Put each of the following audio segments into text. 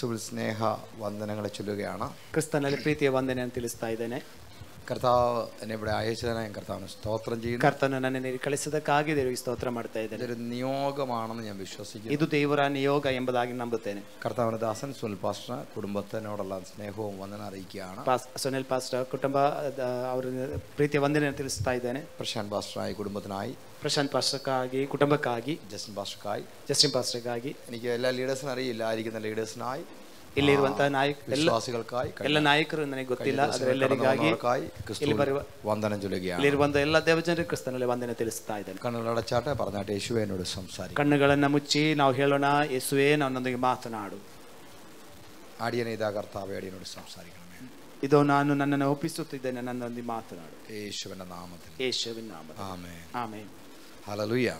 ഹലലുയ alleluia ക്രിസ്തുവിൽ സ്നേഹ വന്ദനങ്ങളെ ചൊല്ലുകയാണ് ಕ್ರಿಸ್ತನಲ್ಲಿ ಪ್ರೀತಿಯ ವಂದನೆಯನ್ನು ತಿಳಿಸ್ತಾ ಇದ್ದೇನೆ കർത്താവ് എന്നെ ഇവിടെ അയച്ചതിനായി ഞാൻ കർത്താവിന് സ്തോത്രം ചെയ്യുന്നു ಕರ್ತನು ನನ್ನನ್ನು ಇಲ್ಲಿ ಕಳಿಸೋದಕ್ಕಾಗಿ ದೇವರಿಗೆ ಸ್ತೋತ್ರ ಮಾಡ್ತಾ ಇದ್ದೇನೆ ഇതൊരു നിയോഗമാണെന്ന് ഞാൻ വിശ്വസിക്കുന്നു ಇದು ದೇವರ ನಿಯೋಗ ಎಂಬುದಾಗಿ ನಂಬುತ್ತೇನೆ കർത്താവിന് ദാസൻ സുനിൽ പാസ്റ്റർ കുടുംബത്തിനോടുള്ള സ്നേഹവും വന്ദന അറിയിക്കുകയാണ് ಪಾಸ್ ಸುನಿಲ್ ಪಾಸ್ಟರ್ ಕುಟುಂಬ ಅದ, ಅವರ ಪ್ರೀತಿಯ ವಂದನೆಯನ್ನು ತಿಳಿಸ್ತಾ ಇದ್ದೇನೆ പ്രശാന്ത് പാസ്റ്ററായി കുടുംബത്തിനായി ಪ್ರಶಾಂತ್ ಪಾಸ್ಟರ್ಗಾಗಿ ಕುಟುಂಬಕ್ಕಾಗಿ ജസ്റ്റിൻ പാസ്റ്റർക്കായി ಜಸ್ಟಿನ್ ಪಾಸ್ಟರ್ಗಾಗಿ എനിക്ക് എല്ലാ ലീഡേഴ്സിനും അറിയില്ല ആയിരിക്കുന്ന ലീഡേഴ്സിനായി ಇಲ್ಲಿರುವಂತಹ ನಾಯಕ ಎಲ್ಲ വിശ്വാസികൾക്കായി ಎಲ್ಲ ನಾಯಕರು ನನಗೆ ಗೊತ್ತಿಲ್ಲ ಅದರೆಲ್ಲರಿಗಾಗಿ കടന്നവർക്കായി ಇಲ್ಲಿ ക്രിസ്തു ಬರುವ വന്ദനം ചൊല്ലുകയാണ് ಇಲ್ಲಿರುವಂತಹ ಎಲ್ಲ ದೇವಜನರಿಗೆ ಕ್ರಿಸ್ತನಲ್ಲಿ ವಂದನೆ ತಿಳಿಸ್ತಾ ಇದ್ದೇನೆ കണ്ണുകളടച്ചാട്ടെ പറഞ്ഞാട്ടെ യേശു എന്നോട് സംസാരിക്കും ಕಣ್ಣುಗಳನ್ನ ಮುಚ್ಚಿ ನಾವು ಹೇಳೋಣ ಯೇಸುವೆ ನನ್ನೊಂದಿಗೆ ಮಾತನಾಡು ആടിയനെ ഇതാ കർത്താവ് അടിയനോട് സംസാരിക്കണമേ ಇದು ನಾನು ನನ್ನನ್ನು ಒಪ್ಪಿಸುತ್ತಿದ್ದೇನೆ ನನ್ನೊಂದಿಗೆ ಮಾತನಾಡು യേശുവിന്റെ നാമത്തിൽ ಯೇಸುವಿನ ನಾಮ ആമേ ಆಮೇನ್ ഹലലുയ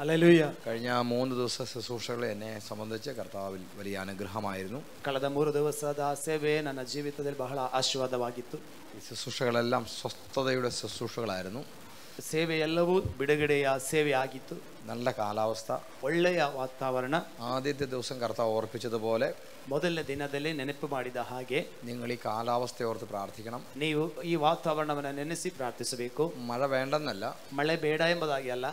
ಅಲೆಲುಯ್ಯ കഴിഞ്ഞ മൂന്ന് ദിവസ ശുശ്രൂഷകൾ എന്നെ സംബന്ധിച്ച് കർത്താവിൽ വലിയ അനുഗ്രഹമായിരുന്നു ಕಳೆದ ಮೂರು ದಿವಸದ ಸೇವೆ ನನ್ನ ಜೀವಿತದಲ್ಲಿ ಬಹಳ ಆಶೀರ್ವಾದವಾಗಿತ್ತು ഈ ശുശ്രൂഷകളെല്ലാം സ്വസ്ഥതയുടെ ശുശ്രൂഷകളായിരുന്നു ಸೇವೆ ಎಲ್ಲವೂ ಬಿಡುಗಡೆಯ ಸೇವೆ ಆಗಿತ್ತು നല്ല കാലാവസ്ഥ ಒಳ್ಳೆಯ ವಾತಾವರಣ ആദ്യത്തെ ദിവസം കർത്താവ് ഓർപ്പിച്ചതുപോലെ ಮೊದಲನೇ ದಿನದಲ್ಲಿ ನೆನಪು ಮಾಡಿದ ಹಾಗೆ നിങ്ങൾ ഈ കാലാവസ്ഥയെ ഓർത്ത് പ്രാർത്ഥിക്കണം ನೀವು ಈ ವಾತಾವರಣವನ್ನು ನೆನೆಸಿ ಪ್ರಾರ್ಥಿಸಬೇಕು മഴ വേണ്ടെന്നല്ല ಮಳೆ ಬೇಡ ಎಂಬುದಾಗಿ ಅಲ್ಲ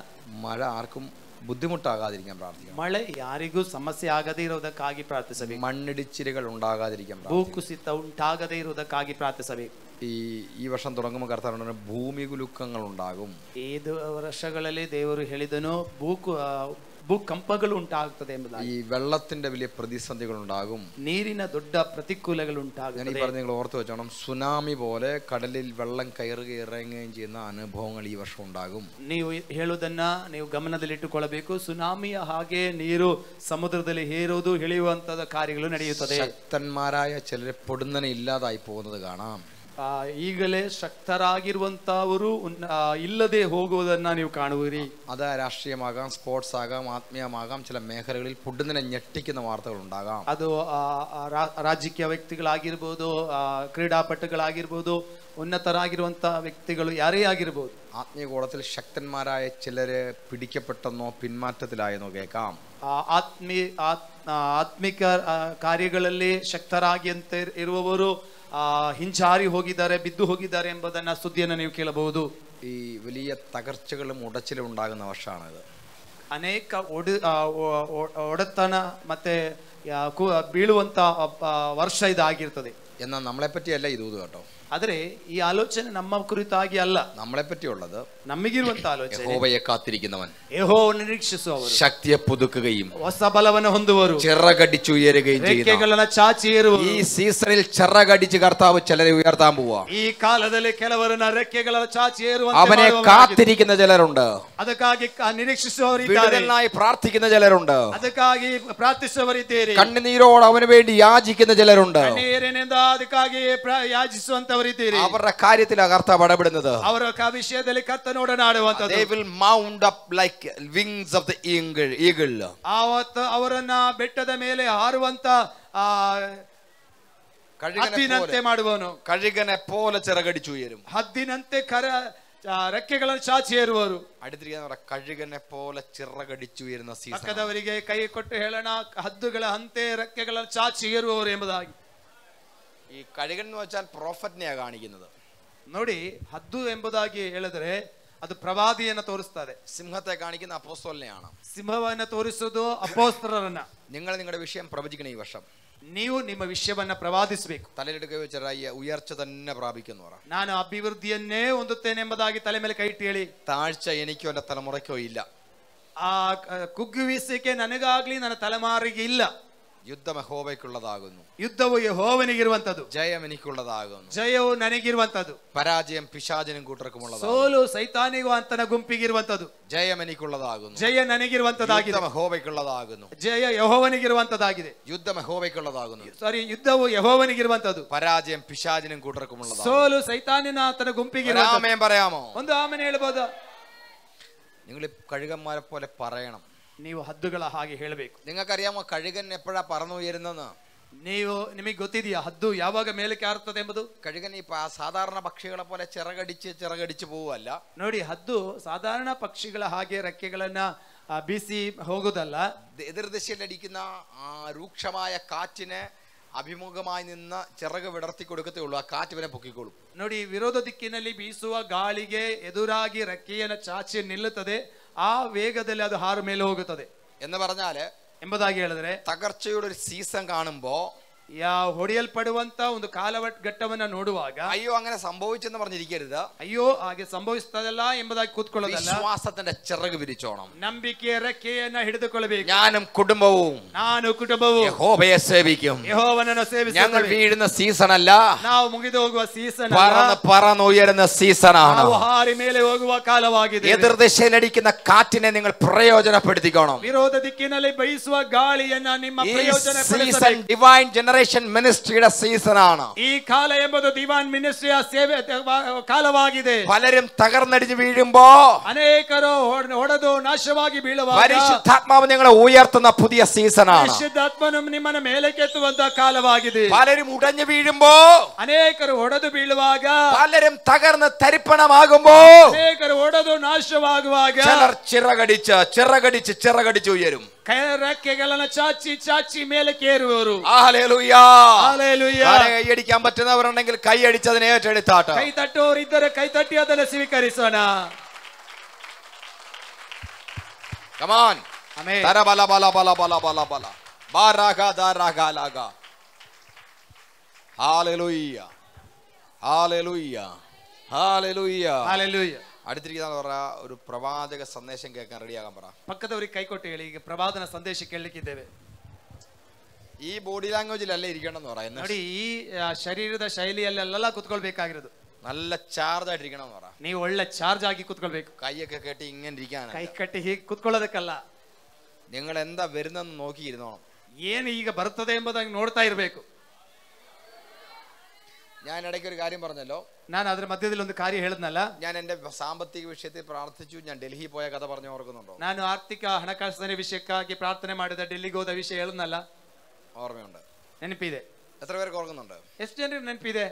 മഴ ആർക്കും ബുദ്ധിമുട്ടാകാതിരിക്കാൻ പ്രാർത്ഥിക്കണം ಮಳೆ ಯಾರಿಗೂ ಸಮಸ್ಯೆ ಆಗದೇ ಇರುವುದಕ್ಕಾಗಿ ಪ್ರಾರ್ಥಿಸಬೇಕು മണ്ണിടിച്ചിലുകൾ ഉണ്ടാകാതിരിക്കാൻ ಭೂ പ്രാർത്ഥിക്കണം ಕುಸಿತ ಉಂಟಾಗದೇ ಇರುವುದಕ್ಕಾಗಿ ಪ್ರಾರ್ಥಿಸಬೇಕು ഈ ഈ വർഷം തുടങ്ങുമ്പോൾ കർത്താവ് ഭൂമി കുലുക്കങ്ങൾ ഉണ്ടാകും ಐದು ವರ್ಷಗಳಲ್ಲಿ ದೇವರು ಹೇಳಿದನು ಭೂ ಕು- ಆ, ಭೂಕಂಪಗಳು ಉಂಟಾಗುತ್ತದೆ ಎಂಬುದಾಗಿ ഈ വെള്ളത്തിന്റെ വലിയ പ്രതിസന്ധികൾ ഉണ്ടാകും ನೀರಿನ ದೊಡ್ಡ ಪ್ರತಿಕೂಲಗಳು ഞാൻ ഈ ಉಂಟಾಗುತ್ತದೆ പറഞ്ഞ നിങ്ങൾ ഓർത്ത് വെച്ചോണം സുനാമി പോലെ കടലിൽ വെള്ളം കയറുകയും ഇറങ്ങുകയും ചെയ്യുന്ന അനുഭവങ്ങൾ ഈ വർഷം ഉണ്ടാകും ನೀವು ಹೇಳುವುದನ್ನ ನೀವು ಗಮನದಲ್ಲಿಟ್ಟುಕೊಳ್ಳಬೇಕು ಸುನಾಮಿಯ ಹಾಗೆ ನೀರು ಸಮುದ್ರದಲ್ಲಿ ಹೇರುವುದು ಇಳಿಯುವಂತದ ಕಾರ್ಯಗಳು ನಡೆಯುತ್ತದೆ ശക്തന്മാരായ ചിലരെ പൊടുന്നനെ ഇല്ലാതായി പോകുന്നത് കാണാം ಆ, ಈಗಲೇ ಶಕ್ತರಾಗಿರುವಂತವರು ಉನ್ನ- ಆ, ಇಲ್ಲದೆ ಹೋಗುವುದನ್ನ ನೀವು ಕಾಣುವಿರಿ അത് രാഷ്ട്രീയമാകാം സ്പോർട്സ് ആകാം ആത്മീയമാകാം ചില മേഖലകളിൽ പൊടുന്നനെ ഞെട്ടിക്കുന്ന വാർത്തകൾ ഉണ്ടാകാം ಅದು ಆ, ಆ, ರಾ- ರಾಜಕೀಯ ವ್ಯಕ್ತಿಗಳಾಗಿರ್ಬೋದು ಆ, ಕ್ರೀಡಾಪಟುಗಳಾಗಿರ್ಬೋದು ಉನ್ನತರಾಗಿರುವಂತ ವ್ಯಕ್ತಿಗಳು ಯಾರೇ ಆಗಿರ್ಬೋದು ആത്മീയ കൂടത്തിൽ ശക്തന്മാരായ ചിലര് പിടിക്കപ്പെട്ടെന്നോ പിന്മാറ്റത്തിലായെന്നോ കേൾക്കാം ಆ, ಆತ್ಮೀ ಆತ್- ಆ, ಆತ್ಮಿಕ ಆ, ಕಾರ್ಯಗಳಲ್ಲಿ ಶಕ್ತರಾಗಿ ಅಂತ ಇರ್- ಇರುವವರು ಆ, ಹಿಂಜಾರಿ ಹೋಗಿದ್ದಾರೆ ಬಿದ್ದು ಹೋಗಿದ್ದಾರೆ ಎಂಬುದನ್ನ ಸುದ್ದಿಯನ್ನು ನೀವು ಕೇಳಬಹುದು ഈ വലിയ തകർച്ചകളും ഉടച്ചിലും ഉണ്ടാകുന്ന വർഷമാണിത് ಅನೇಕ ಒಡಿ ಆ, ಒ- ಒ- ಒಡೆತನ ಮತ್ತೆ ಯಾ- ಕು- ಬೀಳುವಂತ ಆ, ಆ, ವರ್ಷ ಇದಾಗಿರ್ತದೆ എന്നാൽ നമ്മളെപ്പറ്റിയല്ല ഇത് ഇത് കേട്ടോ ಆದರೆ ಈ ಆಲೋಚನೆ ನಮ್ಮ ಕುರಿತಾಗಿ ಅಲ್ಲ നമ്മളെപ്പറ്റിയുള്ളത് ನಮಗಿರುವಂತ ಆಲೋಚನೆ യഹോവയെ കാത്തിരിക്കുന്നവൻ ಯಹೋ ನಿರೀಕ್ಷಿಸುವವರು ശക്തിയെ പുതുക്കുകയും ಹೊಸ ಬಲವನ್ನು ಹೊಂದುವರು ചിറകടിച്ചുയരുകയും ചെയ്യുന്ന ರೆಕ್ಕೆಗಳನ್ನ ಚಾಚಿ ಏರುವರು ഈ സീസണിൽ ചിറകടിച്ച് കർത്താവ് ചിലരെ ഉയർത്താൻ പോവാ ಈ ಕಾಲದಲ್ಲಿ ಕೆಲವರನ್ನ ರೆಕ್ಕೆಗಳ ಚಾಚಿ ಏರುವಂತೆ അവനെ ಮಾಡುವವರಾಗಿದ್ದಾರೆ. കാത്തിരിക്കുന്ന ചിലരുണ്ട് ಅದಕ್ಕಾಗಿ ಕ- ನಿರೀಕ್ಷಿಸುವವರಿದ್ದಾರೆ വിടുതലിനായി പ്രാർത്ഥിക്കുന്ന ചിലരുണ്ട് ಅದಕ್ಕಾಗಿ ಪ್ರಾರ್ಥಿಸುವವರಿದ್ದೀರಿ കണ്ണുനീരോട് അവന് വേണ്ടി യാചിക്കുന്ന ചിലരുണ്ട് ಕಣ್ಣೀರಿನಿಂದ ಅದಕ್ಕಾಗಿ ಪ್ರ- അവരുടെ കാര്യത്തിലാണ് കർത്താവ് ഇടപെടുന്നത്. അവരൊക്കെ അഭിഷേകത്തിൽ കത്തനോടനാണ് വന്നത്. Mount up like wings of the eagle ആവത്ത് അവരെന്ന ബെട്ടത മേലെ ആറുവന്ത കഴുകനെ പോലെ. ചിറകടിച്ചു ഉയരും. ഹദ്ദിനത്തെ കര കഴുകനെ പോലെ ചിറകടിച്ചു ഉയരുന്ന സീസൺ കൈ കൊട്ട് ഹദ്ദുകളെ ഹേളണ ഹദ്ദുകളെ ചാച്ചേറുവർ എന്നതായി ഈ കഴുകൻ എന്ന് വെച്ചാൽ പ്രോഫറ്റിനെയാ കാണിക്കുന്നത് ನೋಡಿ ಹದ್ದು ಎಂಬುದಾಗಿ ಹೇಳಿದ್ರೆ ಅದು ಪ್ರವಾದಿಯನ್ನ ತೋರಿಸ್ತದೆ സിംഹത്തെ കാണിക്കുന്ന അപ്പോസ്തോലിനെയാണ് ಸಿಂಹವನ್ನ ತೋರಿಸುವುದು ಅಪೋಸ್ತರನ್ನ നിങ്ങൾ നിങ്ങളുടെ വിഷയം പ്രവചിക്കണം ഈ വർഷം ನೀವು ನಿಮ್ಮ ವಿಷಯವನ್ನ ಪ್ರವಾದಿಸಬೇಕು തലയിലെടുക്കുക വെച്ചാൽ ഉയർച്ച തന്നെ പ്രാപിക്കുന്നു പറ ನಾನು ಅಭಿವೃದ್ಧಿಯನ್ನೇ ಹೊಂದುತ್ತೇನೆ ಎಂಬುದಾಗಿ ತಲೆ ಮೇಲೆ ಕೈ ಇಟ್ಟು ಹೇಳಿ താഴ്ച എനിക്കോ എൻ്റെ തലമുറയ്ക്കോ ഇല്ല ಆ ಕ- ಕುಗ್ಗುವಿಸಿಕೆ ನನಗಾಗ್ಲಿ ನನ್ನ ತಲೆಮಾರಿಗೆ ಇಲ್ಲ യുദ്ധം യഹോവയ്ക്കുള്ളതാകുന്നു ಯುದ್ಧವು ಯೆಹೋವನಿಗಿರುವಂತದ್ದು ജയം എനിക്കുള്ളതാകുന്നു ಜಯವು ನನಗಿರುವಂತದ್ದು പരാജയം പിശാചിനും കൂട്ടർക്കുമുള്ളതാകുന്നു ಸೋಲು ಸೈತಾನಿಗೂ ಅಂತನ ಗುಂಪಿಗಿರುವಂತದ್ದು ജയം എനിക്കുള്ളതാകുന്നു ಜಯ ನನಗಿರುವಂತದ್ದಾಗಿದೆ യുദ്ധം യഹോവയ്ക്കുള്ളതാകുന്നു ಜಯ ಯಹೋವನಿಗಿರುವಂತದ್ದಾಗಿದೆ യുദ്ധം യഹോവയ്ക്കുള്ളതാകുന്നു ಸಾರಿ ಯುದ್ಧವು ಯಹೋವನಿಗಿರುವಂತದ್ದು പരാജയം പിശാചിനും കൂട്ടർക്കുമുള്ളതാകുന്നു ಸೋಲು ಸೈತಾನಿನ ಆತನ ಗುಂಪಿಗಿರುವಂತದ್ದು രാമയം പറയാമോ ಒಂದು ಆಮೇಲೆ ಹೇಳ್ಬೋದಾ നിങ്ങൾ ഈ കഴുകന്മാരെ പോലെ പറയണം ನೀವು ಹದ್ದುಗಳ ಹಾಗೆ ಹೇಳಬೇಕು നിങ്ങൾക്കറിയാമോ കഴുകൻ എപ്പോഴാ പറന്നു ഉയരുന്നെന്ന് ನೀವು ನಿಮಗೆ ಗೊತ್ತಿದೆಯಾ ಹದ್ದು ಯಾವಾಗ ಮೇಲಕ್ಕೆ ಹಾರುತ್ತದೆ ಎಂಬುದು കഴുകൻ ഈ പ- സാധാരണ പക്ഷികളെ പോലെ ചിറകടിച്ച് ചിറകടിച്ച് പോവല്ല ನೋಡಿ ಹದ್ದು സാധാരണ ಪಕ್ಷಿಗಳ ಹಾಗೆ ರೆಕ್ಕೆಗಳನ್ನ ಆ, ಬೀಸಿ ಹೋಗುದಲ್ಲ എതിർദിശയിലടിക്കുന്ന ആ രൂക്ഷമായ കാറ്റിന് അഭിമുഖമായി നിന്ന് ചിറക് വിടർത്തി കൊടുക്കത്തേ ഉള്ളൂ ആ കാറ്റ് ഇവനെ പൊക്കിക്കോളും ನೋಡಿ ವಿರೋಧ ದಿಕ್ಕಿನಲ್ಲಿ ಬೀಸುವ ಗಾಳಿಗೆ ಎದುರಾಗಿ ರೆಕ್ಕೆಯನ್ನು ಚಾಚಿ ನಿಲ್ಲುತ್ತದೆ ಆ ವೇಗದಲ್ಲಿ ಅದು ಹಾರು ಮೇಲೆ ಹೋಗುತ್ತದೆ എന്ന് പറഞ്ഞാല് ಎಂಬುದಾಗಿ ಹೇಳಿದ್ರೆ തകർച്ചയുടെ ഒരു സീസൺ കാണുമ്പോ ಯಾ ಹೊಡೆಯಲ್ಪಡುವಂತ ಒಂದು ಕಾಲವಟ್ ಘಟ್ಟವನ್ನ ನೋಡುವಾಗ അയ്യോ അങ്ങനെ സംഭവിച്ചെന്ന് പറഞ്ഞിരിക്കരുത് ಅಯ್ಯೋ ಹಾಗೆ ಸಂಭವಿಸ್ತದಲ್ಲ ಎಂಬುದಾಗಿ ಕೂತ್ಕೊಳ್ಳೋದಲ್ಲ വിശ്വാസത്തിന്റെ ചിറക് വിരിച്ചോണം ನಂಬಿಕೆಯ ರೆಕ್ಕೆಯನ್ನ ಹಿಡಿದುಕೊಳ್ಳಬೇಕು ഞാനും കുടുംബവും ನಾನು ಕುಟುಂಬವು യഹോവയെ സേവിക്കും ಯೆಹೋವನನ್ನು ഞങ്ങൾ ಸೇವಿಸುತ್ತೇವೆ വീഴുന്ന സീസൺ അല്ല ನಾವು ಮುಗಿದು ಹೋಗುವ ಸೀಸನ್ പറന്ന് പറന്നുയരുന്ന സീസണാണ് ನಾವು ಹಾರಿ ಮೇಲೆ ಹೋಗುವ ಕಾಲವಾಗಿದೆ എതിർദിശയിലടിക്കുന്ന കാറ്റിനെ നിങ്ങൾ പ്രയോജനപ്പെടുത്തിക്കോണം ವಿರೋಧ ದಿಕ್ಕಿನಲ್ಲಿ ಬಯಸುವ ಗಾಳಿಯನ್ನ ನಿಮ್ಮ ഈ ಪ್ರಯೋಜನ സീസൺ ഡിവൈൻ ജനറേഷൻ മിനിസ്ട്രിയുടെ സീസൺ ആണ് ಈ ಕಾಲ ಎಂಬುದು ದಿವಾನ್ ಮಿನಿಸ್ಟ್ರಿಯ ಸೇವೆ ಕಾಲವಾಗಿದೆ പലരും തകർന്നടിഞ്ഞ് വീഴുമ്പോ ಅನೇಕರು ಹೊಡ್- ಹೊಡೆದು ನಾಶವಾಗಿ ಬೀಳುವಾಗ പരിശുദ്ധാത്മാവ് നിങ്ങളെ ഉയർത്തുന്ന പുതിയ സീസൺ ആണ് ಪರಿಶುದ್ಧಾತ್ಮನು ನಿಮ್ಮನ್ನ ಮೇಲೆ ಕೆತ್ತುವಂತ ಕಾಲವಾಗಿದೆ പലരും ഉടഞ്ഞു വീഴുമ്പോ ಅನೇಕರು ಹೊಡೆದು ಬೀಳುವಾಗ പലരും തകർന്ന് തരിപ്പണമാകുമ്പോ ಅನೇಕರು ಹೊಡೆದು ನಾಶವಾಗುವಾಗ ചിലർ ചിറകടിച്ച് ചിറകടിച്ച് ചിറകടിച്ച് ഉയരും കയറക്കകളന ചാച്ചി ചാച്ചി മേലെ കയറി വരൂ കൈയടിക്കാൻ പറ്റുന്നവരുണ്ടെങ്കിൽ കൈയടിച്ച് അതിനെ ഏറ്റെടുത്താട്ടെ കൈ തട്ടോർ ഇതര കൈ തട്ടി അതിനെ സ്വീകരിച്ചോന കമാൻ തര ബല ബല ബല ബല ബല ബല ബാരാഗ ദാരാഗ ലാഗ ഹാലലുയ്യ ഹാലലുയ്യ ഹാലലുയ്യ ഹാലലുയ്യ അടുത്തിരിക്കുന്ന പറ ഒരു പ്രവാചക സന്ദേശം കേൾക്കാൻ റെഡിയാകാൻ പറ ಪಕ್ಕದವರಿಗೆ ಕೈ ಕೊಟ್ಟು ಹೇಳಿ ಈಗ ಪ್ರವಾದನ ಸಂದೇಶ ಕೇಳಲಿಕ್ಕಿದ್ದೇವೆ ഈ ബോഡി ലാംഗ്വേജിലല്ല ഇരിക്കണം എന്ന് പറയുന്നത് ನೋಡಿ ಈ ಆ, ಶರೀರದ ಶೈಲಿಯಲ್ಲೆಲ್ಲ ಕುತ್ಕೊಳ್ಬೇಕಾಗಿರೋದು നല്ല ചാർജ് ആയിട്ടിരിക്കണം എന്ന് പറ ನೀವು ಒಳ್ಳೆ ಚಾರ್ಜ್ ಆಗಿ ಕುತ್ಕೊಳ್ಬೇಕು കൈയൊക്കെ കെട്ടി ഇങ്ങനെ ഇരിക്കാനാണ് ಕೈ ಕಟ್ಟಿ ಹೀಗೆ ಕುತ್ಕೊಳ್ಳೋದಕ್ಕಲ್ಲ നിങ്ങൾ എന്താ വരുന്നെന്ന് നോക്കിയിരുന്നോണം ಏನು ಈಗ ಬರ್ತದೆ ಎಂಬುದಾಗಿ ನೋಡ್ತಾ ಇರಬೇಕು ഞാൻ ഇടയ്ക്ക് ഒരു കാര്യം പറഞ്ഞല്ലോ ನಾನು ಅದರ ಮಧ್ಯದಲ್ಲಿ ಒಂದು ಕಾರ್ಯ ಹೇಳಿದ್ನಲ್ಲ ഞാൻ എൻ്റെ സാമ്പത്തിക വിഷയത്തിൽ പ്രാർത്ഥിച്ചു ഞാൻ ഡൽഹി പോയ കഥ പറഞ്ഞു ഓർക്കുന്നുണ്ടോ ನಾನು ಆರ್ಥಿಕ ಹಣಕಾಸಿನ ವಿಷಯಕ್ಕಾಗಿ ಪ್ರಾರ್ಥನೆ ಮಾಡಿದ ಡೆಲ್ಲಿಗೆ ಹೋದ ವಿಷಯ ಹೇಳಿದ್ನಲ್ಲ ഓർമ്മയുണ്ട് ನೆನಪಿದೆ എത്ര പേർക്ക് ഓർക്കുന്നുണ്ട് ಎಷ್ಟು ಜನರಿಗೆ ನೆನಪಿದೆ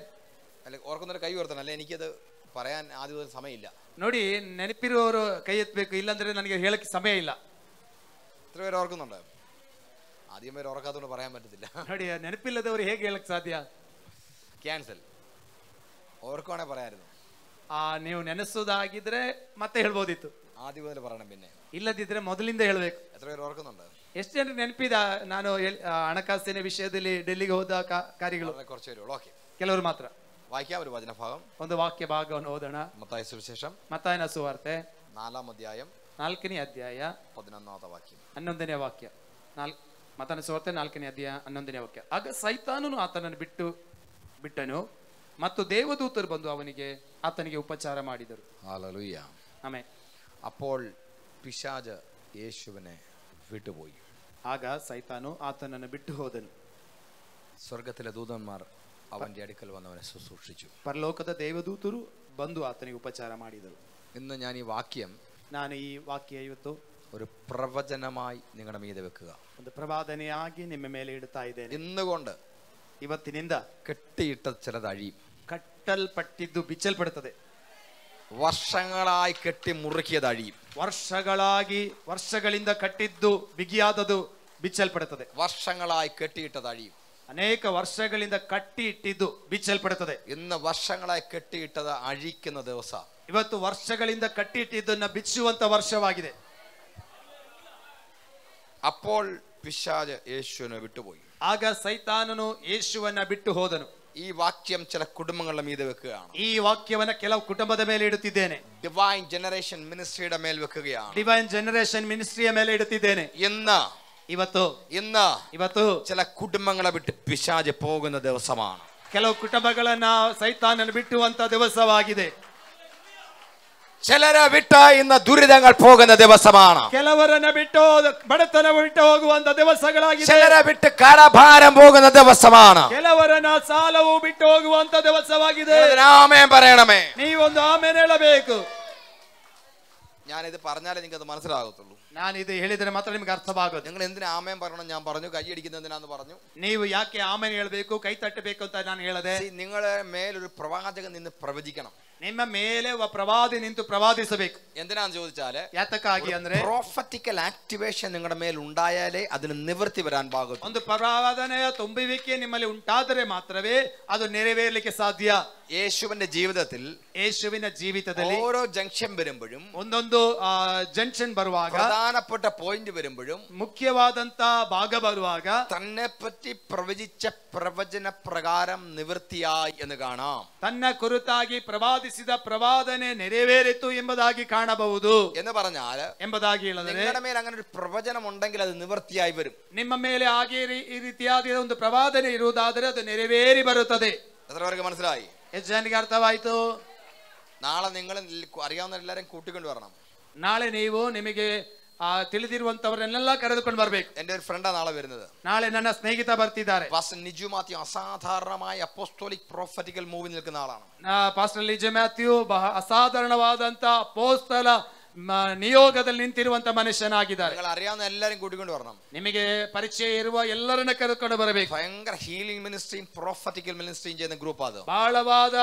അല്ല ഓർക്കുന്നൊരു കൈ ഉയർത്തണം അല്ലെ എനിക്കത് പറയാൻ ആദ്യം മുതൽ സമയമില്ല ನೋಡಿ ನೆನಪಿರುವವರು ಕೈ ಎತ್ತಬೇಕು ಇಲ್ಲಾಂದ್ರೆ ನನಗೆ ಹೇಳಕ್ಕೆ ಸಮಯ ಇಲ್ಲ എത്ര പേര് ഓർക്കുന്നുണ്ട് ആദ്യം പേര് ഓർക്കാത്തതുകൊണ്ട് പറയാൻ പറ്റത്തില്ല ನೋಡಿ ನೆನಪಿಲ್ಲದವರು ಹೇಗೆ ಹೇಳಕ್ ಸಾಧ್ಯ ക്യാൻസൽ ഓർക്കുവാണെ പറയായിരുന്നു ಆ ನೀವು ನೆನೆಸೋದಾಗಿದ್ರೆ ಮತ್ತೆ ಹೇಳ್ಬೋದಿತ್ತು ആദ്യം മുതൽ പറയണം പിന്നെ ಇಲ್ಲದಿದ್ರೆ ಮೊದಲಿಂದ ಹೇಳ್ಬೇಕು എത്ര പേര് ഓർക്കുന്നുണ്ട് ಎಷ್ಟು ಜನರಿಗೆ ನೆನಪಿದ ನಾನು ಎಲ್- ಆ, ಹಣಕಾಸಿನ ವಿಷಯದಲ್ಲಿ ಡೆಲ್ಲಿಗೆ ಹೋದ ಕಾ- ಕಾರ್ಯಗಳು വളരെ കുറച്ച് പേരുള്ളൂ ഓക്കെ ಕೆಲವರು ಮಾತ್ರ വായിക്കാം ഒരു വചനഭാഗം ಒಂದು ವಾಕ್ಯ ಭಾಗವನ್ನು ಓದೋಣ മത്തായ സുവിശേഷം ಮತ್ತಾಯನ ಸುವಾರ್ತೆ നാലാം അധ്യായം ನಾಲ್ಕನೇ ಅಧ್ಯಾಯ പതിനൊന്നാമത്തെ വാക്യം ಹನ್ನೊಂದನೇ ವಾಕ್ಯ ನಾಲ್ ಮತನ ಸುವಾರ್ತೆ ನಾಲ್ಕನೇ ಅಧ್ಯಾಯ ಹನ್ನೊಂದನೇ ವಾಕ್ಯ ಆಗ ಸೈತಾನನು ಆತನನ್ನು ಬಿಟ್ಟು ಬಿಟ್ಟನು ಮತ್ತು ದೇವದೂತರು ಬಂದು ಅವನಿಗೆ ಆತನಿಗೆ ಉಪಚಾರ ಮಾಡಿದರು ഹാലലൂയ ಆಮೇಲೆ അപ്പോൾ പിശാജ് യേശുവിനെ വിട്ടുപോയി ಆಗ ಸೈತಾನು ಆತನನ್ನು ಬಿಟ್ಟು ಹೋದನು സ്വർഗത്തിലെ ദൂതന്മാർ അവന്റെ അടുക്കൽ വന്നവനെ ശുശ്രൂഷിച്ചു ಪರಲೋಕದ ದೇವದೂತರು ಬಂದು ಆತನಿಗೆ ಉಪಚಾರ ಮಾಡಿದರು ഇന്ന് ഞാൻ ഈ വാക്യം ನಾನು ಈ ವಾಕ್ಯ ಇವತ್ತು ഒരു പ്രവചനമായി നിങ്ങളുടെ മീതെ വെക്കുക ಒಂದು ಪ್ರವಾದನೆಯಾಗಿ ನಿಮ್ಮ ಮೇಲೆ ಇಡುತ್ತಾ ಇದ್ದೇನೆ ഇന്നുകൊണ്ട് ಇವತ್ತಿನಿಂದ കെട്ടിയിട്ട ചിലത് അഴിയും ಕಟ್ಟಲ್ಪಟ್ಟಿದ್ದು ಬಿಚ್ಚಲ್ಪಡುತ್ತದೆ വർഷങ്ങളായി കെട്ടി മുറുക്കിയത് അഴിയും ವರ್ಷಗಳಾಗಿ ವರ್ಷಗಳಿಂದ ಕಟ್ಟಿದ್ದು ಬಿಗಿಯಾದದು ಬಿಚ್ಚಲ್ಪಡುತ್ತದೆ വർഷങ്ങളായി കെട്ടിയിട്ടത് അഴിയും ಅನೇಕ ವರ್ಷಗಳಿಂದ ಕಟ್ಟಿ ಇಟ್ಟಿದ್ದು ಬಿಚ್ಚಲ್ಪಡುತ್ತದೆ ഇന്ന് വർഷങ്ങളായി കെട്ടിയിട്ടത് അഴിക്കുന്ന ദിവസം ಇವತ್ತು ವರ್ಷಗಳಿಂದ ಕಟ್ಟಿ ಇಟ್ಟಿದ್ದನ್ನ ಬಿಚ್ಚುವಂತ ವರ್ಷವಾಗಿದೆ അപ്പോൾ പിശാജ് യേശുവിനെ വിട്ടുപോയി ಆಗ ಸೈತಾನನು ಯೇಸುವನ್ನ ಬಿಟ್ಟು ಹೋದನು ഈ വാക്യം ചില കുടുംബങ്ങളുടെ മീതെ വെക്കുകയാണ് ಈ ವಾಕ್ಯವನ್ನ ಕೆಲವು ಕುಟುಂಬದ ಮೇಲೆ ಇಡುತ್ತಿದ್ದೇನೆ ഡിവൈൻ ജനറേഷൻ മിനിസ്ട്രിയുടെ മേൽ വെക്കുകയാണ് ಡಿವೈನ್ ಜನರೇಷನ್ ಮಿನಿಸ್ಟ್ರಿಯ ಮೇಲೆ ಇಡುತ್ತಿದ್ದೇನೆ ഇന്ന് ಇವತ್ತು ഇന്ന് ಇವತ್ತು ചില കുടുംബങ്ങളെ വിട്ട് പിശാജ് പോകുന്ന ദിവസമാണ് ಕೆಲವು ಕುಟುಂಬಗಳನ್ನ ಸೈತಾನನ್ನು ಬಿಟ್ಟುವಂತ ದಿವಸವಾಗಿದೆ ചിലരെ വിട്ട് ഇന്ന് ദുരിതങ്ങൾ പോകുന്ന ദിവസമാണ് ಕೆಲವರನ್ನ ಬಿಟ್ಟು ಬಡತನ ಬಿಟ್ಟು ಹೋಗುವಂತ ದಿವಸಗಳಾಗಿದೆ ചിലരെ വിട്ട് കടഭാരം പോകുന്ന ദിവസമാണ് ಕೆಲವರನ್ನ ಸಾಲವು ಬಿಟ್ಟು ಹೋಗುವಂತ ದಿವಸವಾಗಿದೆ രാമേ പറയണമേ ನೀವೊಂದು ಆಮೇಲೆ ಹೇಳಬೇಕು ഞാനിത് പറഞ്ഞാലേ നിങ്ങൾക്ക് അത് മനസ്സിലാകത്തുള്ളൂ ನಾನು ಇದು ಹೇಳಿದರೆ ಮಾತ್ರ ನಿಮ್ಗೆ ಅರ್ಥವಾಗೋದು നിങ്ങൾ എന്തിനാ ആമയം പറയണം ഞാൻ പറഞ്ഞു കൈയടിക്കുന്നത് എന്തിനാന്ന് പറഞ്ഞു ನೀವು ಯಾಕೆ ಆಮೇಲೆ ಹೇಳ್ಬೇಕು ಕೈ ತಟ್ಟಬೇಕು ಅಂತ ನಾನು ಹೇಳದೆ See, നിങ്ങളുടെ മേലൊരു പ്രവാചകൻ നിന്ന് പ്രവചിക്കണം ನಿಮ್ಮ ಮೇಲೆ ಒಬ್ಬ ಪ್ರವಾದಿ ನಿಂತು ಪ್ರವಾದಿಸಬೇಕು എന്തിനാന്ന് ചോദിച്ചാല് ಯಾತಕ್ಕಾಗಿ ಅಂದ್ರೆ പ്രോഫറ്റിക്കൽ ആക്ടിവേഷൻ നിങ്ങളുടെ മേൽ ഉണ്ടായാലേ അതിന് നിവൃത്തി വരാൻ പാകത്തു ಒಂದು ಪ್ರವಾದನೆಯ ತುಂಬುವಿಕೆ ನಿಮ್ಮಲ್ಲಿ ಉಂಟಾದರೆ ಮಾತ್ರವೇ ಅದು ನೆರವೇರಲಿಕ್ಕೆ ಸಾಧ್ಯ യേശുവിന്റെ ജീവിതത്തിൽ ಯೇಸುವಿನ ಜೀವಿತದಲ್ಲಿ ഓരോ ജംഗ്ഷൻ വരുമ്പോഴും ಒಂದೊಂದು ಜಂಕ್ಷನ್ ಬರುವಾಗ പ്രധാനപ്പെട്ട പോയിന്റ് വരുമ്പോഴും ಮುಖ್ಯವಾದಂತ ಭಾಗ ಬರುವಾಗ തന്നെ പറ്റി പ്രവചിച്ച പ്രവചന പ്രകാരം നിവൃത്തിയായി എന്ന് കാണാം ತನ್ನ ಕುರಿತಾಗಿ ಪ್ರವಾದಿಸಿದ ಪ್ರವಾದನೆ ನೆರವೇರಿತು ಎಂಬುದಾಗಿ ಕಾಣಬಹುದು എന്ന് പറഞ്ഞാൽ ಎಂಬುದಾಗಿ ಹೇಳಿದರೆ നിങ്ങളുടെ മേൽ അങ്ങനെ ഒരു പ്രവചനം ഉണ്ടെങ്കിൽ അത് നിവൃത്തിയായി വരും ನಿಮ್ಮ ಮೇಲೆ ಹಾಗೆ ರೀ- ಈ ರೀತಿಯಾದ ಒಂದು ಪ್ರವಾದನೆ ಇರುವುದಾದರೆ ಅದು ನೆರವೇರಿ ಬರುತ್ತದೆ എത്ര പേർക്ക് മനസ്സിലായി ಎಷ್ಟು ಜನರಿಗೆ ಅರ್ಥವಾಯಿತು നാളെ നിങ്ങൾ അറിയാവുന്ന എല്ലാവരും കൂട്ടിക്കൊണ്ട് വരണം ನಾಳೆ ನೀವು ನಿಮಗೆ ಆ, ತಿಳಿದಿರುವಂತವರನ್ನೆಲ್ಲ ಕರೆದುಕೊಂಡು ಬರಬೇಕು എൻ്റെ ഒരു ഫ്രണ്ടാണ് നാളെ വരുന്നത് ನಾಳೆ ನನ್ನ ಸ್ನೇಹಿತ ಬರ್ತಿದ್ದಾರೆ പാസ്റ്റർ നിജു മാത്യു അസാധാരണമായ അപ്പോസ്തോലിക് പ്രോഫറ്റിക്കൽ മൂവി നിൽക്കുന്ന ആളാണ് ಪಾಸ್ಟರ್ ಲಿಜ ಮ್ಯಾಥ್ಯೂ ಬಹ ಅಸಾಧಾರಣವಾದಂತ ಪೋಸ್ತಲ ಮ- ನಿಯೋಗದಲ್ಲಿ ನಿಂತಿರುವಂತ ಮನುಷ್ಯನಾಗಿದ್ದಾರೆ നിങ്ങൾ അറിയാവുന്ന എല്ലാവരും കൂട്ടിക്കൊണ്ട് വരണം ನಿಮಗೆ ಪರಿಚಯ ಇರುವ ಎಲ್ಲರನ್ನ ಕರೆದುಕೊಂಡು ಬರಬೇಕು ഭയങ്കര ഹീലിംഗ് മിനിസ്ട്രിയും പ്രോഫറ്റിക്കൽ മിനിസ്ട്രിയും ചെയ്യുന്ന ഗ്രൂപ്പ് അത് ಬಹಳವಾದ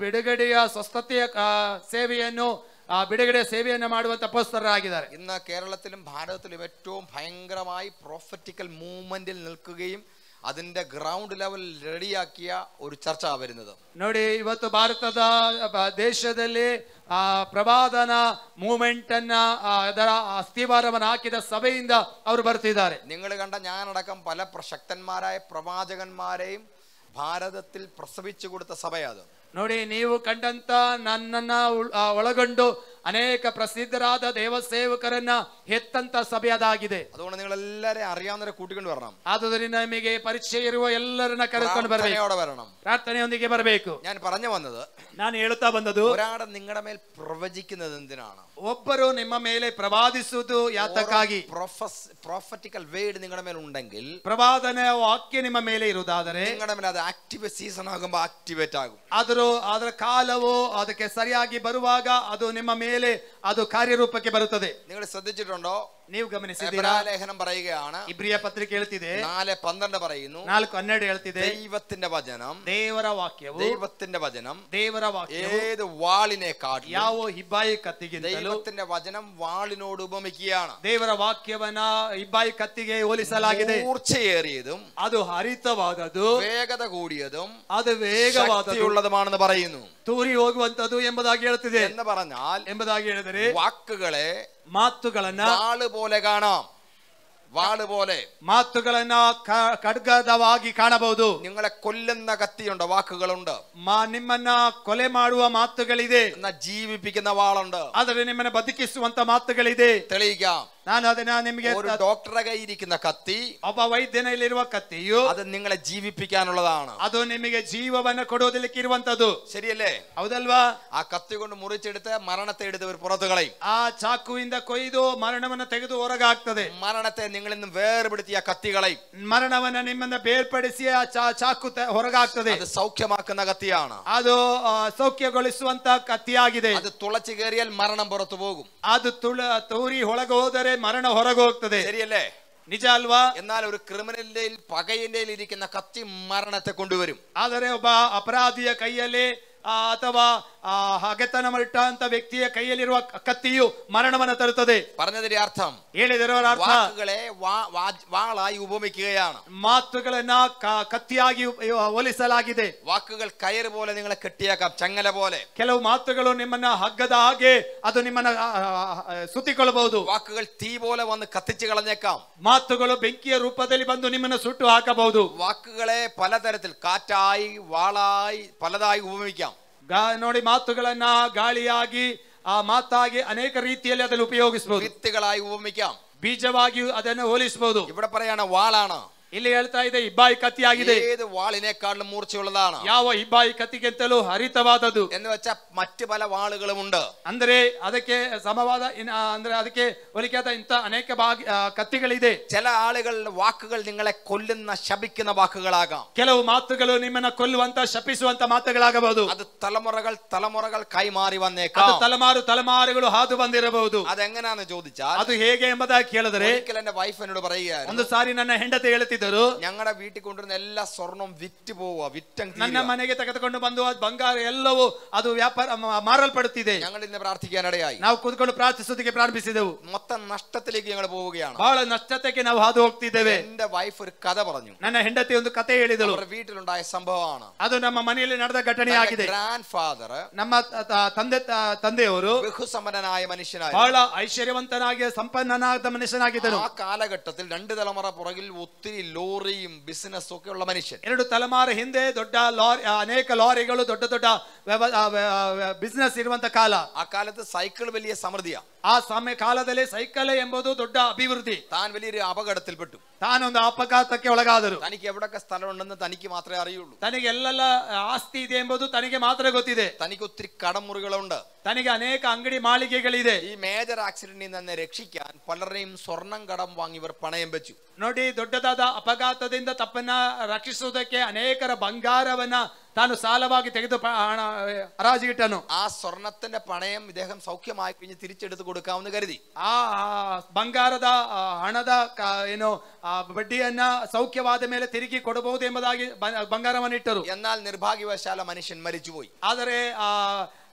ಬಿಡುಗಡೆಯ ಸ್ವಸ್ಥತೆಯ ಆ, ಸೇವೆಯನ್ನು ಆ ಬಿಡುಗಡೆಯ ಸೇವೆಯನ್ನು ಮಾಡುವಂತ ಪೋಸ್ತರಾಗಿದ್ದಾರೆ ഇന്ന് കേരളത്തിലും ഭാരതത്തിലും ഏറ്റവും ഭയങ്കരമായി പ്രോഫറ്റിക്കൽ മൂവ്മെന്റിൽ നിൽക്കുകയും അതിന്റെ ഗ്രൗണ്ട് ലെവൽ റെഡിയാക്കിയ ഒരു ചർച്ച വരുന്നത് ನೋಡಿ ಇವತ್ತು ಭಾರತದ ಬ- ದೇಶದಲ್ಲಿ ಆ ಪ್ರವಾದನ ಮೂವ್ಮೆಂಟ್ ಅನ್ನ ಆ, ಅದರ ಅಸ್ಥಿವಾರವನ್ನು ಹಾಕಿದ ಸಭೆಯಿಂದ ಅವರು ಬರ್ತಿದ್ದಾರೆ നിങ്ങൾ കണ്ട ഞാനടക്കം പല പ്രശക്തന്മാരായ പ്രവാചകന്മാരെയും ഭാരതത്തിൽ പ്രസവിച്ചു കൊടുത്ത സഭയത് ನೋಡಿ ನೀವು ಕಂಡಂತ ನನ್ನನ್ನ ಒಳಗೊಂಡು ಅನೇಕ ಪ್ರಸಿದ್ಧರಾದ ದೇವ ಸೇವಕರನ್ನ ಹೆತ್ತಂತ ಸಭೆ ಅದಾಗಿದೆ അതുകൊണ്ട് നിങ്ങൾ എല്ലാവരെയും അറിയാവുന്നവരെ കൂട്ടിക്കൊണ്ട് വരണം ಆದುದರಿಂದ ನಿಮಗೆ ಪರಿಚಯ ಇರುವ ಎಲ್ಲರನ್ನ ಕರೆದುಕೊಂಡು ಬರಬೇಕು പ്രാർത്ഥനയോടെ വരണം ಪ್ರಾರ್ಥನೆಯೊಂದಿಗೆ ಬರಬೇಕು ഞാൻ പറഞ്ഞു വന്നത് ನಾನು ಹೇಳುತ್ತಾ ಬಂದದು ഒരാടെ നിങ്ങളുടെ മേൽ പ്രവചിക്കുന്നത് എന്തിനാണ് ಒಬ್ಬರು ನಿಮ್ಮ ಮೇಲೆ ಪ್ರವಾದಿಸುವುದು ಯಾತಕ್ಕಾಗಿ പ്രോഫറ്റിക്കൽ വേഡ് നിങ്ങളുടെ മേൽ ഉണ്ടെങ്കിൽ ಪ್ರವಾದನೆ ವಾಕ್ಯ ನಿಮ್ಮ ಮೇಲೆ ಇರುವುದಾದರೆ നിങ്ങളുടെ മേൽ അത് ആക്ടിവേറ്റ് സീസൺ ആകുമ്പോൾ ആക്ടിവേറ്റ് ആകും ಆದರೂ ಅದರ ಕಾಲವು ಅದಕ್ಕೆ ಸರಿಯಾಗಿ ಬರುವಾಗ ಅದು ನಿಮ್ಮ ಮೇಲೆ ಅದು ಕಾರ್ಯರೂಪಕ್ಕೆ ಬರುತ್ತದೆ നിങ്ങൾ ശ്രദ്ധിച്ചിട്ടുണ്ടോ ನೀವು ಗಮನಿಸಿದ್ದೀರಾ ലേഖനം പറയുകയാണ് ಇಬ್ರಿಯ ಪತ್ರಿಕೆ ಹೇಳ್ತಿದೆ നാല് പന്ത്രണ്ട് പറയുന്നു ನಾಲ್ಕು ಹನ್ನೆರಡು ಹೇಳ್ತಿದೆ ദൈവത്തിന്റെ വചനം ದೇವರ ವಾಕ್ಯವು ദൈവത്തിന്റെ വചനം ದೇವರ ವಾಕ್ಯವು ഏത് വാളിനെക്കാട്ടിലും ಯಾವ ಹಿಬ್ಬಾಯಿ ಕತ್ತಿಗಿಂತಲೂ ദൈവത്തിന്റെ വചനം വാളിനോട് ഉപമിക്കുകയാണ് ದೇವರ ವಾಕ್ಯವನ್ನ ಹಿಬ್ಬಾಯಿ ಕತ್ತಿಗೆ ಹೋಲಿಸಲಾಗಿದೆ മൂർച്ചയേറിയതും ಅದು ಹರಿತವಾದದು വേഗത കൂടിയതും ಅದು ವೇಗವಾದದು ശക്തിയുള്ളതുമാണെന്ന് പറയുന്നു ತೂರಿ ಹೋಗುವಂತದ್ದು ಎಂಬುದಾಗಿ ಹೇಳ್ತಿದೆ എന്ന് പറഞ്ഞാൽ ಎಂಬುದಾಗಿ ಹೇಳಿದರೆ വാക്കുകളെ ಮಾತುಗಳನ್ನ വാള് പോലെ കാണാം വാള് പോലെ ಮಾತುಗಳನ್ನ ಕ- ಖಡ್ಗದವಾಗಿ ಕಾಣಬಹುದು നിങ്ങളെ കൊല്ലുന്ന കത്തിയുണ്ട് വാക്കുകളുണ്ട് ಮಾ ನಿಮ್ಮನ್ನ ಕೊಲೆ ಮಾಡುವ ಮಾತುಗಳಿದೆ എന്നാ ജീവിപ്പിക്കുന്ന വാളുണ്ട് ಆದರೆ ನಿಮ್ಮನ್ನ ಬದುಕಿಸುವಂತ ಮಾತುಗಳಿದೆ തെളിയിക്കാം ನಾನು ಅದನ್ನ ನಿಮಗೆ ഒരു ഡോക്ടറെ കയ്യിരിക്കുന്ന കത്തി ಒಬ್ಬ ವೈದ್ಯನಲ್ಲಿರುವ ಕತ್ತಿಯು അത് നിങ്ങളെ ജീവിപ്പിക്കാനുള്ളതാണ് ಅದು ನಿಮಗೆ ಜೀವವನ್ನ ಕೊಡೋದಕ್ಕೆ ಇರುವಂತದ್ದು ശരിയല്ലേ ಹೌದಲ್ವಾ ആ കത്തി കൊണ്ട് മുറിച്ചെടുത്ത് മരണത്തെ എടുത്ത് ഒരു പുറത്തു കളയും ಆ ಚಾಕುವಿಂದ ಕೊಯ್ದು ಮರಣವನ್ನ ತೆಗೆದು ಹೊರಗಾಗ್ತದೆ മരണത്തെ നിങ്ങളിൽ നിന്ന് വേർപെടുത്തി ആ കത്തി കളയും ಮರಣವನ್ನ ನಿಮ್ಮನ್ನ ಬೇರ್ಪಡಿಸಿ ಆ ಚಾ- ಚಾಕು ತೆ- ಹೊರಗಾಗ್ತದೆ അത് സൗഖ്യമാക്കുന്ന കത്തിയാണ് ಅದು ಆ, ಸೌಖ್ಯಗೊಳಿಸುವಂತ ಕತ್ತಿಯಾಗಿದೆ അത് തുളച്ചു കയറിയാൽ മരണം പുറത്തു പോകും ಅದು ತುಳ ತೂರಿ ಒಳಗೆ ಹೋದರೆ ಮರಣ ಹೊರಗೆ ಹೋಗ್ತದೆ ശരിയല്ലേ ನಿಜ ಅಲ್ವಾ എന്നാൽ ഒരു ക്രിമിനലിന്റെ പകയിന്റെ ഇരിക്കുന്ന കത്തി മരണത്തെ കൊണ്ടുവരും ಆದರೆ ಒಬ್ಬ ಅಪರಾಧಿಯ ಕೈಯಲ್ಲಿ ಆ, ಅಥವಾ ಆ, ಹಗೆತನ ಮಟ್ಟ ವ್ಯಕ್ತಿಯ ಕೈಯಲ್ಲಿರುವ ಕ- ಕತ್ತಿಯು ಮರಣವನ್ನು ತರುತ್ತದೆ പറഞ്ഞതിന്റെ അർത്ഥം ಹೇಳಿದರವರ ಅರ್ಥ വാക്കുകളെ വാ- വാ- വാളായി ഉപമിക്കുകയാണ് ಮಾತುಗಳನ್ನ ಕ- ಕತ್ತಿಯಾಗಿ ಉಪ- ಹೋಲಿಸಲಾಗಿದೆ വാക്കുകൾ കയറ് പോലെ നിങ്ങളെ കെട്ടിയാക്കാം ചങ്ങല പോലെ ಕೆಲವು ಮಾತುಗಳು ನಿಮ್ಮನ್ನ ಹಗ್ಗದ ಹಾಗೆ ಅದು ನಿಮ್ಮನ್ನ ಆ, ಆ, ಆ, ಸುತ್ತಿಕೊಳ್ಳಬಹುದು വാക്കുകൾ തീ പോലെ വന്ന് കത്തിച്ചു കളഞ്ഞേക്കാം ಮಾತುಗಳು ಬೆಂಕಿಯ ರೂಪದಲ್ಲಿ ಬಂದು ನಿಮ್ಮನ್ನ ಸುಟ್ಟು ಹಾಕಬಹುದು വാക്കുകളെ പലതരത്തിൽ കാറ്റായി വാളായി പലതായി ഉപമിക്കാം ಗಾ- ನೋಡಿ ಮಾತುಗಳನ್ನ ಗಾಳಿಯಾಗಿ ಆ ಮಾತಾಗಿ ಅನೇಕ ರೀತಿಯಲ್ಲಿ ಅದನ್ನು ಉಪಯೋಗಿಸಬಹುದು വിത്തുകളായി ഉപമിക്കാം ಬೀಜವಾಗಿಯೂ ಅದನ್ನು ಹೋಲಿಸಬಹುದು ഇവിടെ പറയാണ് വാളാണ് ಇಲ್ಲಿ ಹೇಳ್ತಾ ಇದೆ ಇಬ್ಬಾಯಿ ಕತ್ತಿಯಾಗಿದೆ ഏത് വാളിനേക്കാളും മൂർച്ചയുള്ളതാണ് ಯಾವ ಇಬ್ಬಾಯಿ ಕತ್ತಿಗಿಂತಲೂ ಹರಿತವಾದದ್ದು എന്ന് വെച്ചാൽ മറ്റു പല വാളുകളുമുണ്ട് ಅಂದ್ರೆ ಅದಕ್ಕೆ ಸಮವಾದ ಇನ್- ಆ, ಅಂದ್ರೆ ಅದಕ್ಕೆ ಹೋಲಿಕೆಯಾದ ಇಂಥ ಅನೇಕ ಭಾಗ ಆ, ಕತ್ತಿಗಳಿದೆ ചില ആളുകളുടെ വാക്കുകൾ നിങ്ങളെ കൊല്ലുന്ന ശപിക്കുന്ന വാക്കുകളാകാം ಕೆಲವು ಮಾತುಗಳು ನಿಮ್ಮನ್ನ ಕೊಲ್ಲುವಂತ ಶಪಿಸುವಂತ ಮಾತುಗಳಾಗಬಹುದು അത് തലമുറകൾ തലമുറകൾ കൈമാറി ಅದು വന്നേക്കാം ತಲೆಮಾರು ತಲೆಮಾರುಗಳು ಹಾದು ಬಂದಿರಬಹುದು അതെങ്ങനാന്ന് ചോദിച്ചാൽ ಅದು ಹೇಗೆ ಎಂಬುದಾಗಿ ಕೇಳಿದರೆ ഒരിക്കൽ എന്റെ വൈഫ് എന്നോട് പറയുകയായിരുന്നു ಒಂದು ಸಾರಿ ನನ್ನ ಹೆಂಡತಿ ಹೇಳುತ್ತಿದ್ದರು ഞങ്ങളുടെ വീട്ടിൽ കൊണ്ടുവരുന്ന എല്ലാ സ്വർണവും വിറ്റ് പോവുക വിറ്റം ನನ್ನ ಮನೆಗೆ ತೆಗೆದುಕೊಂಡು ಬಂದು ಅದು ಬಂಗಾರ ಎಲ್ಲವೂ ಅದು ವ್ಯಾಪಾರ ಮ- ಮಾರಲ್ಪಡುತ್ತಿದೆ ഞങ്ങൾ ഇന്ന് പ്രാർത്ഥിക്കാനിടയായി ನಾವು ಕೂತ್ಕೊಂಡು ಪ್ರಾರ್ಥಿಸೋದಕ್ಕೆ ಪ್ರಾರಂಭಿಸಿದೆವು മൊത്തം നഷ്ടത്തിലേക്ക് ഞങ്ങൾ പോവുകയാണ് ಬಹಳ ನಷ್ಟತೆಗೆ ನಾವು ಹಾದು ಹೋಗ್ತಿದ್ದೇವೆ എന്റെ വൈഫ് ഒരു കഥ പറഞ്ഞു ನನ್ನ ಹೆಂಡತಿ ಒಂದು ಕತೆ ಹೇಳಿದಳು അവരുടെ വീട്ടിലുണ്ടായ സംഭവമാണ് ಅದು ನಮ್ಮ ಮನೆಯಲ್ಲಿ ನಡೆದ ಘಟನೆ ಆಗಿದೆ ഗ്രാൻഡ് ഫാദർ ನಮ್ಮ ತ- ತ- ತಂದೆ ತ- ತಂದೆಯವರು ബഹുസമ്പന്നനായ മനുഷ്യനായി ಬಹಳ ಐಶ್ವರ್ಯವಂತನಾಗಿ ಸಂಪನ್ನನಾದ ಮನುಷ್ಯನಾಗಿದ್ದನು ആ കാലഘട്ടത്തിൽ രണ്ട് തലമുറ പുറകിൽ ഒത്തിരി ലോറിയും ബിസിനസ്സും ഒക്കെ ഉള്ള മനുഷ്യൻ ಎರಡು ತಲೆಮಾರು ಹಿಂದೆ ದೊಡ್ಡ ಲಾರಿ ಅನೇಕ ಲಾರಿಗಳು ದೊಡ್ಡ ದೊಡ್ಡ ಬಿಸ್ನೆಸ್ ಇರುವಂತ ಕಾಲ ആ കാലത്ത് സൈക്കിൾ വലിയ സമൃദ്ധിയാ ಆ ಸಮಯ ಕಾಲದಲ್ಲಿ ಸೈಕಲ್ ಎಂಬುದು ದೊಡ್ಡ ಅಭಿವೃದ್ಧಿ താൻ വലിയൊരു അപകടത്തിൽപ്പെട്ടു ತಾನೊಂದು ಅಪಘಾತಕ್ಕೆ ಒಳಗಾದರು തനിക്ക് എവിടൊക്കെ സ്ഥലമുണ്ടെന്ന് തനിക്ക് മാത്രമേ അറിയുള്ളൂ ತನಗೆ ಎಲ್ಲೆಲ್ಲ ಆಸ್ತಿ ಇದೆ ಎಂಬುದು ತನಗೆ ಮಾತ್ರ ಗೊತ್ತಿದೆ തനിക്ക് ഒത്തിരി കടമുറികളുണ്ട് ತನಗೆ ಅನೇಕ ಅಂಗಡಿ ಮಾಳಿಗೆಗಳಿದೆ ഈ മേജർ ആക്സിഡന്റിൽ നിന്ന് രക്ഷിക്കാൻ പലരെയും സ്വർണം കടം വാങ്ങി ഇവർ പണയം വെച്ചു ನೋಡಿ ದೊಡ್ಡದಾದ ಅಪಘಾತದಿಂದ ತಪ್ಪನ್ನ ರಕ್ಷಿಸುವುದಕ್ಕೆ ಅನೇಕರ ಬಂಗಾರವನ್ನ ತಾನು ಸಾಲವಾಗಿ ತೆಗೆದು ಪ- ಹಣ ಹರಾಜಿಗಿಟ್ಟನು ആ സ്വർണത്തിന്റെ പണയം ഇദ്ദേഹം സൗഖ്യമായി കഴിഞ്ഞ് തിരിച്ചെടുത്ത് കൊടുക്കാമെന്ന് കരുതി ಆ ಆ ಬಂಗಾರದ ಆ, ಹಣದ ಕ- ಏನು ಆ ಬಡ್ಡಿಯನ್ನ ಸೌಖ್ಯವಾದ ಮೇಲೆ ತಿರುಗಿ ಕೊಡಬಹುದು ಎಂಬುದಾಗಿ ಬ- ಬಂಗಾರವನ್ನಿಟ್ಟರು എന്നാൽ നിർഭാഗ്യവശാല മനുഷ്യൻ മരിച്ചുപോയി ಆದರೆ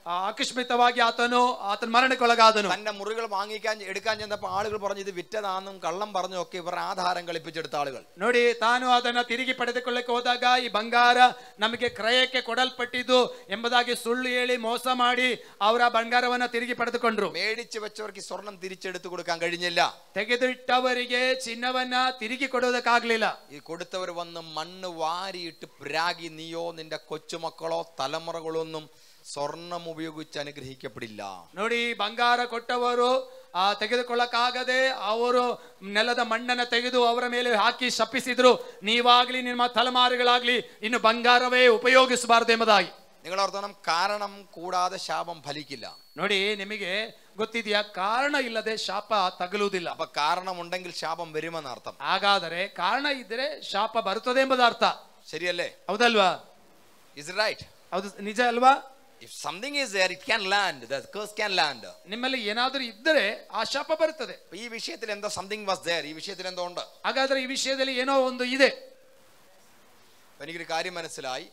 ಆ ಆ ಆಕಸ್ಮಿತವಾಗಿ ಆತನು ಆತನ ಮರಣಕ್ಕೊಳಗಾದನು തന്റെ മുറികൾ വാങ്ങിക്കാൻ എടുക്കാൻ ചെന്നപ്പോൾ ആളുകൾ പറഞ്ഞു ഇത് വിറ്റതാണെന്നും കള്ളം പറഞ്ഞും ഒക്കെ ഇവർ ആധാരം കളിപ്പിച്ചെടുത്ത ആളുകൾ ನೋಡಿ ತಾನು ಅದನ್ನ ತಿರುಗಿ ಪಡೆದುಕೊಳ್ಳಕ್ಕೆ ಹೋದಾಗ ಈ ಬಂಗಾರ ನಮಗೆ ಕ್ರಯಕ್ಕೆ ಕೊಡಲ್ಪಟ್ಟಿದ್ದು ಎಂಬುದಾಗಿ ಸುಳ್ಳು ಹೇಳಿ ಮೋಸ ಮಾಡಿ ಅವರ ಬಂಗಾರವನ್ನ ತಿರುಗಿ ಪಡೆದುಕೊಂಡ್ರು മേടിച്ചു വെച്ചവർക്ക് ഈ സ്വർണം തിരിച്ചെടുത്ത് കൊടുക്കാൻ കഴിഞ്ഞില്ല ತೆಗೆದಿಟ್ಟವರಿಗೆ ಚಿನ್ನವನ್ನ ತಿರುಗಿ ಕೊಡೋದಕ್ಕಾಗ್ಲಿಲ್ಲ ഈ കൊടുത്തവർ വന്ന് മണ്ണ് വാരിയിട്ട് പ്രാഗി നീയോ നിന്റെ കൊച്ചുമക്കളോ തലമുറകളൊന്നും സ്വർണം ഉപയോഗിച്ച് അനുഗ്രഹിക്കപ്പെടില്ല ನೋಡಿ ಬಂಗಾರ ಕೊಟ್ಟವರು ಆ ತೆಗೆದುಕೊಳ್ಳಕ್ಕಾಗದೆ ಅವರು ನೆಲದ ಮಣ್ಣನ್ನ ತೆಗೆದು ಅವರ ಮೇಲೆ ಹಾಕಿ ಶಪಿಸಿದ್ರು ನೀವಾಗ್ಲಿ ನಿಮ್ಮ ತಲೆಮಾರುಗಳಾಗ್ಲಿ ಇನ್ನು ಬಂಗಾರವೇ ಉಪಯೋಗಿಸಬಾರದು ಎಂಬುದಾಗಿ നിങ്ങൾ ഓർത്തണം കാരണം കൂടാതെ ശാപം ഫലിക്കില്ല ನೋಡಿ ನಿಮಗೆ ಗೊತ್ತಿದೆಯಾ ಕಾರಣ ಇಲ್ಲದೆ ಶಾಪ ತಗಲುವುದಿಲ್ಲ അപ്പൊ കാരണമുണ്ടെങ്കിൽ ശാപം വരുമെന്ന് അർത്ഥം ಹಾಗಾದರೆ ಕಾರಣ ಇದ್ದರೆ ಶಾಪ ಬರುತ್ತದೆ ಎಂಬುದು ಅರ್ಥ ശരിയല്ലേ ಹೌದಲ್ವಾ ഇസ് റൈറ്റ് ಹೌದು ನಿಜ ಅಲ್ವಾ if something is there it can land the curse can land ನಿಮ್ಮಲ್ಲಿ ಏನಾದರೂ ಇದ್ದರೆ ಆ ಶಾಪ ಬರುತ್ತದೆ അപ്പൊ ഈ വിഷയത്തിൽ എന്തോ സംതിങ് വാസ് there ഈ വിഷയത്തിൽ എന്തോ ഉണ്ട് ಹಾಗಾದ್ರೆ ಈ ವಿಷಯದಲ್ಲಿ ಏನೋ ಒಂದು ಇದೆ അപ്പൊ എനിക്കൊരു കാര്യം മനസ്സിലായി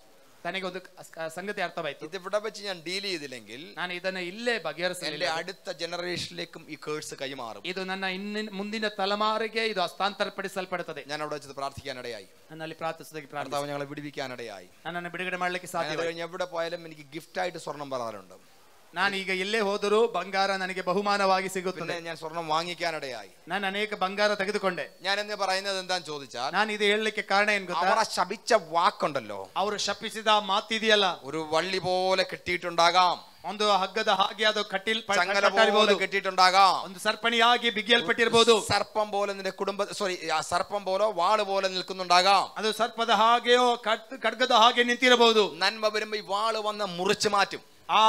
ನನಗೆ ಒಂದು ಕ- ಸಂಗತಿ ಅರ್ಥವಾಯ್ತು ഇത് ഇവിടെ വെച്ച് ഞാൻ ഡീൽ ചെയ്തില്ലെങ്കിൽ ನಾನು ಇದನ್ನ ಇಲ್ಲೇ എന്റെ ಬಗೆಹರಿಸಲಿಲ್ಲ അടുത്ത ജനറേഷനിലേക്കും ഈ കേഴ്സ് കൈമാറും ಇದು ನನ್ನ ಇನ್ನಿನ ಮುಂದಿನ ತಲೆಮಾರಿಗೆ ಇದು ಹಸ್ತಾಂತರಪಡಿಸಲ್ಪಡುತ್ತದೆ ഞാൻ അവിടെ വെച്ചത് പ്രാർത്ഥിക്കാനിടയായി ನನ್ನಲ್ಲಿ ಪ್ರಾರ್ಥಿಸೋದಕ್ಕೆ ಪ್ರಾರ್ಥನೆ കർത്താവ് ഞങ്ങളെ വിടുവിക്കാനിടയായി ನನ್ನನ್ನು ಬಿಡುಗಡೆ ಮಾಡಲಿಕ್ಕೆ ഞാൻ അത് ಸಾಧ್ಯ കഴിഞ്ഞ് എവിടെ പോയാലും എനിക്ക് ഗിഫ്റ്റ് ആയിട്ട് സ്വർണം പറയാറുണ്ട് ನಾನು ಈಗ ಎಲ್ಲೇ ಹೋದರೂ ಬಂಗಾರ ನನಗೆ ಬಹುಮಾನವಾಗಿ പിന്നെ ಸಿಗುತ್ತದೆ ഞാൻ സ്വർണം വാങ്ങിക്കാനിടയായി ನಾನು ಅನೇಕ ಬಂಗಾರ ತೆಗೆದುಕೊಂಡೆ ഞാൻ എന്ന് പറയുന്നത് എന്താന്ന് ചോദിച്ചാൽ ನಾನು ಇದು ಹೇಳಲಿಕ್ಕೆ ಕಾರಣ ಏನ್ ಗೊತ್ತಾ അവർ ആ ശപിച്ച വാക്കുണ്ടല്ലോ ಅವರು ಶಪಿಸಿದ ಮಾತಿದೆಯಲ್ಲ ഒരു വള്ളി പോലെ കെട്ടിയിട്ടുണ്ടാകാം ಒಂದು ಹಗ್ಗದ ಹಾಗೆ ಅದು ಕಟ್ಟಿಲ್ ಪ- ചങ്ങല ಕಟ್ಟಾಗಿರ್ಬೋದು. പോലെ കെട്ടിയിട്ടുണ്ടാകാം ಒಂದು ಸರ್ಪಣಿಯಾಗಿ ಬಿಗಿಯಲ್ಪಟ್ಟಿರ್ಬೋದು സർപ്പം പോലെ നിന്റെ കുടുംബ സോറി ആ സർപ്പം പോലെ വാള് പോലെ നിൽക്കുന്നുണ്ടാകാം ಅದು ಸರ್ಪದ ಹಾಗೆಯೋ ಕಟ್- ಖಡ್ಗದ ಹಾಗೆ ನಿಂತಿರಬಹುದು നന്മ വരുമ്പോ ഈ വാള് വന്ന് മുറിച്ചു മാറ്റും ಆ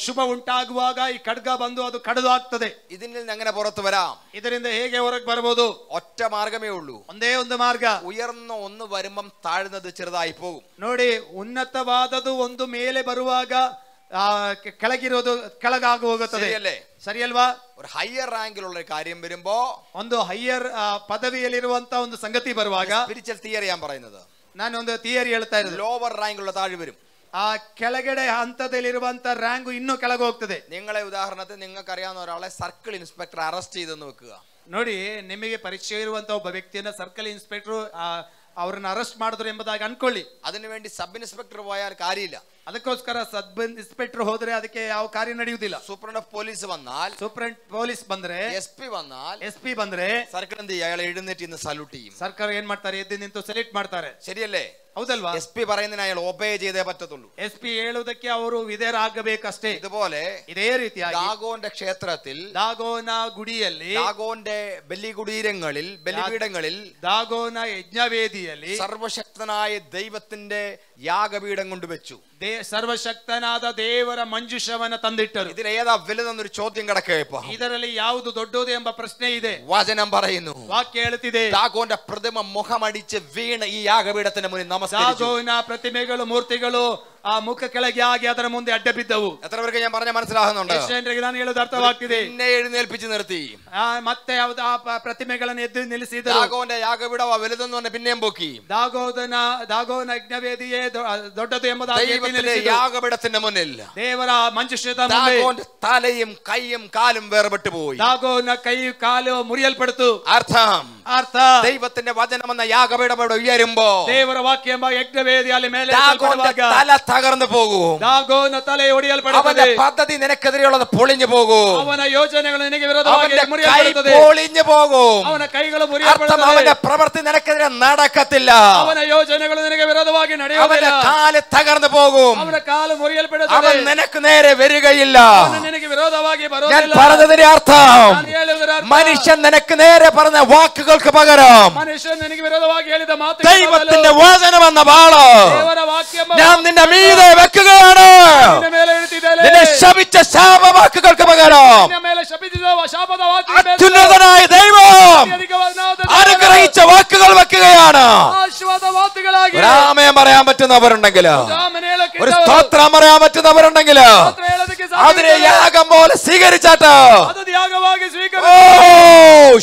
ಶುಭ ಉಂಟಾಗುವಾಗ ಈ ಖಡ್ಗ ಬಂದು ಅದು ಕಡಿದು ಆಗ್ತದೆ ഇതിൽ നിന്ന് എങ്ങനെ പുറത്തു വരാം ಇದರಿಂದ ಹೇಗೆ ಹೊರಗೆ ಬರಬಹುದು ഒറ്റ മാർഗമേ ഉള്ളൂ ಒಂದೇ ಒಂದು ಮಾರ್ಗ ഉയർന്ന ഒന്ന് വരുമ്പം താഴ്ന്നത് ചെറുതായി പോകും ನೋಡಿ ಉನ್ನತವಾದದು ಒಂದು ಮೇಲೆ ಬರುವಾಗ ಆ ಕೆ- ಕೆಳಗಿರೋದು ಕೆಳಗಾಗಿ ಹೋಗುತ್ತದೆ ശരിയല്ലേ ಸರಿ ಅಲ್ವಾ ഒരു ഹയർ റാങ്കിലുള്ള ഒരു കാര്യം വരുമ്പോ ಒಂದು ಹೈಯರ್ ಪದವಿಯಲ್ಲಿರುವಂತ ಒಂದು ಸಂಗತಿ ಬರುವಾಗ സ്പിരിച്വൽ തിയറി ഞാൻ പറയുന്നത് ನಾನು ಒಂದು ಥಿಯರಿ ಹೇಳ್ತಾ ಇರೋದು ലോവർ റാങ്കിലുള്ള താഴെ വരും ಆ ಕೆಳಗಡೆ ಹಂತದಲ್ಲಿರುವಂತ ರ್ಯಾಂಕ್ ಇನ್ನೂ ಕೆಳಗೆ ಹೋಗ್ತದೆ നിങ്ങളെ ഉദാഹരണത്തിന് നിങ്ങൾക്ക് അറിയാവുന്ന ഒരാളെ സർക്കിൾ ഇൻസ്പെക്ടർ അറസ്റ്റ് ചെയ്തെന്ന് വെക്കുക ನೋಡಿ ನಿಮಗೆ ಪರಿಚಯ ಇರುವಂತ ಒಬ್ಬ ವ್ಯಕ್ತಿಯನ್ನ ಸರ್ಕಲ್ ಇನ್ಸ್ಪೆಕ್ಟರ್ ಅವರನ್ನ ಅರೆಸ್ಟ್ ಮಾಡಿದ್ರು ಎಂಬುದಾಗಿ ಅನ್ಕೊಳ್ಳಿ അതിനുവേണ്ടി സബ് ഇൻസ്പെക്ടർ പോയാൽ കാര്യമില്ല ಅದಕ್ಕೋಸ್ಕರ ಸಬ್ ಇನ್ಸ್ಪೆಕ್ಟರ್ ಹೋದ್ರೆ ಅದಕ್ಕೆ ಯಾವ ಕಾರ್ಯ ನಡೆಯುವುದಿಲ್ಲ സൂപ്രണ്ട് ഓഫ് പോലീസ് വന്നാൽ ಸೂಪರಿಂಟ್ ಪೊಲೀಸ್ ಬಂದ್ರೆ എസ് പി വന്നാൽ ಎಸ್ ಪಿ ಬಂದ್ರೆ സർക്കിൾ എന്ത് ചെയ്യും അയാൾ എഴുന്നേറ്റ് ഇന്ന് സല്യൂട്ട് ചെയ്യും ಸರ್ಕಾರ ಏನ್ ಮಾಡ್ತಾರೆ ಎದ್ದು ನಿಂತು ಸೆಲೆಕ್ಟ್ ಮಾಡ್ತಾರೆ ശരിയല്ലേ ಹೌದಲ್ವಾ എസ് പി പറയുന്നതിന് അയാൾ ഒബേ ചെയ്തേ പറ്റത്തുള്ളൂ ಎಸ್ ಪಿ ಹೇಳುವುದಕ್ಕೆ ಅವರು ವಿಧೇಯರಾಗಬೇಕಷ್ಟೇ ഇതുപോലെ ಇದೇ ರೀತಿಯಾಗಿ ദാഗോന്റെ ക്ഷേത്രത്തിൽ ದಾಗೋನ ಗುಡಿಯಲ್ಲಿ ദാഗോന്റെ ബലികുടീരങ്ങളിൽ ബലിപീഠങ്ങളിൽ ದಾಗೋನ ಯಜ್ಞವೇದಿಯಲ್ಲಿ സർവശക്തനായ ദൈവത്തിന്റെ യാഗപീഠം കൊണ്ടുവച്ചു ದೇ ಸರ್ವಶಕ್ತನಾದ ದೇವರ ಮಂಜುಷವನ್ನ ತಂದಿಟ್ಟರು ഇതിൽ ഏതാ വലുതെന്നൊരു ചോദ്യം കിടക്കുക ഇപ്പൊ ಇದರಲ್ಲಿ ಯಾವುದು ದೊಡ್ಡದು ಎಂಬ ಪ್ರಶ್ನೆ ಇದೆ വചനം പറയുന്നു ವಾಕ್ಯ ಹೇಳುತ್ತಿದೆ ദാഗോന്റെ പ്രതിമ മുഖമടിച്ച് വീണ് ഈ യാഗപീഠത്തിന് മുന്നിൽ നമസ്കരിച്ചു ದಾಗೋನ ಪ್ರತಿಮೆಗಳು ಮೂರ್ತಿಗಳು ಆ ಮುಖ ಕೆಳಗೆ ಆಗಿ ಅದರ ಮುಂದೆ ಅಡ್ಡ ಬಿದ್ದವು എത്ര പേർക്ക് ഞാൻ പറഞ്ഞ മനസ്സിലാകുന്നുണ്ട് ಎಷ್ಟು ಜನರಿಗೆ ನಾನು ಹೇಳೋದು ಅರ್ಥವಾಗ್ತಿದೆ പിന്നെ എഴുന്നേൽപ്പിച്ച് നിർത്തി ಆ, ಮತ್ತೆ ಯಾವ್ದು ಆ ಪ- ಪ್ರತಿಮೆಗಳನ್ನು ಎದ್ದು ನಿಲ್ಲಿಸಿದರು ദാഗോന്റെ യാഗപീഠം വലുതെന്ന് പറഞ്ഞ പിന്നെയും പൊക്കി ದಾಗೋದನ ದಾಗೋನ ಯಜ್ಞವೇದಿಯೇ ದೊ- ದೊಡ್ಡದು ಎಂಬುದಾಗಿ ಎತ್ತಿ ദൈവത്തിന്റെ ನಿಲ್ಲಿಸಿದರು. യാഗപീഠത്തിന്റെ മുന്നിൽ ದೇವರ ಮಂಜುಷದ ಮುಂದೆ ദാഗോന്റെ തലയും കൈയും കാലും വേർപെട്ടു പോയി ದಾಗೋನ ಕೈ ಕಾಲು ಮುರಿಯಲ್ಪಡ್ತು അർത്ഥം ಅರ್ಥ ദൈവത്തിന്റെ വചനം എന്ന യാഗപീഠം അവിടെ ഉയരുമ്പോ ದೇವರ ವಾಕ್ಯ ಎಂಬ ಯಜ್ಞವೇದಿ ಅಲ್ಲಿ ಮೇಲೆ ദാഗോന്റെ ಎತ್ತಲ್ಪಡುವಾಗ തല തകർന്നു പോകും. അവന്റെ പദ്ധതി നിനക്കെതിരെയുള്ളത് പൊളിഞ്ഞു പോകും. അവന്റെ നിനക്ക് വിരോധമായി പൊളിഞ്ഞു പോകും. അവന്റെ അർത്ഥം അവന്റെ പ്രവൃത്തി നിനക്കെതിരെ നടക്കത്തില്ല. അവന്റെ നിനക്ക് അവന്റെ കാൽ തകർന്നു പോകും. അവന്റെ കാൽ അവൻ നിനക്ക് നേരെ വരികയില്ല. ഞാൻ പറഞ്ഞതിന്റെ അർത്ഥം മനുഷ്യൻ നിനക്ക് നേരെ പറഞ്ഞ വാക്കുകൾക്ക് പകരം മനുഷ്യൻ ദൈവത്തിന്റെ വചനം എന്ന വാൾ. ഞാൻ നിന്റെ ചെയ്ത് വെക്കുകയാണ്. നിന്നെ ശപിച്ച ശാപവാക്കുകൾക്ക് പകരം അത്യുന്നതനായ ദൈവം അനുഗ്രഹിച്ച വാക്കുകൾ വെക്കുകയാണ്. രാമയം പറയാൻ പറ്റുന്നവരുണ്ടെങ്കിൽ ഒരു സ്തോത്രം പറയാൻ പറ്റുന്നവരുണ്ടെങ്കിൽ അതിനെ യാഗം പോലെ സ്വീകരിച്ചാട്ടോ. ഓ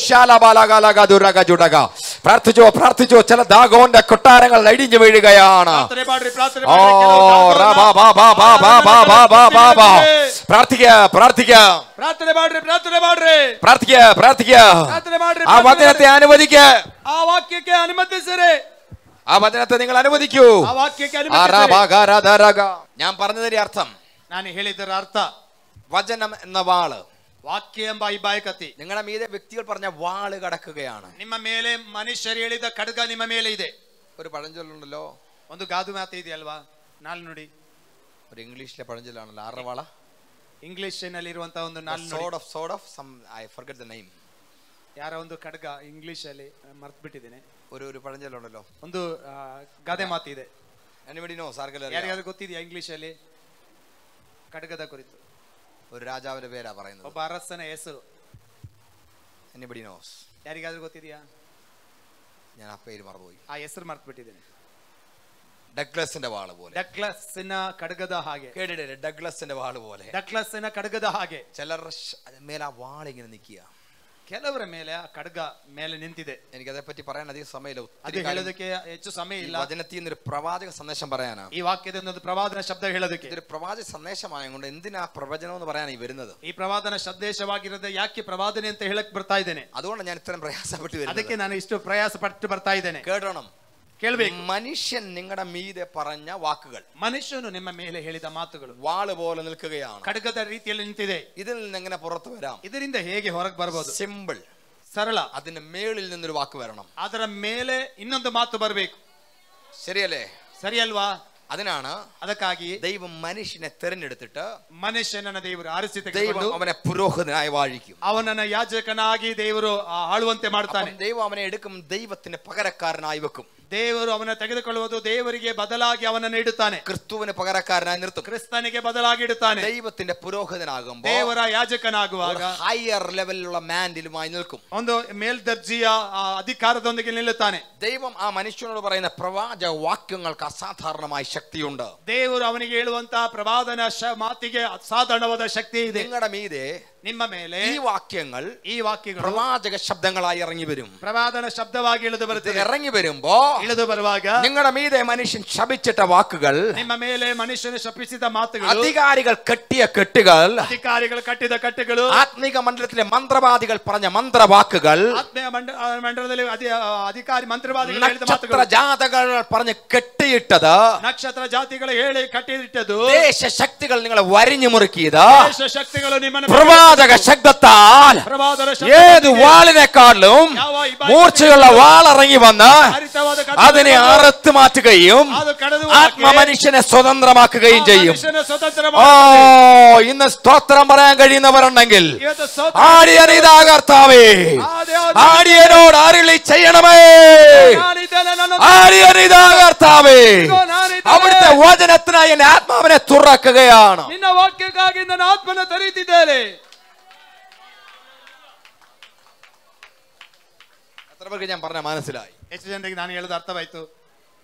ശാല ബാലാകാലാകാ ദുരക ചുടക പ്രാർത്ഥിച്ചോ പ്രാർത്ഥിച്ചോ ചില ദാഗോന്റെ കൊട്ടാരങ്ങൾ ഇടിഞ്ഞു വീഴുകയാണ് ആ വചനത്തെ അനുവദിക്കുക ആ വാക്യത്തെ അനുമതിച്ചേ ആ വചനത്തെ നിങ്ങൾ അനുവദിക്കൂ ഞാൻ പറഞ്ഞതിന്റെ അർത്ഥം ഞാൻ അർത്ഥ വചനം എന്ന വാൾ ವಾಕ್ಯ ಎಂಬ ಇಬಾಯಕತಿ നിങ്ങളുടെ മീതെ വ്യക്തികൾ പറഞ്ഞ വാള് കടക്കുകയാണ് ನಿಮ್ಮ ಮೇಲೆ ಮನುಷ್ಯರು ಹೇಳಿದ ಖಡ್ಗ ನಿಮ್ಮ ಮೇಲೆ ಇದೆ ഒരു പഴഞ്ചൊല്ലുണ്ടല്ലോ ಒಂದು ಗಾದು ಮಾತು ಇದೆಯಲ್ವಾ ನಾಲ್ ನುಡಿ ഒരു ഇംഗ്ലീഷിലെ പഴഞ്ചൊല്ലാണല്ലോ ആരുടെ വാള ಇಂಗ್ಲಿಷಿನಲ್ಲಿ ಇರುವಂತಹ ಒಂದು ನಾಲ್ ನುಡಿ sword of sword of some I forget the name ಯಾರ ಒಂದು ಖಡ್ಗ ಇಂಗ್ಲಿಷ್ ಅಲ್ಲಿ ಮರ್ತ್ ಬಿಟ್ಟಿದ್ದೇನೆ ഒരു ഒരു പഴഞ്ചൊല്ലുണ്ടല്ലോ ಒಂದು ಆ, ಗಾದೆ ಮಾತು ಇದೆ എനിവടി നോ സാർക്കല്ല ಯಾರಿಗಾದ್ರೂ ಗೊತ್ತಿದೆಯಾ ಇಂಗ್ಲಿಷ್ ಅಲ್ಲಿ ಖಡ್ಗದ ಕುರಿತು ഒരു രാജാവിന്റെ പേരാ പറയുന്നത് ಒಬ್ಬ ಅರಸನ ಹೆಸರು എനിബഡി നോസ് ಯಾರಿಗಾದ್ರೂ ಗೊತ್ತಿದೆಯಾ ഞാൻ ആ പേര് മറന്നുപോയി ಆ ಹೆಸರು ಮರ್ತ್ ಬಿಟ್ಟಿದ್ದೇನೆ ഡഗ്ലസിന്റെ വാള് പോലെ ಡಕ್ಲಸ್ಸಿನ ಖಡ್ಗದ ಹಾಗೆ കേട്ടിട്ടില്ലേ ഡഗ്ലസിന്റെ വാള് പോലെ ಡಕ್ಲಸ್ಸಿನ ಖಡ್ಗದ ಹಾಗೆ ചിലർ ഷ്- മേലെ ആ വാളിങ്ങനെ നിൽക്കുക ಕೆಲವರ ಮೇಲೆ ಆ ಖಡ್ಗ ಮೇಲೆ ನಿಂತಿದೆ എനിക്കതേപ്പറ്റി പറയാൻ അധികം സമയമില്ല ಅದು ഒത്തിരി കാര്യം ಹೇಳೋದಕ್ಕೆ ಹೆಚ್ಚು ಸಮಯ ഈ ಇಲ್ಲ വചനത്തിൽ നിന്നൊരു പ്രവാചക സന്ദേശം പറയാനാ ಈ ವಾಕ್ಯದಿಂದ ಒಂದು ಪ್ರವಾದನ ಶಬ್ದ ಹೇಳೋದಕ್ಕೆ ഇതൊരു പ്രവാചക സന്ദേശമായതുകൊണ്ട് എന്തിനാ പ്രവചനം എന്ന് പറയാൻ ഈ വരുന്നത് ಈ ಪ್ರವಾದನ ಸಂದೇಶವಾಗಿರೋದು ಯಾಕೆ ಪ್ರವಾದನೆ ಅಂತ ಹೇಳಕ್ ಬರ್ತಾ ಇದ್ದೇನೆ അതുകൊണ്ട് ഞാൻ ഇത്രയും പ്രയാസപ്പെട്ട് വരുന്നത് ಅದಕ್ಕೆ ನಾನು ಇಷ್ಟು ಪ್ರಯಾಸ ಪಟ್ಟು ಬರ್ತಾ ಇದ್ದೇನೆ കേട്ടണം ಕೇಳ್ಬೇಕು മനുഷ്യൻ നിങ്ങളുടെ മീതെ പറഞ്ഞ വാക്കുകൾ ಮನುಷ್ಯನು ನಿಮ್ಮ ಮೇಲೆ ಹೇಳಿದ ಮಾತುಗಳು വാള് പോലെ നിൽക്കുകയാണ് ಖಡ್ಗದ ರೀತಿಯಲ್ಲಿ ನಿಂತಿದೆ ഇതിൽ നിന്ന് എങ്ങനെ പുറത്തു വരാം ಇದರಿಂದ ಹೇಗೆ ಹೊರಗೆ ಬರ್ಬೋದು സിമ്പിൾ ಸರಳ അതിന് മേളിൽ നിന്നൊരു വാക്ക് വരണം ಅದರ ಮೇಲೆ ಇನ್ನೊಂದು ಮಾತು ಬರಬೇಕು ശരിയല്ലേ ಸರಿ ಅಲ್ವಾ അതിനാണ് ಅದಕ್ಕಾಗಿ ദൈവം മനുഷ്യനെ തിരഞ്ഞെടുത്തിട്ട് ಮನುಷ್ಯನನ್ನ ದೇವರು ಆರಿಸಿ ദൈവം ತೆಗೆದುಕೊಂಡು അവനെ പുരോഹിതനായി വാഴിക്കും ಅವನನ್ನ ಯಾಜಕನಾಗಿ ದೇವರು ಆ ಆಳುವಂತೆ ಮಾಡ್ತಾನೆ അപ്പം ദൈവം അവനെ എടുക്കും ദൈവത്തിന് പകരക്കാരനായി വെക്കും ದೇವರು ಅವನ ತೆಗೆದುಕೊಳ್ಳುವುದು ದೇವರಿಗೆ ಬದಲಾಗಿ ಅವನನ್ನು ಇಡುತ್ತಾನೆ ക്രിസ്തുവിന് പകരക്കാരനായി നിർത്തും ಕ್ರಿಸ್ತನಿಗೆ ಬದಲಾಗಿ ಇಡುತ್ತಾನೆ ദൈവത്തിന്റെ പുരോഹിതനാകുമ്പോൾ ದೇವರ ಯಾಜಕನಾಗುವಾಗ ഹയർ ലെവലിലുള്ള മാൻഡിലുമായി നിൽക്കും ಒಂದು ಮೇಲ್ದರ್ಜೆಯ ಆ ಅಧಿಕಾರದೊಂದಿಗೆ ನಿಲ್ಲುತ್ತಾನೆ ദൈവം ആ മനുഷ്യനോട് പറയുന്ന പ്രവാചക വാക്യങ്ങൾക്ക് അസാധാരണമായ ശക്തിയുണ്ട് ದೇವರು ಅವನಿಗೆ ಹೇಳುವಂತಹ ಪ್ರವಾದನ ಶ- ಮಾತಿಗೆ ಅಸಾಧಾರಣವಾದ ಶಕ್ತಿ ಇದೆ നിങ്ങളുടെ മീതെ ನಿಮ್ಮ ಮೇಲೆ ഈ വാക്യങ്ങൾ ಈ ವಾಕ್ಯಗಳು പ്രവാചക ശബ്ദങ്ങളായി ഇറങ്ങി വരും ಪ್ರವಾದನ ಶಬ್ದವಾಗಿ ಇಳಿದು ഇത് ಬರುತ್ತದೆ ഇറങ്ങി വരുമ്പോ ಇಳಿದು ಬರುವಾಗ നിങ്ങളുടെ മീതെ മനുഷ്യൻ ശപിച്ചിട്ട വാക്കുകൾ ನಿಮ್ಮ ಮೇಲೆ ಮನುಷ್ಯನು ಶಪಿಸಿದ ಮಾತುಗಳು അധികാരികൾ കെട്ടിയ കെട്ടുകൾ ಅಧಿಕಾರಿಗಳು ಕಟ್ಟಿದ ಕಟ್ಟೆಗಳು ആത്മീക മണ്ഡലത്തിലെ മന്ത്രവാദികൾ പറഞ്ഞ മന്ത്രവാക്കുകൾ ಆತ್ಮೀಯ ಮಂಡ ಆ, ಮಂಡಲದಲ್ಲಿ ಅಧಿ- ಆ, ಅಧಿಕಾರಿ ಮಂತ್ರವಾದಿಗಳು ಹೇಳಿದ നക്ഷത്ര ಮಾತುಗಳು ജാതകൾ പറഞ്ഞ് കെട്ടിയിട്ടത് ನಕ್ಷತ್ರ ಜಾತಿಗಳು ಹೇಳಿ ಕಟ್ಟಿಟ್ಟದು ദേശശക്തികൾ നിങ്ങളെ വരിഞ്ഞു മുറുക്കിയത് ದೇಶ ಶಕ್ತಿಗಳು ನಿಮ್ಮನ್ನು പ്രവാചക ശബ്ദത്താൽ ಪ್ರವಾದನ ഏത് ಶಬ್ದದೊಂದಿಗೆ വാളിനെക്കാളിലും മൂർച്ചയുള്ള വാളിറങ്ങി വന്ന് ಹರಿತವಾದ അതിനെ ಕಟ್ಟೆಗಳನ್ನು അറുത്ത് മാറ്റുകയും ಅದು ಕಡಿದು ആത്മ മനുഷ്യനെ സ്വതന്ത്രമാക്കുകയും ചെയ്യും ಮನುಷ್ಯನ ಸ್ವತಂತ್ರ ഓ ഇന്ന് സ്തോത്രം പറയാൻ കഴിയുന്നവരുണ്ടെങ്കിൽ ಇವತ್ತು ಸ್ತೋತ್ರ ആടിയനിതാ കർത്താവേ ಆ ದೇವರು ആടിയനോട് അരുളി ചെയ്യണമേ ನಾನಿದ್ದೇನೆ, ನನ್ನ ആടിയനിതാ കർത്താവേ ಇಗೋ ನಾನಿದ್ದೇನೆ. അവിടുത്തെ വചനത്തിനായി എന്റെ ആത്മാവിനെ തുറക്കുകയാണ് ನಿನ್ನ ವಾಕ್ಯಕ್ಕಾಗಿ ನನ್ನ ಆತ್ಮನ ತೆರೀತಿದ್ದೇನೆ എത്ര പേർക്ക് ഞാൻ പറഞ്ഞ മനസ്സിലായി ಹೆಚ್ಚು ಜನರಿಗೆ ನಾನು ಹೇಳೋದು ಅರ್ಥವಾಯ್ತು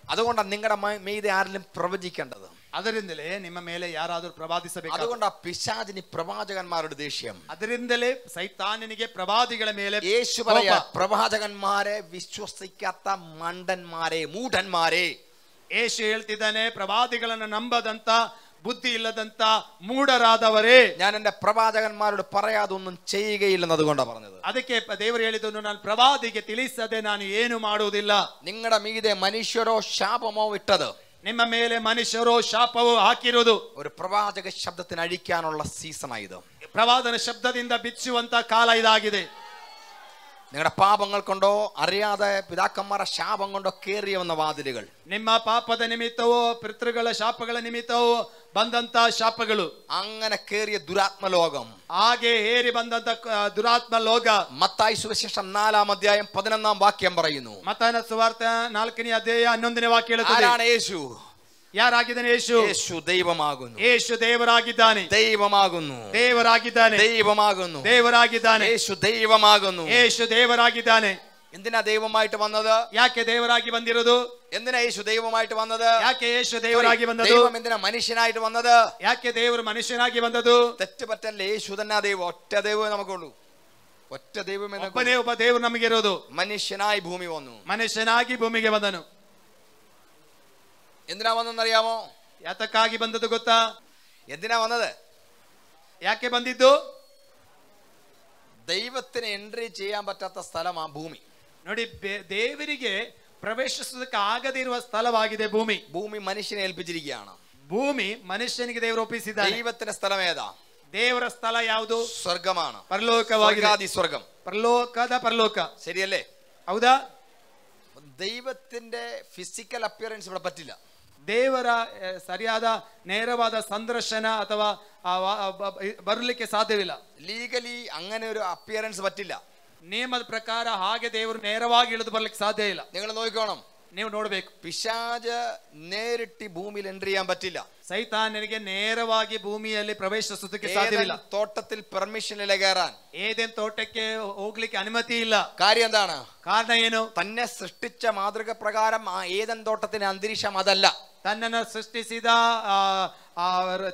അതുകൊണ്ടാണ് നിങ്ങളുടെ മ- മീതെ ആരിലും പ്രവചിക്കേണ്ടത് ಅದರಿಂದಲೇ ನಿಮ್ಮ ಮೇಲೆ ಯಾರಾದರೂ ಪ್ರವಾದಿಸಬೇಕು അതുകൊണ്ട് ആ പിശാചിനി പ്രവാചകന്മാരുടെ ദേഷ്യം ಅದರಿಂದಲೇ ಸೈತಾನನಿಗೆ ಪ್ರವಾದಿಗಳ ಮೇಲೆ യേശു പറയാ ಕೋಪ. പ്രവാചകന്മാരെ വിശ്വസിക്കാത്ത മണ്ടന്മാരെ മൂഢന്മാരെ ಯೇಸು ಹೇಳ್ತಿದ್ದಾನೆ ಪ್ರವಾದಿಗಳನ್ನು ನಂಬದಂತ ಬುದ್ಧಿ ಇಲ್ಲದಂತ ಮೂಢರಾದವರೇ ഞാൻ എന്റെ പ്രവാചകന്മാരോട് പറയാതെ ഒന്നും ചെയ്യുകയില്ലെന്ന് അതുകൊണ്ടാണ് പറഞ്ഞത് ಅದಕ್ಕೆ ಪ- ದೇವರು ಹೇಳಿದನು ನಾನು ಪ್ರವಾದಿಗೆ ತಿಳಿಸದೆ ನಾನು ಏನು ಮಾಡುವುದಿಲ್ಲ നിങ്ങളുടെ മീതെ മനുഷ്യരോ ശാപമോ ഇട്ടത് ನಿಮ್ಮ ಮೇಲೆ ಮನುಷ್ಯರು ಶಾಪವು ಹಾಕಿರುವುದು ഒരു പ്രവാചക ശബ്ദത്തിന് അഴിക്കാനുള്ള സീസണായത് ಪ್ರವಾದನ ಶಬ್ದದಿಂದ ಬಿಚ್ಚುವಂತ ಕಾಲ ಇದಾಗಿದೆ നിങ്ങളുടെ പാപങ്ങൾ കൊണ്ടോ അറിയാതെ പിതാക്കന്മാരുടെ ശാപം കൊണ്ടോ കേറിയ വന്ന വാതിലുകൾ ನಿಮ್ಮ ಪಾಪದ ನಿಮಿತ್ತವೋ ಪಿತೃಗಳ ಶಾಪಗಳ ನಿಮಿತ್ತವೋ ಬಂದಂತ ಶಾಪಗಳು അങ്ങനെ കേറിയ ദുരാത്മലോകം ಹಾಗೆ ಹೇರಿ ಬಂದಂತ ಆ, ದುರಾತ್ಮ ಲೋಕ മത്തായി സുവിശേഷം നാലാം അധ്യായം പതിനൊന്നാം വാക്യം പറയുന്നു ಮತನ ಸುವಾರ್ಥ ನಾಲ್ಕನೇ ಅಧ್ಯಾಯ ಹನ್ನೊಂದನೇ ವಾಕ್ಯ ಹೇಳುತ್ತದೆ ആരാണ് യേശു ಯಾರಾಗಿದ್ದಾನೆ ಯೇಸು യേശു ദൈവമാകുന്നു ಯೇಸು ದೇವರಾಗಿದ್ದಾನೆ ദൈവമാകുന്നു ದೇವರಾಗಿದ್ದಾನೆ ദൈവമാകുന്നു ದೇವರಾಗಿದ್ದಾನೆ യേശു ദൈവമാകുന്നു ಯೇಸು ದೇವರಾಗಿದ್ದಾನೆ എന്തിനാ ദൈവമായിട്ട് വന്നത് ಯಾಕೆ ದೇವರಾಗಿ ಬಂದಿರೋದು എന്തിനാ യേശു ദൈവമായിട്ട് വന്നത് ಯಾಕೆ ಯೇಸು ದೇವರಾಗಿ ಬಂದದು ദൈവം എന്തിനാ മനുഷ്യനായിട്ട് വന്നത് ಯಾಕೆ ದೇವರು ಮನುಷ್ಯನಾಗಿ ಬಂದದು തെറ്റ് പറ്റല്ല യേശു തന്നെ ദൈവം ഒറ്റ ദൈവമേ നമുക്കുള്ളൂ ഒറ്റ ദൈവമേ നമുക്കുള്ളൂ. ಒಬ್ಬನೇ ಒಬ್ಬ ದೇವರು ನಮಗಿರೋದು മനുഷ്യനായി ഭൂമി വന്നു ಮನುಷ್ಯನಾಗಿ ಭೂಮಿಗೆ ಬಂದನು എന്തിനാ വന്നെന്നറിയാമോ ಯಾತಕ್ಕಾಗಿ ಬಂದದ್ದು ಗೊತ್ತಾ എന്തിനാ വന്നത് ಯಾಕೆ ಬಂದಿದ್ದು ദൈവത്തിന് എൻട്രി ചെയ്യാൻ പറ്റാത്ത സ്ഥലം ആ ഭൂമി ನೋಡಿ ಬೆ- ದೇವರಿಗೆ ಪ್ರವೇಶಿಸೋದಕ್ಕೆ ಆಗದೇ ಇರುವ ಸ್ಥಳವಾಗಿದೆ ಭೂಮಿ ഭൂമി മനുഷ്യനെ ഏൽപ്പിച്ചിരിക്കുകയാണ് ಭೂಮಿ ಮನುಷ್ಯನಿಗೆ ದೇವರು ಒಪ್ಪಿಸಿದ್ದಾನೆ ദൈവത്തിന്റെ സ്ഥലം ഏതാ ದೇವರ ಸ್ಥಳ ಯಾವುದು സ്വർഗമാണ് ಪರಲೋಕವಾಗಿದೆ സ്വർഗാദി സ്വർഗം ಪರಲೋಕದ ಪರಲೋಕ ശരിയല്ലേ ಹೌದಾ ദൈവത്തിന്റെ ഫിസിക്കൽ അപ്പിയറൻസ് ഇവിടെ പറ്റില്ല ದೇವರ ಆ, ಸರಿಯಾದ ನೇರವಾದ ಸಂದರ್ಶನ ಅಥವಾ ಆ ವಾ- ಆ ಬ- ಬ- ಬರಲಿಕ್ಕೆ ಸಾಧ್ಯವಿಲ್ಲ ലീഗലി അങ്ങനെ ഒരു അപ്പിയറൻസ് പറ്റില്ല ನಿಯಮದ ಪ್ರಕಾರ ಹಾಗೆ ದೇವರು ನೇರವಾಗಿ ಇಳಿದು ಬರ್ಲಿಕ್ಕೆ ಸಾಧ್ಯ ಇಲ್ಲ നിങ്ങൾ നോക്കിക്കോണം ನೀವು ನೋಡ್ಬೇಕು പിശാജ് നേരിട്ട് ഭൂമിയിൽ എൻട്രി ചെയ്യാൻ പറ്റില്ല ಸೈತಾನನಿಗೆ ನೇರವಾಗಿ ಭೂಮಿಯಲ್ಲಿ ಪ್ರವೇಶಿಸೋದಕ್ಕೆ ಸಾಧ್ಯವಿಲ್ಲ ഏതെങ്കിലും തോട്ടത്തിൽ പെർമിഷൻ ഇല്ല കയറാൻ ಏದೇನ್ ತೋಟಕ್ಕೆ ಹೋಗ್ಲಿಕ್ಕೆ ಅನುಮತಿ ಇಲ್ಲ കാര്യം എന്താണ് ಕಾರಣ ಏನು തന്നെ സൃഷ്ടിച്ച മാതൃക പ്രകാരം ആ ഏതൻ തോട്ടത്തിന്റെ അന്തരീക്ഷം അതല്ല ತನ್ನನ್ನು ಸೃಷ್ಟಿಸಿದ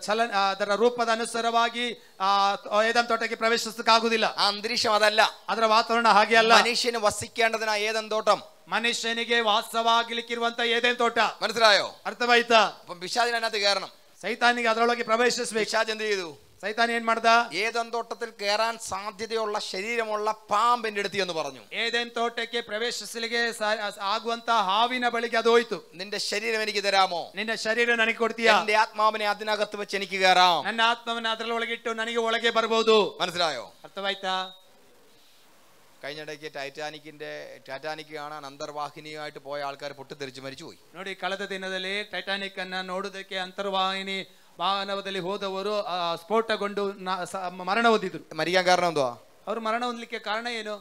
ಚಲನ ಅದರ ರೂಪದ ಅನುಸಾರವಾಗಿ ಏದನ್ ತೋಟಕ್ಕೆ ಪ್ರವೇಶಿಸಕ್ಕಾಗುವುದಿಲ್ಲ ಆ ಅಂತರೀಕ್ಷ ಅದಲ್ಲ ಅದರ ವಾತಾವರಣ ಹಾಗೆ ಅಲ್ಲ ಮನುಷ್ಯನ ವಸಿಕ್ಕೇಂಡದಿನ ಏದನ್ ತೋಟಂ ಮನುಷ್ಯನಿಗೆ ವಾಸವಾಗಲಿಕ್ಕಿರುವಂತ ಏದೇನ್ ತೋಟ ಮನಸ್ಸರಾಯೋ ಅರ್ಥವಾಯ್ತಾ ವಿಷಾದಿನ ಅನ್ನತ್ತೆ ಕಾರಣ ಸೈತಾನಿಗೆ ಅದರೊಳಗೆ ಪ್ರವೇಶಿಸಬೇಕು ವಿಷಾದ್ ಎಂದು ಇದು ಸೈತಾನ್ ಏನ್ ಮಾಡ್ದ ഏതൻ തോട്ടത്തിൽ കയറാൻ സാധ്യതയുള്ള ശരീരമുള്ള പാമ്പിന്റെ അടുത്ത് എന്ന് പറഞ്ഞു ಏದೇನ್ ತೋಟಕ್ಕೆ ಪ್ರವೇಶಿಸಲಿಕ್ಕೆ ಸಾ- ಆಗುವಂತ ಹಾವಿನ ಬಳಿಗೆ ಅದು ಹೋಯ್ತು നിന്റെ ശരീരം എനിക്ക് തരാമോ ನಿನ್ನ ಶರೀರ ನನಗೆ ಕೊಡ್ತೀಯಾ എന്റെ ആത്മാവിനെ അതിനകത്ത് വെച്ച് എനിക്ക് കയറാം ನನ್ನ ಆತ್ಮವನ್ನ ಅದರೊಳಗಿಟ್ಟು ನನಗೆ ಒಳಗೆ ಬರ್ಬೋದು മനസ്സിലായോ ಅರ್ಥವಾಯ್ತಾ കഴിഞ്ഞിടയ്ക്ക് ടൈറ്റാനിക്കിന്റെ ടാറ്റാനിക് കാണാൻ അന്തർവാഹിനിയായിട്ട് പോയ ആൾക്കാർ പൊട്ടിത്തെറിച്ച് മരിച്ചുപോയി ನೋಡಿ ಕಳೆದ ದಿನದಲ್ಲಿ ಟೈಟಾನಿಕ್ ಅನ್ನ ನೋಡುವುದಕ್ಕೆ ಅಂತರ್ವಾಹಿನಿ ವಾಹನದಲ್ಲಿ ಹೋದವರು ಆ, ಸ್ಫೋಟಗೊಂಡು ನ- ಸ- ಮರಣ ಹೊಂದಿದ್ರು മരിക്കാൻ കാരണം എന്തുവാ ಅವರು ಮರಣ ಹೊಂದಲಿಕ್ಕೆ ಕಾರಣ ಏನು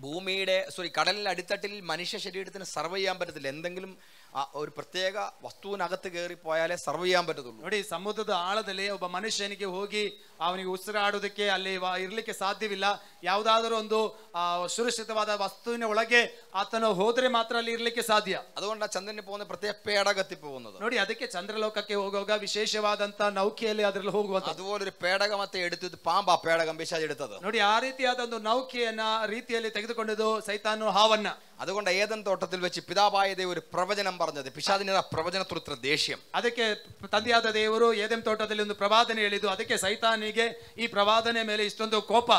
ഭൂമിയുടെ സോറി കടലിന്റെ അടിത്തട്ടിൽ മനുഷ്യ ശരീരത്തിന് സർവ് ചെയ്യാൻ പറ്റത്തില്ല എന്തെങ്കിലും ആ ഒരു പ്രത്യേക വസ്തുവിനകത്ത് കയറി പോയാലേ സർവ് ചെയ്യാൻ പറ്റത്തുള്ളൂ ನೋಡಿ ಸಮುದ್ರದ ಆಳದಲ್ಲಿ ಒಬ್ಬ ಮನುಷ್ಯನಿಗೆ ಹೋಗಿ ಅವನಿಗೆ ಉಸಿರಾಡೋದಕ್ಕೆ ಅಲ್ಲಿ ವ- ಇರ್ಲಿಕ್ಕೆ ಸಾಧ್ಯವಿಲ್ಲ ಯಾವುದಾದರೂ ಒಂದು ಆ, ಸುರಕ್ಷಿತವಾದ ವಸ್ತುವಿನ ಒಳಗೆ ಆತನು ಹೋದ್ರೆ ಮಾತ್ರ ಅಲ್ಲಿ ಇರ್ಲಿಕ್ಕೆ ಸಾಧ್ಯ അതുകൊണ്ടാണ് ചന്ദ്രനിൽ പോകുന്ന പ്രത്യേക പേടകത്തിൽ പോകുന്നത് ನೋಡಿ ಅದಕ್ಕೆ ಚಂದ್ರಲೋಕಕ್ಕೆ ಹೋಗುವಾಗ ವಿಶೇಷವಾದಂತ ನೌಕೆಯಲ್ಲಿ ಅದರಲ್ಲಿ ಹೋಗುವಂತ അതുപോലൊരു പേടകമത്തെ എടുത്തത് പാമ്പാ പേടകം പിശാജ് എടുത്തത് ನೋಡಿ ಆ ರೀತಿಯಾದ ಒಂದು ನೌಕೆಯನ್ನ ರೀತಿಯಲ್ಲಿ ತೆಗೆದುಕೊಂಡಿದ್ದು ಸೈತಾನು ಹಾವನ್ನ അതുകൊണ്ട് ഏതൻ തോട്ടത്തിൽ വെച്ച് പിതാവായ ദൈവം ഒരു പ്രവചനം പറഞ്ഞത് പിശാദിന് ആ പ്രവചനത്തോട് ഇത്ര ദേഷ്യം ಅದಕ್ಕೆ ತಂದೆಯಾದ ದೇವರು ಏದೆಂ ತೋಟದಲ್ಲಿ ಒಂದು ಪ್ರವಾದನೆ ಹೇಳಿದ್ದು ಅದಕ್ಕೆ ಸೈತಾನಿಗೆ ಈ ಪ್ರವಾದನೆ ಮೇಲೆ ಇಷ್ಟೊಂದು ಕೋಪ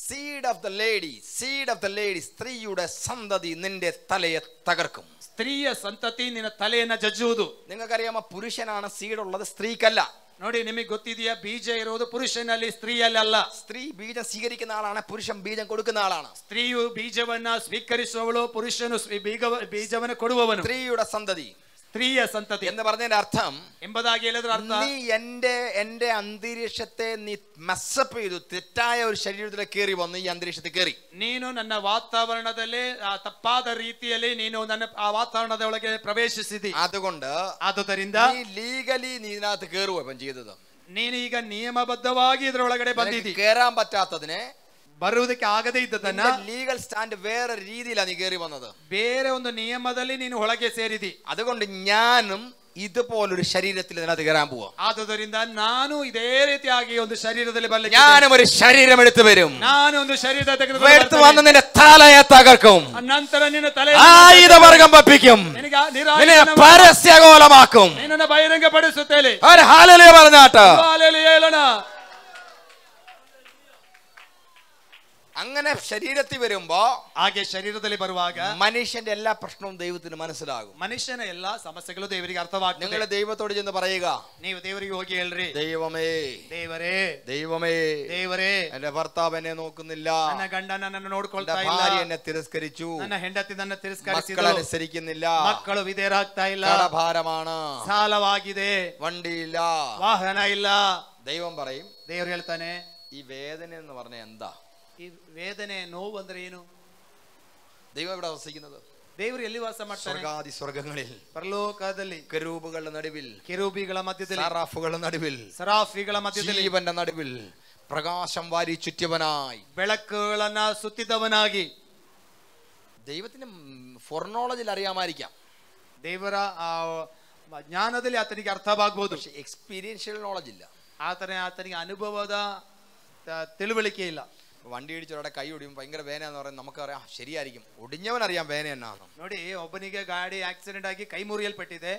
seed of the lady seed of the lady സ്ത്രീയുടെ സന്തതി നിന്റെ തലയെ തകർക്കും ಸ್ತ್ರೀಯ ಸಂತತಿ ನಿನ್ನ ತಲೆಯನ್ನ ಜಜ್ಜುವುದು നിങ്ങൾക്കറിയാമോ പുരുഷനാണ് സീഡ് ഉള്ളത് സ്ത്രീക്കല്ല ನೋಡಿ ನಿಮಗೆ ಗೊತ್ತಿದೆಯಾ ಬೀಜ ಇರುವುದು ಪುರುಷನಲ್ಲಿ ಸ್ತ್ರೀಯಲ್ಲಿ ಅಲ್ಲ സ്ത്രീ ബീജം സ്വീകരിക്കുന്ന ആളാണ് പുരുഷൻ ബീജം കൊടുക്കുന്ന ആളാണ് ಸ್ತ್ರೀಯು ಬೀಜವನ್ನ ಸ್ವೀಕರಿಸುವವಳು ಪುರುಷನು ಸ್ವೀ- ಬೀಗವ ಬೀಜವನ್ನ ಕೊಡುವವನು സ്ത്രീയുടെ സന്തതി ಸ್ತ್ರೀಯ ಸಂತತಿ എന്ന് പറഞ്ഞതിന്റെ അർത്ഥം ಎಂಬುದಾಗಿ ಹೇಳಿದ್ರ ಅರ್ಥ നീ എന്റെ എന്റെ അന്തരീക്ഷത്തെ നീ മെസ്സപ്പ് ചെയ്തു തെറ്റായ ഒരു ശരീരത്തിലേക്ക് കയറി വന്ന് ഈ അന്തരീക്ഷത്തിൽ കയറി ನೀನು ನನ್ನ ವಾತಾವರಣದಲ್ಲಿ ಆ ತಪ್ಪಾದ ರೀತಿಯಲ್ಲಿ ನೀನು ನನ್ನ ಆ ವಾತಾವರಣದ ಒಳಗೆ ಪ್ರವೇಶಿಸಿದಿ അതുകൊണ്ട് ಆದುದರಿಂದ നീ ലീഗലി നീ ഇതിനകത്ത് കയറുക ഇപ്പം ചെയ്തത് ನೀನೀಗ ನಿಯಮಬದ್ಧವಾಗಿ ಇದರೊಳಗಡೆ ಬಂದಿದ್ದಿ നിനക്ക് കയറാൻ പറ്റാത്തതിനെ ಬರುವುದಕ್ಕೆ ಆಗದೇ ಇದ್ದದನ್ನ ಲೀಗಲ್ ಸ್ಟ್ಯಾಂಡ್ ಬೇರೆ ರೀತಿಯಿಲ್ಲ ನೀ ಕೇರಿ ಬಂದದು ಬೇರೆ ಒಂದು ನಿಯಮದಲ್ಲಿ ನೀನು ಒಳಗೆ ಸೇರಿದಿ. അതുകൊണ്ട് ഞാനും ഇതുപോലൊരു ശരീരത്തിൽ ഇതിനകത്ത് കയറാൻ പോവാം. ഞാനും ഒരു ശരീരം എടുത്തു വരും. വന്ന് നിന്റെ തകർക്കും. നിന്റെ ആയുധവർഗം പപ്പിക്കും നിന്നെ അങ്ങനെ ശരീരത്തിൽ വരുമ്പോ ಹಾಗೆ ಶರೀರದಲ್ಲಿ ಬರುವಾಗ മനുഷ്യന്റെ എല്ലാ പ്രശ്നവും ദൈവത്തിന് മനസ്സിലാകും ಮನುಷ್ಯನ ಎಲ್ಲಾ ಸಮಸ್ಯೆಗಳು ದೇವರಿಗೆ ಅರ್ಥವಾಗ್ತದೆ നിങ്ങൾ ദൈവത്തോട് ചെന്ന് പറയുക ನೀವು ದೇವರಿಗೆ ಹೋಗಿ ಹೇಳ್ರಿ ദൈവമേ ದೇವರೇ ദൈവമേ ದೇವರೇ എന്റെ ഭർത്താവ് എന്നെ നോക്കുന്നില്ല ನನ್ನ ಗಂಡ ನನ್ನನ್ನು എന്റെ ನೋಡ್ಕೊಳ್ತಾ ഭാര്യ ಇಲ್ಲ എന്നെ തിരസ്കരിച്ചു ನನ್ನ ಹೆಂಡತಿ ನನ್ನ മക്കൾ ತಿರಸ್ಕರಿಸಿದಳು അനുസരിക്കുന്നില്ല ಮಕ್ಕಳು ವಿಧೇಯರಾಗ್ತಾ ಇಲ್ಲ കടഭാരമാണ് ಸಾಲವಾಗಿದೆ വണ്ടിയില്ല ವಾಹನ ಇಲ್ಲ ദൈവം പറയും ದೇವ್ರು ಹೇಳ್ತಾನೆ ഈ വേദന എന്ന് പറഞ്ഞ എന്താ ಈ ವೇದನೆ ನೋವು ಅಂದ್ರೆ ಏನು ദൈവം എവിടെ വസിക്കുന്നത് ದೇವ್ರು ಎಲ್ಲಿ ವಾಸ ಮಾಡ್ತಾನೆ സ്വർഗാദി സ്വർഗങ്ങളിൽ ಪರಲೋಕದಲ್ಲಿ കരൂപുകളുടെ നടുവിൽ ಕೆರೂಬಿಗಳ ಮಧ್ಯದಲ್ಲಿ സാറാഫുകളുടെ നടുവിൽ ಸರಾಫಿಗಳ ಮಧ್ಯದಲ್ಲಿ ജീവന്റെ നടുവിൽ പ്രകാശം വാരി ചുറ്റിയവനായി ಬೆಳಕುಗಳನ್ನ ಸುತ್ತಿದವನಾಗಿ ദൈവത്തിന് ഫൊർണോളജിൽ അറിയാമായിരിക്കാം ದೇವರ ಆ ಜ್ಞಾನದಲ್ಲಿ ಆತನಿಗೆ ಅರ್ಥವಾಗಬಹುದು പക്ഷെ എക്സ്പീരിയൻഷ്യൽ നോളജ് ഇല്ല ಆತನ ಆತನಿಗೆ ಅನುಭವದ ತ- ತಿಳುವಳಿಕೆ ಇಲ್ಲ വണ്ടി ഇടിച്ചവരുടെ കൈ ഒടിയും ഭയങ്കര വേന എന്ന് പറയുന്നത് നമുക്കറിയാം ആ, ശരിയായിരിക്കും ഒടിഞ്ഞവനറിയാം വേന എന്നാണ് ನೋಡಿ ಒಬ್ಬನಿಗೆ ಗಾಡಿ ಆಕ್ಸಿಡೆಂಟ್ ಆಗಿ ಕೈ ಮುರಿಯಲ್ಪಟ್ಟಿದೆ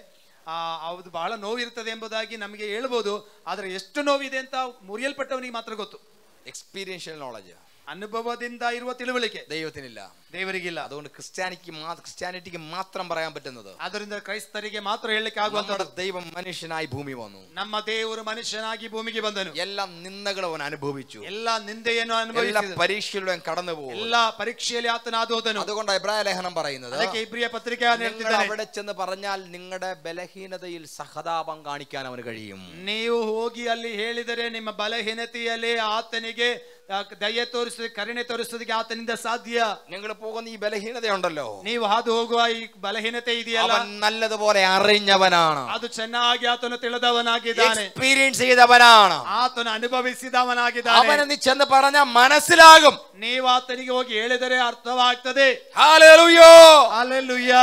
ಆ ಅದು ಬಹಳ ನೋವಿರ್ತದೆ ಎಂಬುದಾಗಿ ನಮಗೆ ಹೇಳ್ಬೋದು ಆದ್ರೆ ಎಷ್ಟು ನೋವಿದೆ ಅಂತ ಮುರಿಯಲ್ಪಟ್ಟವನಿಗೆ ಮಾತ್ರ ಗೊತ್ತು എക്സ്പീരിയൻഷ്യൽ നോളജ് ಅನುಭವದಿಂದ ಇರುವ ತಿಳುವಳಿಕೆ ദൈവത്തിനില്ല ದೇವರಿಗಿಲ್ಲ അതുകൊണ്ട് ക്രിസ്ത്യാനിക്ക് മാ- ക്രിസ്ത്യാനിറ്റിക്ക് മാത്രം പറയാൻ പറ്റുന്നത് ಅದರಿಂದ ಕ್ರೈಸ್ತರಿಗೆ ಮಾತ್ರ ಹೇಳಲಿಕ್ಕೆ ಆಗುವಂತದ್ದು നമ്മുടെ ദൈവം മനുഷ്യനായി ഭൂമി വന്നു ನಮ್ಮ ದೇವರು ಮನುಷ್ಯನಾಗಿ ಭೂಮಿಗೆ ಬಂದನು എല്ലാ നിന്ദകളും അവൻ അനുഭവിച്ചു ಎಲ್ಲ ನಿಂದೆಯನ್ನು എല്ലാ ಅನುಭವಿಸಿದ പരീക്ഷയിലൂടെ കടന്നു പോകും ಎಲ್ಲ ಪರೀಕ್ಷೆಯಲ್ಲಿ ಆತನ ಆದೋದನು അതുകൊണ്ട് അഭിപ്രായ ലേഖനം പറയുന്നത് ಅದಕ್ಕೆ ಇಬ್ರಿಯ ಪತ್ರಿಕೆ നിങ്ങൾ ಹೇಳ್ತಿದ್ದಾನೆ അവിടെ ചെന്ന് പറഞ്ഞാൽ നിങ്ങളുടെ ബലഹീനതയിൽ സഹതാപം കാണിക്കാൻ അവന് കഴിയും ನೀವು ಹೋಗಿ ಅಲ್ಲಿ ಹೇಳಿದರೆ ನಿಮ್ಮ ಬಲಹೀನತೆಯಲ್ಲಿ ಆತನಿಗೆ ಆ, ದಯೆ ತೋರಿಸ ಕರುಣೆ ತೋರಿಸೋದಕ್ಕೆ ಆತನಿಂದ ಸಾಧ್ಯ നിങ്ങൾ പോകുന്ന ഈ ബലഹീനതയുണ്ടല്ലോ ನೀವು ಹಾದು ಹೋಗುವ ಈ ಬಲಹೀನತೆ ಇದೆಯಲ್ಲ അവൻ നല്ലതുപോലെ അറിഞ്ഞവനാണ് ಅದು ಚೆನ್ನಾಗಿ ಆತನು ತಿಳಿದವನಾಗಿದ್ದಾನೆ എക്സ്പീരിയൻസ് ചെയ്തവനാണ് ಆತನು ಅನುಭವಿಸಿದವನಾಗಿದ್ದಾನೆ അവന് നീ ചെന്ന് പറഞ്ഞാൽ മനസ്സിലാകും ನೀವು ಆತನಿಗೆ ಹೋಗಿ ಹೇಳಿದರೆ ಅರ್ಥವಾಗ್ತದೆ ഹാലേലൂയോ ಅಲ್ಲೆಲ್ಲುಯ್ಯ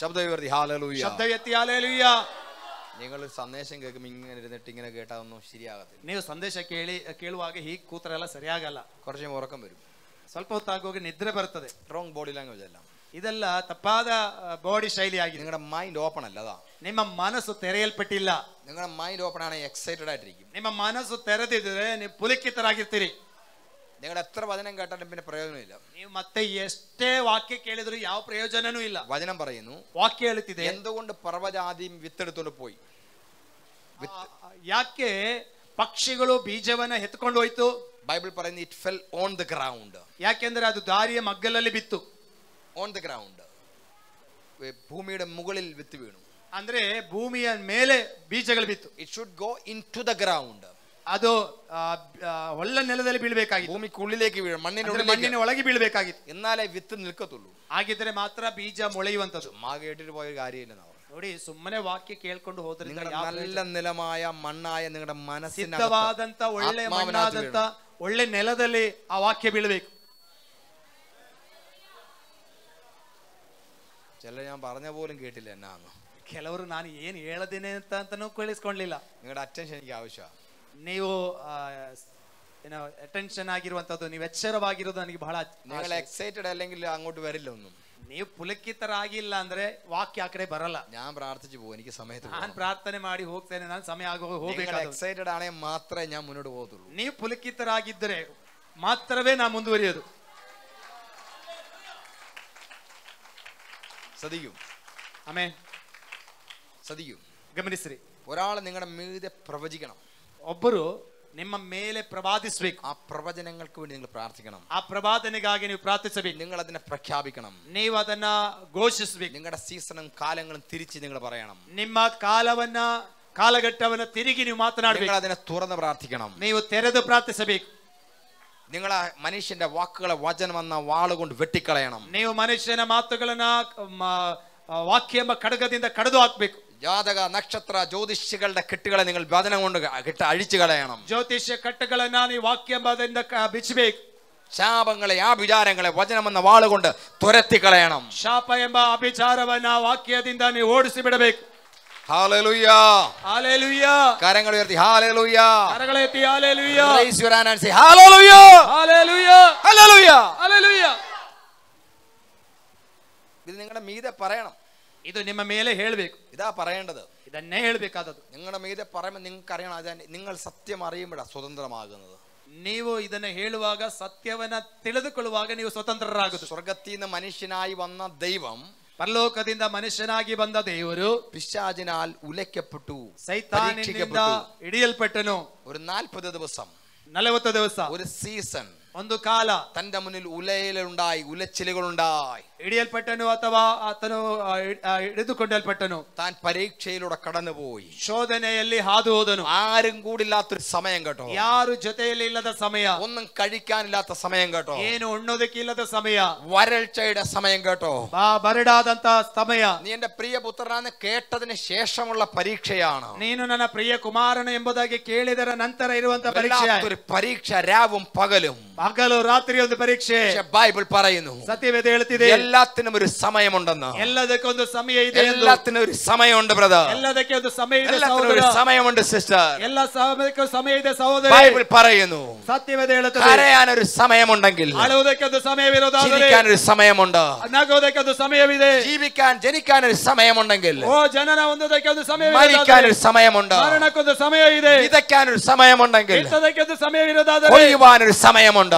ശബ്ദവിവർത്തി ഹാലേലൂയ ಶಬ್ದ ಎತ್ತಿ ಅಲ್ಲೆಲ್ಲುಯ್ಯ നിങ്ങൾ സന്ദേശം കേൾക്കുമ്പോൾ ഇങ്ങനെ ഇരുന്നിട്ട് ഇങ്ങനെ കേട്ടാൽ ഒന്നും ശരിയാകത്തില്ല ನೀವು ಸಂದೇಶ ಕೇಳಿ ಕೇಳುವಾಗ ಹೀಗೆ ಕೂತ್ರೆಲ್ಲ ಸರಿಯಾಗಲ್ಲ കുറച്ച് കഴിയുമ്പോൾ ഉറക്കം വരും ಸ್ವಲ್ಪ ಹೊತ್ತಾಗುವಾಗ ನಿದ್ರೆ ಬರ್ತದೆ റോങ് ബോഡി ലാംഗ്വേജ് അല്ല ಇದೆಲ್ಲ ತಪ್ಪಾದ ಬಾಡಿ ಶೈಲಿ ಆಗಿದೆ നിങ്ങളുടെ മൈൻഡ് ഓപ്പൺ അല്ല അതാ ನಿಮ್ಮ ಮನಸ್ಸು ತೆರೆಯಲ್ಪಟ್ಟಿಲ್ಲ നിങ്ങളുടെ മൈൻഡ് ഓപ്പൺ ആണെങ്കിൽ എക്സൈറ്റഡ് ആയിട്ടിരിക്കും ನಿಮ್ಮ ಮನಸ್ಸು ತೆರೆದಿದ್ರೆ ನೀವು ಪುಲಕಿತರಾಗಿರ್ತೀರಿ നിങ്ങൾ എത്ര വചനം കേട്ടാലും പിന്നെ പ്രയോജനമില്ല ನೀವು ಮತ್ತೆ ಎಷ್ಟೇ ವಾಕ್ಯ ಕೇಳಿದ್ರು ಯಾವ ಪ್ರಯೋಜನನೂ ಇಲ್ಲ വചനം പറയുന്നു ವಾಕ್ಯ ಹೇಳುತ್ತಿದೆ എന്തുകൊണ്ട് പർവ്വജാതിയും വിത്തെടുത്തോണ്ട് പോയി ಆ, ಯಾಕೆ ಪಕ್ಷಿಗಳು ಬೀಜವನ್ನ ಎತ್ಕೊಂಡು ಹೋಯ್ತು ബൈബിൾ പറയുന്നു it fell on the ground ಯಾಕೆಂದ್ರೆ ಅದು ದಾರಿಯ ಮಗ್ಗಲಲ್ಲಿ ಬಿತ್ತು ഓൺ ദ ഗ്രൗണ്ട് ഭൂമിയുടെ മുകളിൽ വിത്ത് വീണു ಅಂದ್ರೆ ಭೂಮಿಯ ಮೇಲೆ ಬೀಜಗಳು ಬಿತ್ತು it should go into the ground ಅದು ಒಳ್ಳೆ ನೆಲದಲ್ಲಿ ಬೀಳ್ಬೇಕಾಗಿತ್ತು ಭೂಮಿಕುಳ್ಳಿಲೇಕೆ ಬೀಳ ಮಣ್ಣಿನ ಮಣ್ಣಿನ ಒಳಗೆ ಬೀಳ್ಬೇಕಾಗಿತ್ತು എന്നാലേ വിത്ത് നിൽക്കത്തുള്ളൂ ಆಗಿದ್ರೆ ಮಾತ್ರ ಬೀಜ ಮೊಳೆಯುವಂತದ್ದು മാകെ ഇട്ടിട്ട് പോയ കാര്യമില്ല നമ്മൾ ನೋಡಿ ಸುಮ್ಮನೆ ವಾಕ್ಯ ಕೇಳ್ಕೊಂಡು ಹೋದ್ರೆ നല്ല ನೆಲಮಾಯ ಮಣ್ಣಾಯ നിങ്ങളുടെ മനസ്സിനകത്ത് ಸಿದ್ಧವಾದಂತ ಒಳ್ಳೆ ಮಣ್ಣಾದಂತ ಒಳ್ಳೆ ನೆಲದಲ್ಲಿ ಆ ವಾಕ್ಯ ಬೀಳ್ಬೇಕು ചില ഞാൻ പറഞ്ഞ പോലും കേട്ടില്ല ಕೆಲವರು ನಾನು ಏನು ಹೇಳದೇನೆ ಅಂತ ಅಂತಾನೂ ಕೇಳಿಸ್ಕೊಳ್ಳಿಲ್ಲ നിങ്ങളുടെ അറ്റൻഷൻ എനിക്ക് ആവശ്യമാണ് ನೀವು ಆ, ಏನೋ ಅಟೆನ್ಷನ್ ಆಗಿರುವಂತದ್ದು ನೀವು ಎಚ್ಚರವಾಗಿರೋದು ನನಗೆ ಬಹಳ നിങ്ങൾ ಆಸೆ. എക്സൈറ്റഡ് അല്ലെങ്കിൽ അങ്ങോട്ട് വരില്ല ഒന്നും ನೀವು ಪುಲಕಿತರಾಗಿಲ್ಲ ಅಂದ್ರೆ ವಾಕ್ಯ ಆ ಕಡೆ ಬರಲ್ಲ ഞാൻ പ്രാർത്ഥിച്ചു പോകും എനിക്ക് സമയത്ത് ನಾನ್ ಪ್ರಾರ್ಥನೆ ಮಾಡಿ ಹೋಗ್ತೇನೆ ನಾನು ಸಮಯ ಆಗೋ നിങ്ങൾ ಹೋಗ್ಬೇಕಾದ എക്സൈറ്റഡ് ആണെങ്കിൽ മാത്രമേ ഞാൻ മുന്നോട്ട് പോകത്തുള്ളൂ ನೀವು ಪುಲಕಿತರಾಗಿದ್ದರೆ ಮಾತ್ರವೇ ನಾ ಮುಂದುವರಿಯೋದು ശ്രദ്ധിക്കും ಆಮೇಲೆ ശ്രദ്ധിക്കും ಗಮನಿಸ್ರಿ ഒരാൾ നിങ്ങളുടെ മീതെ പ്രവചിക്കണം ಒಬ್ಬರು ನಿಮ್ಮ ಮೇಲೆ ಪ್ರವಾದಿಸ್ಬೇಕು ആ പ്രവചനങ്ങൾക്ക് വേണ്ടി നിങ്ങൾ പ്രാർത്ഥിക്കണം ಆ ಪ್ರವಾದನೆಗಾಗಿ ನೀವು ಪ್ರಾರ್ಥಿಸಬೇಕು നിങ്ങൾ അതിനെ പ്രഖ്യാപിക്കണം ನೀವು ಅದನ್ನ ಘೋಷಿಸಬೇಕು നിങ്ങളുടെ സീസണും കാലങ്ങളും തിരിച്ച് നിങ്ങൾ പറയണം ನಿಮ್ಮ ಕಾಲವನ್ನ ಕಾಲಘಟ್ಟವನ್ನ ತಿರುಗಿ ನೀವು നിങ്ങൾ ಮಾತನಾಡಬೇಕು അതിനെ തുറന്ന് പ്രാർത്ഥിക്കണം ನೀವು ತೆರೆದು ಪ್ರಾರ್ಥಿಸಬೇಕು നിങ്ങൾ ആ മനുഷ്യന്റെ വാക്കുകളെ വചനം എന്ന വാളുകൊണ്ട് വെട്ടിക്കളയണം ನೀವು ಮನುಷ್ಯನ ಮಾತುಗಳನ್ನ ಮ- ಆ, ವಾಕ್ಯ ಎಂಬ ಖಡ್ಗದಿಂದ ಕಡಿದು ಹಾಕ್ಬೇಕು ജാതക നക്ഷത്ര ജ്യോതിഷികളുടെ കെട്ടുകളെ നിങ്ങൾ വേദന കൊണ്ട് കിട്ട അഴിച്ചു കളയണം. ജ്യോതിഷ കെട്ടുകളെ വാക്യം ശാപങ്ങളെ ആഭിചാരങ്ങളെ വചനം എന്ന വാളുകൊണ്ട് തുരത്തി കളയണം. ശാപ എന്ന അഭിചാരം വാക്യത്തിന് ഓടിച്ചു വിടബേക്ക് ഇത് നിങ്ങളുടെ മീതെ പറയണം. ಇದು ನಿಮ್ಮ ಮೇಲೆ ಹೇಳಬೇಕು ഇതാ പറയേണ്ടത് ಇದನ್ನೇ ಹೇಳಬೇಕಾದದ್ದು നിങ്ങളുടെ മീതെ പറയുമ്പോൾ നിങ്ങൾക്ക് അറിയണം അത് നിങ്ങൾ സത്യം അറിയുമ്പോഴാണ് സ്വതന്ത്രമാകുന്നത് ನೀವು ಇದನ್ನ ಹೇಳುವಾಗ ಸತ್ಯವನ್ನ ತಿಳಿದುಕೊಳ್ಳುವಾಗ ನೀವು ಸ್ವತಂತ್ರರಾಗುದು സ്വർഗത്തിൽ നിന്ന് മനുഷ്യനായി വന്ന ദൈവം ಪರಲೋಕದಿಂದ ಮನುಷ್ಯನಾಗಿ ಬಂದ ದೇವರು പിശാചിനാൽ ഉലയ്ക്കപ്പെട്ടു ಸೈತಾನಿನಿಂದ പരീക്ഷിക്കപ്പെട്ടു ಹಿಡಿಯಲ್ಪಟ್ಟನು ഒരു നാൽപ്പത് ദിവസം ನಲವತ್ತು ದಿವಸ ഒരു സീസൺ ಒಂದು ಕಾಲ തന്റെ മുന്നിൽ ഉലയിലുണ്ടായി ഉലച്ചിലുകളുണ്ടായി ಹಿಡಿಯಲ್ಪಟ್ಟನು ಅಥವಾ ಆತನು ಆ, ಹಿಡ್- ಆ, ಹಿಡಿದುಕೊಂಡಲ್ಪಟ್ಟನು താൻ പരീക്ഷയിലൂടെ കടന്നുപോയി ಶೋಧನೆಯಲ್ಲಿ ಹಾದು ಹೋದನು ആരും കൂടില്ലാത്തൊരു സമയം കേട്ടോ ಯಾರು ಜೊತೆಯಲ್ಲಿ ಇಲ್ಲದ ಸಮಯ ഒന്നും കഴിക്കാനില്ലാത്ത സമയം കേട്ടോ ಏನು ಉಣ್ಣೋದಕ್ಕೆ ಇಲ್ಲದ ಸಮಯ വരൾച്ചയുടെ സമയം കേട്ടോ ಬಾ ಬರಡಾದಂತ ಸಮಯ നീ എന്റെ പ്രിയപുത്രനാന്ന് കേട്ടതിന് ശേഷമുള്ള പരീക്ഷയാണ് ನೀನು ನನ್ನ ಪ್ರಿಯ ಕುಮಾರನು ಎಂಬುದಾಗಿ ಕೇಳಿದರ ನಂತರ ಇರುವಂತ ಪರೀಕ್ಷೆ വല്ലാത്തൊരു പരീക്ഷ രാവും പകലും ಹಗಲು ರಾತ್ರಿ ಒಂದು ಪರೀಕ್ಷೆ പക്ഷെ ബൈബിൾ പറയുന്നു ಸತ್ಯವೇದ ಹೇಳ್ತಿದೆ എല്ലാത്തിനും ഒരു സമയമുണ്ടെന്ന്. എല്ലാത്തിനും ഒരു സമയമുണ്ട് ബ്രദർ എല്ലാത്തിനും ഒരു സമയമുണ്ട് സിസ്റ്റർ എല്ലാ ബൈബിൾ പറയുന്നു കരയാൻ ഒരു സമയമുണ്ടെങ്കിൽ ജീവിക്കാൻ ഒരു സമയമുണ്ട്. ജീവിക്കാൻ ജനിക്കാൻ ഒരു സമയമുണ്ടെങ്കിൽ ഓ മരിക്കാൻ ഒരു സമയമുണ്ട്. വിതയ്ക്കാൻ ഒരു സമയമുണ്ടെങ്കിൽ കൊയ്യുവാൻ ഒരു സമയമുണ്ട്.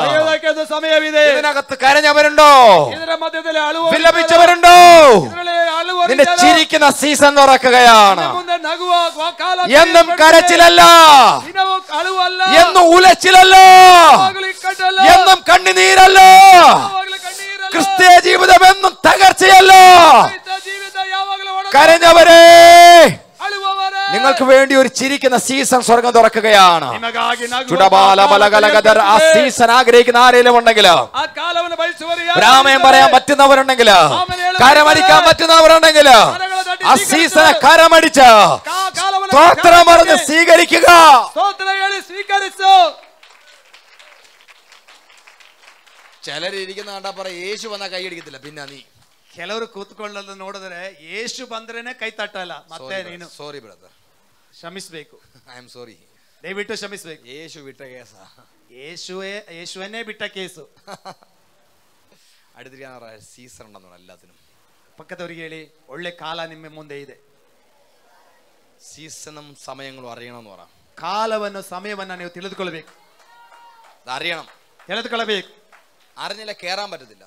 ഇതിനകത്ത് കരഞ്ഞവരുണ്ടോ? ഇതിന്റെ മധ്യത്തിൽ വിലപിച്ചവരുണ്ടോ നിന്റെ ചിരിക്കുന്ന സീസൺ തുറക്കുകയാണ് എന്നും കരച്ചിലല്ല. എന്നും ഉലച്ചിലല്ല. എന്നും കണ്ണുനീരല്ല. ക്രിസ്തീയ ജീവിതം എന്നും തകർച്ചയല്ല. കരഞ്ഞവരേ. നിങ്ങൾക്ക് വേണ്ടി ഒരു ചിരിക്കുന്ന സീസൺ സ്വർഗം തുറക്കുകയാണ് ನಿಮಗಾಗಿ ನಗುವ ചുടബാല ಕಾಲ ബലകലകതർ ആ ತೆರೆಯಲ್ಪಟ್ಟಿದೆ. സീസൺ ആഗ്രഹിക്കുന്ന ആരെങ്കിലും ഉണ്ടെങ്കിൽ ಆ ಕಾಲವನ್ನು ಬಯಸುವರು ಯಾರು രാമയം പറയാൻ പറ്റുന്നവരുണ്ടെങ്കിൽ കരമടിക്കാൻ പറ്റുന്നവരുണ്ടെങ്കിൽ ആ സീസണെ കരമടിച്ച് ಕಾ- ಕಾಲವನ್ನು സ്തോത്രം പറഞ്ഞ് ಕರಮಡಿಸಿ സ്വീകരിക്കുക ಸ್ತೋತ್ರ ಹೇಳಿ ಸ್ವೀಕರಿಸು ചിലരിയ്ക്കുന്ന കണ്ടാ പറ യേശു വന്ന കൈയടിക്കത്തില്ല പിന്നെ നീ ಕೆಲವರು ಕೂತ್ಕೊಳ್ಳಲು ನೋಡಿದ್ರೆ ಯೇಸು ಬಂದ್ರೇನೆ ಕೈ ತಟ್ಟಲ್ಲ ಮತ್ತೆ ನೀನು sorry brother ಕ್ಷಮಿಸ್ಬೇಕು I am sorry ದಯವಿಟ್ಟು ಕ್ಷಮಿಸ್ಬೇಕು യേശു വിട്ട കേസാ ಯೇಸುವೆ ಯೇಸುವನ್ನೇ ಬಿಟ್ಟ ಕೇಸು അടുത്തിരിക്കാൻ സീസൺ ഉണ്ടെന്ന് തോന്നുന്നു എല്ലാത്തിനും ಪಕ್ಕದವರಿಗೆ ಹೇಳಿ ಒಳ್ಳೆ ಕಾಲ ನಿಮ್ಮ ಮುಂದೆ ಇದೆ സീസണും സമയങ്ങളും അറിയണമെന്ന് പറ ಕಾಲವನ್ನು ಸಮಯವನ್ನ ನೀವು ತಿಳಿದುಕೊಳ್ಬೇಕು അത് അറിയണം ತಿಳಿದುಕೊಳ್ಳಬೇಕು അറിഞ്ഞില്ല കേറാൻ പറ്റത്തില്ല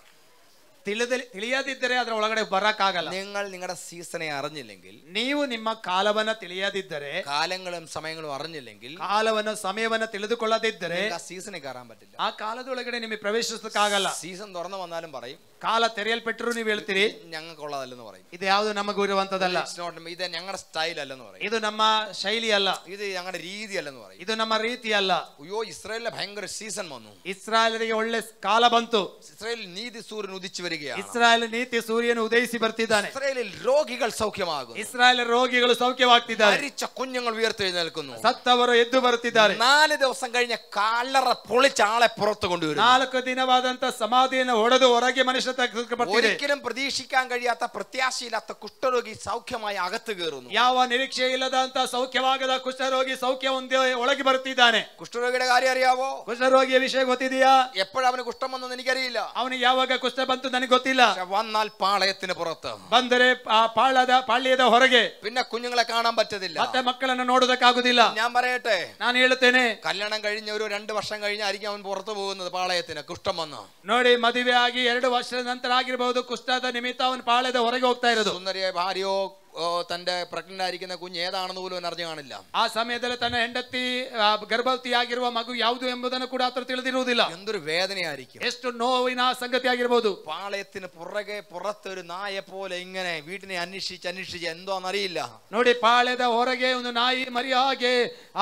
ತಿಳಿದ ತಿಳಿಯದಿದ್ದರೆ ಅದರ ಒಳಗಡೆ ಬರಕ್ಕಾಗಲ್ಲ നിങ്ങൾ നിങ്ങളുടെ സീസണെ അറിഞ്ഞില്ലെങ്കിൽ ನೀವು ನಿಮ್ಮ ಕಾಲವನ್ನ ತಿಳಿಯದಿದ್ದರೆ കാലങ്ങളും സമയങ്ങളും അറിഞ്ഞില്ലെങ്കിൽ ಕಾಲವನ್ನು ಸಮಯವನ್ನ ತಿಳಿದುಕೊಳ್ಳದಿದ್ದರೆ നിങ്ങൾക്ക് ആ സീസണിൽ കയറാൻ പറ്റില്ല ಆ ಕಾಲದೊಳಗಡೆ ನಿಮಗೆ ಪ್ರವೇಶಿಸಕ್ಕಾಗಲ್ಲ സീസൺ തുറന്നു വന്നാലും പറയും ಕಾಲ ತೆರೆಯಲ್ಪಟ್ಟರು ನೀವು ಹೇಳ್ತೀರಿ ഞങ്ങൾക്കുള്ളതല്ലെന്ന് പറയും ಇದು ಯಾವುದು ನಮಗೂ ಇರುವಂತದಲ್ಲ It's not- ഇത് ഞങ്ങളുടെ സ്റ്റൈൽ അല്ലെന്ന് പറയും ಇದು ನಮ್ಮ ಶೈಲಿ ಅಲ್ಲ ഇത് ഞങ്ങളുടെ രീതി അല്ലെന്ന് പറയും ಇದು ನಮ್ಮ ರೀತಿ ಅಲ್ಲ അയ്യോ ഇസ്രായേലിലെ ഭയങ്കര സീസൺ വന്നു ಇಸ್ರಾಯೇಲರಿಗೆ ಒಳ್ಳೆ ಕಾಲ ಬಂತು ഇസ്രായേലിൽ നീതി സൂര്യൻ ഉദിച്ചു വരികയാണ് വരികയാണ് ಇಸ್ರಾಯೇಲ್ ನೀತಿ ಸೂರ್ಯನು ಉದಯಿಸಿ ಬರ್ತಿದ್ದಾನೆ ഇസ്രയേലിൽ രോഗികൾ സൗഖ്യമാകുന്നു ಇಸ್ರಾಯೇಲ್ ರೋಗಿಗಳು ಸೌಖ್ಯವಾಗ್ತಿದ್ದಾರೆ മരിച്ച കുഞ്ഞുങ്ങൾ ഉയർത്തെഴുന്നേൽക്കുന്നു ಸತ್ತವರು ಎದ್ದು ಬರುತ್ತಿದ್ದಾರೆ നാല് ദിവസം കഴിഞ്ഞ കാലറ പൊളിച്ച ആളെ പുറത്തു കൊണ്ടുവരും ನಾಲ್ಕು ದಿನವಾದಂತ ಸಮಾಧಿಯನ್ನು ಹೊಡೆದು ಹೊರಗೆ ಮನುಷ್ಯ ತೆಗೆದುಕೊಂಡು ഒരിക്കലും പ്രതീക്ഷിക്കാൻ കഴിയാത്ത പ്രത്യാശയില്ലാത്ത കുഷ്ഠരോഗി സൗഖ്യമായി അകത്ത് കയറുന്നു ಯಾವ ನಿರೀಕ್ಷೆ ಇಲ್ಲದಂತ ಸೌಖ್ಯವಾಗದ ಕುಷ್ಠರೋಗಿ ಸೌಖ್ಯ ಹೊಂದಿ ಒಳಗೆ ಬರುತ್ತಿದ್ದಾನೆ കുഷ്ഠരോഗിയുടെ കാര്യം അറിയാവോ ಕುಷ್ಠರೋಗಿಯ ವಿಷಯ ಗೊತ್ತಿದೆಯಾ എപ്പോഴവന് കുഷ്ഠം വന്നെന്ന് എനിക്കറിയില്ല ಅವನಿಗೆ ಯಾವಾಗ ಕುಷ್ಠ ಬಂತು ನನಗೆ ಗೊತ್ತಿಲ್ಲ പക്ഷെ വന്നാൽ പാളയത്തിന് പുറത്ത് ಬಂದರೆ ಆ ಪಾಳದ ಪಾಳ್ಯದ ಹೊರಗೆ പിന്നെ കുഞ്ഞുങ്ങളെ കാണാൻ പറ്റത്തില്ല ಮತ್ತೆ ಮಕ್ಕಳನ್ನು ನೋಡುವುದಕ್ಕಾಗುದಿಲ್ಲ ഞാൻ പറയട്ടെ ನಾನು ಹೇಳುತ್ತೇನೆ കല്യാണം കഴിഞ്ഞ ഒരു രണ്ട് വർഷം കഴിഞ്ഞായിരിക്കും അവൻ പുറത്തു പോകുന്നത് പാളയത്തിന് കുഷ്ഠം വന്ന് ನೋಡಿ ಮದುವೆ ಆಗಿ ಎರಡು ವರ್ಷದ ನಂತರ ಆಗಿರಬಹುದು ಕುಷ್ಠದ ನಿಮಿತ್ತ ಅವನು ಪಾಳ್ಯದ ಹೊರಗೆ ಹೋಗ್ತಾ ಇರೋದು സുന്ദരിയായ ഭാര്യയോ ഓ, തന്റെ പ്രഗ്നന്റ് ആയിരിക്കുന്ന കുഞ്ഞ് ഏതാണെന്ന് പോലും അവൻ അറിഞ്ഞു കാണില്ല ಆ ಸಮಯದಲ್ಲಿ ತನ್ನ ಹೆಂಡತಿ ಆ, ಗರ್ಭವತಿ ಆಗಿರುವ ಮಗು ಯಾವುದು ಎಂಬುದನ್ನು ಕೂಡ ಆತ ತಿಳಿದಿರುವುದಿಲ್ಲ എന്തൊരു വേദനയായിരിക്കും ಎಷ್ಟು ನೋವಿನ ಸಂಗತಿ ಆಗಿರಬಹುದು പാളയത്തിന് പുറകെ പുറത്തൊരു നായെ പോലെ ഇങ്ങനെ വീട്ടിനെ അന്വേഷിച്ച് അന്വേഷിച്ച് എന്തോന്നറിയില്ല ನೋಡಿ ಪಾಳ್ಯದ ಹೊರಗೆ ಒಂದು ನಾಯಿ ಮರಿ ಹಾಗೆ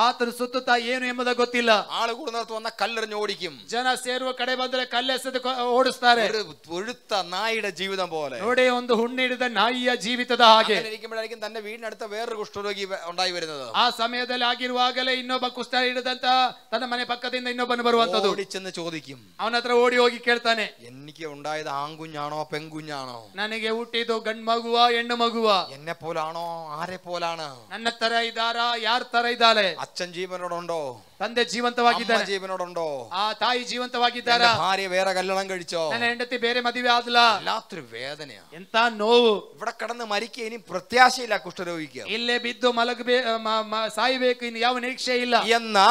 ಆತನು ಸುತ್ತುತ್ತಾ ಏನು ಎಂಬುದ ಗೊತ್ತಿಲ್ಲ ആള് കൂടുന്നിടത്ത് വന്ന കല്ലെറിഞ്ഞ് ഓടിക്കും ಜನ ಸೇರುವ ಕಡೆ ಬಂದ್ರೆ ಕಲ್ಲೆಸೆದು ಕೊ- ಓಡಿಸ್ತಾರೆ ഒരു ഒഴുത്ത നായുടെ ജീവിതം പോലെ ನೋಡಿ ಒಂದು ಹುಣ್ಣಿಡಿದ ನಾಯಿಯ ಜೀವಿತದ ಹಾಗೆ അങ്ങനെ ഇരിക്കുമ്പോഴായിരിക്കും തന്റെ വീടിനടുത്ത വേറൊരു കുഷ്ഠരോഗി വ- ഉണ്ടായി വരുന്നത് ಆ ಸಮಯದಲ್ಲಿ ಆಗಿರುವಾಗಲೇ ಇನ್ನೊಬ್ಬ ಕುಷ್ಠ ಹಿಡಿದಂತ ತನ್ನ ಮನೆ ಪಕ್ಕದಿಂದ ಇನ್ನೊಬ್ಬನು ಬರುವಂತದ್ದು ഓടിച്ചെന്ന് ചോദിക്കും ಅವನ ಹತ್ರ ಓಡಿ ಹೋಗಿ ಕೇಳ್ತಾನೆ എനിക്ക് ഉണ്ടായത് ആൺകുഞ്ഞാണോ പെൺകുഞ്ഞാണോ ನನಗೆ ಹುಟ್ಟಿದ್ದು ಗಂಡ್ ಮಗುವ ಹೆಣ್ಣು ಮಗುವ എന്നെ പോലാണോ ആരെ പോലാണ് ನನ್ನ ತರ ಇದ್ದಾರಾ ಯಾರ ತರ ಇದ್ದಾಳೆ അച്ഛൻ ജീവനോടുണ്ടോ ತಂದೆ അമ്മ ಜೀವಂತವಾಗಿದ್ದಾನೆ ജീവനോടുണ്ടോ ಆ ತಾಯಿ ಜೀವಂತವಾಗಿದ್ದಾರ എന്റെ ഭാര്യ വേറെ കല്യാണം കഴിച്ചോ ನನ್ನ ಹೆಂಡತಿ ಬೇರೆ ಮದುವೆ ಆದ್ಲ വല്ലാത്തൊരു വേദനയാ ಎಂತ ನೋವು ഇവിടെ കിടന്ന് മരിക്കുക ഇനി പ്രത്യാശയില്ല കുഷ്ഠരോഗിക്ക് ಇಲ್ಲೇ ಬಿದ್ದು ಮಲಗಬೇ ಮ- ಮ- ಸಾಯ್ಬೇಕು ಇನ್ನು ಯಾವ ನಿರೀಕ್ಷೆ ಇಲ್ಲ എന്നാ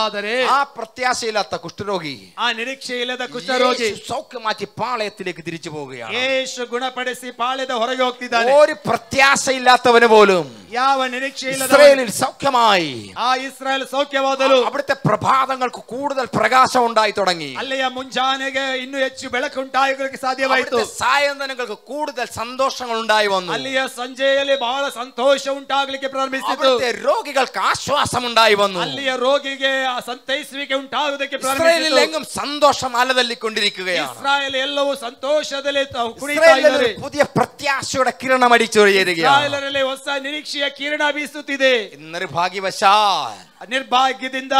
ಆದರೆ ആ പ്രത്യാശയില്ലാത്ത കുഷ്ഠരോഗി ಆ ನಿರೀಕ್ಷೆ ಇಲ್ಲದ ಕುಷ್ಠರೋಗಿ യേശു സൗഖ്യമാറ്റി പാളയത്തിലേക്ക് തിരിച്ചു പോവുകയാണ് ಯೇಸು ಗುಣಪಡಿಸಿ ಪಾಳ್ಯದ ಹೊರಗೆ ಹೋಗ್ತಿದ್ದಾನೆ ഒരു പ്രത്യാശയില്ലാത്തവന് പോലും ಯಾವ ನಿರೀಕ್ಷೆ ಇಲ್ಲದ ഇസ്രയേലിൽ സൗഖ്യമായി ಆ ಇಸ್ರಾಯೇಲ್ ಸೌಖ್ಯವಾದಲು അവിടുത്തെ പ്രഭാതങ്ങൾക്ക് കൂടുതൽ പ്രകാശം ഉണ്ടായി തുടങ്ങി ಅಲ್ಲಿಯ ಮುಂಜಾನೆಗೆ ಇನ್ನೂ ಹೆಚ್ಚು ಬೆಳಕು ಉಂಟಾಗೋಕೆ ಸಾಧ್ಯವಾಯಿತು അവിടുത്തെ സായന്തനങ്ങൾക്ക് കൂടുതൽ സന്തോഷങ്ങൾ ഉണ്ടായി വന്നു ಅಲ್ಲಿಯ ಸಂಜೆಯಲ್ಲಿ ಬಹಳ ಸಂತೋಷ ಉಂಟಾಗ್ಲಿಕ್ಕೆ ಪ್ರಾರಂಭಿಸಿತು അവിടുത്തെ രോഗികൾക്ക് ആശ്വാസം ഉണ്ടായി വന്നു ಅಲ್ಲಿಯ ರೋಗಿಗೆ ಆ ಸಂತೈಸುವಿಕೆ ಉಂಟಾಗುವುದಕ್ಕೆ ഇസ്രയേലിൽ ಪ್ರಾರಂಭಿಸಿತು എങ്ങും സന്തോഷം അലതല്ലിക്കൊണ്ടിരിക്കുകയാണ് ಇಸ್ರಾಯೇಲ್ ಎಲ್ಲವೂ ಸಂತೋಷದಲ್ಲಿ ತ- ಕುಣಿತಾ ഇസ്രയേലിൽ ಇದ್ದಾರೆ ഒരു പുതിയ പ്രത്യാശയുടെ കിരണം അടിച്ചൊഴിയുകയാണ് ಇಸ್ರಾಯೇಲರಲ್ಲಿ ಹೊಸ ನಿರೀಕ್ಷೆಯ ಕಿರಣ ಬೀಸುತ್ತಿದೆ ഇന്നൊരു ഭാഗ്യവശാൽ ನಿರ್ಭಾಗ್ಯದಿಂದ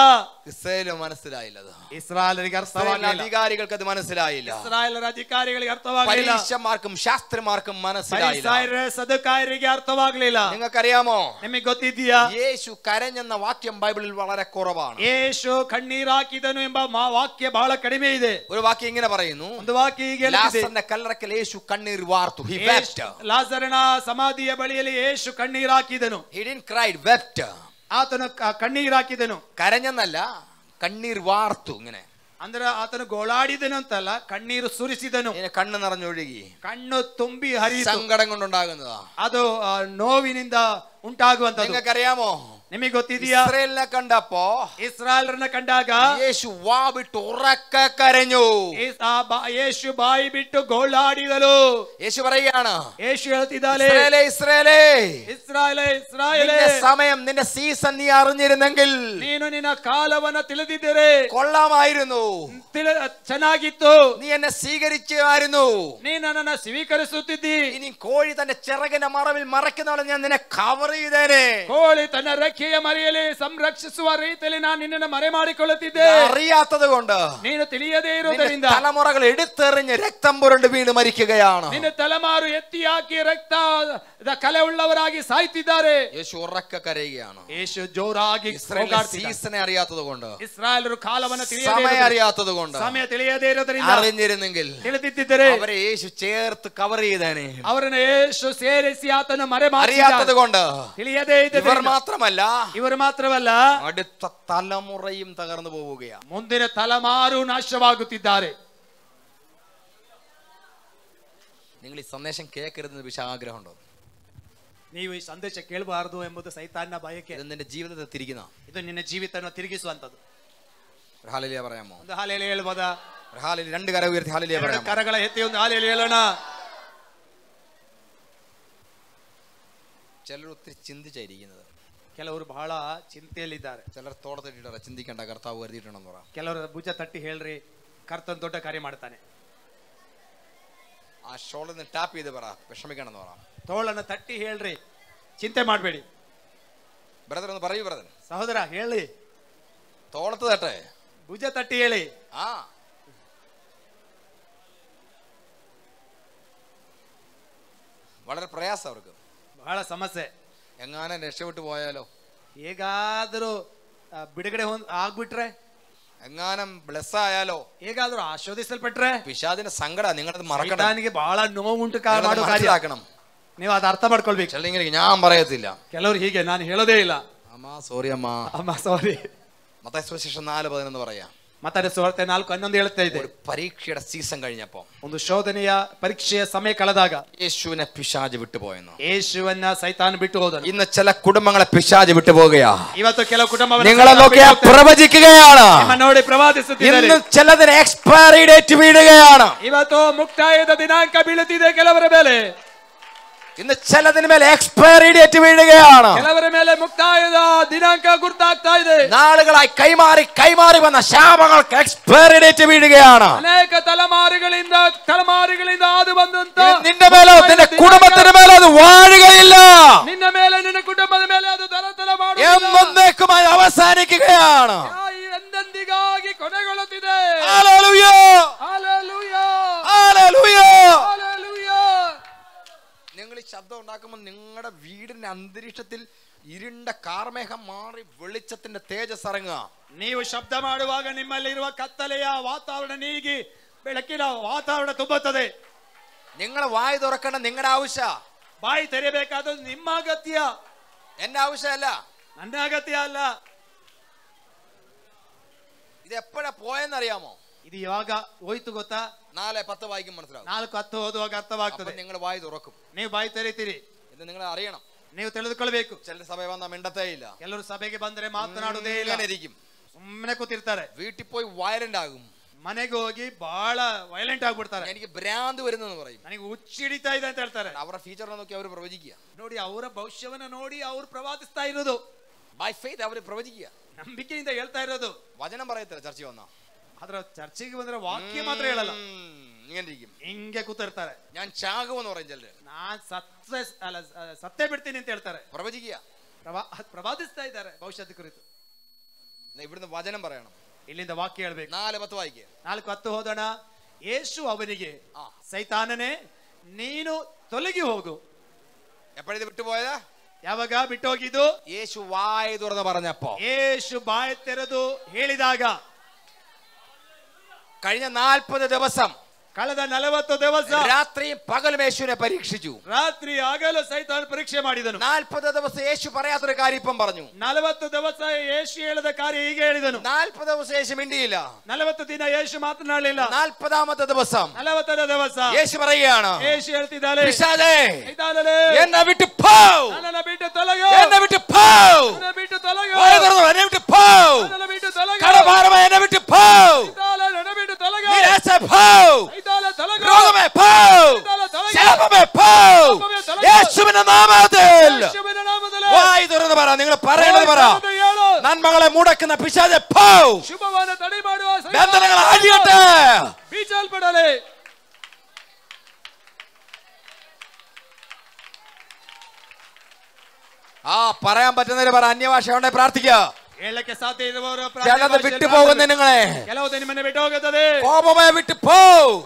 ഇസ്രയേല് മനസ്സിലായില്ലത് ಇಸ್ರಾಯೇಲರಿಗೆ ഇസ്രായേൽ ಅರ್ಥವಾಗಲಿಲ್ಲ അധികാരികൾക്ക് അത് മനസ്സിലായില്ല ಇಸ್ರಾಯೇಲರ ಅಧಿಕಾರಿಗಳಿಗೆ ಅರ್ಥವಾಗಲಿಲ್ಲ പരീക്ഷമാർക്കും ശാസ്ത്രിമാർക്കും മനസ്സിലായില്ല ಪರಿಸಾಯರ ಸದಕಾಯರಿಗೆ ಅರ್ಥವಾಗಲಿಲ್ಲ നിങ്ങൾക്കറിയാമോ ನಿಮಗೆ ಗೊತ್ತಿದೆಯಾ യേശു കരഞ്ഞെന്ന വാക്യം ബൈബിളിൽ വളരെ കുറവാണ് ಯೇಸು ಕಣ್ಣೀರಾಕಿದನು ಎಂಬ ಮಾ- ವಾಕ್ಯ ಬಹಳ ಕಡಿಮೆ ಇದೆ ഒരു വാക്യം ഇങ്ങനെ പറയുന്നു ಒಂದು ವಾಕ್ಯ ಹೀಗೆ ಹೇಳುತ್ತಿದೆ. ലാസറിന്റെ കല്ലറക്കൽ യേശു കണ്ണീർ വാർത്തു ഹി ಯೇಸು- wept ಲಾಜರನ ಸಮಾಧಿಯ ಬಳಿಯಲ್ಲಿ ಯೇಸು ಕಣ್ಣೀರಾಕಿದನು he didn't cried wept ಆತನು ಕ- ಕಣ್ಣೀರಾಕಿದನು കരഞ്ഞെന്നല്ല കണ്ണീർ വാർത്തു ഇങ്ങനെ ಅಂದ್ರೆ ಆತನು ಗೋಳಾಡಿದನು ಅಂತಲ್ಲ ಕಣ್ಣೀರು ಸುರಿಸಿದನು ഇങ്ങനെ കണ്ണ് നിറഞ്ഞൊഴുകി ಕಣ್ಣು ತುಂಬಿ ಹರಿಯಿತು സങ്കടം കൊണ്ടുണ്ടാകുന്നതാ ಅದು ಆ, ನೋವಿನಿಂದ ಉಂಟಾಗುವಂತದ್ದು നിങ്ങൾക്കറിയാമോ ನಿಮಗೆ ಗೊತ್ತಿದೆಯಾ ഇസ്രയേലിനെ കണ്ടപ്പോ ಇಸ್ರಾಯೇಲರನ್ನ ಕಂಡಾಗ യേശു വാ വിട്ട് ഉറക്കെ കരഞ്ഞു ಏಸ್- ಆ ಬಾ- ಯೇಸು ಬಾಯಿ ಬಿಟ್ಟು ಗೋಳಾಡಿದಳು യേശു പറയുകയാണ് ಯೇಸು ಹೇಳ್ತಿದ್ದಾಳೆ ഇസ്രയേലേ ഇസ്രയേലേ ಇಸ್ರಾಯೇಲೇ ಇಸ್ರಾಯೇಲೇ നിന്റെ സമയം നിന്റെ സീസൺ നീ അറിഞ്ഞിരുന്നെങ്കിൽ ನೀನು ನಿನ್ನ ಕಾಲವನ್ನ ತಿಳಿದಿದ್ದರೆ കൊള്ളാമായിരുന്നു ತಿಳ- ಚೆನ್ನಾಗಿತ್ತು നീ എന്നെ സ്വീകരിച്ചായിരുന്നു ನೀ ನನ್ನನ್ನ ಸ್ವೀಕರಿಸುತ್ತಿದ್ದಿ ഇനി കോഴി തന്റെ ചിറകിന്റെ മറവിൽ മറയ്ക്കുന്ന പോലെ ഞാൻ നിന്നെ കവർ ചെയ്തേനെ ಕೋಳಿ ತನ್ನ ರೆಕ್ಕೆಯ ಮರೆಯಲ್ಲಿ ಸಂರಕ್ಷಿಸುವ ರೀತಿಯಲ್ಲಿ ನಾನು ನಿನ್ನನ್ನು ಮರೆ ಮಾಡಿಕೊಳ್ಳುತ್ತಿದ್ದೆ അറിയാത്തത് കൊണ്ട് ನೀನು ತಿಳಿಯದೇ നിന്റെ ಇರುವುದರಿಂದ തലമുറകൾ എടുത്തെറിഞ്ഞ് രക്തം പുരണ്ട് വീണ് മരിക്കുകയാണ് ನಿನ್ನ ತಲೆಮಾರು ಎತ್ತಿ ಹಾಕಿ ರಕ್ತ ಕಲೆ ಉಳ್ಳವರಾಗಿ ಸಾಯ್ತಿದ್ದಾರೆ യേശു ഉറക്കെ കരയുകയാണ് ಯೇಸು ಜೋರಾಗಿ ഇസ്രായേലിലെ ಹೋಗಾಡ್ತಿದ್ದಾನೆ. സീസണെ അറിയാത്തത് കൊണ്ട് ಇಸ್ರಾಯೇಲರು ಕಾಲವನ್ನು ತಿಳಿಯದೇ സമയം ಇರುವುದರಿಂದ- അറിയാത്തത് കൊണ്ട് ಸಮಯ ತಿಳಿಯದೇ ಇರೋದ್ರಿಂದ അറിഞ്ഞിരുന്നെങ്കിൽ ತಿಳಿದಿದ್ದರೆ അവരെ യേശു ചേർത്ത് കവർ ചെയ്തേനെ ಅವರನ್ನು ಯೇಸು ಸೇರಿಸಿ ಆತನ ಮರೆ അറിയാത്തത് ಮಾಡಿದ കൊണ്ട് ತಿಳಿಯದೇ ഇവർ ಇದ್ದ മാത്രമല്ല ಇವರು ಮಾತ್ರವಲ್ಲ അടുത്ത തലമുറയും തകർന്നു പോവുകയാണ് ಮುಂದಿನ ತಲೆಮಾರು ನಾಶವಾಗುತ್ತಿದ್ದಾರೆ നിങ്ങൾ ഈ സന്ദേശം കേൾക്കരുതെന്ന് വിശ ആഗ്രഹമുണ്ടോ ನೀವು ಈ ಸಂದೇಶ ಕೇಳಬಾರದು ಎಂಬುದು ಸೈತಾನ್ನ ಬಯಕೆ ഇത് നിന്റെ ജീവിതത്തെ തിരിക്കുന്ന ಇದು ನಿನ್ನ ಜೀವಿತವನ್ನು ತಿರುಗಿಸುವಂತದ್ದು ഒരു ഹാലിലിയ പറയാമോ ಒಂದು ಹಾಲೆಯಲ್ಲಿ ಹೇಳ್ಬೋದಾ ഒരു ഹാലിൽ രണ്ട് കര ഉയർത്തി ഹാലിലിയ ಎರಡು പറയാമോ ಕರಗಳ ಎತ್ತಿ ಒಂದು ಹಾಲೆಯಲ್ಲಿ ಹೇಳೋಣ ചിലർ ഒത്തിരി ചിന്തിച്ചായിരിക്കുന്നത് ಕೆಲವರು ಬಹಳ ಚಿಂತೆಯಲ್ಲಿದ್ದಾರೆ ചിലർ തോടത്തിട്ടിട്ടാ ചിന്തിക്കണ്ട കർത്താവ് കരുതിയിട്ടുണ്ടെന്ന് പറ ಕೆಲವರು ಭುಜ ತಟ್ಟಿ ಹೇಳ್ರಿ ಕರ್ತನ್ ದೊಡ್ಡ ಕಾರ್ಯ ಮಾಡ್ತಾನೆ ആ ഷോളിൽ ടാപ്പ് ചെയ്ത് പറ വിഷമിക്കണമെന്ന് പറ ತೋಳನ್ನ ತಟ್ಟಿ ಹೇಳ್ರಿ ಚಿಂತೆ ಮಾಡಬೇಡಿ ബ്രദർ ഒന്ന് പറയൂ ബ്രദർ ಸಹೋದರ ಹೇಳಿ തോളത്ത് തട്ടെ ಭುಜ ತಟ್ಟಿ ಹೇಳಿ ആ വളരെ പ്രയാസം അവർക്ക് ಬಹಳ ಸಮಸ್ಯೆ എങ്ങാനും രക്ഷപ്പെട്ടു പോയാലോ ಹೇಗಾದರೂ ಆ, ಬಿಡುಗಡೆ ಹೊಂದ್- ಆಗ್ಬಿಟ್ರೆ എങ്ങാനും ബ്ലെസ് ആയാലോ ಹೇಗಾದ್ರೂ ಆಶೋದಿಸಲ್ಪಟ್ರೆ പിശാദിന്റെ സങ്കട നിങ്ങളത് മറക്കണം ಸೈತಾನಿಗೆ ಬಹಳ ನೋವುಂಟು ಕಾ- നിങ്ങളത് ಮಾಡೋ ಕಾರ್ಯ മനസ്സിലാക്കണം ನೀವು ಅದು ಅರ್ಥ ಮಾಡ್ಕೊಳ್ಬೇಕು ചിലങ്ങനെ ഞാൻ പറയത്തില്ല ಕೆಲವರು ಹೀಗೆ ನಾನು ಹೇಳೋದೇ ಇಲ್ಲ അമ്മ സോറി അമ്മ ಅಮ್ಮ ಸಾರಿ മത്തായി സുവിശേഷം നാല് പതിനൊന്ന് പറയാം ಮತ್ತೆ ಸುವಾರ್ತೆ ನಾಲ್ಕು ಹನ್ನೊಂದು ಹೇಳ್ತಾ ಇದೆ ഒരു പരീക്ഷയുടെ സീസൺ കഴിഞ്ഞപ്പോ ಒಂದು ಶೋಧನೆಯ ಪರೀಕ್ಷೆಯ ಸಮಯ ಕಳೆದಾಗ യേശുവിനെ പിശാജ് വിട്ടുപോയെന്ന് ಯೇಸುವನ್ನ ಸೈತಾನ ಬಿಟ್ಟು ಹೋದನು ഇന്ന് ചില കുടുംബങ്ങളെ പിശാജ് വിട്ടുപോകുകയാ ಇವತ್ತು ಕೆಲವು ಕುಟುಂಬ നിങ്ങളെ നോക്കിയാ പ്രവചിക്കുകയാണ് ನೋಡಿ ಪ್ರವಾದಿಸುತ್ತಿದ್ದಾರೆ ഇന്ന് ചിലതിന് എക്സ്പയറി ഡേറ്റ് വീഴുകയാണ് ಇವತ್ತು ಮುಕ್ತಾಯದ ದಿನಾಂಕ ಬೀಳುತ್ತಿದೆ ಕೆಲವರ ಮೇಲೆ ഇന്ന് ചിലതിന്മേൽ എക്സ്പയറി ഡേറ്റ് വീഴുകയാണ്. നാളുകളായി കൈമാറി കൈമാറി വന്ന ശാപങ്ങൾക്ക് എക്സ്പയറി ഡേറ്റ് വീഴുകയാണ്. നിന്റെ മേലോ നിന്റെ കുടുംബത്തിന്റെ മേലോ അത് വാഴുകയില്ല. നിന്റെ മേലെ നിന്റെ കുടുംബത്തിന് മേലെ അത് എന്നേക്കുമായി അവസാനിക്കുകയാണ്. കൊനകൊളുത്തിത് hallelujah. Hallelujah. Hallelujah. Hallelujah! Hallelujah! നിങ്ങൾ ഈ ശബ്ദം ഉണ്ടാക്കുമ്പോൾ നിങ്ങളുടെ വീടിന്റെ അന്തരീക്ഷത്തിൽ ഇരുണ്ട കാർമേഘം മാറി വെളിച്ചത്തിന്റെ തേജസ് ഇറങ്ങുക ನೀವು ಶಬ್ದ ಮಾಡುವಾಗ ನಿಮ್ಮಲ್ಲಿರುವ ಕತ್ತಲೆಯ ವಾತಾವರಣ ನೀಗಿ ಬೆಳಕಿನ ವಾತಾವರಣ ತುಂಬುತ್ತದೆ നിങ്ങളെ വായ് തുറക്കേണ്ട നിങ്ങളുടെ ആവശ്യ ಬಾಯಿ ತೆರೆಯಬೇಕಾದದ್ದು ನಿಮ್ಮ ಅಗತ್ಯ എന്റെ ആവശ്യമല്ല ನನ್ನ ಅಗತ್ಯ ಅಲ್ಲ ഇത് എപ്പോഴാ പോയെന്നറിയാമോ ಇದು ಯಾವಾಗ ಹೋಯ್ತು ಗೊತ್ತಾ നാല് പത്ത് വായിക്കും മനസ്സിലാവും ನಾಲ್ಕು ಹತ್ತು ಓದುವಾಗ അപ്പൊ ಅರ್ಥವಾಗ್ತದೆ നിങ്ങൾ വായ് തുറക്കും ನೀವು ಬಾಯಿ ತೆರೀತೀರಿ ഇത് നിങ്ങൾ അറിയണം ನೀವು ತಿಳಿದುಕೊಳ್ಬೇಕು ചില സഭ വന്നാൽ മിണ്ടത്തേ ഇല്ല ಕೆಲವರು ಸಭೆಗೆ ಬಂದರೆ ಮಾತನಾಡುವುದೇ ಇಲ್ಲ ഇങ്ങനെ ഇരിക്കും ಸುಮ್ಮನೆ ಕೂತಿರ್ತಾರೆ വീട്ടിൽ പോയി വയലന്റ് ആകും ಮನೆಗೆ ಹೋಗಿ ಬಹಳ ವೈಲೆಂಟ್ ಆಗ್ಬಿಡ್ತಾರೆ എനിക്ക് ഭ്രാന്ത് വരുന്നെന്ന് പറയും ನನಗೆ ಹುಚ್ಚಿಡಿತಾ ಇದೆ ಅಂತ ಹೇಳ್ತಾರೆ അവരുടെ ഫീച്ചറിനെ നോക്കി അവർ പ്രവചിക്കുക ನೋಡಿ ಅವರ ಭವಿಷ್ಯವನ್ನ ನೋಡಿ ಅವ್ರು ಪ್ರವಾದಿಸ್ತಾ ಇರೋದು ബൈ ഫെയ്ത്ത് അവർ പ്രവചിക്കുക ನಂಬಿಕೆಯಿಂದ ಹೇಳ್ತಾ ಇರೋದು വചനം പറയത്തില്ല ചർച്ച വന്നാ ಆದ್ರ ಚರ್ಚೆಗೆ ಬಂದ್ರೆ ವಾಕ್ಯ ಮಾತ್ರ ಹೇಳಲ್ಲ ഉം, ഇങ്ങനെ ഇരിക്കും ಹಿಂಗೆ ಕೂತಿರ್ತಾರೆ ഞാൻ ചാകുമെന്ന് പറയും ചിലര് ನಾನ್ ಸತ್ತ ಅಲ್ಲ ಸ- ಸತ್ತೇ ಬಿಡ್ತೀನಿ ಅಂತ ಹೇಳ್ತಾರೆ പ്രവചിക്കുക ಪ್ರವಾ ಪ್ರವಾದಿಸ್ತಾ ಇದ್ದಾರೆ ಭವಿಷ್ಯದ ಕುರಿತು എന്നാ ഇവിടുന്ന് വചനം പറയണം ಇಲ್ಲಿಂದ ವಾಕ್ಯ ಹೇಳ್ಬೇಕು നാല് പത്ത് വായിക്കുക ನಾಲ್ಕು ಹತ್ತು ಹೋದಣ ಯೇಸು ಅವನಿಗೆ ആ ಸೈತಾನನೇ ನೀನು ತೊಲಗಿ ಹೋಗು എപ്പോഴിത് വിട്ടുപോയത് ಯಾವಾಗ ಬಿಟ್ಟು ಹೋಗಿದ್ದು യേശു വായ തുറന്ന് പറഞ്ഞപ്പോ ಯೇಸು ಬಾಯಿ ತೆರೆದು ಹೇಳಿದಾಗ കഴിഞ്ഞ നാൽപ്പത് ദിവസം ಕಳೆದ ನಲವತ್ತು ದಿವಸ രാത്രിയും പകലും യേശുവിനെ പരീക്ഷിച്ചു ರಾತ್ರಿ ಆಗಲು ಸೈತಾನ ಪರೀಕ್ಷೆ ಮಾಡಿದನು നാൽപ്പത് ദിവസം യേശു പറയാത്തൊരു കാര്യം ഇപ്പം പറഞ്ഞു ನಲವತ್ತು ದಿವಸ ಯೇಸು ಹೇಳಿದ ಕಾರ್ಯ ಹೀಗೆ ಹೇಳಿದನು നാൽപ്പത് ദിവസം യേശു മിണ്ടിയില്ല ನಲವತ್ತು ದಿನ ಯೇಸು ಮಾತನಾಡಲಿಲ್ಲ നാൽപ്പതാമത്തെ ദിവസം ನಲವತ್ತರ ದಿವಸ യേശു പറയുകയാണ് ಯೇಸು ಹೇಳ್ತಿದ್ದಾನೆ പിശാചേ, ಸೈತಾನನೇ, എന്നെ വിട്ട് പോ ನನ್ನನ್ನ ಬಿಟ್ಟು ತೊಲಗು എന്നെ വിട്ട് പോ ನನ್ನ ಬಿಟ್ಟು ತೊಲಗು വായ തുറന്നു, എന്നെ വിട്ട് പോ ನನ್ನ ಬಿಟ್ಟು ತೊಲಗು യേശുവിന്റെ നാമത്തിൽ. വായി തുറന്ന് പറ നിങ്ങൾ പറയണത് പറ. നന്മകളെ മുടക്കുന്ന പിശാചെ പോ. ബന്ധനങ്ങൾ അഴിയട്ടെ ആ പറയാൻ പറ്റുന്നവര് പറ അന്യഭാഷ ഉണ്ടെ പ്രാർത്ഥിക്കുക. ಹೇಳಕ್ಕೆ ಸಾಧ್ಯ ಇರುವವರು ചിലത് വിട്ടുപോകുന്ന നിങ്ങളെ ಕೆಲವು ನಿಮ್ಮನ್ನ ಬಿಟ್ಟು ಹೋಗುತ್ತದೆ കോപമേ വിട്ട് പോ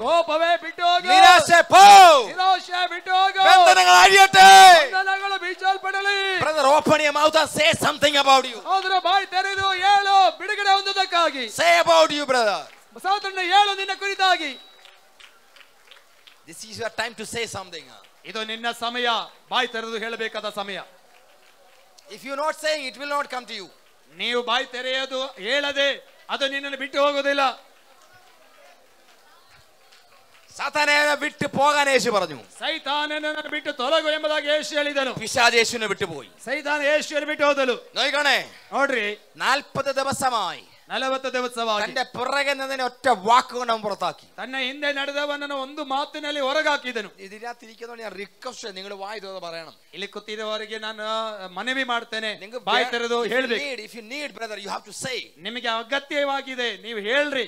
ಕೋಪವೇ ಬಿಟ್ಟು ಹೋಗು നിരാശ പോ ನಿರಾಶೆ ಬಿಟ್ಟು ಹೋಗು ബന്ധനങ്ങൾ അഴിയട്ടെ ಬಂಧನಗಳು ಬೀಚಲ್ಪಡಲಿ Brother, open your mouth and say something about you. ಹೋದ್ರ ಬಾಯಿ ತೆರೆದು ಹೇಳು ಬಿಡುಗಡೆ ಹೊಂದುವುದಕ್ಕಾಗಿ Say about you, brother. ಸಹೋದರನ ಹೇಳು ನಿನ್ನ ಕುರಿತಾಗಿ This is your time to say something. ಇದು ನಿನ್ನ ಸಮಯ ಬಾಯಿ ತೆರೆದು ಹೇಳಬೇಕಾದ ಸಮಯ If you're not saying, it will not come to you. ನೀವು ಬಾಯಿ ತೆರೆಯೋದು ಹೇಳದೆ ಅದು ನಿನ್ನನ್ನು ಬಿಟ್ಟು ಹೋಗುವುದಿಲ್ಲ സാത്താനെ വിട്ട് പോകാൻ യേശു പറഞ്ഞു ಸೈತಾನನನ್ನು ಬಿಟ್ಟು ತೊಲಗು ಎಂಬುದಾಗಿ ಯೇಸು ಹೇಳಿದನು പിശാജ് യേശുവിനെ വിട്ടുപോയി ಸೈತಾನ ಯೇಸುವನ್ನು ಬಿಟ್ಟು ಹೋದಲು നോക്കണേ ನೋಡ್ರಿ നാൽപ്പത് ദിവസമായി ನಲವತ್ತು ದಿವಸವಾಗಿ തന്റെ പിറകെ നിന്നതിനെ ഒറ്റ വാക്കുകൊണ്ട് അവൻ പുറത്താക്കി ತನ್ನ ಹಿಂದೆ ನಡೆದವನನ್ನು ಒಂದು ಮಾತಿನಲ್ಲಿ ಹೊರಗಾಕಿದನು ഇതിനകത്തിരിക്കുന്നതുകൊണ്ട് ഞാൻ റിക്വസ്റ്റ് നിങ്ങൾ വായി തോന്നുന്നു പറയണം ಇಲ್ಲಿ ಕೂತಿರುವವರಿಗೆ ನಾನು ಮನವಿ ಮಾಡ್ತೇನೆ നിങ്ങൾക്ക് ಬಾಯಿ ತೆರೆದು ಹೇಳ್ಬೇಕು if you need brother you have to say ನಿಮಗೆ ಅಗತ್ಯವಾಗಿದೆ ನೀವು ಹೇಳ್ರಿ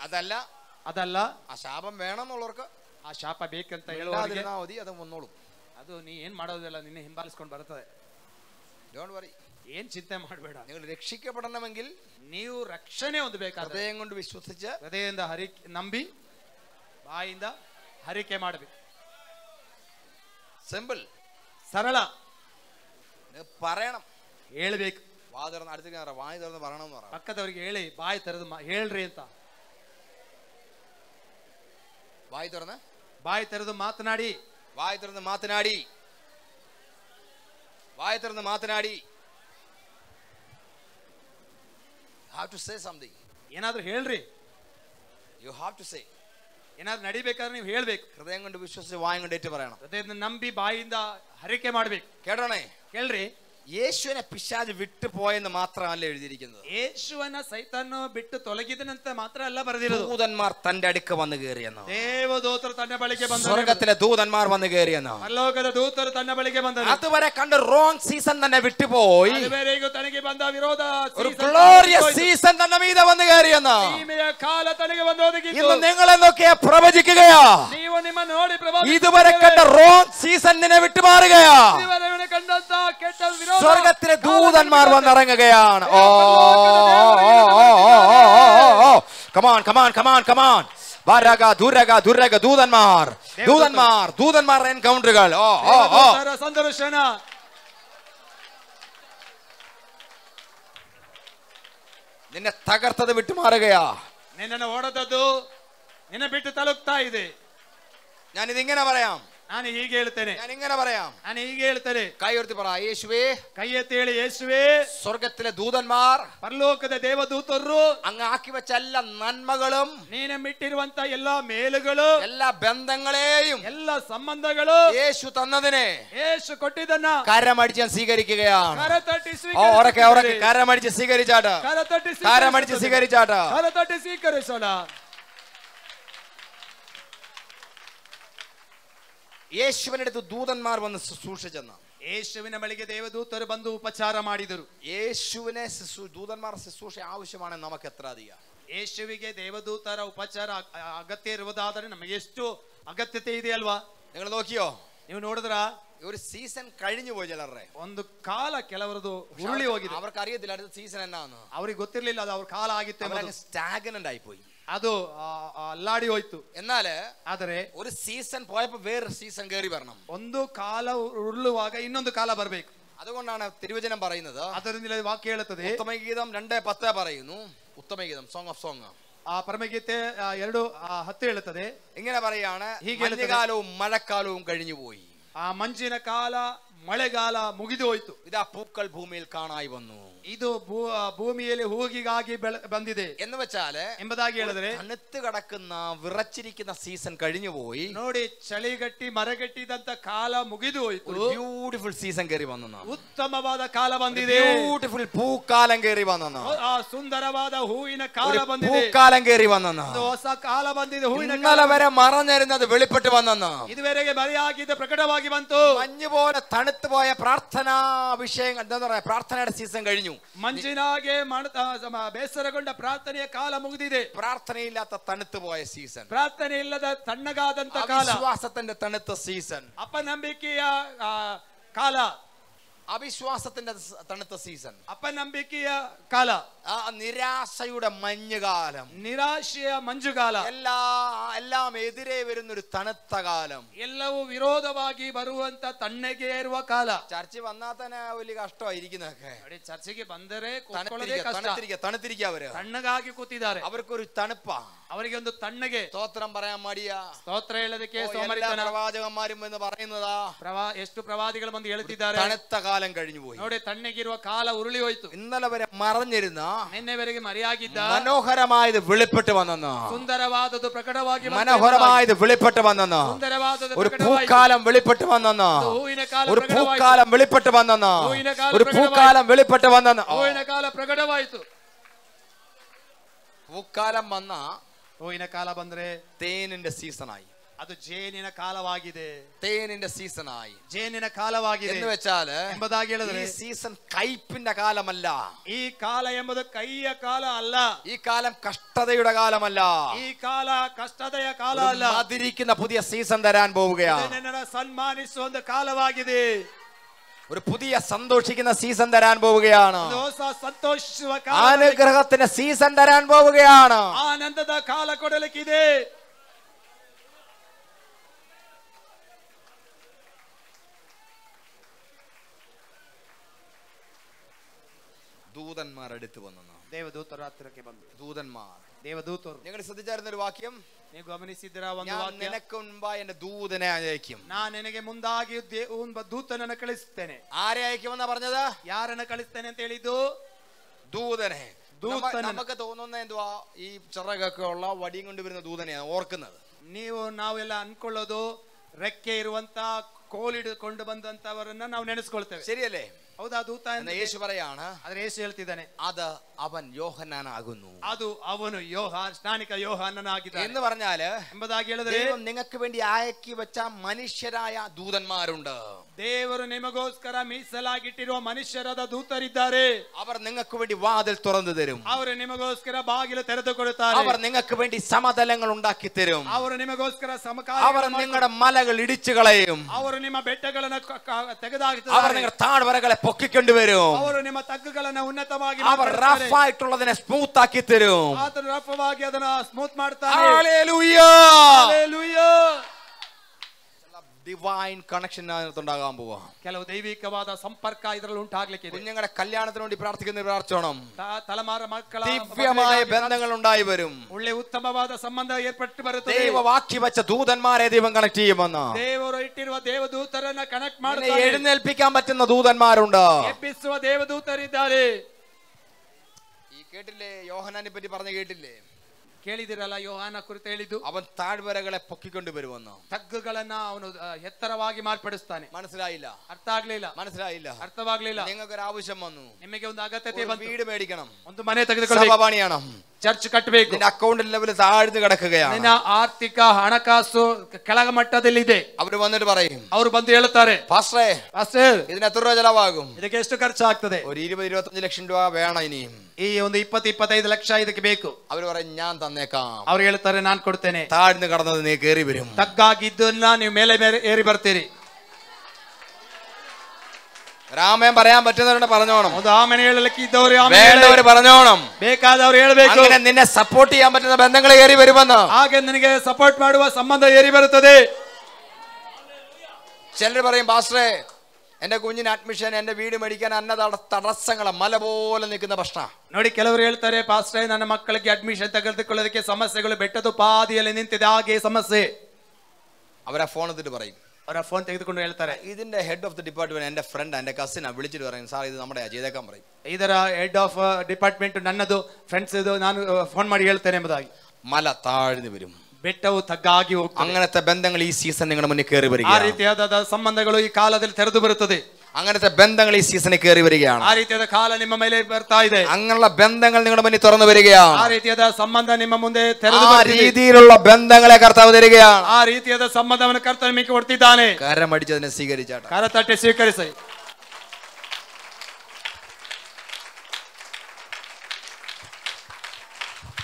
അതല്ല ಅದಲ್ಲ ആ ശാപം വേണമെന്നുള്ളവർക്ക് ಆ ಶಾಪ ಬೇಕಂತ ಹೇಳುವವರಿಗೆ മിണ്ടാതിരുന്നാ മതി അത് വന്നോളും ಅದು ನೀ ಏನ್ ಮಾಡೋದಿಲ್ಲ ನಿನ್ನೆ ಹಿಂಬಾಲಿಸ್ಕೊಂಡು ಬರ್ತದೆ ഡോണ്ട് വറി ಏನ್ ಚಿಂತೆ ಮಾಡಬೇಡ നിങ്ങൾ രക്ഷിക്കപ്പെടണമെങ്കിൽ ನೀವು ರಕ್ಷಣೆ ಹೊಂದಬೇಕಾದ್ರೆ ഹൃദയം കൊണ്ട് വിശ്വസിച്ച് ಹೃದಯದಿಂದ ಹರಿ ನಂಬಿ ಬಾಯಿಂದ ಹರಿಕೆ ಮಾಡಬೇಕು സിമ്പിൾ ಸರಳ പറയണം ಹೇಳ್ಬೇಕು വാ തുറന്ന് അടുത്തേക്ക് പറ വായി തുറന്ന് പറയണം എന്ന് പറ ಪಕ್ಕದವ್ರಿಗೆ ಹೇಳಿ ಬಾಯಿ ತೆರೆದು ಮಾ- ಹೇಳ್ರಿ ಅಂತ വായി തുറന്ന് ಬಾಯಿ ತೆರೆದು ಮಾತನಾಡಿ വായി തുറന്ന് മാത്തനാടി വായി തുറന്ന് മാത്തനാടി ಹ್ಯಾವ್ ಟು ಸೇ ಸಮಥಿಂಗ್ ಏನಾದರೂ ಹೇಳ್ರಿ. ಯು ಹ್ಯಾವ್ ಟು ಸೇ ಏನಾದ್ರೂ ನಡಿಬೇಕಾದ್ರೆ ನೀವು ಹೇಳ್ಬೇಕು. ಹೃದಯಗೊಂಡು ವಿಶ್ವಾಸ ವಾಯಗೊಂಡು ಇಟ್ಟು ಬರೋಣ ಹೃದಯದ ನಂಬಿ ಬಾಯಿಂದ ಹರಿಕೆ ಮಾಡ್ಬೇಕು. ಕೇಳೋಣ ಕೇಳ್ರಿ. യേശുവിനെ പിശാജ് വിട്ടു പോയെന്ന് മാത്രമല്ല എഴുതിയിരിക്കുന്നത് ಯೇಸುವನ ಸೈತಾನು ಬಿಟ್ಟು ತೊಲಗಿದನಂತ ಮಾತ್ರ ಅಲ್ಲ ಬರೆದಿರೋದು ദൂതന്മാർ തന്റെ അടുക്ക് വന്നു കയറിയെന്ന് ದೇವದೂತರು ತನ್ನ ಬಳಿಗೆ ಬಂದರು സ്വർഗത്തിലെ ദൂതന്മാർ വന്നു കയറിയെന്ന് ಪರಲೋಕದ ದೂತರು ತನ್ನ ಬಳಿಗೆ ಬಂದರು അതുവരെ കണ്ട് റോങ് സീസൺ തന്നെ വിട്ടുപോയി ಅದುವರೆಗೂ ತನಗೆ ಬಂದ ವಿರೋಧ ഒരു season ഗ്ലോറിയസ് ಹೋಯ್ತು. സീസൺ തന്നെ മീതെ വന്നു കയറിയെന്ന് ಮಹಿಮೆಯ ಕಾಲ ತನಗೆ ಬಂದು ಒದಗಿತು ഇന്ന് നിങ്ങൾ എന്തൊക്കെയാ പ്രവചിക്കുകയാ ನೀವು ನಿಮ್ಮ ನೋಡಿ ಪ್ರಭಾವ ഇതുവരെ കണ്ട റോങ് സീസൺ വിട്ടുമാറുകയാ ಇದುವರೆಗೆ ಕಂಡಂತ ಕೆಟ್ಟ ವಿರೋಧ സ്വർഗത്തിലെ ദൂതന്മാർ വന്നിറങ്ങുകയാണ് ഓ come on come on come on come on വരക ദുരക ദുരക ദൂതന്മാർ ദൂതന്മാർ ദൂതന്മാർ എൻകൗണ്ടറുകൾ ഓ ഓ ഓ സന്ദർശന നിന്നെ തകർത്തത് വിട്ടു വിട്ടുമാറുകയാ നിന്നെ ഓടത്തതു നിന്നെ വിട്ട് തലുക്തായത് ഞാൻ ഇങ്ങനെ പറയാം ನಾನು ಹೀಗೆ ಹೇಳ್ತೇನೆ ഞാൻ ഇങ്ങനെ പറയാം ನಾನು ಹೀಗೆ ಹೇಳ್ತೇನೆ കൈ ഉയർത്തി പറ യേശുവേ ಕೈ ಎತ್ತಿ ಹೇಳಿ ಯೇಸುವೆ സ്വർഗത്തിലെ ദൂതന്മാർ ಪರಲೋಕದ ದೇವದೂತರು അങ്ങ് ആക്കി വെച്ച എല്ലാ നന്മകളും ನೀನು ಮಿಟ್ಟಿರುವಂತ ಎಲ್ಲಾ ಮೇಲುಗಳು എല്ലാ ബന്ധങ്ങളെയും ಎಲ್ಲ ಸಂಬಂಧಗಳು യേശു തന്നതിനെ ಯೇಸು ಕೊಟ್ಟಿದ್ದನ್ನ കരമടിച്ച് ഞാൻ സ്വീകരിക്കുകയാണ് ಕರತಟ್ಟಿ ഓ ഉറക്കെ ഉറക്കെ ಸ್ವೀಕರಿಸುತ್ತಿದ್ದೇವೆ. കരമടിച്ച് സ്വീകരിച്ചാട്ട് ಕರತಟ್ಟಿ കരമടിച്ച് ಸ್ವೀಕರಿಸುತ್ತಿದ್ದೇವೆ. സ്വീകരിച്ചാട്ട് ಕರತಟ್ಟಿ ಸ್ವೀಕರಿಸೋಣ യേശുവിന്റെ അടുത്ത് ദൂതന്മാർ വന്ന് ശുശ്രൂഷിച്ചെന്ന് ಯೇಸುವಿನ ಬಳಿಗೆ ದೇವದೂತರು ಬಂದು ಉಪಚಾರ ಮಾಡಿದರು യേശുവിനെ ശുശ്രൂ ദൂതന്മാർ ശുശ്രൂഷ ആവശ്യമാണ് നമുക്ക് എത്ര അധികം ಯೇಸುವಿಗೆ ದೇವದೂತರ ಉಪಚಾರ ಅ- ಅಗತ್ಯ ಇರುವುದಾದರೆ ನಮಗೆ ಎಷ್ಟು ಅಗತ್ಯತೆ ಇದೆ ಅಲ್ವಾ നിങ്ങൾ നോക്കിയോ ನೀವು ನೋಡಿದ್ರ ഒരു സീസൺ കഴിഞ്ഞു പോയി ചിലരുടെ ಒಂದು ಕಾಲ ಕೆಲವರದು ಉರುಳಿ ಹೋಗಿದೆ അവർക്ക് അറിയത്തില്ല അടുത്ത സീസൺ എന്നാന്ന് ಅವ್ರಿಗೆ ಗೊತ್ತಿರ್ಲಿಲ್ಲ ಅದು ಅವ್ರ ಕಾಲ ಆಗಿತ್ತು ಎಂಬುದು. അവരങ്ങ് സ്റ്റാഗനന്റ് ആയിപ്പോയി ಅದು ಆ, ಆ, ಅಲ್ಲಾಡಿ ಹೋಯ್ತು എന്നാല് ಆದರೆ ഒരു സീസൺ പോയപ്പോ വേറൊരു സീസൺ കയറി വരണം ಒಂದು ಕಾಲ ಉರುಳುವಾಗ ಇನ್ನೊಂದು ಕಾಲ ಬರಬೇಕು അതുകൊണ്ടാണ് തിരുവചനം പറയുന്നത് ಅದರಿಂದ ವಾಕ್ಯ ಹೇಳುತ್ತದೆ ഉത്തമഗീതം രണ്ട് പത്ത് പറയുന്നു ഉത്തമഗീതം സോങ് ഓഫ് സോങ് ಆ ಪರಮಗೀತೆ ಆ, ಎರಡು ಆ, ಹತ್ತು ಹೇಳುತ್ತದೆ ഇങ്ങനെ പറയാണ് ಹೀಗೆ ಹೇಳುತ್ತದೆ. മഞ്ഞുകാലവും മഴക്കാലവും കഴിഞ്ഞു പോയി ಆ ಮಂಜಿನ ಕಾಲ ಮಳೆಗಾಲ ಮುಗಿದು ಹೋಯ್ತು ഇതാ പൂക്കൾ ഭൂമിയിൽ കാണായി വന്നു ಇದು ಭೂ ಆ, ಭೂಮಿಯಲ್ಲಿ ಹೂಗಿಗಾಗಿ ಬೆಳ ಬಂದಿದೆ എന്ന് വെച്ചാല് ಎಂಬುದಾಗಿ ಹೇಳಿದ್ರೆ തണുത്ത് കിടക്കുന്ന വിറച്ചിരിക്കുന്ന സീസൺ കഴിഞ്ഞു പോയി ನೋಡಿ ಚಳಿಗಟ್ಟಿ ಮರಗಟ್ಟಿದಂತ ಕಾಲ ಮುಗಿದು ಹೋಯ್ತು ബ്യൂട്ടിഫുൾ സീസൺ കയറി വന്നു ಉತ್ತಮವಾದ ಕಾಲ ಬಂದಿದೆ ബ്യൂട്ടിഫുൾ പൂക്കാലം കയറി വന്നു ಆ ಸುಂದರವಾದ ಹೂವಿನ ಕಾಲ ഒരു ಬಂದಿದೆ പൂക്കാലം കയറി വന്നു ಒಂದು ಹೊಸ ಕಾಲ ಬಂದಿದೆ ಹೂವಿನ ಕಾಲ ഇന്നലെ വരെ മറഞ്ഞിരുന്നത് വെളിപ്പെട്ട് വന്നു ಇದುವರೆಗೆ ಬರೆಯಾಗಿದ್ದ ಪ್ರಕಟವಾಗಿ ಬಂತು മഞ്ഞ് പോലെ തണുത്ത് പോയ പ്രാർത്ഥനാ വിഷയം എന്താ പറയാ പ്രാർത്ഥനയുടെ സീസൺ കഴിഞ്ഞു ಮಂಜಿನಾಗೆ ಮಾಡ್ತಾ ಸಮ- ಬೇಸರಗೊಂಡ ಪ್ರಾರ್ಥನೆಯ ಕಾಲ ಮುಗಿದಿದೆ പ്രാർത്ഥനയില്ലാത്ത തണുത്ത് പോയ സീസൺ ಪ್ರಾರ್ಥನೆ ಇಲ್ಲದ ತಣ್ಣಗಾದಂತ ಕಾಲ അവിശ്വാസത്തിന്റെ തണുത്ത സീസൺ ಅಪನಂಬಿಕೆಯ ಆ, ಕಾಲ അവിശ്വാസത്തിന്റെ സ് തണുത്ത സീസൺ ಅಪನಂಬಿಕೆಯ ಕಾಲ ആ നിരാശയുടെ മഞ്ഞുകാലം ನಿರಾಶೆಯ ಮಂಜುಗಾಲ എല്ലാ എല്ലാം എതിരെ വരുന്ന ഒരു തണുത്ത കാലം ಎಲ್ಲವೂ ವಿರೋಧವಾಗಿ ಬರುವಂತ ತಣ್ಣಗೆ ಇರುವ ಕಾಲ ചർച്ച വന്നാൽ തന്നെ വലിയ കഷ്ടമായിരിക്കുന്നതൊക്കെ ನೋಡಿ ಚರ್ಚೆಗೆ ಬಂದರೆ ಕೂತ್ಕೊಳ್ಳೋದೇ തണുത്തിരിക്കുക ಕಷ್ಟ തണുത്തിരിക്കുക തണുത്തിരിക്കുക അവര് ತಣ್ಣಗಾಗಿ ಕೂತಿದ್ದಾರೆ അവർക്കൊരു തണുപ്പാ ಅವರಿಗೆ ಒಂದು ತಣ್ಣಗೆ സ്തോത്രം പറയാൻ മടിയാ ಸ್ತೋತ್ರ ಹೇಳೋದಕ್ಕೆ ഓ, എല്ലാ ಸೋಮರಿತನ പ്രവാചകന്മാരും എന്ന് പറയുന്നതാ ಪ್ರವಾ ಎಷ್ಟು ಪ್ರವಾದಿಗಳು ಬಂದು ಹೇಳ್ತಿದ್ದಾರೆ തണുത്ത കാലം കഴിഞ്ഞു പോയി ನೋಡಿ ತಣ್ಣಗಿರುವ ಕಾಲ ಉರುಳಿ ಹೋಯ್ತು ഇന്നലെ വരെ മറഞ്ഞിരുന്ന ನಿನ್ನೆವರೆಗೆ ಮರೆಯಾಗಿದ್ದ മനോഹരമായത് വെളിപ്പെട്ട് വന്നെന്ന് ಸುಂದರವಾದದ್ದು ಪ್ರಕಟವಾಗಿ ಬಂತು മനോഹരമായത് വെളിപ്പെട്ട് വന്നെന്ന് ಸುಂದರವಾದದ್ದು ഒരു ಪ್ರಕಟವಾಯಿತು. പൂക്കാലം വെളിപ്പെട്ട് വന്നെന്ന് ಒಂದು ಹೂವಿನ ಕಾಲ ഒരു ಪ್ರಕಟವಾಯಿತು. പൂക്കാലം വെളിപ്പെട്ട് വന്നെന്ന് ഹൂവിന കാലം ഒരു പ്രകടമായി. പൂക്കാലം വെളിപ്പെട്ട് വന്നെന്ന് ഓ, ಹೂವಿನ ಕಾಲ ಪ್ರಕಟವಾಯಿತು പൂക്കാലം വന്ന ಹೂವಿನ ಕಾಲ ಬಂದ್ರೆ തേനിന്റെ സീസണായി ಅದು ಜೇನಿನ ಕಾಲವಾಗಿದೆ തേനിന്റെ സീസണായി ಜೇನಿನ ಕಾಲವಾಗಿದೆ എന്ന് വെച്ചാല് ಎಂಬುದಾಗಿ ಹೇಳಿದ್ರೆ ഈ സീസൺ കയ്പിന്റെ കാലമല്ല ಈ ಕಾಲ ಎಂಬುದು ಕೈಯ ಕಾಲ ಅಲ್ಲ ഈ കാലം കഷ്ടതയുടെ കാലമല്ല ಈ ಕಾಲ ಕಷ್ಟದಯ ಕಾಲ ഒരു ಅಲ್ಲ മതിരിക്കുന്ന പുതിയ സീസൺ തരാൻ ಇದು പോവുകയാണ് ನಿನ್ನನ್ನು ಸನ್ಮಾನಿಸುವ ಒಂದು ಕಾಲವಾಗಿದೆ ഒരു പുതിയ സന്തോഷിക്കുന്ന സീസൺ തരാൻ പോവുകയാണ് ಒಂದು ಹೊಸ ಸಂತೋಷಿಸುವ ಕಾಲ അനുഗ്രഹത്തിന്റെ സീസൺ തരാൻ പോവുകയാണ് ಆನಂದದ ಕಾಲ ಕೊಡಲಿಕ್ಕಿದೆ ദൂതന്മാർ അടുത്ത് വന്നു ದೇವದೂತರ ಹತ್ತಿರಕ್ಕೆ ಬಂದು ദൂതന്മാർ ದೇವದೂತರು നിങ്ങൾ ശ്രദ്ധിച്ചായിരുന്ന ഒരു വാക്യം ನೀವು ಗಮನಿಸಿದ್ದೀರಾ ಒಂದು ഞാൻ ವಾಕ್ಯ നിനക്ക് മുമ്പായി എന്റെ ദൂതനെ അയക്കും ನಾನು ನಿನಗೆ ಮುಂದಾಗಿ ದೇ- ಒಬ್ಬ ದೂತನನ್ನು ಕಳಿಸ್ತೇನೆ ആരെ അയക്കുമെന്നാ പറഞ്ഞത് ಯಾರನ್ನ ಕಳಿಸ್ತೇನೆ ಅಂತ ಹೇಳಿದ್ದು ദൂതനെ ദൂതനെ. നമ്മ- നമുക്ക് തോന്നുന്ന എന്തുവാ ഈ ചിറകൊക്കെ ഉള്ള വടിയും കൊണ്ടുവരുന്ന ദൂതനെയാണ് ഓർക്കുന്നത് ನೀವು ನಾವೆಲ್ಲ ಅನ್ಕೊಳ್ಳೋದು ರೆಕ್ಕೆ ಇರುವಂತ ಕೋಲಿಡಿಕೊಂಡು ಬಂದಂತವರನ್ನ ನಾವು ನೆನೆಸ್ಕೊಳ್ತೇವೆ ശരിയല്ലേ ಹೌದಾ ದೂತ എന്ന് ಎಂದು യേശു പറയാണ് ಆದ್ರೆ ಯೇಸು ಹೇಳ್ತಿದ್ದಾನೆ അത് അവൻ യോഹന്നാനാകുന്നു ಅದು ಅವನು ಯೋಹಾನ್ ಸ್ನಾನಿಕ ಯೋಹಾನನಾಗಿದ್ದಾನೆ എന്ന് പറഞ്ഞാല് ಎಂಬುದಾಗಿ ಹೇಳಿದ್ರೆ ദൈവം നിങ്ങൾക്ക് വേണ്ടി അയക്കി വെച്ച മനുഷ്യരായ ദൂതന്മാരുണ്ട് ದೇವರು ನಿಮಗೋಸ್ಕರ ಮೀಸಲಾಗಿಟ್ಟಿರುವ ಮನುಷ್ಯರಾದ ದೂತರಿದ್ದಾರೆ അവർ നിങ്ങൾക്ക് വേണ്ടി വാതിൽ തുറന്നു തരും ಅವರು ನಿಮಗೋಸ್ಕರ ಬಾಗಿಲು ತೆರೆದುಕೊಡುತ್ತಾರೆ അവർ നിങ്ങൾക്ക് വേണ്ടി സമതലങ്ങൾ ഉണ്ടാക്കി തരും ಅವರು ನಿಮಗೋಸ್ಕರ അവർ ಸಮಕಾಲ നിങ്ങളുടെ മലകൾ ഇടിച്ചു കളയും ಅವರು ನಿಮ್ಮ ಬೆಟ್ಟಗಳನ್ನು ಕ- ಕ- അവർ ತೆಗೆದಾಗುತ್ತಾರೆ നിങ്ങളുടെ താഴ്വരകളെ പൊക്കിക്കൊണ്ടുവരും ಅವರು ನಿಮ್ಮ ತಗ್ಗುಗಳನ್ನ ಉನ್ನತವಾಗಿ അവർ ಮಾತಾಡ್ತಾರೆ. റഫ് ആയിട്ടുള്ളതിനെ സ്മൂത്ത് ആക്കി തരും ಆತನು ರಫವಾಗಿ ಅದನ್ನ ಸ್ಮೂತ್ ಮಾಡ್ತಾನೆ Hallelujah. Hallelujah. ഡിവൈൻ കണക്ഷൻ അതിനകത്തുണ്ടാകാൻ പോവാ ಕೆಲವು ದೈವಿಕವಾದ ಸಂಪರ್ಕ ಇದರಲ್ಲಿ ಉಂಟಾಗ್ಲಿಕ್ಕೆ ಇದೆ കുഞ്ഞുങ്ങളുടെ കല്യാണത്തിന് വേണ്ടി പ്രാർത്ഥിക്കുന്ന പ്രാർത്ഥിച്ചോണം ത- ತಲೆಮಾರ ಮಕ್ಕಳ ദിവ്യമായ ಮದುವೆಗಾಗಿ ബന്ധങ്ങൾ ഉണ്ടായി വരും ಒಳ್ಳೆ ಉತ್ತಮವಾದ ಸಂಬಂಧ ಏರ್ಪಟ್ಟು ಬರುತ್ತದೆ ദൈവവാക്കി വെച്ച ദൂതന്മാരെ ദൈവം കണക്ട് ചെയ്യുമെന്ന് ದೇವರು ಇಟ್ಟಿರುವ ದೇವದೂತರನ್ನ ಕನೆಕ್ಟ್ നിന്നെ ಮಾಡ್ತಾರೆ എഴുന്നേൽപ്പിക്കാൻ പറ്റുന്ന ദൂതന്മാരുണ്ട് ಎಬ್ಬಿಸುವ ದೇವದೂತರಿದ್ದಾರೆ ഈ കേട്ടില്ലേ യോഹനാനെ പറ്റി പറഞ്ഞ കേട്ടില്ലേ ಕೇಳಿದಿರಲ್ಲ ಯೋಹಾನ ಕುರಿತು ಹೇಳಿದ್ದು അവൻ താഴ്വരകളെ പൊക്കിക്കൊണ്ടുവരുമെന്ന് ತಗ್ಗುಗಳನ್ನ ಅವನು ಆ, ಎತ್ತರವಾಗಿ ಮಾರ್ಪಡಿಸ್ತಾನೆ മനസ്സിലായില്ല ಅರ್ಥ ಆಗ್ಲಿಲ್ಲ മനസ്സിലായില്ല ಅರ್ಥವಾಗ್ಲಿಲ್ಲ നിങ്ങൾക്കൊരു ആവശ്യം വന്നു ನಿಮಗೆ ಒಂದು ಅಗತ್ಯತೆ ഒരു ಬಂತು വീട് മേടിക്കണം ಒಂದು ಮನೆ സഭ ತೆಗೆದುಕೊಳ್ಳಬೇಕು പണിയണം ಚರ್ಚ್ ಕಟ್ಟಬೇಕು നിന്റെ അക്കൗണ്ട് ലെവൽ താഴ്ന്നു കിടക്കുകയാണ് ನಿನ್ನ ಆರ್ಥಿಕ ಹಣಕಾಸು ಕೆಳಗ ಮಟ್ಟದಲ್ಲಿದೆ അവര് വന്നിട്ട് പറയും ಅವರು ಬಂದು ಹೇಳುತ್ತಾರೆ പാസ്റ്ററേ ಪಾಸ್ಟರ್ ഇതിന് എത്ര രൂപ ചെലവാകും ಇದಕ್ಕೆ ಎಷ್ಟು ಖರ್ಚಾಗ್ತದೆ ഒരു ഇരുപത് ഇരുപത്തഞ്ച് ലക്ഷം രൂപ വേണം ഇനിയും ಈ ಒಂದು ಇಪ್ಪತ್ತು ಇಪ್ಪತ್ತೈದು ಲಕ್ಷ ಇದಕ್ಕೆ ಬೇಕು അവര് പറയും ഞാൻ തന്നേക്കാം ಅವ್ರು ಹೇಳ್ತಾರೆ ನಾನ್ ಕೊಡ್ತೇನೆ താഴ്ന്നു കടന്നത് നീ കയറി വരും ತಗ್ಗಾಗಿದ್ದನ್ನ ನೀವು ಮೇಲೆ ಮೇಲೆ ಏರಿ ಬರ್ತೀರಿ രാമൻ പറയാൻ പറ്റുന്നവരുടെ പറഞ്ഞോണം ಒಂದು ಆಮೇಲೆ ಹೇಳಲಿಕ್ಕೆ ಇದ್ದವ್ರು ಆಮೇಲೆ വേണ്ടവര് ಹೇಳಿ. പറഞ്ഞോണം ಬೇಕಾದವ್ರು ಹೇಳ್ಬೇಕು അങ്ങനെ നിന്നെ സപ്പോർട്ട് ചെയ്യാൻ പറ്റുന്ന ബന്ധങ്ങൾ കയറി വരുമെന്ന് ಹಾಗೆ ನನಗೆ ಸಪೋರ್ಟ್ ಮಾಡುವ ಸಂಬಂಧ ಏರಿ ಬರುತ್ತದೆ ചിലർ പറയും പാസ്റ്ററേ എന്റെ കുഞ്ഞിന് അഡ്മിഷൻ എന്റെ വീട് മേടിക്കാൻ അന്ന തട- തടസ്സങ്ങള് മല പോലെ നിൽക്കുന്ന പ്രശ്ന ನೋಡಿ ಕೆಲವರು ಹೇಳ್ತಾರೆ ಪಾಸ್ಟ್ರೆ ನನ್ನ ಮಕ್ಕಳಿಗೆ ಅಡ್ಮಿಷನ್ ತೆಗೆದುಕೊಳ್ಳೋದಕ್ಕೆ ಸಮಸ್ಯೆಗಳು ಬೆಟ್ಟದ ಪಾದಿಯಲ್ಲಿ ನಿಂತಿದೆ ಹಾಗೆ ಸಮಸ್ಯೆ അവരാ ഫോൺ എടുത്തിട്ട് പറയും ಅವರ ಫೋನ್ ತೆಗೆದುಕೊಂಡು ಹೇಳ್ತಾರೆ ഇതിന്റെ ഹെഡ് ഓഫ് ദി ഡിപ്പാർട്ട്മെന്റ് എന്റെ ഫ്രണ്ട് എന്റെ കസിനാ വിളിച്ചിട്ട് പറയും സാർ ഇത് നമ്മുടെ ചെയ്തേക്കാൻ പറയും ಇದರ ಹೆಡ್ ಆಫ್ ಡಿಪಾರ್ಟ್ಮೆಂಟ್ ನನ್ನದು ಫ್ರೆಂಡ್ಸ್ ಇದು ನಾನು ಫೋನ್ ಮಾಡಿ ಹೇಳ್ತೇನೆ ಎಂಬುದಾಗಿ മല താഴ്ന്നു വരും ಬೆಟ್ಟವು ತಗ್ಗಾಗಿ ಹೋಗ್ತದೆ അങ്ങനത്തെ ബന്ധങ്ങൾ ഈ സീസൺ നിങ്ങളുടെ മുന്നിൽ കയറി ಆ വരികയാണ് ರೀತಿಯಾದ ಸಂಬಂಧಗಳು ಈ ಕಾಲದಲ್ಲಿ ತೆರೆದು ಬರುತ್ತದೆ അങ്ങനത്തെ ബന്ധങ്ങൾ ഈ സീസണിൽ കയറി വരികയാണ് ಆ ರೀತಿಯಾದ ಕಾಲ ನಿಮ್ಮ ಮೇಲೆ ಬರ್ತಾ ಇದೆ അങ്ങനെയുള്ള ബന്ധങ്ങൾ നിങ്ങളുടെ മുന്നിൽ തുറന്നു വരികയാണ് ಆ ರೀತಿಯಾದ ಸಂಬಂಧ ನಿಮ್ಮ ಮುಂದೆ ತೆರೆದು ആ ಬರ್ತಿದೆ. രീതിയിലുള്ള ബന്ധങ്ങളെ കർത്താവ് തരികയാണ് ಆ ರೀತಿಯಾದ ಸಂಬಂಧವನ್ನು ಕರ್ತನ ನಿಮಗೆ ಕೊಡ್ತಿದ್ದಾನೆ കരമടിച്ചതിനെ സ്വീകരിച്ചാട്ടെ ಕರತಟ್ಟೆ ಸ್ವೀಕರಿಸಿ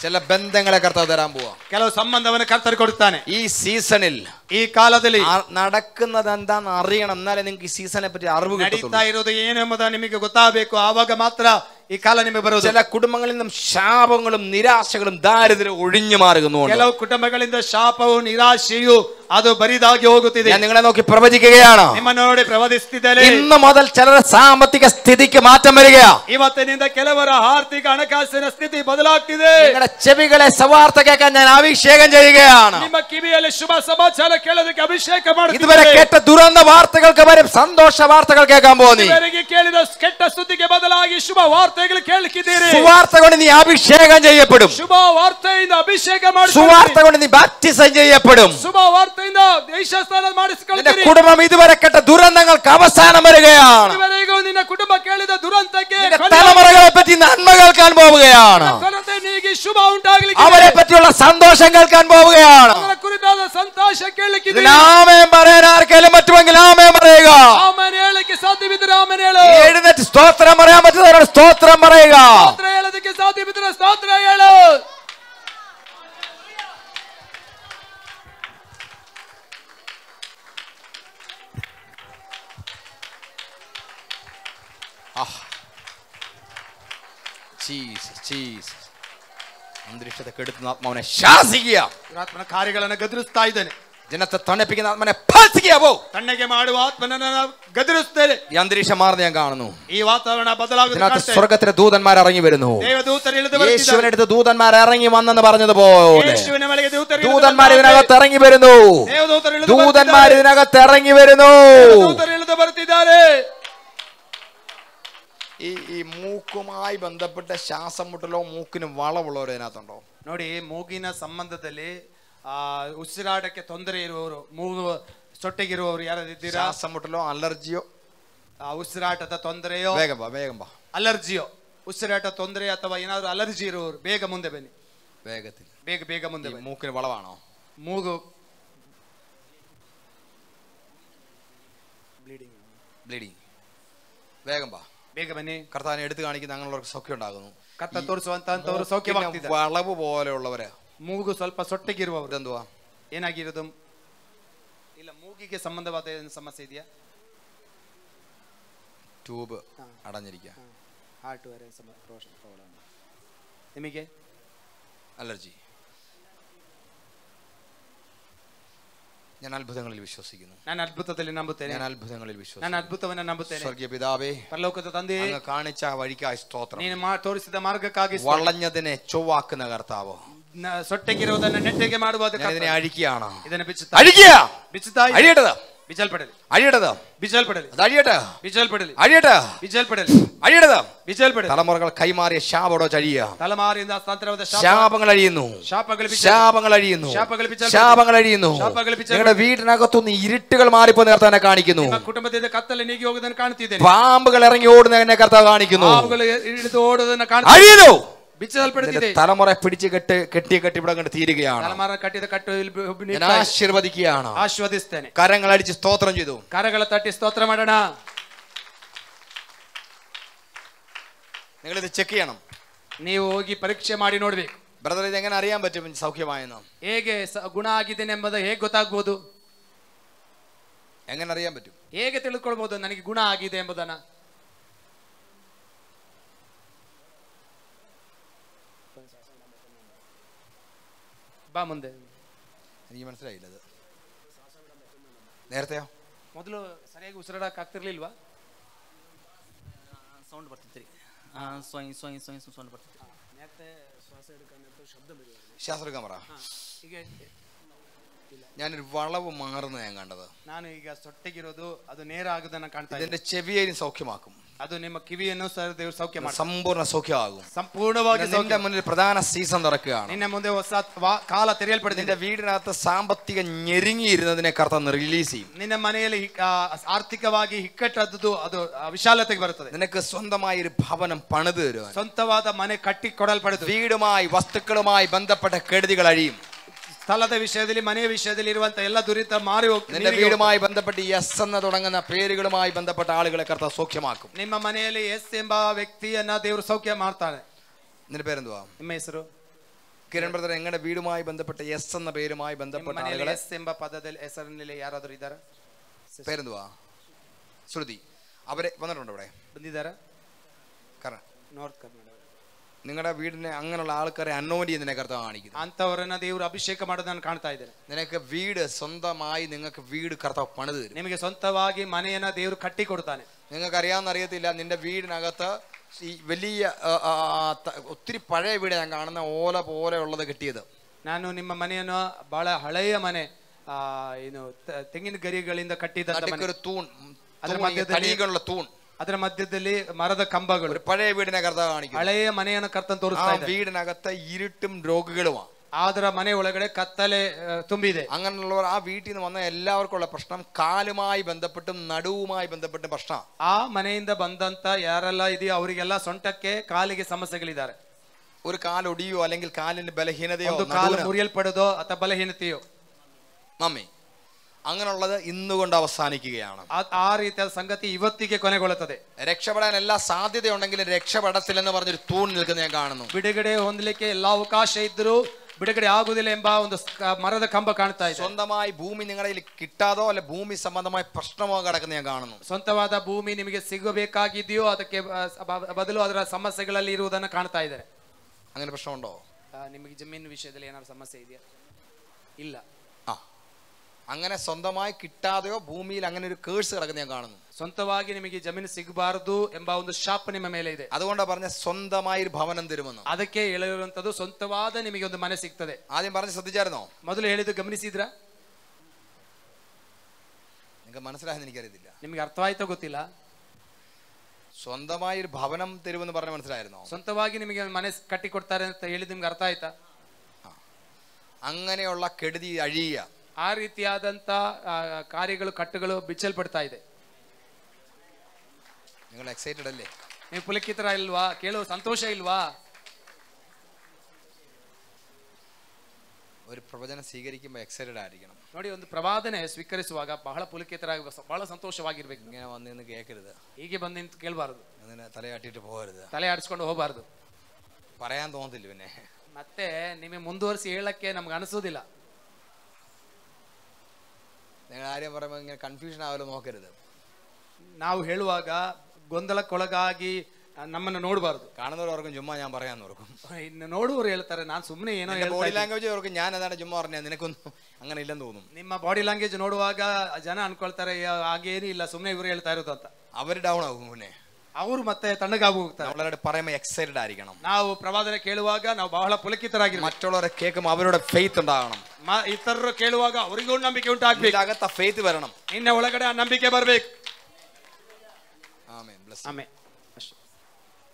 ചില ബന്ധങ്ങളെ കർത്താവ് തരാൻ പോവാ ಕೆಲವು ಸಂಬಂಧವನ್ನು ಕರ್ತರು ಕೊಡುತ್ತಾನೆ ഈ സീസണിൽ ಈ ಕಾಲದಲ್ಲಿ ആ നടക്കുന്നത് എന്താന്ന് അറിയണം എന്നാലേ നിങ്ങൾക്ക് ഈ സീസണെ പറ്റി അറിവ് ನಡೀತಾ കിട്ടത്തുള്ളൂ ಇರೋದು ಏನು ಎಂಬುದು ನಿಮಗೆ ಗೊತ್ತಾಗಬೇಕು ಆವಾಗ ಮಾತ್ರ ಈ ಕಾಲ ನಿಮಗೆ ಬರುವುದು ചില കുടുംബങ്ങളിൽ നിന്നും ശാപങ്ങളും നിരാശകളും ദാരിദ്ര്യം ഒഴിഞ്ഞു മാറുന്നുണ്ട് ಕೆಲವು ಕುಟುಂಬಗಳಿಂದ ಶಾಪವು ನಿರಾಶೆಯು ಅದು ಬರಿದಾಗಿ ಹೋಗುತ್ತಿದೆ ഞാൻ നിങ്ങളെ നോക്കി പ്രവചിക്കുകയാണ് ನಿಮ್ಮ ನೋಡಿ ಪ್ರವದಿಸುತ್ತಿದ್ದಾರೆ ഇന്ന് മുതൽ ചിലരുടെ സാമ്പത്തിക സ്ഥിതിക്ക് മാറ്റം വരികയാ ಇವತ್ತಿನಿಂದ ಕೆಲವರ ಆರ್ಥಿಕ ಹಣಕಾಸಿನ ಸ್ಥಿತಿ ಬದಲಾಗ್ತಿದೆ നിങ്ങളുടെ ചെവികളെ സവാർത്ത കേൾക്കാൻ ഞാൻ അഭിഷേകം ചെയ്യുകയാണ് ನಿಮ್ಮ ಕಿವಿಯಲ್ಲಿ ಶುಭ ಸಮಾಚಾರ ಕೇಳೋದಕ್ಕೆ ಅಭಿಷೇಕ ഇതുവരെ ಮಾಡುತ್ತಿದ್ದಾರೆ കേട്ട ദുരന്ത വാർത്തകൾക്ക് വരും സന്തോഷ വാർത്തകൾ കേൾക്കാൻ പോകുന്നു ಇದುವರೆಗೆ ಕೇಳಿದ ಕೆಟ್ಟ ಸುದ್ದಿಗೆ ಬದಲಾಗಿ ಶುಭ ವಾರ್ತೆಗಳು ಕೇಳಲಿಕ್ಕಿದ್ದೀರಿ സുവാർത്ത കൊണ്ട് നീ അഭിഷേകം ചെയ്യപ്പെടും ಶುಭ ವಾರ್ತೆಯಿಂದ ಅಭಿಷೇಕ സുവാർത്ത ಮಾಡಿ കൊണ്ട് നീ ബാപ്റ്റിസം ചെയ്യപ്പെടും ಶುಭ ವಾರ್ತೆಯಿಂದ ದೇಶಸ್ಥಾನ നിന്റെ ಮಾಡಿಸಿಕೊಳ್ತೀರಿ കുടുംബം ഇതുവരെ കേട്ട ദുരന്തങ്ങൾക്ക് അവസാനം വരികയാണ് ಇದುವರೆಗೂ ನಿನ್ನ ಕುಟುಂಬ ಕೇಳಿದ ದುರಂತಕ್ಕೆ നിന്റെ ಕೊನೆ തലമുറകളെ പറ്റി നന്മ കേൾക്കാൻ പോവുകയാണ് അവരെ പറ്റിയുള്ള സന്തോഷം കേൾക്കാൻ പോവുകയാണ്. പറയാൻ ആർക്കെങ്കിലും പറ്റുമെങ്കിൽ ആമയം പറയുക. എഴുന്നേറ്റ് സ്തോത്രം പറയാൻ പറ്റുന്നവരോട് സ്തോത്രം പറയുക. Jesus, Jesus. ಸಾಧ್ಯವಿದ್ರೆ ಸ್ತೋತ್ರ ಹೇಳು ജീസസ് ജീസസ് അന്തരീക്ഷത്തെ കെടുത്തുന്ന ആത്മാവിനെ ശാസിക്കുക ಆತ್ಮನ ಕಾರ್ಯಗಳನ್ನು ಗದರಿಸ್ತಾ ಇದ್ದೇನೆ ജനത്തെ തണുപ്പിക്കുന്ന ആത്മാനെ ഫാസിക്കുക പോ ತಣ್ಣಗೆ ಮಾಡುವ ಆತ್ಮನನ್ನ ನಾವು ಗದರಿಸ್ತೇನೆ ഈ അന്തരീക്ഷം മാറുന്ന ഞാൻ കാണുന്നു ಈ ವಾತಾವರಣ ಬದಲಾಗುತ್ತದೆ ഇതിനകത്ത് ಕಾಣ್ತೇನೆ. സ്വർഗത്തിലെ ദൂതന്മാർ ഇറങ്ങി വരുന്നു ದೇವದೂತರು ಇಳಿದು യേശുവിനെ ಬರ್ತಿದ್ದಾರೆ അടുത്ത് ദൂതന്മാർ ഇറങ്ങി വന്നെന്ന് പറഞ്ഞതുപോലെ ಯೇಸುವಿನ ಮನೆಗೆ ದೂತರು ಇಳಿದು ദൂതന്മാർ ಬರ್ತಾರೆ. ഇതിനകത്ത് ഇറങ്ങി വരുന്നു ದೇವದೂತರು ಇಳಿದು ദൂതന്മാർ ಬರ್ತಿದ್ದಾರೆ. ഇതിനകത്ത് ഇറങ്ങി വരുന്നു ದೇವದೂತರು ಇಳಿದು ಬರ್ತಿದ್ದಾರೆ ഈ ഈ മൂക്കുമായി ബന്ധപ്പെട്ട ശ്വാസം മുട്ടലോ മൂക്കിന് വളവുള്ളവരോ ഇതിനകത്തുണ്ടോ ನೋಡಿ ಮೂಗಿನ ಸಂಬಂಧದಲ್ಲಿ ಆ ಉಸಿರಾಟಕ್ಕೆ ತೊಂದರೆ ಇರುವವರು ಮೂಗು ಸೊಟ್ಟೆಗಿರುವವರು ಯಾರಿದ್ದೀರಾ ശ്വാസം മുട്ടലോ അലർജിയോ ಆ ಉಸಿರಾಟದ ತೊಂದರೆಯೋ വേഗം വാ വേഗം വാ ಅಲರ್ಜಿಯೋ ಉಸಿರಾಟ ತೊಂದರೆ ಅಥವಾ ಏನಾದ್ರು ಅಲರ್ಜಿ ಇರುವವರು ಬೇಗ ಮುಂದೆ ಬನ್ನಿ വേഗത്തിൽ ಬೇಗ ಬೇಗ ಮುಂದೆ ഈ ಬನ್ನಿ മൂക്കിന് വളവാണോ ಮೂಗು ബ്ലീഡിങ് വേഗം വാ ಬೇಗ ಬನ್ನಿ കർത്താവിനെ എടുത്തു കാണിക്കുന്ന അങ്ങനെയുള്ളവർക്ക് സൗഖ്യം ഉണ്ടാകുന്നു ಕತ್ತ ತೋರಿಸುವಂತವರು ಸೌಖ್ಯವಾಗ್ತಿದ್ದಾರೆ വളവ് പോലെയുള്ളവര് ಮೂಗು ಸ್ವಲ್ಪ ಸೊಟ್ಟೆಗಿರುವವರು ഇതെന്തുവാ ಏನಾಗಿರೋದು ಇಲ್ಲ ಮೂಗಿಗೆ ಸಂಬಂಧವಾದ ಏನು ಸಮಸ್ಯೆ ಇದೆಯಾ ട്യൂബ് അടഞ്ഞിരിക്കുക ಹಾರ್ಟ್ ಪ್ರಾಬ್ಲಮ್ ನಿಮಗೆ അലർജി ഞാൻ അത്ഭുതങ്ങളിൽ വിശ്വസിക്കുന്നു ನಾನು ಅದ್ಭುತದಲ್ಲಿ ನಂಬುತ್ತೇನೆ ഞാൻ അത്ഭുതങ്ങളിൽ ನಾನು വിശ്വസിക്കുന്നു ಅದ್ಭುತವನ್ನ ನಂಬುತ್ತೇನೆ സ്വർഗീയ പിതാവേ ಪರಲೋಕದ ತಂದೆ അങ്ങ് കാണിച്ച ആ വഴിക്കായി സ്തോത്രം ನೀನು ಮಾ ತೋರಿಸಿದ ಮಾರ್ಗಕ್ಕಾಗಿ ಸ್ತೋತ್ರ. വളഞ്ഞതിനെ ചൊവ്വാക്കുന്ന കർത്താവ് ನ- ಸೊಟ್ಟೆಗಿರುವುದನ್ನ ನೆಟ್ಟಗೆ ಮಾಡುವ ഞാൻ ഇതിനെ അഴിക്കുകയാണ് ಇದನ್ನು ಬಿಚ್ಚುತ್ತಾ അഴിക്കുക ಬಿಚ್ಚುತ್ತಾ ಇದೆ. തലമുറകൾ കൈമാറിയ ശാപടോ ശാപങ്ങൾ അഴിയുന്നു. ശാപങ്ങൾ അഴിയുന്നു. ശാപങ്ങൾ അഴിയുന്നു. നിങ്ങളുടെ വീടിനകത്തുനിന്ന് ഇരുട്ടുകൾ മാറിപ്പോ നേർത്താനെ കാണിക്കുന്നു. കുടുംബത്തിന്റെ പാമ്പുകൾ ഇറങ്ങി ഓടുന്നതിനെ കർത്താവ് കാണിക്കുന്നു. അഴിയുന്നു. തലമുറ പിടിച്ച് കെട്ട് കെട്ടിയ കെട്ടിവിടെ കണ്ട് തീരുകയാണ് ತಲೆಮಾರ ಕಟ್ಟಿದ ಕಟ್ಟು ಇಲ್ಲಿ ಬಿ- ಒಬ್ಬ ഞാൻ ನಿಲ್ತಾ ಇದೆ. ആശീർവദിക്കുകയാണ് ಆಶೀರ್ವದಿಸ್ತೇನೆ കരങ്ങൾ അടിച്ച് സ്തോത്രം ചെയ്തു ಕರಗಳ ತಟ್ಟಿ ಸ್ತೋತ್ರ ಮಾಡೋಣ നിങ്ങൾ ഇത് ചെക്ക് ചെയ്യണം ನೀವು ಹೋಗಿ ಪರೀಕ್ಷೆ ಮಾಡಿ ನೋಡ್ಬೇಕು ബ്രദർ ഇത് എങ്ങനെ അറിയാൻ പറ്റും സൗഖ്യമായെന്ന് ಹೇಗೆ ಸ- ಗುಣ ಆಗಿದ್ದೇನೆ ಎಂಬುದು ಹೇಗೆ ಗೊತ್ತಾಗ್ಬೋದು എങ്ങനെ അറിയാൻ പറ്റും ಹೇಗೆ ತಿಳ್ಕೊಳ್ಬಹುದು ನನಗೆ ಗುಣ ಆಗಿದೆ ಎಂಬುದನ್ನ ಬಾ ಮುಂದೆ എനിക്ക് മനസ്സിലായില്ല അത് നേരത്തെയോ ಮೊದಲು ಸರಿಯಾಗಿ ಉಸಿರಾಡಕ್ ಆಗ್ತಿರ್ಲಿಲ್ವಾ ಸೌಂಡ್ ಬರ್ತೈತ್ರಿ ಸೊಯ್ ಸೊಯ್ ಸೊಯ್ ಸೌಂಡ್ ಬರ್ತೈತಿ ശ്വാസം എടുക്കാൻ പറ ಈಗ ഞാനൊരു വളവ് മാറുന്ന ഞാൻ കണ്ടത് ನಾನು ಈಗ ಸೊಟ್ಟೆಗಿರೋದು ಅದು ನೇರ ಆಗುದನ್ನ ಕಾಣ್ತಾ ಇದೆ ഇതിന്റെ ചെവിയേയും സൗഖ്യമാക്കും ಅದು ನಿಮ್ಮ ಕಿವಿಯನ್ನು ಸಹ ದೇವ್ರು ಸೌಖ್ಯ ಮಾಡ್ತಾರೆ സമ്പൂർണ്ണ സൗഖ്യമാകും ಸಂಪೂರ್ಣವಾಗಿ നിന്റെ ಸೌಖ್ಯ മുന്നിൽ പ്രധാന സീസൺ തുറക്കുകയാണ് ನಿನ್ನ ಮುಂದೆ ಹೊಸ ವಾ- ಕಾಲ ತೆರೆಯಲ್ಪಡ್ತಿದೆ നിന്റെ വീടിനകത്ത് സാമ്പത്തിക ഞെരുങ്ങിയിരുന്നതിനെ കർത്താവ് റിലീസ് ചെയ്യും ನಿನ್ನ ಮನೆಯಲ್ಲಿ ಹಿಕ್- ಆ, ಆರ್ಥಿಕವಾಗಿ ಇಕ್ಕಟ್ಟದ್ದು ಅದು ಆ, ವಿಶಾಲತೆಗೆ ಬರುತ್ತದೆ നിനക്ക് സ്വന്തമായി ഒരു ഭവനം പണിത് തരുവാൻ ಸ್ವಂತವಾದ ಮನೆ ಕಟ್ಟಿ ಕೊಡಲ್ಪಡುತ್ತದೆ വീടുമായി വസ്തുക്കളുമായി ബന്ധപ്പെട്ട കെടുതികൾ അഴിയും ಸ್ಥಳದ ವಿಷಯದಲ್ಲಿ ಮನೆಯ ವಿಷಯದಲ್ಲಿ ಇರುವಂತ ಎಲ್ಲ ದುರಿತ ಮಾರಿ ಹೋಗ್ತದೆ നിന്റെ വീടുമായി ബന്ധപ്പെട്ട് എസ് എന്ന് തുടങ്ങുന്ന പേരുകളുമായി ബന്ധപ്പെട്ട ആളുകളെ കർത്താവ് സൗഖ്യമാക്കും ನಿಮ್ಮ ಮನೆಯಲ್ಲಿ ಎಸ್ ಎಂಬ ವ್ಯಕ್ತಿಯನ್ನ ದೇವರು ಸೌಖ್ಯ ಮಾಡ್ತಾನೆ നിന്റെ പേരെന്തുവാ ನಿಮ್ಮ ಹೆಸರು കിരൺ ബ്രദർ എങ്ങളുടെ വീടുമായി ബന്ധപ്പെട്ട എസ് എന്ന പേരുമായി ನಿಮ್ಮ ബന്ധപ്പെട്ട ಮನೆಯಲ್ಲಿ ആളുകളെ ಎಸ್ ಎಂಬ ಪದದಲ್ಲಿ ಹೆಸರಿನಲ್ಲಿ ಯಾರಾದರೂ ಇದ್ದಾರಾ പേരെന്തുവാ ശ്രുതി അവരെ വന്നിട്ടുണ്ടോ ഇവിടെ ಬಂದಿದ್ದಾರಾ കാരണം ನಾರ್ತ್ ಕರ್ನಾಟಕ നിങ്ങളുടെ വീടിനെ അങ്ങനെയുള്ള ആൾക്കാരെ അന്നോന്റ് ചെയ്യുന്നതിനെ കർത്താവ് കാണിക്കുന്നു ಅಂತವರನ್ನ ದೇವರು ಅಭಿಷೇಕ ಮಾಡೋದನ್ನ ಕಾಣ್ತಾ ಇದ್ದೇನೆ നിനക്ക് വീട് സ്വന്തമായി നിങ്ങൾക്ക് വീട് കർത്താവ് പണിത് തരും ನಿಮಗೆ ಸ್ವಂತವಾಗಿ ಮನೆಯನ್ನ ದೇವರು ಕಟ್ಟಿ ಕೊಡ್ತಾನೆ നിങ്ങൾക്ക് അറിയാവുന്ന അറിയത്തില്ല നിന്റെ വീടിനകത്ത് ഈ വലിയ ആ, ആ, ആ, ത- ഒത്തിരി പഴയ വീട് ഞാൻ കാണുന്ന ഓല പോലെ ഉള്ളത് കിട്ടിയത് ನಾನು ನಿಮ್ಮ ಮನೆಯನ್ನು ಬಹಳ ಹಳೆಯ ಮನೆ ಆ, ಏನು ತ- ತೆಂಗಿನ ಗರಿಗಳಿಂದ ಕಟ್ಟಿದಂತ ಮನೆ നടുക്കൊരു തൂൺ അതിന് തൂൺ, ഈ മധ്യത്തിൽ- തടികളുള്ള തൂൺ ಅದರ ಮಧ್ಯದಲ್ಲಿ ಮರದ ಕಂಬಗಳು ഒരു പഴയ വീടിനെ കർത്താവ് കാണിക്കുന്നു ಹಳೆಯ ಮನೆಯನ್ನು ಕರ್ತನ್ ആ ತೋರಿಸ್ತಾ ಇದೆ വീടിനകത്ത് ഇരുട്ടും രോഗികളുമാണ് ಅದರ ಮನೆ ಒಳಗಡೆ ಕತ್ತಲೆ ಆ, ತುಂಬಿದೆ അങ്ങനെയുള്ളവർ ആ വീട്ടിൽ നിന്ന് വന്ന എല്ലാവർക്കും ഉള്ള പ്രശ്നം കാലുമായി ബന്ധപ്പെട്ടും നടുവുമായി ബന്ധപ്പെട്ടും പ്രശ്നം ಆ ಮನೆಯಿಂದ ಬಂದಂತ ಯಾರೆಲ್ಲ ಇದೆಯೋ ಅವರಿಗೆಲ್ಲ ಸೊಂಟಕ್ಕೆ ಕಾಲಿಗೆ ಸಮಸ್ಯೆಗಳಿದ್ದಾರೆ ഒരു കാലൊടിയോ അല്ലെങ്കിൽ കാലിന് ബലഹീനതയോ ಒಂದು ಕಾಲು നടുവിന് ಮುರಿಯಲ್ಪಡೋದೋ ಅಥವಾ ಬಲಹೀನತೆಯೋ മമ്മി അങ്ങനെയുള്ളത് ഇന്നുകൊണ്ട് അവസാനിക്കുകയാണ് ಆ- ಆ ರೀತಿಯ ಸಂಗತಿ ಇವತ್ತಿಗೆ ಕೊನೆಗೊಳ್ಳುತ್ತದೆ രക്ഷപ്പെടാൻ എല്ലാ സാധ്യതയുണ്ടെങ്കിലും രക്ഷപ്പെടത്തില്ലെന്ന് പറഞ്ഞൊരു തൂൺ നിൽക്കുന്ന ഞാൻ കാണുന്നു ಬಿಡುಗಡೆ ಹೊಂದಲಿಕ್ಕೆ ಎಲ್ಲಾ ಅವಕಾಶ ಇದ್ದರೂ ಬಿಡುಗಡೆ ಆಗುವುದಿಲ್ಲ ಎಂಬ ಒಂದು ಸ- ಮರದ ಕಂಬ ಕಾಣ್ತಾ ಇದೆ സ്വന്തമായി ഭൂമി നിങ്ങളുടെ കയ്യിൽ കിട്ടാതോ അല്ലെ ഭൂമി സംബന്ധമായ പ്രശ്നമോ കിടക്കുന്ന ഞാൻ കാണുന്നു ಸ್ವಂತವಾದ ಭೂಮಿ ನಿಮಗೆ ಸಿಗಬೇಕಾಗಿದೆಯೋ ಅದಕ್ಕೆ ಬ- ಬ- ಬದಲು ಅದರ ಸಮಸ್ಯೆಗಳಲ್ಲಿ ಇರುವುದನ್ನು ಕಾಣ್ತಾ ಇದ್ದಾರೆ അങ്ങനെ പ്രശ്നമുണ്ടോ ಆ, ನಿಮಗೆ ಜಮೀನು ವಿಷಯದಲ್ಲಿ ಏನಾದ್ರು ಸಮಸ್ಯೆ ಇದೆಯಾ ಇಲ್ಲ ആ അങ്ങനെ സ്വന്തമായി കിട്ടാതെയോ ഭൂമിയിൽ അങ്ങനെ ഒരു കേഴ്സ് കിടക്കുന്ന ഞാൻ കാണുന്നു ಸ್ವಂತವಾಗಿ ನಿಮಗೆ ಜಮೀನು ಸಿಗಬಾರದು ಎಂಬ ಒಂದು ಶಾಪ ನಿಮ್ಮ ಮೇಲೆ ಇದೆ അതുകൊണ്ടാണ് പറഞ്ഞ സ്വന്തമായി ഒരു ഭവനം തരുമെന്ന് ಅದಕ್ಕೆ ಹೇಳಿರುವಂತದ್ದು ಸ್ವಂತವಾದ ನಿಮಗೆ ಒಂದು ಮನೆ ಸಿಗ್ತದೆ ആദ്യം പറഞ്ഞ് ശ്രദ്ധിച്ചായിരുന്നോ ಮೊದಲು ಹೇಳಿದ್ದು ಗಮನಿಸಿದ್ರ നിങ്ങൾക്ക് മനസ്സിലായെന്ന് എനിക്കറിയത്തില്ല ನಿಮಗೆ ಅರ್ಥವಾಯ್ತೋ ಗೊತ್ತಿಲ್ಲ സ്വന്തമായി ഒരു ഭവനം തരുമെന്ന് പറഞ്ഞ് മനസ്സിലായിരുന്നോ ಸ್ವಂತವಾಗಿ ನಿಮಗೆ ಒಂದು ಮನೆ ಕಟ್ಟಿ ಕೊಡ್ತಾರೆ ಅಂತ ಹೇಳಿದ್ ನಿಮ್ಗೆ ಅರ್ಥ ಆಯ್ತಾ അങ്ങനെയുള്ള കെടുതി അഴിയുക ಆ ರೀತಿಯಾದಂತ ಆ, ಕಾರ್ಯಗಳು ಕಟ್ಟುಗಳು ಬಿಚ್ಚಲ್ಪಡ್ತಾ ಇದೆ നിങ്ങൾ എക്സൈറ്റഡ് അല്ലേ ನೀವು ಪುಲಕಿತರ ಇಲ್ವಾ ಕೇಳುವ ಸಂತೋಷ ಇಲ್ವಾ ഒരു പ്രവചനം സ്വീകരിക്കുമ്പോൾ എക്സൈറ്റഡ് ആയിരിക്കണം ನೋಡಿ ಒಂದು ಪ್ರವಾದನೆ ಸ್ವೀಕರಿಸುವಾಗ ಬಹಳ ಪುಲಕಿತರಾಗಿ ಬಹಳ ಸಂತೋಷವಾಗಿರ್ಬೇಕು ഇങ്ങനെ വന്ന് നിന്ന് കേൾക്കരുത് ಹೀಗೆ ಬಂದು ನಿಂತು ಕೇಳಬಾರದು അങ്ങനെ തലയാട്ടിയിട്ട് പോകരുത് ತಲೆ ಆಡಿಸ್ಕೊಂಡು ಹೋಗಬಾರದು പറയാൻ തോന്നത്തില്ല പിന്നെ ಮತ್ತೆ ನಿಮಗೆ ಮುಂದುವರಿಸಿ ಹೇಳಕ್ಕೆ ನಮ್ಗೆ ಅನಿಸೋದಿಲ್ಲ നിങ്ങൾ ആരെയും പറയുമ്പോൾ ഇങ്ങനെ കൺഫ്യൂഷൻ ആവല്ലോ നോക്കരുത് ನಾವು ಹೇಳುವಾಗ ಗೊಂದಲಕ್ಕೊಳಗಾಗಿ ಆ, ನಮ್ಮನ್ನು ನೋಡಬಾರದು കാണുന്നവർ ഓർക്കും ചുമ്മാ ഞാൻ പറയാന്ന് ഓർക്കും ಇನ್ನು ನೋಡುವವರು ಹೇಳ್ತಾರೆ ನಾನು ಸುಮ್ಮನೆ ಏನೋ ಹೇಳ್ತಾ ബോഡി ಇದ್ದೀನಿ. ലാംഗ്വേജ് ഓർക്കും ഞാൻ അതാണ് ചുമ്മാ പറഞ്ഞത് നിനക്കൊന്നും അങ്ങനെ ഇല്ലെന്ന് തോന്നും ನಿಮ್ಮ ಬಾಡಿ ಲ್ಯಾಂಗ್ವೇಜ್ ನೋಡುವಾಗ ಜನ ಅನ್ಕೊಳ್ತಾರೆ "ಯಾ- ಹಾಗೇನೂ ಇಲ್ಲ ಸುಮ್ಮನೆ ಇವರು ಹೇಳ್ತಾ ಇರೋದು ಅಂತ അവർ ഡൗൺ ആകും പിന്നെ ಅವರು ಮತ್ತೆ ತಣ್ಣಗಾಗಿ ಹೋಗ್ತಾರೆ നമ്മളവരോട് പറയുമ്പോൾ എക്സൈറ്റഡ് ആയിരിക്കണം ನಾವು ಪ್ರವಾದನೆ ಕೇಳುವಾಗ ನಾವು ಬಹಳ ಪುಲಕಿತರಾಗಿರ್ಬೇಕು മറ്റുള്ളവരെ കേൾക്കുമ്പോൾ അവരുടെ ഫെയ്ത്ത് ഉണ്ടാകണം ಮ- ಇತರರು ಕೇಳುವಾಗ ಅವರಿಗೂ ನಂಬಿಕೆ ಉಂಟಾಗ್ಬೇಕು ഇതിനകത്ത് ആ ഫെയ്ത്ത് വരണം ನಿನ್ನ ಒಳಗಡೆ ಆ ನಂಬಿಕೆ ಬರ್ಬೇಕು ആമേൻ ബ്ലസ് ಆಮೆ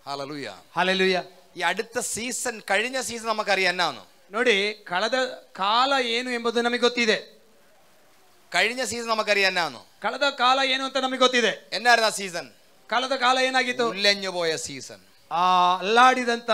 ഹല്ലേലൂയ ಹಾಲೆಲುಯ್ಯ ഈ അടുത്ത സീസൺ കഴിഞ്ഞ സീസൺ നമുക്കറിയാം എന്നാന്ന് ನೋಡಿ ಕಳೆದ ಕಾಲ ಏನು ಎಂಬುದು ನಮಗೆ ಗೊತ್ತಿದೆ കഴിഞ്ഞ സീസൺ നമുക്കറിയാം എന്നാന്ന് ಕಳೆದ ಕಾಲ ಏನು ಅಂತ ನಮಗೆ ಗೊತ್ತಿದೆ എന്നായിരുന്നു ആ സീസൺ ಕಳೆದ ಕಾಲ ಏನಾಗಿತ್ತು ഉല്ലഞ്ഞു പോയ സീസൺ ಆ ಅಲ್ಲಾಡಿದಂತ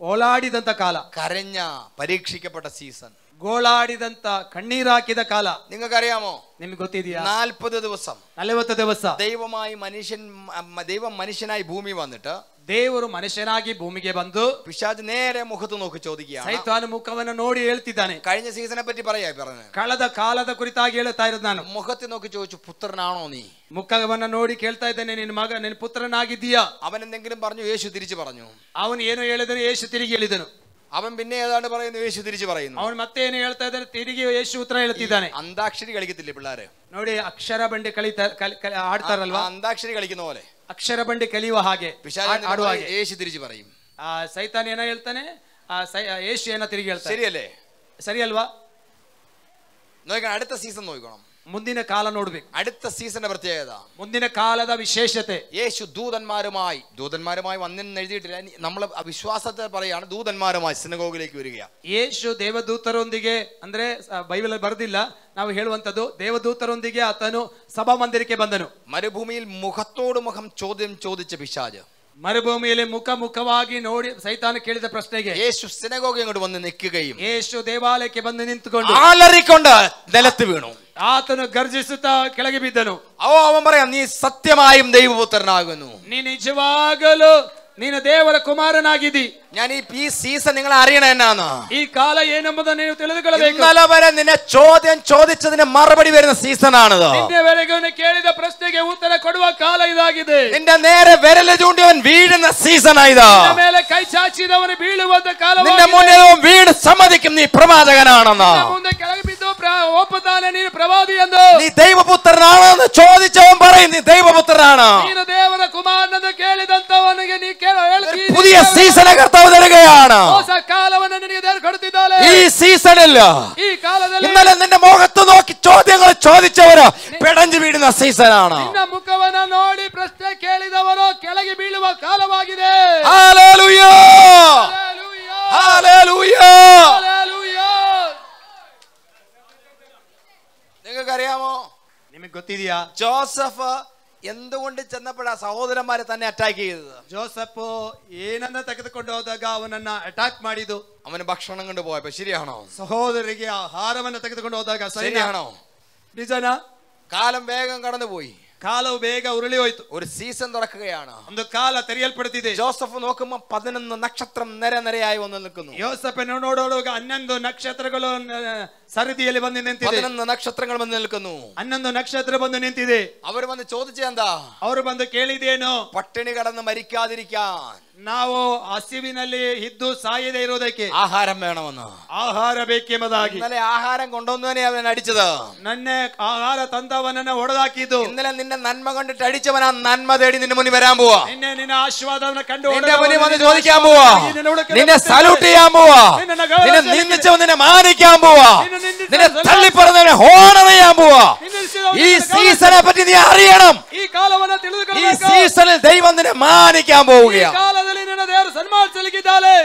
ಓಲಾಡಿದಂತ ಕಾಲ കരഞ്ഞ പരീക്ഷിക്കപ്പെട്ട സീസൺ ಗೋಳಾಡಿದಂತ ಕಣ್ಣೀರಾಕಿದ ಕಾಲ നിങ്ങൾക്കറിയാമോ ನಿಮ್ಗೆ ಗೊತ್ತಿದೆಯಾ നാൽപ്പത് ദിവസം ನಲವತ್ತು ದಿವಸ ദൈവമായി മനുഷ്യൻ മ- ദൈവം മനുഷ്യനായി ഭൂമി വന്നിട്ട് ದೇವರು ಮನುಷ್ಯನಾಗಿ ಭೂಮಿಗೆ ಬಂದು പിശാജ് നേരെ മുഖത്ത് നോക്കി ചോദിക്കുകയാണ് ಸೈತಾನ ಮುಖವನ್ನು ನೋಡಿ ಹೇಳ್ತಿದ್ದಾನೆ കഴിഞ്ഞ സീസണെ പറ്റി പറയാ പറഞ്ഞത് ಕಳೆದ ಕಾಲದ ಕುರಿತಾಗಿ ಹೇಳ್ತಾ ಇರೋದು ನಾನು മുഖത്ത് നോക്കി ചോദിച്ചു പുത്രനാണോ നീ ಮುಖವನ್ನ ನೋಡಿ ಕೇಳ್ತಾ ಇದ್ದೇನೆ ನಿನ್ನ ಮಗ ನಿನ್ನ ಪುತ್ರನಾಗಿದ್ದೀಯಾ അവൻ എന്തെങ്കിലും പറഞ്ഞു യേശു തിരിച്ചു പറഞ്ഞു ಅವನು ಏನು ಹೇಳಿದನು ಯೇಸು ತಿರುಗಿ ಹೇಳಿದನು അവൻ പിന്നെ ഏതാണ്ട് പറയുന്നു യേശു തിരിച്ചു പറയുന്നു ಅವನು ಮತ್ತೆ ಏನು ಹೇಳ್ತಾ ಇದ್ದಾನೆ ತಿರುಗಿ ಯೇಸು ಉತ್ತರ ಹೇಳ್ತಿದ್ದಾನೆ അന്താക്ഷരി കളിക്കത്തില്ലേ പിള്ളേര് ನೋಡಿ ಅಕ್ಷರ ಬಂಡಿ ಕಲಿತಾ ಕಲಿ- ಕಲಿ- ಆಡ್ತಾರಲ್ವಾ ആ അന്താക്ഷരി കളിക്കുന്ന പോലെ ಅಕ್ಷರ ಬಂಡಿ ಕಲಿಯುವ ಹಾಗೆ പിശാച് ಆಡ್- എന്തിനാ ಆಡುವ പറയും? ಹಾಗೆ യേശു തിരിച്ചു പറയും ಆ ಸೈತಾನ್ ಏನೋ ಹೇಳ್ತಾನೆ ಆ ಸೈ ಆ ಯೇಸು ಏನೋ ತಿರುಗಿ ಹೇಳ್ತಾನೆ ശരിയല്ലേ ಸರಿ ಅಲ್ವಾ നോക്കണം അടുത്ത സീസൺ നോക്കണം ಮುಂದಿನ ಕಾಲ ನೋಡ್ಬೇಕು അടുത്ത സീസണിന്റെ പ്രത്യേകത ಮುಂದಿನ ಕಾಲದ ವಿಶೇಷತೆ യേശു ദൂതന്മാരുമായി ദൂതന്മാരുമായി വന്നെന്ന് എഴുതിയിട്ടില്ല നമ്മൾ വിശ്വാസത്തെ പറയാണ് ദൂതന്മാരുമായി സിനഗോഗിലേക്ക് വരിക ಯೇಸು ದೇವದೂತರೊಂದಿಗೆ ಅಂದ್ರೆ ಸ- ಬೈಬಲ್ ಬರ್ದಿಲ್ಲ ನಾವು ಹೇಳುವಂತದ್ದು ದೇವದೂತರೊಂದಿಗೆ ಆತನು ಸಭಾಮಂದಿರಕ್ಕೆ ಬಂದನು മരുഭൂമിയിൽ മുഖത്തോട് മുഖം ചോദ്യം ചോദിച്ച പിശാജ് ಮರುಭೂಮಿಯಲ್ಲಿ ಮುಖ ಮುಖವಾಗಿ ನೋಡಿ ಸೈತಾನ ಕೇಳಿದ ಪ್ರಶ್ನೆಗೆ യേശു സിനഗോഗ ഇങ്ങോട്ട് വന്ന് നിൽക്കുകയും ಯೇಸು ದೇವಾಲಯಕ್ಕೆ ಬಂದು ನಿಂತುಕೊಂಡು ആലറിക്കൊണ്ട് നിലത്ത് വീണു ആതനു ഗർജിസുത്ത കിളകി ബിദ്ദനു അവൻ പറയാം നീ സത്യമായും ദൈവപുത്രനാകുന്നു നീ നിജവാകലു ನೀನು ದೇವರ ಕುಮಾರನಾಗಿದ್ದಿ ഞാൻ ഈ ഈ സീസൺ നിങ്ങൾ അറിയണ എന്നാന്ന് ಈ ಕಾಲ ಏನೆಂಬುದನ್ನು ನೀವು ತಿಳಿದುಕೊಳ್ಳಬೇಕು ഇന്നലെ വരെ നിന്നെ ചോദ്യം ചോദിച്ചതിന് മറുപടി വരുന്ന സീസൺ ആണിത് ನಿನ್ನೆವರೆಗೂ ನೀನು ಕೇಳಿದ ಪ್ರಶ್ನೆಗೆ ಉತ್ತರ ಕೊಡುವ ಕಾಲ ಇದಾಗಿದೆ നിന്റെ നേരെ വിരല് ചൂണ്ടിയവൻ വീഴുന്ന സീസൺ ആയത് ನಿನ್ನ ಮೇಲೆ ಕೈ ಚಾಚಿದವನು ಬೀಳುವಂತ നിന്റെ ಕಾಲ മുന്നിൽ അവൻ വീണ് സമ്മതിക്കും നീ പ്രവാചകനാണെന്ന് ಮುಂದೆ ಕೆಳಗೆ ಬಿದ್ದು ಪ್ರ- ಒಪ್ಪುತ್ತಾನೆ ನೀನು ಪ್ರವಾದಿ ಎಂದು നീ ദൈവപുത്രനാണെന്ന് ചോദിച്ചവൻ പറയും നീ ദൈവപുത്രനാണ് ನೀನು ದೇವರ ಕುಮಾರನನ್ನು ಕೇಳಿದಂತವನಿಗೆ ನೀ ಕೇಳ ಹೇಳ್ತಿ പുതിയ സീസണെ കർത്താവ് തരികയാണ്. ഈ സീസണിൽ ഇന്നലെ നിന്റെ മുഖത്ത് നോക്കി ചോദ്യങ്ങൾ ചോദിച്ചവര് പിടഞ്ഞു വീടുന്ന സീസണാണ് മുഖവന നോടി പ്രശ്ന കേളിതവരോ കിളകി വീഴുവ നിങ്ങൾക്കറിയാമോ? ನಿಮಗೆ എന്തുകൊണ്ട് ചെന്നപ്പോഴാ സഹോദരന്മാരെ തന്നെ അറ്റാക്ക് ചെയ്തത് ಜೋಸಫ್ ಏನನ್ನ ತೆಗೆದುಕೊಂಡು ಹೋದಾಗ ಅವನನ್ನ ಅಟ್ಯಾಕ್ ಮಾಡಿದ್ದು അവന് ഭക്ഷണം കൊണ്ട് പോയപ്പോ ശരിയാണോ ಸಹೋದರಿಗೆ ಆಹಾರವನ್ನ ತೆಗೆದುಕೊಂಡು ಹೋದಾಗ ಸೈನ್ಯ ശരിയാണോ ನಿಜನ കാലം വേഗം കടന്നുപോയി ಕಾಲವು ಬೇಗ ಉರುಳಿ ಹೋಯ್ತು ഒരു സീസൺ തുറക്കുകയാണ് ಒಂದು ಕಾಲ ತೆರೆಯಲ್ಪಡುತ್ತಿದೆ ജോസഫ് നോക്കുമ്പോ പതിനൊന്ന് നക്ഷത്രം നിര നിരയായി വന്ന് നിൽക്കുന്നു ಯೋಸಫನ ನೋಡುವಾಗ ಹನ್ನೊಂದು ನಕ್ಷತ್ರಗಳು ಆ, ಸರದಿಯಲ್ಲಿ ಬಂದು ನಿಂತಿದೆ പതിനൊന്ന് നക്ഷത്രങ്ങൾ വന്ന് നിൽക്കുന്നു ಹನ್ನೊಂದು ನಕ್ಷತ್ರ ಬಂದು ನಿಂತಿದೆ അവർ വന്ന് ചോദിച്ചെന്താ ಅವರು ಬಂದು ಕೇಳಿದೇನು പട്ടിണി കടന്ന് മരിക്കാതിരിക്കാൻ ನಾವು ಹಸಿವಿನಲ್ಲಿ ಇದ್ದು ಸಾಯದೆ ಇರುವುದಕ್ಕೆ ആഹാരം വേണമെന്ന് ಆಹಾರ ಬೇಕೆಂಬುದಾಗಿ ഇന്നലെ ആഹാരം കൊണ്ടുവന്നവനെ അവൻ അടിച്ചത് ನನ್ನೆ ಆಹಾರ ತಂದವನನ್ನ ಹೊಡೆದಾಕಿದ್ದು ഇന്നലെ നിന്റെ നന്മ കണ്ടിട്ട് അടിച്ചവൻ ആ നന്മ തേടി നിന്റെ മുന്നിൽ വരാൻ പോവാ ನಿನ್ನೆ ನಿನ್ನ ಆಶೀರ್ವಾದವನ್ನ ಕಂಡು നിന്റെ ಹೊಡೆದವನು മുന്നിൽ വന്ന് ನಿನ್ನ ചോദിക്കാൻ പോവാ ಆಶೀರ್ವಾದವಾಗಿ നിന്നെ ಹುಡುಕಲು നിന്നെ ಬರ್ತಿದ್ದಾನೆ. സല്യൂട്ട് ചെയ്യാൻ പോവാ നിന്നെ ഗൗരവം നിന്നെ സല്യൂട്ട് നിന്ദിച്ചവൻ നിന്നെ മാനിക്കാൻ പോവാ നിന്നെ നിന്ദിച്ചവൻ നിന്നെ സല്യൂട്ട് തള്ളിപ്പറഞ്ഞവനെ ഹോണർ ചെയ്യാൻ പോവാ ನಿಲ್ಲಿಸಿದವನು ഈ ನಿನ್ನ ಗೌರವ- സീസണെ പറ്റി നീ അറിയണം ಈ ಕಾಲವನ್ನ ഈ ತಿಳಿದುಕೊಳ್ಳಬೇಕು സീസണിൽ ദൈവം നിന്നെ മാനിക്കാൻ ಈ പോവുകയാ ಕುಟುಂಬದಲ್ಲಿ ನಿನ್ನ ದೇವರು ಸನ್ಮಾನ ಸಲ್ಲಿಗಿದ್ದಾನೆ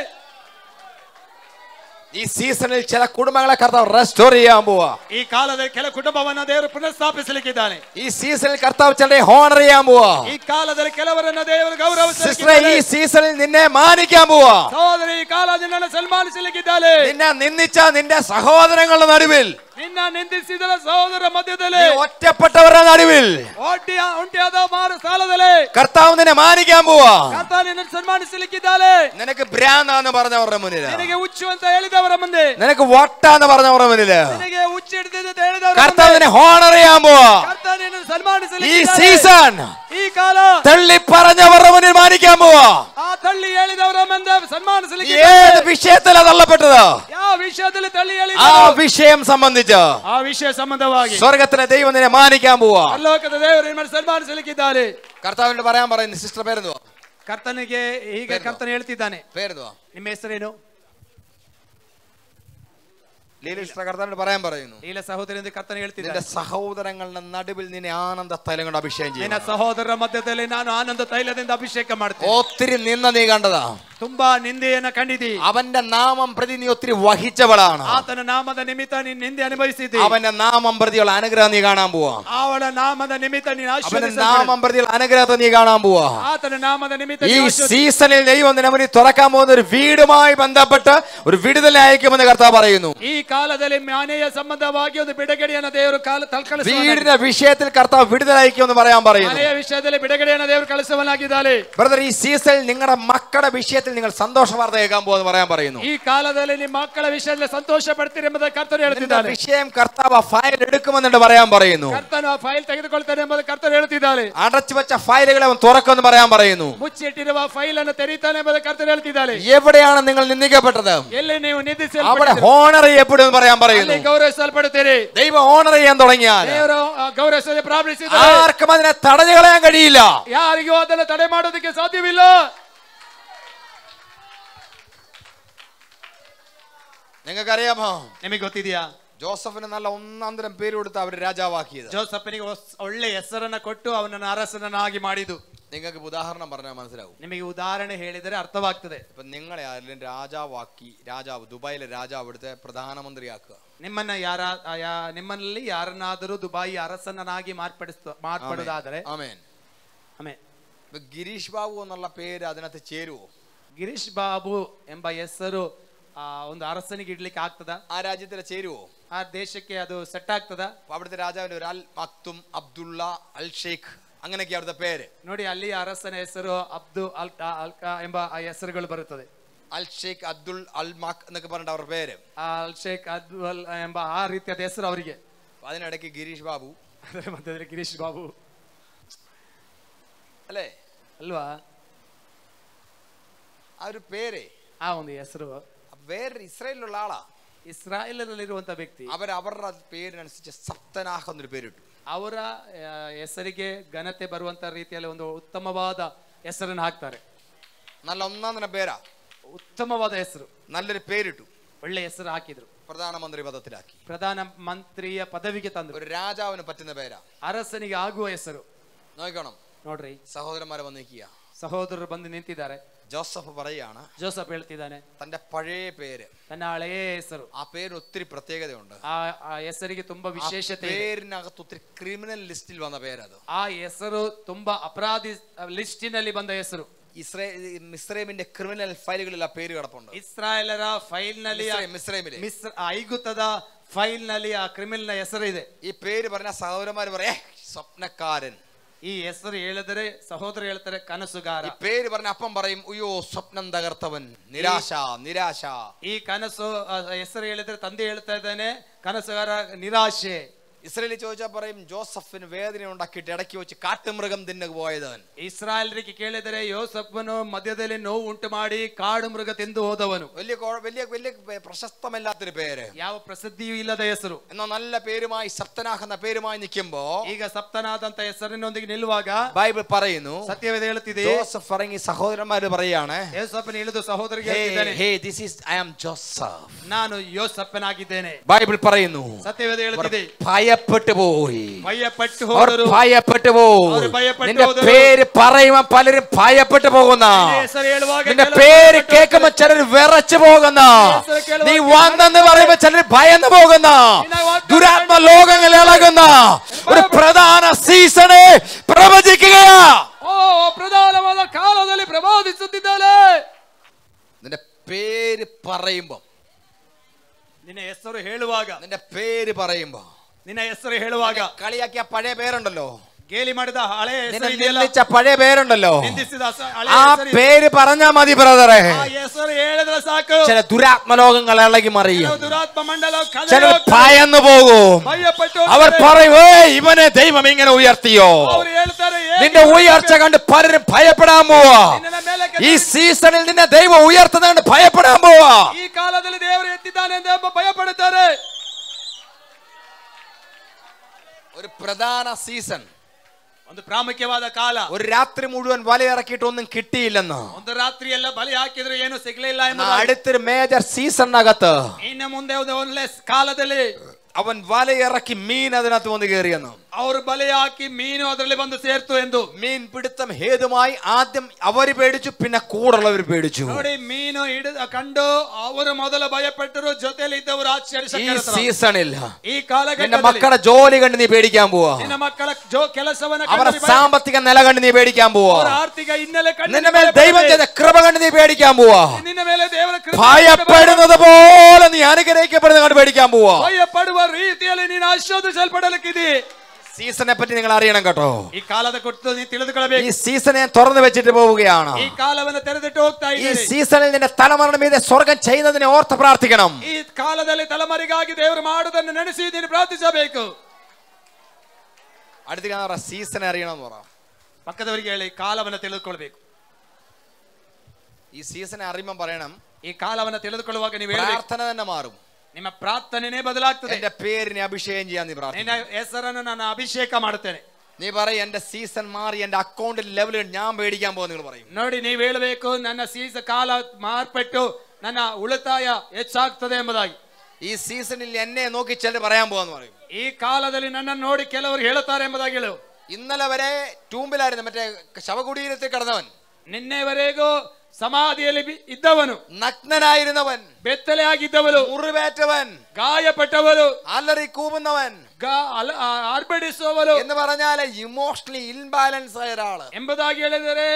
ಈ ಸೀಸನ್ ಕೆಲ ಕುಟುಂಬಗಳ ಕರ್ತ ರೆಸ್ಟೋರಿ ಎಂಬುವ ಈ ಕಾಲದಲ್ಲಿ ಕೆಲ ಕುಟುಂಬವನ್ನ ದೇವರು ಪುನಃಸ್ಥಾಪಿಸಲಿಕ್ಕಿದ್ದಾನೆ ಈ ಸೀಸನ್ ಕರ್ತಾವ್ ಚಂದ್ರೆ ಹೋಣರಿ ಎಂಬುವ ಈ ಕಾಲದಲ್ಲಿ ಕೆಲವರನ್ನ ದೇವರು ಗೌರವ ಸಿಸ್ಟರ್ ಈ ಸೀಸನ್ ನಿನ್ನೆ ಮಾನಿಕೆ ಎಂಬುವ ಸಹೋದರಿ ಈ ಕಾಲ ನಿನ್ನನ್ನು ಸನ್ಮಾನಿಸಲಿಕ್ಕಿದ್ದಾನೆ ನಿನ್ನ ನಿನ್ನಿಚ್ಚ ನಿನ್ನ ಸಹೋದರಗಳ ನಡುವಿൽ ನಿನ್ನ ನಿಂದಿಸಿದ ಸಹೋದರ ಮಧ್ಯದಲ್ಲಿ നീ ഒറ്റപ്പെട്ടവരുടെ നടുവിൽ ಒಡ್ಡಿ ಒಂಟಿಯಾದ ಮಾರು ಸಾಲದಲ್ಲಿ കർത്താവ് നിന്നെ മാനിക്കാൻ പോവാ ಕರ್ತ ನಿನ್ನನ್ನು ಸನ್ಮಾನಿಸಲಿಕ್ಕಿದ್ದಾಳೆ നിനക്ക് ഭ്രാന്താന്ന് പറഞ്ഞവരുടെ മുന്നില് ನಿನಗೆ ಹುಚ್ಚು ಅಂತ ಹೇಳಿದವರ ಮುಂದೆ നിനക്ക് വട്ടാന്ന് പറഞ്ഞവരുടെ മുന്നില് ನಿನಗೆ ಹುಚ್ಚು ಹಿಡಿದಿದೆ ಅಂತ ಹೇಳಿದವರ കർത്താവ് ಮುಂದೆ നിന്നെ ഹോണർ ചെയ്യാൻ പോവാ ಕರ್ತ ನಿನ್ನನ್ನು ഈ ಸನ್ಮಾನಿಸಲಿಕ್ಕಿದ್ದಾಳೆ സീസൺ ಈ ಕಾಲ തള്ളി പറഞ്ഞവരുടെ മുന്നിൽ മാനിക്കാൻ പോവാ ಆ ತಳ್ಳಿ ಹೇಳಿದವರ ಮುಂದೆ ഏത് ಸನ್ಮಾನಿಸಲಿಕ್ಕೆ വിഷയത്തിലാ തള്ളപ്പെട്ടത് ಯಾವ ವಿಷಯದಲ್ಲಿ ತಳ್ಳಿ ആ ಹೇಳಿದ വിഷയം സംബന്ധിച്ച് ಆ ವಿಷಯ ಸಂಬಂಧವಾಗಿ സ്വർഗത്തിലെ ദൈവം നിന്നെ മാനിക്കാൻ പോവാ ಪರಲೋಕದ ದೇವರು ನಿಮ್ಮನ್ನು ಸನ್ಮಾನಿಸಲಿಕ್ಕಿದ್ದಾರೆ കർത്താവിനോട് പറയാൻ പറയുന്നു സിസ്റ്റർ പേരെന്തുവാ ಕರ್ತನಿಗೆ ಈಗ ಕರ್ತನ ಹೇಳ್ತಿದ್ದಾನೆ പേരെന്തുവാ ನಿಮ್ಮ ಹೆಸರೇನು ലീല സിസ്റ്റർ കർത്താവിനോട് പറയാൻ പറയുന്നു ಇಲ್ಲ ಸಹೋದರಿ ಎಂದು ಕರ್ತನ നിന്റെ ಹೇಳ್ತಿದ್ದಾನೆ സഹോദരങ്ങളുടെ നടുവിൽ നിന്നെ ആനന്ദ തൈലം കൊണ്ട് അഭിഷേകം ನಿನ್ನ ചെയ്യും ಸಹೋದರರ ಮಧ್ಯದಲ್ಲಿ ನಾನು ಆನಂದ ತೈಲದಿಂದ ಅಭಿಷೇಕ ಮಾಡ್ತೇನೆ ഒത്തിരി നിന്ന നീ കണ്ടതാ ತುಂಬಾ ನಿಂದೆಯನ್ನ ಕಂಡಿದಿ. അവന്റെ നാമം പ്രതി നീ ഒത്തിരി വഹിച്ചവളാണ്. ಆತನ ನಾಮದ ನಿಮಿತ್ತ ನಿಂದೆ ಅನುಭವಿಸಿದ್ದಿ അവന്റെ നാമം പ്രതിയുള്ള അനുഗ്രഹം നീ കാണാൻ പോവാ. ಅವಳ ನಾಮದ ನಿಮಿತ್ತ ನೀನು അവന്റെ നാമം പ്രതിയുള്ള അനുഗ്രഹത്തെ നീ കാണാൻ പോവാ. ആതന നാമದ നിമിತ್ತ ഈ സീസണിൽ ദൈവം നിനവനി തുറക്കാൻ പോകുന്ന ഒരു വീടുമായി ബന്ധപ്പെട്ട് ഒരു വിടുതല അയക്കുമെന്ന് കർത്താവ് പറയുന്നു. ഈ ಕಾಲದಲ್ಲಿ ಮ್ಯಾನೆಯ ಸಂಬಂಧವಾಗಿ ಒಂದು ಬಿಡುಗಡೆಯನ್ನು ದೇವರು ಕಾಲ ತಲ್ಕಲಿಸ വീടിന്റെ വിഷയത്തിൽ കർത്താവ് വിടുതല അയക്കുമെന്ന് പറയാൻ പറയുന്നു. വിഷയത്തിൽ ಬಿಡುಗಡೆಯನ್ನು ದೇವರು ಕಳಿಸುವನಾಗಿದ್ದಾನೆ ಬ್ರದರ್ ഈ സീസണിൽ നിങ്ങളുടെ മക്കളുടെ വിഷയത്തിൽ നിങ്ങൾ സന്തോഷ വാർത്ത കേൾക്കാൻ പോകുമെന്ന് പറയാൻ പറയുന്നു ಈ ಕಾಲದಲ್ಲಿ ನಿಮ್ಮ ಮಕ್ಕಳ ವಿಷಯದಲ್ಲಿ ಸಂತೋಷ ಪಡ್ತೀರಿ ಎಂಬುದನ್ನು ಕರ್ತನು നിന്റെ ಹೇಳ್ತಿದ್ದಾನೆ വിഷയം കർത്താവ് ആ ഫയൽ എടുക്കുമെന്നുണ്ട് പറയാൻ പറയുന്നു ಕರ್ತನು ಆ ಫೈಲ್ ತೆಗೆದುಕೊಳ್ತಾನೆ ಎಂಬುದು ಕರ್ತನು ಹೇಳ್ತಿದ್ದಾನೆ അടച്ചു വെച്ച ഫയലുകളെ അവൻ തുറക്കുമെന്ന് പറയാൻ പറയുന്നു ಮುಚ್ಚಿಟ್ಟಿರುವ ಫೈಲ್ ಅನ್ನು ತೆರೀತಾನೆ ಎಂಬುದು ಕರ್ತನು ಹೇಳ್ತಿದ್ದಾನೆ എവിടെയാണ് നിങ്ങൾ നിന്ദിക്കപ്പെട്ടത് ಎಲ್ಲಿ ನೀವು അവിടെ ನಿಂದಿಸಲ್ಪಟ್ಟಿದ್ದೀರಿ, ഹോണർ ചെയ്യപ്പെടുമെന്ന് പറയാൻ ಅಲ್ಲಿ പറയുന്നു ಗೌರವಿಸಲ್ಪಡುತ್ತೀರಿ ദൈവം ഹോണർ ചെയ്യാൻ തുടങ്ങിയാൽ ದೇವರು ಆ, ಗೌರವಿಸದೆ ಪ್ರಾರಂಭಿಸಿದರೆ ആർക്കും അതിനെ തടഞ്ഞു കളയാൻ കഴിയില്ല ಯಾರಿಗೂ ಅದನ್ನು ತಡೆ ಮಾಡೋದಕ್ಕೆ ಸಾಧ್ಯವಿಲ್ಲ നിങ്ങൾക്കറിയാമോ ನಿಮಗೆ ಗೊತ್ತಿದೆಯಾ ജോസഫിന് നല്ല ഒന്നാം തരം പേര് കൊടുത്ത് അവർ രാജാവാക്കിയത് ಜೋಸಫನಿಗೆ ಒಸ್- ಒಳ್ಳೆ ಹೆಸರನ್ನ ಕೊಟ್ಟು ಅವನನ್ನು ಅರಸನನ್ನಾಗಿ ಮಾಡಿದು നിങ്ങൾക്ക് ഇപ്പൊ ഉദാഹരണം പറഞ്ഞാൽ മനസ്സിലാവും ನಿಮಗೆ ಉದಾಹರಣೆ ಹೇಳಿದರೆ ಅರ್ಥವಾಗ್ತದೆ ഇപ്പൊ നിങ്ങളെ ആരെങ്കിലും രാജാവാക്കി രാജാവ് ദുബായിലെ രാജാവ് എടുത്ത് പ്രധാനമന്ത്രിയാക്കുക ನಿಮ್ಮನ್ನ ಯಾರ ಆ ಯಾ- ನಿಮ್ಮಲ್ಲಿ ಯಾರನ್ನಾದರೂ ದುಬಾಯಿ ಅರಸನನ್ನಾಗಿ ಮಾರ್ಪಡಿಸ್ತ ಮಾರ್ಪಡುವುದಾದರೆ ആമേൻ ಆಮೇಲೆ ഇപ്പൊ ഗിരീഷ് ബാബു എന്നുള്ള പേര് അതിനകത്ത് ചേരുവോ ಗಿರೀಶ್ ಬಾಬು ಎಂಬ ಹೆಸರು ಆ ಒಂದು ಅರಸನಿಗೆ ಇಡ್ಲಿಕ್ಕೆ ಆಗ್ತದ ആ രാജ്യത്തിലെ ചേരുവോ ಆ ದೇಶಕ್ಕೆ ಅದು ಸೆಟ್ ಆಗ್ತದ അപ്പൊ അവിടുത്തെ രാജാവിന്റെ ഒരു അൽ മക്തും അബ്ദുള്ള അൽ ഷെയ്ഖ് അങ്ങനെയൊക്കെ അവിടുത്തെ പേര് ನೋಡಿ ಅಲ್ಲಿ ಅರಸನ ಹೆಸರು ಅಬ್ದು ಅಲ್ ಅಲ್ಕಾ ಎಂಬ ಆ ಹೆಸರುಗಳು ಬರುತ್ತದೆ അൽ ഷെയ്ഖ് അബ്ദുൾ അൽ മക് എന്നൊക്കെ പറഞ്ഞിട്ട് അവരുടെ പേര് ಆ ಅಲ್ ಶೇಖ್ ಅದ್ವಲ್ ಎಂಬ ಆ ರೀತಿಯಾದ ಹೆಸರು ಅವರಿಗೆ അപ്പൊ അതിനിടയ്ക്ക് ഗിരീഷ് ബാബു ಅದರ ಮಧ್ಯದಲ್ಲಿ ಗಿರೀಶ್ ಬಾಬು അല്ലേ ಅಲ್ವಾ ആ ഒരു പേര് ಆ ಒಂದು ಹೆಸರು അപ്പൊ വേറൊരു ഇസ്രായേലിലുള്ള ആളാ ಇಸ್ರಾಯೇಲಲ್ಲಿರುವಂತ ವ್ಯಕ್ತಿ അവർ അവരുടെ പേരിനനുസരിച്ച് സപ്തനാഹ എന്നൊരു പേരിട്ടു ಅವರ ಆ, ಹೆಸರಿಗೆ ಘನತೆ ಬರುವಂತ ರೀತಿಯಲ್ಲಿ ಒಂದು ಉತ್ತಮವಾದ ಹೆಸರನ್ನು ಹಾಕ್ತಾರೆ നല്ല ഒന്നാം തരം പേരാ ಉತ್ತಮವಾದ ಹೆಸರು നല്ലൊരു പേരിട്ടു ಒಳ್ಳೆ ಹೆಸರು ಹಾಕಿದ್ರು പ്രധാനമന്ത്രി പദത്തിലാക്കി ಪ್ರಧಾನ ಮಂತ್ರಿಯ ಪದವಿಗೆ ತಂದ್ರು ഒരു രാജാവിന് പറ്റുന്ന പേരാ ಅರಸನಿಗೆ ಆಗುವ ಹೆಸರು നോക്കണം ನೋಡ್ರಿ സഹോദരന്മാരെ വന്ന് നിൽക്കുക ಸಹೋದರರು ಬಂದು ನಿಂತಿದ್ದಾರೆ ജോസഫ് പറയാണ് ಜೋಸಫ್ ಹೇಳ್ತಿದ್ದಾನೆ തന്റെ പഴയ പേര് ತನ್ನ ಹಳೆಯ ಹೆಸರು ആ പേരിന് ഒത്തിരി പ്രത്യേകതയുണ്ട് ಆ ಆ ಹೆಸರಿಗೆ ತುಂಬಾ ആ ವಿಶೇಷತೆ ಇದೆ പേരിനകത്ത് ഒത്തിരി ക്രിമിനൽ ലിസ്റ്റിൽ വന്ന പേരത് ಆ ಹೆಸರು ತುಂಬಾ ಅಪರಾಧಿ ಲಿಸ್ಟಿನಲ್ಲಿ ಬಂದ ಹೆಸರು ഇസ്രേ മിസ്രൈമിന്റെ ക്രിമിനൽ ഫയലുകളിൽ ആ പേര് കിടപ്പുണ്ട് ಇಸ್ರಾಯೇಲರ ಫೈಲ್ ನಲ್ಲಿ ಆ- മിസ്രൈം- മിസ്രൈമിലെ ಮಿಸ್ರ ಆ ಐಗುತ್ತದ ಫೈಲ್ ನಲ್ಲಿ ಆ ಕ್ರಿಮಿನಲ್ ನ ಹೆಸರು ಇದೆ ഈ പേര് പറഞ്ഞ സഹോദരന്മാർ പറയേ സ്വപ്നക്കാരൻ ഈ എസ്രി എഴുതരെ സഹോദര എഴുതരെ കനസുകാര. പേര് പറഞ്ഞ അപ്പം പറയും അയ്യോ സ്വപ്നം തകർത്തവൻ. നിരാശ നിരാശ. ഈ കനസു എസ് എഴുതരെ തന്തി എഴുത്തതിനെ കനസുകാര നിരാശേ ಕನಸುಗಾರ ನಿರಾಶೆ ഇസ്രയേലി ചോദിച്ചാൽ പറയും ജോസഫിന് വേദന ഉണ്ടാക്കിയിട്ട് ഇടയ്ക്ക് വെച്ച് കാട്ടുമൃഗം തിന്നു പോയതവൻ ಇಸ್ರಾಯೇಲರಿಗೆ ಕೇಳಿದರೆ ಯೋಸಫನು ಮಧ್ಯದಲ್ಲಿ ನೋವು ಉಂಟು ಮಾಡಿ ಕಾಡು ಮೃಗ ತಿಂದು ಹೋದವನು വലിയ കോ- വലിയ വലിയ പ്രശസ്തമല്ലാത്തൊരു പേര് ಯಾವ ಪ್ರಸಿದ್ಧಿಯೂ ಇಲ್ಲದ ಹೆಸರು എന്നാൽ നല്ല പേരുമായി സപ്തനാഹ് എന്ന പേരുമായി നിൽക്കുമ്പോ ಈಗ ಸಪ್ತನಾದಂತ ಹೆಸರಿನೊಂದಿಗೆ ನಿಲ್ಲುವಾಗ ബൈബിൾ പറയുന്നു ಸತ್ಯವೇದ ಹೇಳ್ತಿದೆ ജോസഫ് ഇറങ്ങി സഹോദരന്മാര് പറയാണ് ಯೋಸಫನ ಇಳಿದು ಸಹೋದರಿಗೆ ಹೇಳ್ತಿದ್ದಾನೆ hey this is I am Joseph ನಾನು ಯೋಸಪ್ಪನಾಗಿದ್ದೇನೆ ബൈബിൾ പറയുന്നു ಸತ್ಯವೇದ ಹೇಳ್ತಿದೆ ഭയപ്പെട്ടു പോയി. ഭയപ്പെട്ടു പോയി. നിന്റെ പേര് പറയുമ്പോ പലരും ഭയപ്പെട്ടു പോകുന്ന. നിന്റെ പേര് കേൾക്കുമ്പോ ചിലർ വിറച്ചു പോകുന്ന. നീ വന്നെന്ന് പറയുമ്പോ ചിലർ ഭയന്നു പോകുന്ന. ദുരാത്മ ലോകങ്ങൾ ഇളകുന്ന. ഒരു പ്രധാന സീസണ് പ്രവചിക്കുക ഓ നിന്റെ പേര് പറയുമ്പോ. നിന്നെ ಹೆಸರು നിന്റെ പേര് പറയുമ്പോ. ನಿನ್ನ ಹೆಸರು ಹೇಳುವಾಗ കളിയാക്കിയ പഴയ പേരുണ്ടല്ലോ ಗೇಲಿ ಮಾಡಿದ ಹಳೆ നിന്നെ ಹೆಸರು ಇದೆಯಲ್ಲ നിന്ദിച്ച പഴയ പേരുണ്ടല്ലോ ನಿಂದಿಸಿದ ಸ- ಹಳೆ ആ ಹೆಸರು ಇದೆ. പേര് പറഞ്ഞാ മതി ബ്രദറെ ಆ ಹೆಸರು ಹೇಳಿದ್ರೆ ಸಾಕು ചില ദുരാത്മലോകങ്ങൾ ഇളകി മറിയും ಕೆಲವು ದುರಾತ್ಮ ಮಂಡಲ ಕದರಿ ചിലർ ಹೋಗ್ತಾರೆ. ഭയന്നു പോകും ಭಯಪಟ್ಟು അവർ ಹೋಗ್ತಾರೆ. പറയും "ഏയ്, ഇവനെ ദൈവം ഇങ്ങനെ ഉയർത്തിയോ ಅವರು ಹೇಳ್ತಾರೆ "ಏಕೆ നിന്റെ ഉയർച്ച കണ്ട് പലരും ഭയപ്പെടാൻ പോവാ ನಿನ್ನ ಮೇಲೆ ഈ ಕೆತ್ತ- സീസണിൽ നിന്നെ ദൈവം ഉയർത്തുന്നത് ഭയപ്പെടാൻ പോവാ ಈ ಕಾಲದಲ್ಲಿ ದೇವರು ಎತ್ತಿದ್ದಾನೆ ಎಂದು ಎಂಬ ಭಯಪಡುತ್ತಾರೆ ഒരു പ്രധാന സീസൺ ಒಂದು ಪ್ರಾಮುಖ್ಯವಾದ ಕಾಲ ഒരു രാത്രി മുഴുവൻ വലയിറക്കിയിട്ട് ഒന്നും കിട്ടിയില്ലെന്ന് ಒಂದು ರಾತ್ರಿ ಎಲ್ಲ ಬಲಿ ಹಾಕಿದ್ರೆ ಏನು ಸಿಗ್ಲಿಲ್ಲ എന്നാ ಎಂಬುದಾಗಿ. അടുത്തൊരു മേജർ സീസണിനകത്ത് ಇನ್ನು ಮುಂದೆ ಒಂದು ಒಳ್ಳೆ ಕಾಲದಲ್ಲಿ അവൻ വലയിറക്കി മീൻ അതിനകത്ത് വന്ന് കയറിയെന്ന് ಅವರು ಬಲೆ ಹಾಕಿ ಮೀನು ಅದರಲ್ಲಿ ಬಂದು ಸೇರ್ತು ಎಂದು മീൻ പിടുത്തം ഹേതുമായി ആദ്യം അവര് പേടിച്ചു പിന്നെ കൂടുള്ളവർ പേടിച്ചു ನೋಡಿ ಮೀನು ಹಿಡಿದ ಕಂಡು ಅವರು ಮೊದಲು ಭಯಪಟ್ಟರು ಜೊತೆಲಿ ಇದ್ದವರು ഈ ಆಶ್ಚರ್ಯ സീസണിൽ ಈ നിന്റെ ಕಾಲಘಟ್ಟದಲ್ಲಿ മക്കളുടെ ജോലി കണ്ട് നീ പേടിക്കാൻ പോവാ ನಿನ್ನ ಮಕ್ಕಳ ಜೋ ಕೆಲಸವನ್ನ അവരുടെ ಕಂಡು ಭಯ- സാമ്പത്തിക നില കണ്ട് നീ പേടിക്കാൻ പോവാ ಅವರ ಆರ್ಥಿಕ ಹಿನ್ನೆಲೆ ಕಂಡು നിന്റെ ನೀ മേൽ ദൈവം ಭಯಪಡದೆ. ചെയ്ത കൃപ കണ്ട് നീ പേടിക്കാൻ പോവാ ನಿನ್ನ ಮೇಲೆ ದೇವರ ಕೃಪೆ ഭയപ്പെടുന്നത് പോലെ നീ അനുഗ്രഹിക്കപ്പെടുന്നത് കണ്ട് പേടിക്കാൻ പോവാ ಭಯಪಡುವ ರೀತಿಯಲ್ಲಿ ನೀನು ಆಶೋಧಿಸಲ್ಪಡಲಿಕ್ಕಿದೆ സീസണെ പറ്റി നിങ്ങൾ അറിയണം കേട്ടോ ಈ ಕಾಲದ ಕೊಟ್ಟು ನೀನು ഈ ತಿಳಿದುಕೊಳ್ಳಬೇಕು സീസണെ തുറന്നു വെച്ചിട്ട് പോവുകയാണ് ಈ ಕಾಲವನ್ನು ತೆರೆದಿಟ್ಟು ಹೋಗ್ತಾ ഈ ಇದ್ದೀರಿ സീസണിൽ നിന്റെ തലമുറയുടെ മീതെ സ്വർഗം ചെയ്യുന്നതിനെ ഓർത്ത് പ്രാർത്ഥിക്കണം ಈ ಕಾಲದಲ್ಲಿ ತಲೆಮರಿಗಾಗಿ ದೇವರು ಮಾಡುವುದನ್ನು ನೆನೆಸಿ ನೀನು ಪ್ರಾರ್ಥಿಸಬೇಕು അടുത്ത സീസണെ അറിയണം എന്ന് പറ ಪಕ್ಕದವರಿಗೆ ಹೇಳಿ ಕಾಲವನ್ನು ತಿಳಿದುಕೊಳ್ಬೇಕು ഈ സീസണെ അറിയുമ്പം പറയണം ಈ ಕಾಲವನ್ನು ತಿಳಿದುಕೊಳ್ಳುವಾಗ ನೀವು ಹೇಳಬೇಕು പ്രാർത്ഥന തന്നെ മാറും ನಿಮ್ಮ ಪ್ರಾರ್ಥನೆನೇ ಬದಲಾಗ್ತದೆ എന്റെ പേരിനെ അഭിഷേകം ചെയ്യാൻ നീ ನಿನ್ನ പ്രാർത്ഥന ಹೆಸರನ್ನು ನಾನು ಅಭಿಷೇಕ ಮಾಡುತ್ತೇನೆ നീ പറയും എന്റെ സീസൺ മാറി എന്റെ അക്കൗണ്ടിൽ ലെവലിൽ ഞാൻ പേടിക്കാൻ പോകും നിങ്ങൾ പറയും ನೋಡಿ ನೀವು ಹೇಳಬೇಕು ನನ್ನ ಸೀಸ ಕಾಲ ಮಾರ್ಪಟ್ಟು ನನ್ನ ಉಳಿತಾಯ ಹೆಚ್ಚಾಗ್ತದೆ ಎಂಬುದಾಗಿ ഈ സീസണിൽ എന്നെ നോക്കി ചിലർ പറയാൻ പോവാന്ന് പറയും ಈ ಕಾಲದಲ್ಲಿ ನನ್ನನ್ನು ನೋಡಿ ಕೆಲವರು ಹೇಳುತ್ತಾರೆ ಎಂಬುದಾಗಿ ಹೇಳು ഇന്നലെ വരെ ടൂമ്പിലായിരുന്നു മറ്റേ ശവകുടീരത്തിൽ കിടന്നവൻ ನಿನ್ನೆವರೆಗೂ ಸಮಾಧಿಯಲ್ಲಿ ಬಿ- ಇದ್ದವನು നഗ്നനായിരുന്നവൻ ಬೆತ್ತಲೆ ಆಗಿದ್ದವನು മുറിവേറ്റവൻ ಗಾಯಪಟ್ಟವರು അലറി കൂവുന്നവൻ ಗಾ- ಅಲ- ಆ- ಆರ್ಭಟಿಸುವವರು എന്ന് പറഞ്ഞാൽ ഇമോഷണലി ഇൻബാലൻസ് ആയ ഒരാള് ಎಂಬುದಾಗಿ ಹೇಳಿದರೆ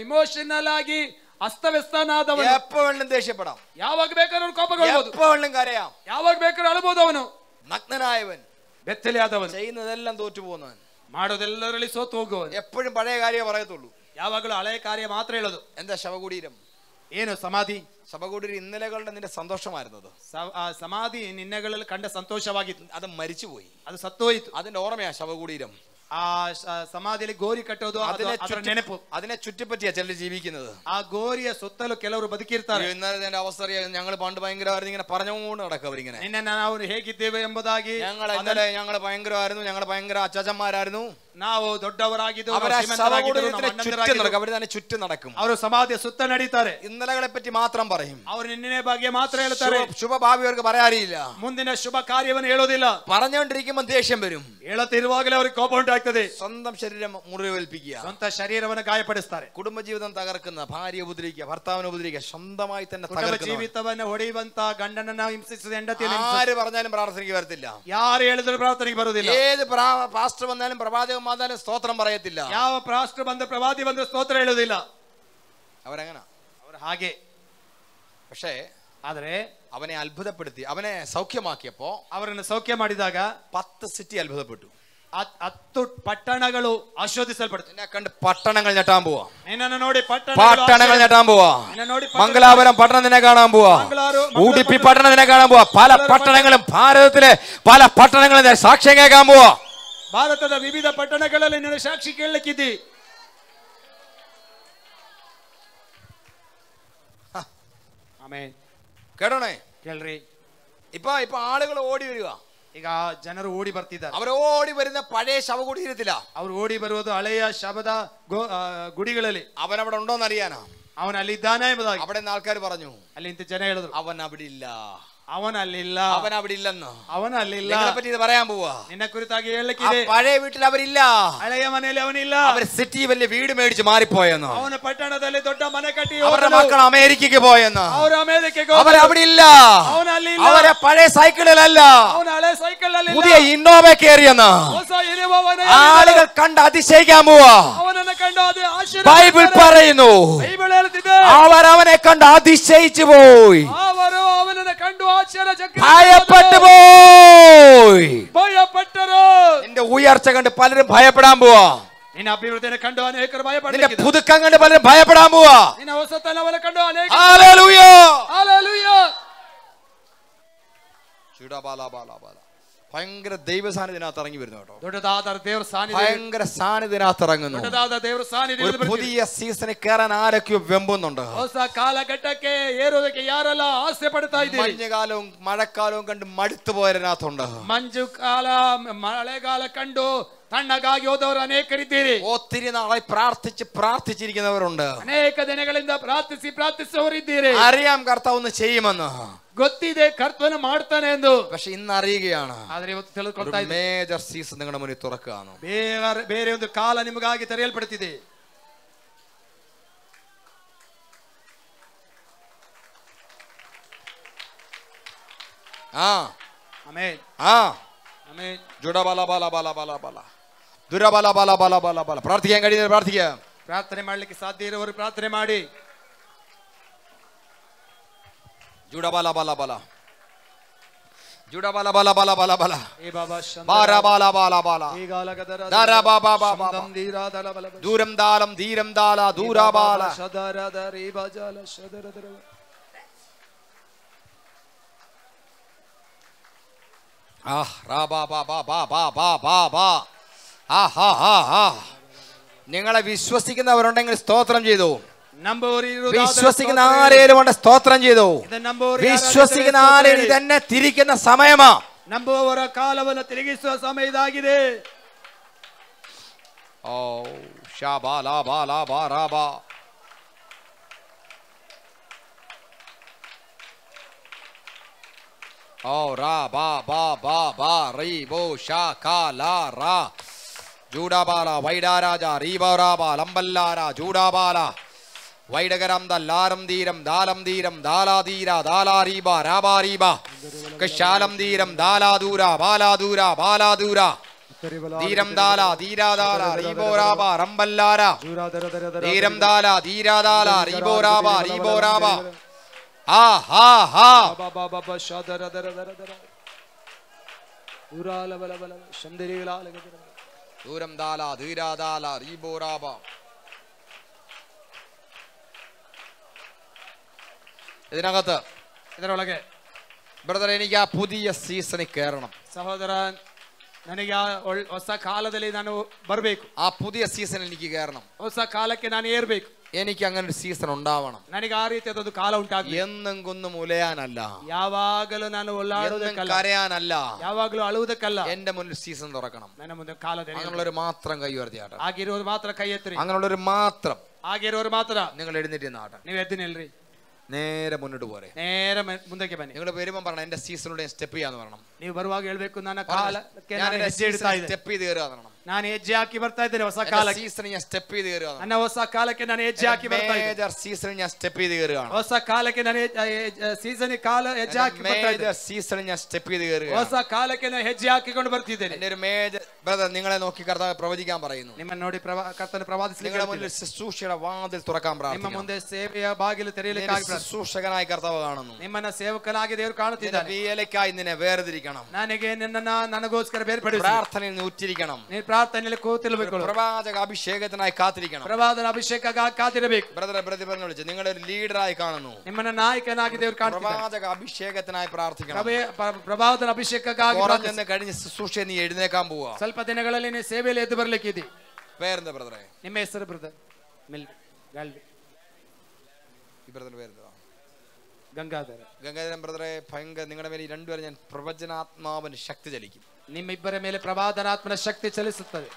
ಇಮೋಷನಲ್ ಆಗಿ ಅಸ್ತವ್ಯಸ್ತನಾದವನು എപ്പോ വേണമെങ്കിലും ദേഷ്യപ്പെടാം ಯಾವಾಗ ಬೇಕಾದ್ರೂ ಕೋಪಗೊಳ್ಬಹುದು എപ്പോ വേണമെങ്കിലും കരയാം ಯಾವಾಗ ಬೇಕಾದ್ರೂ ಅಳಬಹುದು ಅವನು നഗ്നനായവൻ ಬೆತ್ತಲೆ ಆದವನು ചെയ്യുന്നതെല്ലാം തോറ്റു പോകുന്നവൻ ಮಾಡೋದೆಲ್ಲರಲ್ಲಿ ಸೋತು ಹೋಗುವವನು എപ്പോഴും പഴയ കാര്യമേ പറയത്തുള്ളൂ ಯಾವಾಗಲೂ ಹಳೆಯ ಕಾರ್ಯ ಮಾತ್ರ ಹೇಳೋದು എന്താ ശവകുടീരം ಏನು ಸಮಾಧಿ ശവകുടീരം ഇന്നലെകളുടെ നിന്റെ സന്തോഷമായിരുന്നത് ಸ- ಆ ಸಮಾಧಿ ನಿನ್ನೆಗಳಲ್ಲಿ ಕಂಡ ಸಂತೋಷವಾಗಿತ್ತು അത് മരിച്ചുപോയി ಅದು ಸತ್ತೋಯಿತು അതിന്റെ ഓർമ്മയാ ശവകുടീരം ಆ ಶ- ಸಮಾಧಿಯಲ್ಲಿ ಗೋರಿ ಕಟ್ಟೋದು ಅದು അതിനെ ಅದರ ചുറ്റി- ನೆನಪು അതിനെ ചുറ്റിപ്പറ്റിയാ ചിലർ ജീവിക്കുന്നത് ಆ ಗೋರಿಯ ಸುತ್ತಲೂ ಕೆಲವರು ಬದುಕಿರ್ತಾರೆ അയ്യോ, ഇന്നലെ എന്റെ അവസ്ഥ അറിയാം ഞങ്ങൾ പണ്ട് ഭയങ്കരമായിരുന്നു ഇങ്ങനെ പറഞ്ഞുകൊണ്ട് നടക്കും അവരിങ്ങനെ ನಿನ್ನೆ ನಾವು ಹೇಗಿದ್ದೇವೆ ಎಂಬುದಾಗಿ ഞങ്ങൾ ഇന്നലെ ഞങ്ങൾ ഭയങ്കരമായിരുന്നു ഞങ്ങൾ ഭയങ്കര അച്ചാച്ചന്മാരായിരുന്നു ನಾವು ದೊಡ್ಡವರಾಗಿದ್ದು അവർ തന്നെ നടക്കും. ಅವರು ಸಮಾಧಿಯ ಸುತ್ತ ನಡೀತಾರೆ ഇന്നലകളെ പറ്റി മാത്രം പറയും. അവർ ನಿನ್ನೆ ಬಗ್ಗೆ ಮಾತ್ರ ಹೇಳ್ತಾರೆ ശുഭഭാവി അവർക്ക് പറയാറിയില്ല. ಮುಂದಿನ ಶುಭ ಕಾರ್ಯವನ್ನು ಹೇಳೋದಿಲ್ಲ പറഞ്ഞുകൊണ്ടിരിക്കുമ്പോൾ ദേഷ്യം വരും. ಹೇಳುತ್ತಿರುವಾಗಲೇ ಅವರಿಗೆ ಕೋಪ ಉಂಟಾಗ್ತದೆ സ്വന്തം ശരീരം മുറിവേൽപ്പിക്കുക സ്വന്ത ശരീരವನ್ನು ಗಾಯಪಡಿಸ್ತಾರೆ കുടുംബജീവിതം തകർക്കുന്ന ഭാര്യ ഉപദ്രവിക്കുക ഭർത്താവിനെ ഉപദ്രവിക്കുക സ്വന്തമായി തന്നെ ജീവിതവನ್ನ ಹೊಡೆಯುವಂತ ಗಂಡನನ್ನ ಹಿಂಸಿಸಿದ ಹೆಂಡತಿಯನ್ನು ആര് പറഞ്ഞാലും പ്രാർത്ഥനയ്ക്ക് വരത്തില്ല. ആര് എഴുതലും പ്രാർത്ഥനയ്ക്ക് വരുന്നില്ല ഏത് പാസ്റ്റർ വന്നാലും വന്നാലും സ്തോത്രം പറയത്തില്ല ಯಾವ ರಾಷ್ಟ್ರ ಬಂದ ಪ್ರವಾದಿ ಬಂದ ಸ್ತೋತ್ರ ಹೇಳುವುದಿಲ್ಲ അവരങ്ങനെ ಅವರು ಹಾಗೆ പക്ഷേ ಆದ್ರೆ അവനെ അത്ഭുതപ്പെടുത്തി അവനെ സൗഖ്യമാക്കിയപ്പോ ಅವರನ್ನು ಸೌಖ್ಯ ಮಾಡಿದಾಗ പത്ത് സിറ്റി അത്ഭുതപ്പെട്ടു ಹತ್- ಹತ್ತು ಪಟ್ಟಣಗಳು ಆಶೋಧಿಸಲ್ಪಡ್ತವೆ എന്നെ കണ്ട് പട്ടണങ്ങൾ ഞെട്ടാൻ പോവാ ನಿನ್ನನ್ನು ನೋಡಿ പട്ടണങ്ങൾ ಪಟ್ಟಣಗಳು ഞെട്ടാൻ പോവാ നിന്നെ ನೋಡಿ പട്ടണങ്ങൾ- മംഗലാപുരം പട്ടണം നിന്നെ കാണാൻ പോവാ മംഗളാരു- ഉടുപ്പി പട്ടണം നിന്നെ കാണാൻ പോവാ പല പട്ടണങ്ങളും ഭാരതത്തിലെ പല പട്ടണങ്ങളും ഞാൻ സാക്ഷ്യം കേൾക്കാൻ പോവാ ಭಾರತದ ವಿವಿಧ ಪಟ್ಟಣಗಳಲ್ಲಿ ನಿನ್ನ ಸಾಕ್ಷಿ ಕೇಳಲಿಕ್ಕಿದ್ದಿ ಆಮೇಲೆ കേട്ടോണേ ಕೇಳ್ರಿ ഇപ്പൊ ഇപ്പൊ ആളുകൾ ഓടി വരിക ಈಗ ಜನರು ಓಡಿ ಬರ್ತಿದ್ದಾರೆ അവർ ഓടി വരുന്ന പഴയ ശവകുടീരത്തില ಅವ್ರು ಓಡಿ ಬರುವುದು ಹಳೆಯ ಶಬದ ಗೋ- ಆ, ಗುಡಿಗಳಲ್ಲಿ അവൻ അവിടെ ഉണ്ടോന്ന് അറിയാനാ ಅವನ ಅಲ್ಲಿ ಇದ್ದಾನೆ ಎಂಬುದಾಗಿ അവിടെ നിന്ന് ആൾക്കാർ പറഞ്ഞു ಅಲ್ಲಿ ಇಂತ ಜನ ಹೇಳಿದ್ರು അവൻ അവിടെ ഇല്ല അവനല്ലില്ല. അവൻ അവിടെ ഇല്ലെന്ന് അവനല്ലില്ല. പറ്റി ഇത് പറയാൻ പോവാ. നിന്നെ കുറിത്താകെ പഴയ വീട്ടിൽ അവരില്ല. പഴയ മനയിൽ അവനില്ല. അവർ സിറ്റി വലിയ വീട് മേടിച്ച് മാറിപ്പോയെന്ന്? അവന് പട്ടണത്തിലെ തൊട്ട മന കട്ടി അവരുടെ മക്കൾ അമേരിക്കക്ക് പോയെന്ന്? അവർ അമേരിക്കക്ക് അവർ അവിടെ ഇല്ല അവനല്ല അവരെ പഴയ സൈക്കിളിലല്ല. അവനളെ സൈക്കിളിലല്ല. പുതിയ ഇന്നോവ കയറിയെന്ന്? ആളുകൾ കണ്ട് അതിശയിക്കാൻ പോവാ. ബൈബിൾ പറയുന്നു. അവർ അവനെ കണ്ട് അതിശയിച്ചു പോയി. അവരോ അവനെ കണ്ടു ആ ചില ഭയപ്പെട്ടു പോയി. നിന്റെ ഉയർച്ച കണ്ട് പലരും ഭയപ്പെടാൻ പോവാ. നിന്റെ അഭിവൃദ്ധിനെ കണ്ടു അനേകർ ഭയപ്പെടും നിന്റെ പുതുക്കം കണ്ട് പലരും ഭയപ്പെടാൻ പോവാ. നിന്റെ അവസരത്തല പോലെ കണ്ടു അനേകർ ഹല്ലേലൂയ ഹല്ലേലൂയ ചുഡബാല ഭയങ്കര ദൈവ സാന്നിധ്യനകത്ത് ഇറങ്ങി വരുന്നു കേട്ടോ. ഭയങ്കര സാന്നിധ്യത്തിനകത്ത് ഇറങ്ങുന്നു. പുതിയ സീസണിൽ കയറാൻ ആരൊക്കെയോ വെമ്പുന്നുണ്ട്. മഞ്ഞുകാലവും മഴക്കാലവും കണ്ട് മടുത്തു പോയതിനകത്തുണ്ട് മഞ്ഞുകാല മഴകാല കണ്ടു. ತಣ್ಣಗಾಗಿ ಒತ್ತಿರಿ ನಾಳೆ ಪ್ರಾರ್ಥಿಸಿ ಪ್ರಾರ್ಥಿಸಿರಿಕೊಂಡು ಅನೇಕ ದಿನಗಳಿಂದ ಪ್ರಾರ್ಥಿಸಿ ಪ್ರಾರ್ಥಿಸುವರಿದ್ದೀರಿ ಅರಿಯಾಂ ಕರ್ತವನ್ನು ಚೇಯಮನ್ನ ഗൊത്തിതെ കർത്തവന് മാടത്തനെ പക്ഷെ ഇന്ന് അറിയുകയാണ്. മേജർ സീസൺ നിങ്ങളുടെ മുന്നിൽ തുറക്കുകയാണ്. കാല നിമുഗായി തെരയൽപ്പെടുത്തി ആ. ആ. ജുഡ ബാല ബാല ബാല ബാല ബാല. दुराबाला बाला बाला बाला बाला प्रार्थी क्या गड़ी दे प्रार्थी क्या प्रार्थने मार्ले के साथ देर वरु प्रार्थने मार्डी जुड़ा बाला बाला बाला जुड़ा बाला बाला बाला बाला बाला ए बाबा शंदर बारा बाला बाला बाला ए गाला का दरा बाबा बाबा शंदम दीरा दाला बाला दूरम दालम दीरम दाला दूरा बाला शदरा दर बाजाला शदरा दर आह राबा बाबा बाबा बाबा बाबा നിങ്ങളെ വിശ്വസിക്കുന്നവരുണ്ടെങ്കിൽ സ്തോത്രം ചെയ്തു. വിശ്വസിക്കുന്ന ആരേലും ഉണ്ട് സ്തോത്രം ചെയ്തു. വിശ്വസിക്കുന്ന ആരേലും ഇതെന്നെ തിരിക്കുന്ന സമയമാ. ನಂಬುವವರ ಕಾಲವನ್ನು ബാ ബാ ബാ ಓ ಶಾಬಾ ಲಾಬಾ ಲಾಬಾ ರಾಬಾ ಓ ರಾ ಬಾ ಬಾ ಬಾ ಬಾ ರೈ ಬೋ ಜೂಡಬಾಲ ವೈಡಾರಾಜ ರೀಬರಾಬಾಲ್ ಅಂಬಲ್ಲಾರ ಜೂಡಬಾಲ வைடகரம் தல்லாரம் தீரம் தாலம் தீரம் தாலா தீரா தாலா ரீபா ராபா ரீபா கஷாலம் தீரம் தாலா தூரா பாலா தூரா பாலா தூரா தீரம் தாலா தீரா தாலா ரீபோ ராபா ரம்பல்லாரா தீரம் தாலா தீரா தாலா ரீபோ ராபா ரீபோ ராபா ஆ ஹா ஹா பாபா பாபா ஷா தர தர தர தர உரால பல பல சந்திரிகளால ദൂരം ദാല ധീരാദാല റീബോറാബ ഇതിനകത്ത് ಇದರೊಳಗೆ ബ്രദർ എനിക്ക് ആ പുതിയ സീസണിൽ കയറണം ಸಹೋದರ ನನಗೆ ಆ ಒಳ್- ಹೊಸ ಕಾಲದಲ್ಲಿ ನಾನು ಬರಬೇಕು ആ പുതിയ സീസണിൽ എനിക്ക് കയറണം ಹೊಸ ಕಾಲಕ್ಕೆ ನಾನು ಏರ್ಬೇಕು എനിക്ക് അങ്ങനെ ഒരു സീസൺ ഉണ്ടാവണം ನನಗೆ ಆ ರೀತಿಯಾದೊಂದು ಕಾಲ ಉಂಟಾಗ್ಲಿ എന്നും കുന്നും ഉലയാനല്ല ಯಾವಾಗಲೂ ನಾನು എന്നും ಒಳ್ಳಾಡುವುದಕ್ಕಲ್ಲ കരയാനല്ല ಯಾವಾಗಲೂ ಅಳುವುದಕ್ಕಲ್ಲ എന്റെ മുന്നിൽ സീസൺ തുറക്കണം ನನ್ನ ಮುಂದೆ ಕಾಲ ತೆರೆಯಲಿ. അങ്ങനെയുള്ളൊരു മാത്രം കൈ ഉയർത്തിയാട്ടെ ಆಗಿರೋರು ಮಾತ್ರ ಕೈ ಎತ್ತರಿ അങ്ങനെയുള്ളൊരു മാത്രം ಆಗಿರೋರು ಮಾತ್ರ നിങ്ങൾ എഴുന്നേറ്റ് നാട്ടെ ನೀವು ಎದ್ದು ನಿಲ್ರಿ നേരെ മുന്നോട്ട് പോരെ ನೇರ ಮ- ಮುಂದಕ್ಕೆ ಬನ್ನಿ നിങ്ങൾ വരുമ്പോൾ പറഞ്ഞ എന്റെ സീസണിലൂടെ സ്റ്റെപ്പ് ചെയ്യാന്ന് പറയണം ನೀವು ಬರುವಾಗ ಹೇಳ್ಬೇಕು ನನ್ನ ಕಾಲಕ್ಕೆ ഞാൻ ನಾನು എന്റെ ಹೆಜ್ಜೆ ಇಡ್ತಾ ಇದ್ದೆ സ്റ്റെപ്പ് ചെയ്ത് കയറുക എന്ന് പറയണം ನಾನು ಹೆಜ್ಜೆ ಹಾಕಿ ಬರ್ತಾ ಇದ್ದೇನೆ ಹೊಸ ಕಾಲಕ್ಕೆ സീസൺ ഞാൻ സ്റ്റെപ്പ് ചെയ്ത് കയറുക ನನ್ನ ಹೊಸ ಕಾಲಕ್ಕೆ ನಾನು ಹೆಜ್ಜೆ ಹಾಕಿ ಬರ್ತಾ ಇದ್ದೇನೆ മേജർ സീസൺ ഞാൻ സ്റ്റെപ്പ് ചെയ്ത് കയറുകയാണ് ಹೊಸ ಕಾಲಕ್ಕೆ ನಾನು ಸೀಸನ್ ಕಾಲ ಹೆಜ್ಜೆ ಹಾಕಿ ಬರ್ತಾ ಇದ್ದೇನೆ മേജർ സീസൺ ഞാൻ സ്റ്റെപ്പ് ചെയ്ത് കയറുക ಹೊಸ ಕಾಲಕ್ಕೆ ನಾನು ಹೆಜ್ಜೆ ಹಾಕಿಕೊಂಡು ಬರ್ತಿದ್ದೇನೆ എന്റെ ഒരു മേജർ ബ്രദർ നിങ്ങളെ നോക്കി കർത്താവ് പ്രവചിക്കാൻ പറയുന്നു ನಿಮ್ಮನ್ನು ನೋಡಿ ಪ್ರವಾ ಕರ್ತನ ಪ್ರವಾದಿಸಲಿಕ್ಕೆ നിങ്ങളുടെ മുന്നിൽ ശുശ്രൂഷയുടെ വാതിൽ തുറക്കാൻ ನಿಮ್ಮ പ്രാർത്ഥിക്കണം ಮುಂದೆ ಸೇವೆಯ ಬಾಗಿಲು ತೆರೆಯಲಿಕ್ಕೆ നിന്നെ ಆಗಿ ಪ್ರಾರ್ಥನೆ. ശുശ്രൂഷകനായി കർത്താവ് കാണുന്നു ನಿಮ್ಮನ್ನ ಸೇವಕನಾಗಿ ದೇವರು നിന്റെ ಕಾಣುತ್ತಿದ್ದಾನೆ വിയലക്കായി നിന്നെ വേർതിരിക്കണം ನನಗೆ ನಿನ್ನನ್ನ ನನಗೋಸ್ಕರ ಬೇರ್ಪಡಿಸಿ പ്രാർത്ഥനയിൽ നിന്ന് ഉറ്റിരിക്കണം ನೀನು ಪ್ರಾರ್ಥನೆಯಲ್ಲಿ ಕೂತಿರ್ಬೇಕು പ്രവാചക അഭിഷേകത്തിനായി കാത്തിരിക്കണം ಪ್ರವಾದನ ಅಭಿಷೇಕ ಕಾದಿರಬೇಕು ബ്രദറെ പ്രതിഫലം വിളിച്ച് നിങ്ങളെ ഒരു ലീഡറായി കാണുന്നു ನಿಮ್ಮನ್ನ ನಾಯಕನಾಗಿ ದೇವರು ಕಾಣ್ತಿದ್ದಾನೆ പ്രവാചക അഭിഷേകത്തിനായി പ്രാർത്ഥിക്കണം ಪ್ರಭೆ- ಪ್ರ- ಪ್ರವಾದನ ಅಭಿಷೇಕಕ್ಕಾಗಿ ಪ್ರಾರ್ಥಿಸಿ. കുറഞ്ഞെന്ന് കഴിഞ്ഞ ശുശ്രൂഷ ನೀ എഴുന്നേക്കാൻ പോവുക ಸ್ವಲ್ಪ ದಿನಗಳಲ್ಲಿ ನೀವು ಸೇವೆಯಲ್ಲಿ ಎದ್ದು ಬರ್ಲಿಕ್ಕಿದೆ പേരെന്താ ബ്രദറെ ನಿಮ್ಮ ಹೆಸರು ಬ್ರದರ್ ಮಿಲ್ ಗಾಲ್ವಿ ഈ ബ്രദർ പേരെന്താ ಗಂಗಾಧರ ഗംഗാധരൻ ബ്രദറെ ഭയങ്കര നിങ്ങളുടെ മേലെ ഈ രണ്ടുപേരും ഞാൻ പ്രവചനാത്മാവിന് ശക്തി ചലിക്കും ನಿಮ್ಮ ಇಬ್ಬರ ಮೇಲೆ ಪ್ರವಾದನಾತ್ಮನ ಶಕ್ತಿ ಚಲಿಸುತ್ತದೆ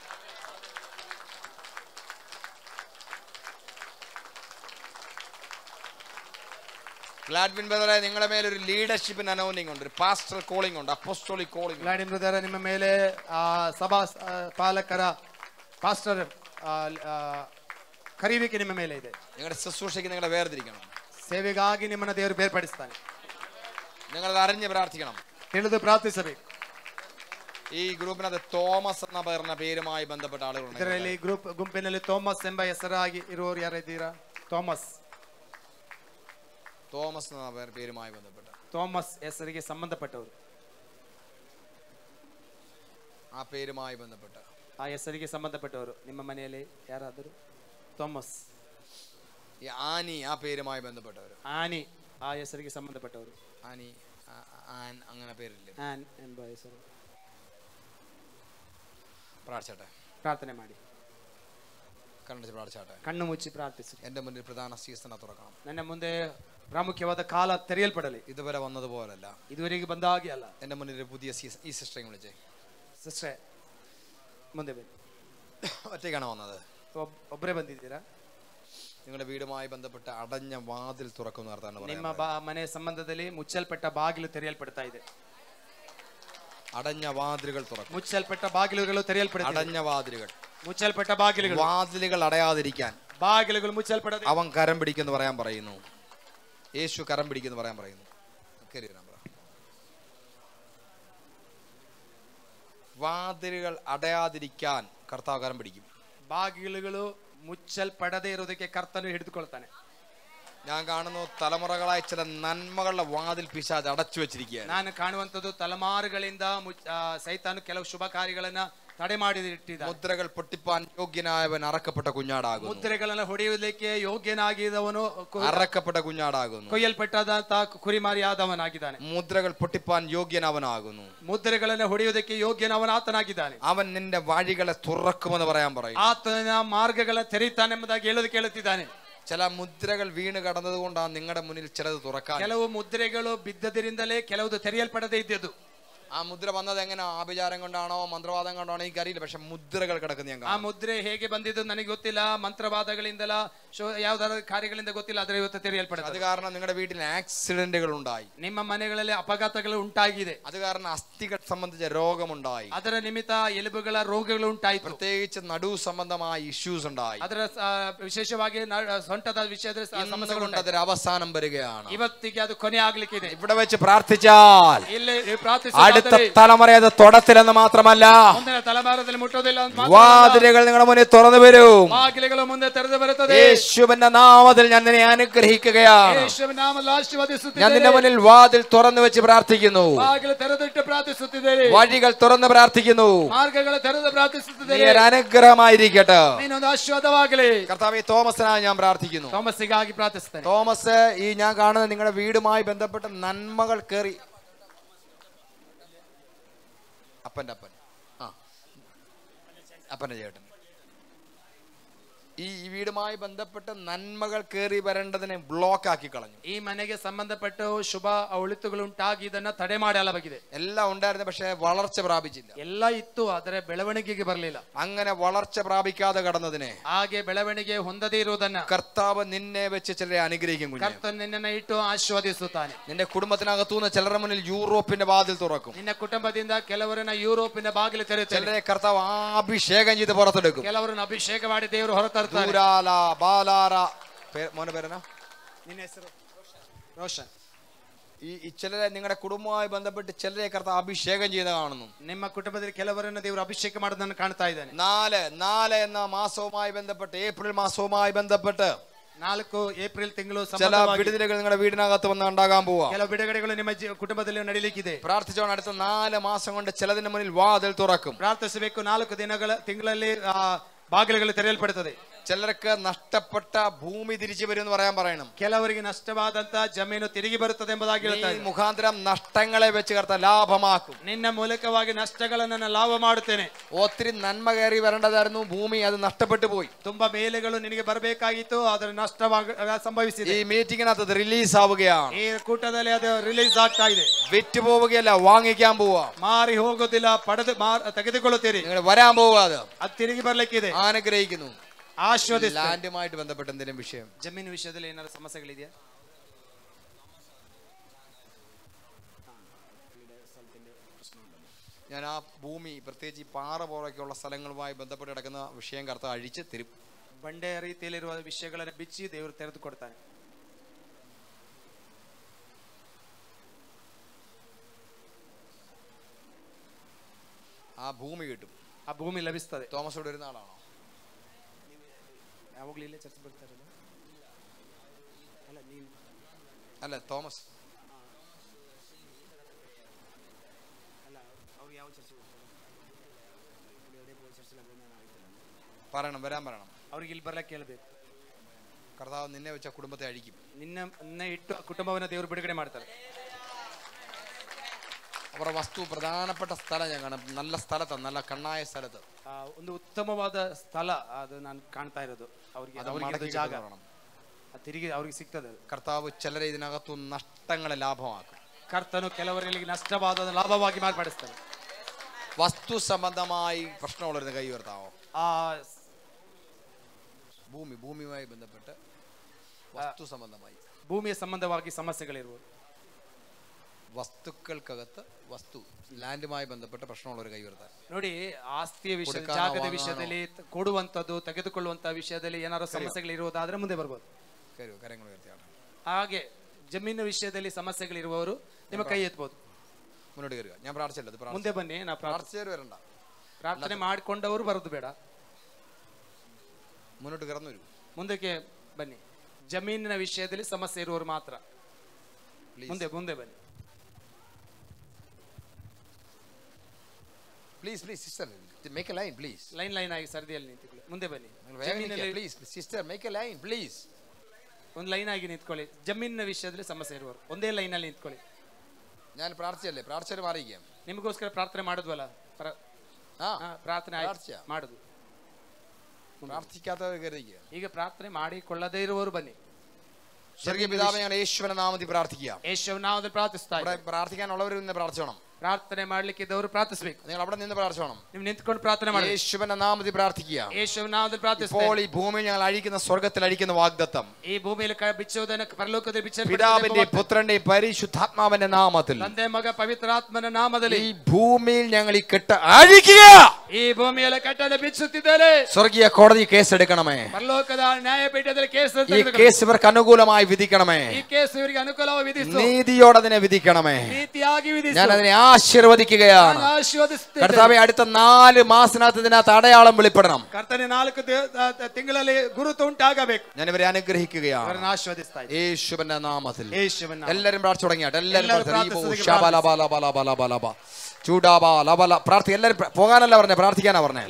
ഗ്ലാഡ്വിൻ ബ്രദറെ നിങ്ങളുടെ മേലെ ഒരു ലീഡർഷിപ്പിന് അനൗണ്ടിങ് ഉണ്ട് ഒരു പാസ്റ്റർ കോളിംഗ് ഉണ്ട് അപ്പോസ്റ്റോളിക് കോളിംഗ് ಲಾಡಿ ಬ್ರದರ ನಿಮ್ಮ ಮೇಲೆ ಆ, ಸಭಾ ಆ, ಪಾಲಕರ ಪಾಸ್ಟರ್ ಆ, ಆ, ಕರೀವಿಕೆ ನಿಮ್ಮ ಮೇಲೆ ಇದೆ നിങ്ങളുടെ ശുശ്രൂഷയ്ക്ക് നിങ്ങളെ വേർതിരിക്കണം ಸೇವೆಗಾಗಿ ನಿಮ್ಮನ್ನ ದೇವರು ಬೇರ್ಪಡಿಸ್ತಾನೆ നിങ്ങൾ അറിഞ്ഞ് പ്രാർത്ഥിക്കണം ತಿಳಿದು ಪ್ರಾರ್ಥಿಸಬೇಕು ഈ ഗ്രൂപ്പിനകത്ത് തോമസ് എന്ന പറഞ്ഞ പേരുമായി ബന്ധപ്പെട്ട ആളുകളുണ്ട് ಇದರಲ್ಲಿ ಗ್ರೂಪ್ ಗುಂಪಿನಲ್ಲಿ ಥೋಮಸ್ ಎಂಬ ಹೆಸರಾಗಿ ಇರುವವರು ಯಾರಿದ್ದೀರಾ ಥೋಮಸ್ തോമസ് എന്ന പേര്- പേരുമായി ബന്ധപ്പെട്ട ಥೋಮಸ್ ಹೆಸರಿಗೆ ಸಂಬಂಧಪಟ್ಟವರು ആ പേരുമായി ബന്ധപ്പെട്ട ಆ ಹೆಸರಿಗೆ ಸಂಬಂಧಪಟ್ಟವರು ನಿಮ್ಮ ಮನೆಯಲ್ಲಿ ಯಾರಾದರೂ ಥೋಮಸ್ ഈ ആനി ആ പേരുമായി ബന്ധപ്പെട്ടവർ ಆನಿ ಆ ಹೆಸರಿಗೆ ಸಂಬಂಧಪಟ್ಟವರು ആനി ആ- ആൻ അങ്ങനെ പേരില്ലേ ಆನ್ ಎಂಬ ಹೆಸರು പ്രാർത്ഥിച്ചട്ടെ ಪ್ರಾರ್ಥನೆ ಮಾಡಿ കണ്ണടിച്ച് പ്രാർത്ഥിച്ചട്ടെ ಕಣ್ಣು ಮುಚ್ಚಿ ಪ್ರಾರ್ಥಿಸಿ എൻ്റെ മുന്നിൽ പ്രധാന സീസണ തുറക്കണം ನನ್ನ ಮುಂದೆ ಪ್ರಾಮುಖ್ಯವಾದ ಕಾಲ ತೆರೆಯಲ್ಪಡಲಿ ഇതുവരെ വന്നതുപോലല്ല ಇದುವರೆಗೆ ಬಂದ ಹಾಗೆ ಅಲ್ಲ എൻ്റെ മുന്നിൽ ഒരു പുതിയ സീസൺ ഈ സിസ്റ്ററിങ് വിളിച്ചേ ಸಿಸ್ಟ್ರೆ ಮುಂದೆ ಬನ್ನಿ ഒറ്റയ്ക്കാണ് വന്നത് ಒಬ್- ಒಬ್ರೇ ಬಂದಿದ್ದೀರಾ നിങ്ങളുടെ വീടുമായി ബന്ധപ്പെട്ട അടഞ്ഞ വാതിൽ തുറക്കുന്ന നടത്താണ് ನಿಮ್ಮ ಬಾ ಮನೆ ಸಂಬಂಧದಲ್ಲಿ ಮುಚ್ಚಲ್ಪಟ್ಟ ಬಾಗಿಲು ತೆರೆಯಲ್ಪಡ್ತಾ ಇದೆ അടഞ്ഞ വാതിലുകൾ തുറക്കും ಮುಚ್ಚಲ್ಪಟ್ಟ ಬಾಗಿಲುಗಳು ತೆರೆಯಲ್ಪಡುತ್ತೆ അടഞ്ഞ വാതിലുകൾ ಮುಚ್ಚಲ್ಪಟ್ಟ ಬಾಗಿಲುಗಳು വാതിലുകൾ അടയാതിരിക്കാൻ ಬಾಗಿಲುಗಳು ಮುಚ್ಚಲ್ಪಡದೆ അവൻ കരം പിടിക്കുന്നു പറയാൻ പറയുന്നു യേശു കരം പിടിക്കുന്നു പറയാൻ പറയുന്നു കയറി വരാൻ പറ വാതിലുകൾ അടയാതിരിക്കാൻ കർത്താവ് കരം പിടിക്കും ಬಾಗಿಲುಗಳು ಮುಚ್ಚಲ್ಪಡದೆ ಇರೋದಕ್ಕೆ ಕರ್ತನು ಹಿಡಿದುಕೊಳ್ತಾನೆ ഞാൻ കാണുന്നു തലമുറകളായി ചില നന്മകളുടെ വാതിൽ പിശാജ് അടച്ചു വെച്ചിരിക്കുകയാണ് ನಾನು ಕಾಣುವಂತದ್ದು ತಲೆಮಾರುಗಳಿಂದ ಮುಚ್- ಆ, ಸೈತಾನು ಕೆಲವು ಶುಭ ಕಾರ್ಯಗಳನ್ನ ತಡೆ ಮಾಡಿ ಇಟ್ಟಿದ್ದಾನೆ മുദ്രകൾ പൊട്ടിപ്പാൻ യോഗ്യനായവൻ അറക്കപ്പെട്ട കുഞ്ഞാടാകുന്നു ಮುದ್ರೆಗಳನ್ನ ಹೊಡೆಯುವುದಕ್ಕೆ ಯೋಗ್ಯನಾಗಿದ್ದವನು ಕು- അറക്കപ്പെട്ട കുഞ്ഞാടാകുന്നു ಕೊಯ್ಯಲ್ಪಟ್ಟದಂತ ಕುರಿಮಾರಿಯಾದವನಾಗಿದ್ದಾನೆ മുദ്രകൾ പൊട്ടിപ്പാൻ യോഗ്യനവനാകുന്നു ಮುದ್ರೆಗಳನ್ನ ಹೊಡೆಯುವುದಕ್ಕೆ ಯೋಗ್ಯನವನ ಆತನಾಗಿದ್ದಾನೆ അവൻ നിന്റെ വഴികളെ തുറക്കുമെന്ന് പറയാൻ പറയും ಆತನ ಮಾರ್ಗಗಳ ತೆರೀತಾನೆಂಬುದಾಗಿ ಹೇಳೋದು ಕೇಳುತ್ತಿದ್ದಾನೆ ಚಲ ಮುದ್ರೆಗಳು ವೀಣು ಕಡಂದದ ಕೊಂಡ ನಿಂಗಡ ಮುನಿಲ್ ಚಲದು ತುರಕ ಕೆಲವು ಮುದ್ರೆಗಳು ಬಿದ್ದದರಿಂದಲೇ ಕೆಲವು ತೆರೆಯಲ್ಪಡದೇ ಇದ್ದದು ആ മുദ്ര വന്നത് എങ്ങനെ ആഭിചാരം കൊണ്ടാണോ മന്ത്രവാദം കൊണ്ടാണോ എനിക്കറിയില്ല പക്ഷെ മുദ്രകൾ കിടക്കുന്ന ഞാൻ ಆ കാണും ಮುದ್ರೆ ಹೇಗೆ ಬಂದಿದ್ದು ನನಗೆ ಗೊತ್ತಿಲ್ಲ ಮಂತ್ರವಾದಗಳಿಂದಲ ಶೋ- ಯಾವ್ದಾದ್ರು ಕಾರ್ಯಗಳಿಂದ ಗೊತ್ತಿಲ್ಲ ಆದರೆ ಇವತ್ತು അത് ತೆರೆಯಲ್ಪಡುತ್ತದೆ കാരണം നിങ്ങളുടെ വീട്ടിൽ ആക്സിഡന്റുകൾ ഉണ്ടായി ನಿಮ್ಮ ಮನೆಗಳಲ್ಲಿ ಅಪಘಾತಗಳು ಉಂಟಾಗಿದೆ അത് കാരണം അസ്ഥികൾ സംബന്ധിച്ച രോഗമുണ്ടായി ಅದರ ನಿಮಿತ್ತ ಎಲುಬುಗಳ ರೋಗಗಳು ಉಂಟಾಯಿತು പ്രത്യേകിച്ച് നടു സംബന്ധമായ ഇഷ്യൂസ് ഉണ്ടായി ಅದರ ಆ, ವಿಶೇಷವಾಗಿ ನ- ಸೊಂಟದ ವಿಷಯದ ಸ- ಸಮಸ್ಯೆಗಳು ഇന്നുകൊണ്ട് ಉಂಟಾಯಿತು. അതൊരു അവസാനം വരികയാണ് ಇವತ್ತಿಗೆ ಅದು ಕೊನೆ ಆಗ್ಲಿಕ್ಕಿದೆ ഇവിടെ വെച്ച് പ്രാർത്ഥിച്ചാൽ ಇಲ್ಲಿ അടുത്ത തലമുറ അത് തുടത്തില്ലെന്ന് മാത്രമല്ല. വാതിലുകൾ നിങ്ങളുടെ മുന്നിൽ തുറന്നു വരും. നാമത്തിൽ ഞാൻ നിന്നെ അനുഗ്രഹിക്കുകയാണ്. ഞാൻ നിന്റെ മുന്നിൽ വാതിൽ തുറന്നു വെച്ച് പ്രാർത്ഥിക്കുന്നു. വഴികൾ തുറന്ന് പ്രാർത്ഥിക്കുന്നു. അനുഗ്രഹമായിരിക്കട്ടെ. കർത്താവ് തോമസിനായി ഞാൻ പ്രാർത്ഥിക്കുന്നു. തോമസ് തോമസ് ഈ ഞാൻ കാണുന്ന നിങ്ങളുടെ വീടുമായി ബന്ധപ്പെട്ട നന്മകൾ കയറി അപ്പന്റെ അപ്പൻ. ആ. അപ്പന്റെ ചേട്ടൻ. ഈ ഈ വീടുമായി ബന്ധപ്പെട്ട് നന്മകൾ കയറി വരേണ്ടതിനെ ബ്ലോക്ക് ആക്കി കളഞ്ഞു ಈ ಮನೆಗೆ ಸಂಬಂಧಪಟ್ಟು ಶುಭ ಒಳಿತುಗಳು ಉಂಟಾಗಿ ಇದನ್ನ ತಡೆ ಮಾಡಲಾಗಿದೆ എല്ലാം ഉണ്ടായിരുന്നു പക്ഷെ വളർച്ച പ്രാപിച്ചില്ല ಎಲ್ಲ ಇತ್ತು ಆದರೆ ಬೆಳವಣಿಗೆಗೆ ಬರಲಿಲ್ಲ അങ്ങനെ വളർച്ച പ്രാപിക്കാതെ കടന്നതിനെ ಹಾಗೆ ಬೆಳವಣಿಗೆ ಹೊಂದದೇ ಇರುವುದನ್ನ കർത്താവ് നിന്നെ വെച്ച് ചിലരെ അനുഗ്രഹിക്കും കുഞ്ഞെ ಕರ್ತನು ನಿನ್ನನ್ನು ಇಟ್ಟು ಆಶೀರ್ವದಿಸುತ್ತಾನೆ നിന്റെ കുടുംബത്തിനകത്തുനിന്ന് ചിലരുടെ മുന്നിൽ യൂറോപ്പിന്റെ വാതിൽ തുറക്കും ನಿನ್ನ ಕುಟುಂಬದಿಂದ ಕೆಲವರನ್ನ ಯುರೋಪಿನ ಬಾಗಿಲು ತೆರೆಯುತ್ತೇನೆ ചിലരെ കർത്താവ് അഭിഷേകം ചെയ്ത് പുറത്തെടുക്കും ಕೆಲವರನ್ನು ಅಭಿಷೇಕ ಮಾಡಿ ದೇವರು ಹೊರತರ್ತಾರೆ ദൂരാല ബാലാര പേ- മോനെ പേരെന്നാ ನಿನ್ನ ಹೆಸರು ರೋಷನ್ ഈ ഈ ചിലരെ നിങ്ങളുടെ കുടുംബവുമായി ബന്ധപ്പെട്ട് ചിലരെ കർത്താവ് അഭിഷേകം ചെയ്ത് കാണുന്നു ನಿಮ್ಮ ಕುಟುಂಬದಲ್ಲಿ ಕೆಲವರನ್ನು ದೇವರು ಅಭಿಷೇಕ ಮಾಡೋದನ್ನು ಕಾಣ್ತಾ ಇದ್ದಾನೆ നാല് നാല് എന്ന മാസവുമായി ബന്ധപ്പെട്ട് ഏപ്രിൽ മാസവുമായി ബന്ധപ്പെട്ട് ನಾಲ್ಕು ಏಪ್ರಿಲ್ ತಿಂಗಳು ചില ಸಂಬಂಧವಾಗಿ വിടുതലുകൾ നിങ്ങളുടെ വീടിനകത്ത് വന്ന് ഉണ്ടാകാൻ പോവാ ಕೆಲವು ಬಿಡುಗಡೆಗಳು ನಿಮ್ಮ ಜೀ- ಕುಟುಂಬದಲ್ಲಿ ನಡೀಲಿಕ್ಕಿದೆ പ്രാർത്ഥിച്ചോണ്ട് അടുത്ത നാല് മാസം കൊണ്ട് ചിലതിന് മുന്നിൽ വാതിൽ തുറക്കും ಪ್ರಾರ್ಥಿಸಬೇಕು ನಾಲ್ಕು ದಿನಗಳ ತಿಂಗಳಲ್ಲಿ ಆ ಬಾಗಿಲುಗಳು ತೆರೆಯಲ್ಪಡುತ್ತದೆ ചിലർക്ക് നഷ്ടപ്പെട്ട ഭൂമി തിരിച്ചു വരും എന്ന് പറയാൻ പറയണം ಕೆಲವರಿಗೆ ನಷ್ಟವಾದಂತ ಜಮೀನು ತಿರುಗಿ ಬರುತ್ತದೆ ಎಂಬುದಾಗಿ ഈ ಹೇಳ್ತಾರೆ മുഖാന്തരം നഷ്ടങ്ങളെ വെച്ച് കർത്ത ലാഭമാക്കും ನಿನ್ನ ಮೂಲಕವಾಗಿ ನಷ್ಟಗಳನ್ನು ನಾನು ಲಾಭ ಮಾಡುತ್ತೇನೆ ഒത്തിരി നന്മ കയറി വരേണ്ടതായിരുന്നു ഭൂമി അത് നഷ്ടപ്പെട്ടു പോയി ತುಂಬಾ ಮೇಲೆಗಳು ನಿನಗೆ ಬರಬೇಕಾಗಿತ್ತು ಅದರ ನಷ್ಟವಾಗ ಸಂಭವಿಸಿದೆ ഈ മീറ്റിംഗിനകത്ത് അത് റിലീസ് ആവുകയാണ് ಈ ಕೂಟದಲ್ಲಿ ಅದು ರಿಲೀಸ್ ಆಗ್ತಾ ಇದೆ വിറ്റ് പോവുകയല്ല വാങ്ങിക്കാൻ പോവാ ಮಾರಿ ಹೋಗೋದಿಲ್ಲ ಪಡೆದು ಮಾರ್- ತೆಗೆದುಕೊಳ್ಳುತ್ತೀರಿ നിങ്ങൾ വരാൻ പോവുക അത് ಅದು ತಿರುಗಿ ಬರ್ಲಿಕ್ಕಿದೆ അനുഗ്രഹിക്കുന്നു ಆಶೀರ್ವದಿಸ್ತಾರೆ ലാൻഡുമായിട്ട് ബന്ധപ്പെട്ട എന്തെങ്കിലും വിഷയം ಜಮೀನು ವಿಷಯದಲ್ಲಿ ಏನಾದ್ರು ಸಮಸ್ಯೆಗಳಿದೆಯಾ ഞാൻ ആ ഭൂമി പ്രത്യേകിച്ച് ഈ പാറ പോലൊക്കെയുള്ള സ്ഥലങ്ങളുമായി ബന്ധപ്പെട്ട് കിടക്കുന്ന വിഷയം കർത്ത അഴിച്ച് തരും ಬಂಡೆಯ ರೀತಿಯಲ್ಲಿರುವ ವಿಷಯಗಳನ್ನು ಬಿಚ್ಚಿ ದೇವರು ತೆರೆದುಕೊಡ್ತಾನೆ ആ ഭൂമി കിട്ടും ಆ ಭೂಮಿ ಲಭಿಸ್ತದೆ തോമസ് ഇവിടെ വരുന്ന ആളാണോ ಯಾವಾಗಲೂ ಇಲ್ಲೇ ಚರ್ಚೆ ಬರ್ತಾರಲ್ಲ ಅಲ್ಲ ನೀನು അല്ല തോമസ് ಅಲ್ಲ ಅವ್ರು ಯಾವ ಚರ್ಚೆ ಬರ್ತಾರೆ ಎಡೆ ಹೋಗಿ ಚರ್ಚೆ പറയണം വരാൻ പറയണം ಅವ್ರಿಗೆ ಇಲ್ಲಿ ಬರ್ಲಕ್ಕೆ ಕೇಳಬೇಕು കർത്താവ് നിന്നെ വെച്ച കുടുംബത്തെ അഴിക്കും ನಿನ್ನ ನಿನ್ನ ಇಟ್ಟು ಆ ಕುಟುಂಬವನ್ನ ದೇವರು ಬಿಡುಗಡೆ ಮಾಡ್ತಾರೆ അവരുടെ വസ്തു പ്രധാനപ്പെട്ട സ്ഥലം ഞാൻ കാണാം നല്ല സ്ഥലത്താണ് നല്ല കണ്ണായ സ്ഥലത്ത് ಆ, ಒಂದು ಉತ್ತಮವಾದ ಸ್ಥಳ ಅದು ನಾನು ಕಾಣ್ತಾ ಇರೋದು ಅವ್ರಿಗೆ അത് ಅವ್ರಿಗೆ മടക്കി ಅದು ಜಾಗ കിട്ടുമെന്ന് പറയണം. ಅದು ತಿರುಗಿ ಅವ್ರಿಗೆ ಸಿಗ್ತದೆ ಅದು. കർത്താവ് ചിലരെ ഇതിനകത്തു നഷ്ടങ്ങളെ ലാഭമാക്കും ಕರ್ತನು ಕೆಲವರಿಗೆ ನಷ್ಟವಾದ ಲಾಭವಾಗಿ ಮಾರ್ಪಡಿಸ್ತಾನೆ വസ്തു സംബന്ധമായി പ്രശ്നമുള്ളൊരു കൈ ഉയർത്താവോ ಆ ഭൂമി ഭൂമിയുമായി ബന്ധപ്പെട്ട് വസ്തു സംബന്ധമായി ಭೂಮಿಯ ಸಂಬಂಧವಾಗಿ ಸಮಸ್ಯೆಗಳಿರುವುದು വസ്തുക്കൾക്കകത്ത് വസ്തു ലാൻഡുമായി ബന്ധപ്പെട്ട പ്രശ്നമുള്ള ഒരു കൈ ഉയർത്താൻ ನೋಡಿ ಆಸ್ತಿಯ ವಿಷಯ ಕೊಡುಕಾನೋ, ಜಾಗದ ವಾಂಗಾನೋ. ವಿಷಯದಲ್ಲಿ ತ- ಕೊಡುವಂಥದ್ದು ತೆಗೆದುಕೊಳ್ಳುವಂತ ವಿಷಯದಲ್ಲಿ ಏನಾದ್ರು ಸಮಸ್ಯೆಗಳು ಇರುವುದಾದ್ರೆ ಮುಂದೆ ಬರ್ಬೋದು കരുവ കരങ്ങൾ ഉയർത്തിയാണ് ಹಾಗೆ ಜಮೀನು ವಿಷಯದಲ್ಲಿ ಸಮಸ್ಯೆಗಳಿರುವವರು ನಿಮ್ಮ ಕೈ ಎತ್ಬೋದು മുന്നോട്ട് കയറുക ഞാൻ പ്രാർത്ഥിച്ചല്ലോ ഇത് ಮುಂದೆ ಬನ್ನಿ ನಾ ಪ್ರಾರ್ಥನೆ പ്രാർത്ഥിച്ചവർ വരണ്ട ಪ್ರಾರ್ಥನೆ ಮಾಡಿಕೊಂಡವರು ಬರೋದು ಬೇಡ മുന്നോട്ട് കടന്നു വരൂ ಮುಂದಕ್ಕೆ ಬನ್ನಿ ಜಮೀನಿನ ವಿಷಯದಲ್ಲಿ ಸಮಸ್ಯೆ ಇರುವವರು ಮಾತ್ರ Please. ಮುಂದೆ ಮುಂದೆ ಬನ್ನಿ Please please sister make a line please line line ಆಗಿ ಸರ್ದಿಯಲ್ಲಿ ನಿಂತುಕೊಳ್ಳಿ ಮುಂದೆ ಬನ್ನಿ വേഗം ಜಮೀನಲ್ಲಿ please sister make a line please ಒಂದು ಲೈನ್ ಆಗಿ ನಿಂತ್ಕೊಳ್ಳಿ ಜಮೀನಿನ ವಿಷಯದಲ್ಲಿ ಸಮಸ್ಯೆ ಇರುವವರು ಒಂದೇ ಲೈನ್ ಅಲ್ಲಿ ನಿಂತ್ಕೊಳ್ಳಿ ഞാൻ പ്രാർത്ഥിച്ചല്ലേ പ്രാർത്ഥിച്ചവർ മാറിയിരിക്കാം ನಿಮಗೋಸ್ಕರ ಪ್ರಾರ್ಥನೆ ಮಾಡಿದ್ವಲ್ಲ ಪ್ರ- ആ ಹಾ, ಪ್ರಾರ್ಥನೆ ಆಯ್ತು. ಪ್ರಾರ್ಥ್ಯ. ಮಾಡುದು പ്രാർത്ഥിക്കാത്തവർ കരുതിക്കുക ಈಗ ಪ್ರಾರ್ಥನೆ ಮಾಡಿಕೊಳ್ಳದೇ ಇರುವವರು ಬನ್ನಿ സ്വർഗീയ പിതാവ് ഞങ്ങൾ യേശുവിന്റെ നാമത്തിൽ പ്രാർത്ഥിക്കുക ಯೇಶವ್ ನಾವು ಪ್ರಾರ್ಥಿಸ್ತಾ ഇവിടെ ಇದ್ದೀವಿ. പ്രാർത്ഥിക്കാനുള്ളവർ നിന്ന് പ്രാർത്ഥിച്ചോണം ಪ್ರಾರ್ಥನೆ ಮಾಡ್ಲಿಕ್ಕೆ ಇದ್ದವರು ಪ್ರಾರ್ಥಿಸ್ಬೇಕು നിങ്ങൾ അവിടെ നിന്ന് പ്രാർത്ഥിച്ചോണം ನೀವು ನಿಂತ್ಕೊಂಡು ಪ್ರಾರ್ಥನೆ ಮಾಡಿ യേശുവിന്റെ നാമത്തിൽ പ്രാർത്ഥിക്കുക ಯೇಶವ್ ನಾವು ಪ್ರಾರ್ಥಿಸ್ತಾ ഇപ്പോൾ ഈ ഭൂമിയിൽ ഞങ്ങൾ അഴിക്കുന്ന സ്വർഗത്തിൽ അഴിക്കുന്ന വാഗ്ദത്തം ಈ ಭೂಮಿಯಲ್ಲಿ ಕ- ಬಿಚ್ಚುವುದನ್ನು ಪರಲೋಕದಲ್ಲಿ ಬಿಚ್ಚಲ್ಪಟ್ಟಿದೆ പിതാവിന്റെ ಎಂಬ പുത്രന്റെയും പരിശുദ്ധാത്മാവിന്റെ നാമത്തിൽ ತಂದೆ ಮಗ ಪವಿತ್ರಾತ್ಮನ ನಾಮದಲ್ಲಿ ഈ ഭൂമിയിൽ ഞങ്ങൾ ഈ കെട്ട് അഴിക്കുക ಈ ಭೂಮಿಯಲ್ಲಿ ಕಟ್ಟಡ ಬಿಚ್ಚುತ್ತಿದ್ದಾರೆ സ്വർഗീയ കോടതി കേസെടുക്കണമേ ಪರಲೋಕದ ನ್ಯಾಯಪೀಠದಲ್ಲಿ ಕೇಸ್ ഈ ತೆಗೆದುಕೊಳ್ಳಿ. കേസ് ഇവർക്ക് അനുകൂലമായി വിധിക്കണമേ ಈ ಕೇಸ್ ಇವರಿಗೆ ಅನುಕೂಲವಾಗಿ ವಿಧಿಸು നീതിയോടെ അതിനെ വിധിക്കണമേ ರೀತಿಯಾಗಿ ವಿಧಿಸು ഞാൻ അതിനെ ആശീർവദിക്കുകയാണ്. കർത്താവെ അടുത്ത നാല് മാസത്തിനകത്ത് ഇതിനകത്ത് അടയാളം വെളിപ്പെടണം. ഞാൻ ഇവരെ അനുഗ്രഹിക്കുകയാണ്. നാമത്തിൽ. എല്ലാരും പ്രാർത്ഥിച്ചു തുടങ്ങിയാട്ട്. എല്ലാരും ചൂടാബാ ലബല പ്രാർത്ഥി എല്ലാരും പോകാനല്ല പറഞ്ഞേ പ്രാർത്ഥിക്കാനാ പറഞ്ഞേ.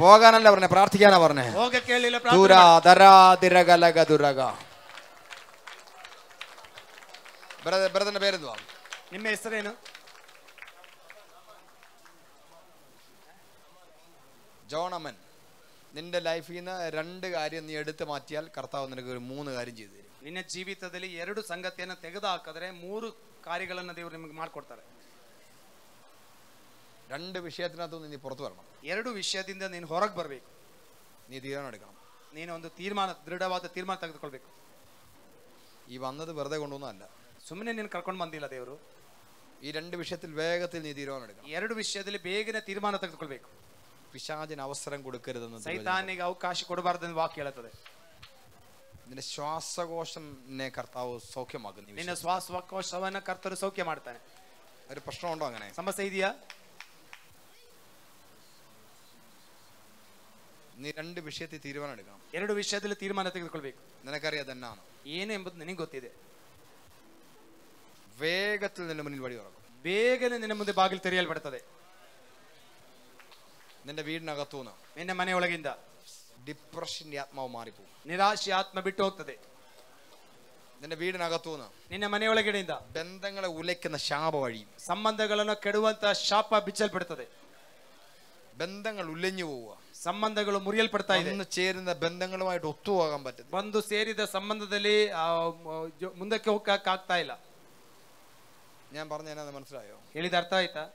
പോകാനല്ല പറഞ്ഞേ പ്രാർത്ഥിക്കാനാ പറഞ്ഞേ. ദുരാതരാതിരകലക ദുരക. ബ്രദറിന്റെ പേരെന്തുവാ? ನಿಮ್ಮ ಹೆಸರೇನು ജോണമൻ നിന്റെ ലൈഫിൽ നിന്ന് രണ്ട് കാര്യം നീ എടുത്തു മാറ്റിയാൽ കർത്താവ് നിനക്ക് ഒരു മൂന്ന് കാര്യം ചെയ്തു തരും ನಿನ್ನ ಜೀವಿತದಲ್ಲಿ ಎರಡು ಸಂಗತಿಯನ್ನು ತೆಗೆದುಹಾಕಿದ್ರೆ ಮೂರು ಕಾರ್ಯಗಳನ್ನು ದೇವರು ನಿಮಗೆ ಮಾಡಿಕೊಡ್ತಾರೆ രണ്ട് വിഷയത്തിനകത്ത് നീ പുറത്തു വരണം ಎರಡು ವಿಷಯದಿಂದ ನೀನು ಹೊರಗೆ ಬರಬೇಕು നീ തീരുമാനം എടുക്കണം ನೀನು ಒಂದು ತೀರ್ಮಾನ ದೃಢವಾದ ತೀರ್ಮಾನ ತೆಗೆದುಕೊಳ್ಬೇಕು ഈ വന്നത് വെറുതെ കൊണ്ടുവന്നതല്ല ಸುಮ್ಮನೆ ನೀನು ಕರ್ಕೊಂಡು ಬಂದಿಲ್ಲ ದೇವರು ഈ രണ്ട് വിഷയത്തിൽ വേഗത്തിൽ നീ തീരുമാനം എടുക്കണം ಎರಡು ವಿಷಯದಲ್ಲಿ ಬೇಗನೆ ತೀರ್ಮಾನ ತೆಗೆದುಕೊಳ್ಬೇಕು പിശാചിന് അവസരം കൊടുക്കരുതെന്ന് തിരുവചനം ಸೈತಾನಿಗೆ ಅವಕಾಶ ಕೊಡಬಾರ್ದು ವಾಕ್ಯ ಹೇಳುತ್ತದೆ പറയുന്നു. നിന്റെ ശ്വാസകോശനെ കർത്താവ് സൗഖ്യമാക്കുന്നു ഈ ನಿನ್ನ വിഷയത്തിൽ. ಶ್ವಾಸಕೋಶವನ್ನ ಕರ್ತರು ಸೌಖ್ಯ ಮಾಡ್ತಾನೆ ഒരു പ്രശ്നമുണ്ടോ അങ്ങനെ ಸಮಸ್ಯೆ ಇದೆಯಾ നീ രണ്ട് വിഷയത്തിൽ തീരുമാനം എടുക്കണം ಎರಡು ವಿಷಯದಲ್ಲಿ ತೀರ್ಮಾನ ತೆಗೆದುಕೊಳ್ಬೇಕು നിനക്കറിയാം തന്നെയാണ് ಏನು ಎಂಬುದು ನಿನಗೆ ಗೊತ್ತಿದೆ വേഗത്തിൽ നിന്റെ മുന്നിൽ വഴി തുറക്കും ಬೇಗನೆ ನಿನ್ನ ಮುಂದೆ ಬಾಗಿಲು ತೆರೆಯಲ್ಪಡುತ್ತದೆ നിന്റെ വീടിനകത്തുനിന്ന് ನಿನ್ನ ಮನೆಯೊಳಗಿಂದ ഡിപ്രഷന്റെ ആത്മാവ് മാറിപ്പോകും ನಿರಾಶೆ ಆತ್ಮ ಬಿಟ್ಟು ಹೋಗ್ತದೆ നിന്റെ വീടിനകത്തുനിന്ന് ನಿನ್ನ ಮನೆಯೊಳಗಡೆಯಿಂದ ബന്ധങ്ങളെ ഉലയ്ക്കുന്ന ശാപ വഴിയും ಸಂಬಂಧಗಳನ್ನು ಕೆಡುವಂತ ಶಾಪ ಬಿಚ್ಚಲ್ಪಡುತ್ತದೆ ബന്ധങ്ങൾ ഉലഞ്ഞു പോവുക ಸಂಬಂಧಗಳು ಮುರಿಯಲ್ಪಡ್ತಾ ಇದೆ ഒന്ന് ചേരുന്ന ബന്ധങ്ങളുമായിട്ട് ഒത്തുപോകാൻ പറ്റും ಒಂದು ಸೇರಿದ ಸಂಬಂಧದಲ್ಲಿ ಆ, ಮ- ಜೊ- ಮುಂದಕ್ಕೆ ಹೋಗಕ್ ಆಗ್ತಾ ಇಲ್ಲ ഞാൻ പറഞ്ഞ എന്നാ മനസ്സിലായോ ಹೇಳಿದ ಅರ್ಥ കല്യാണം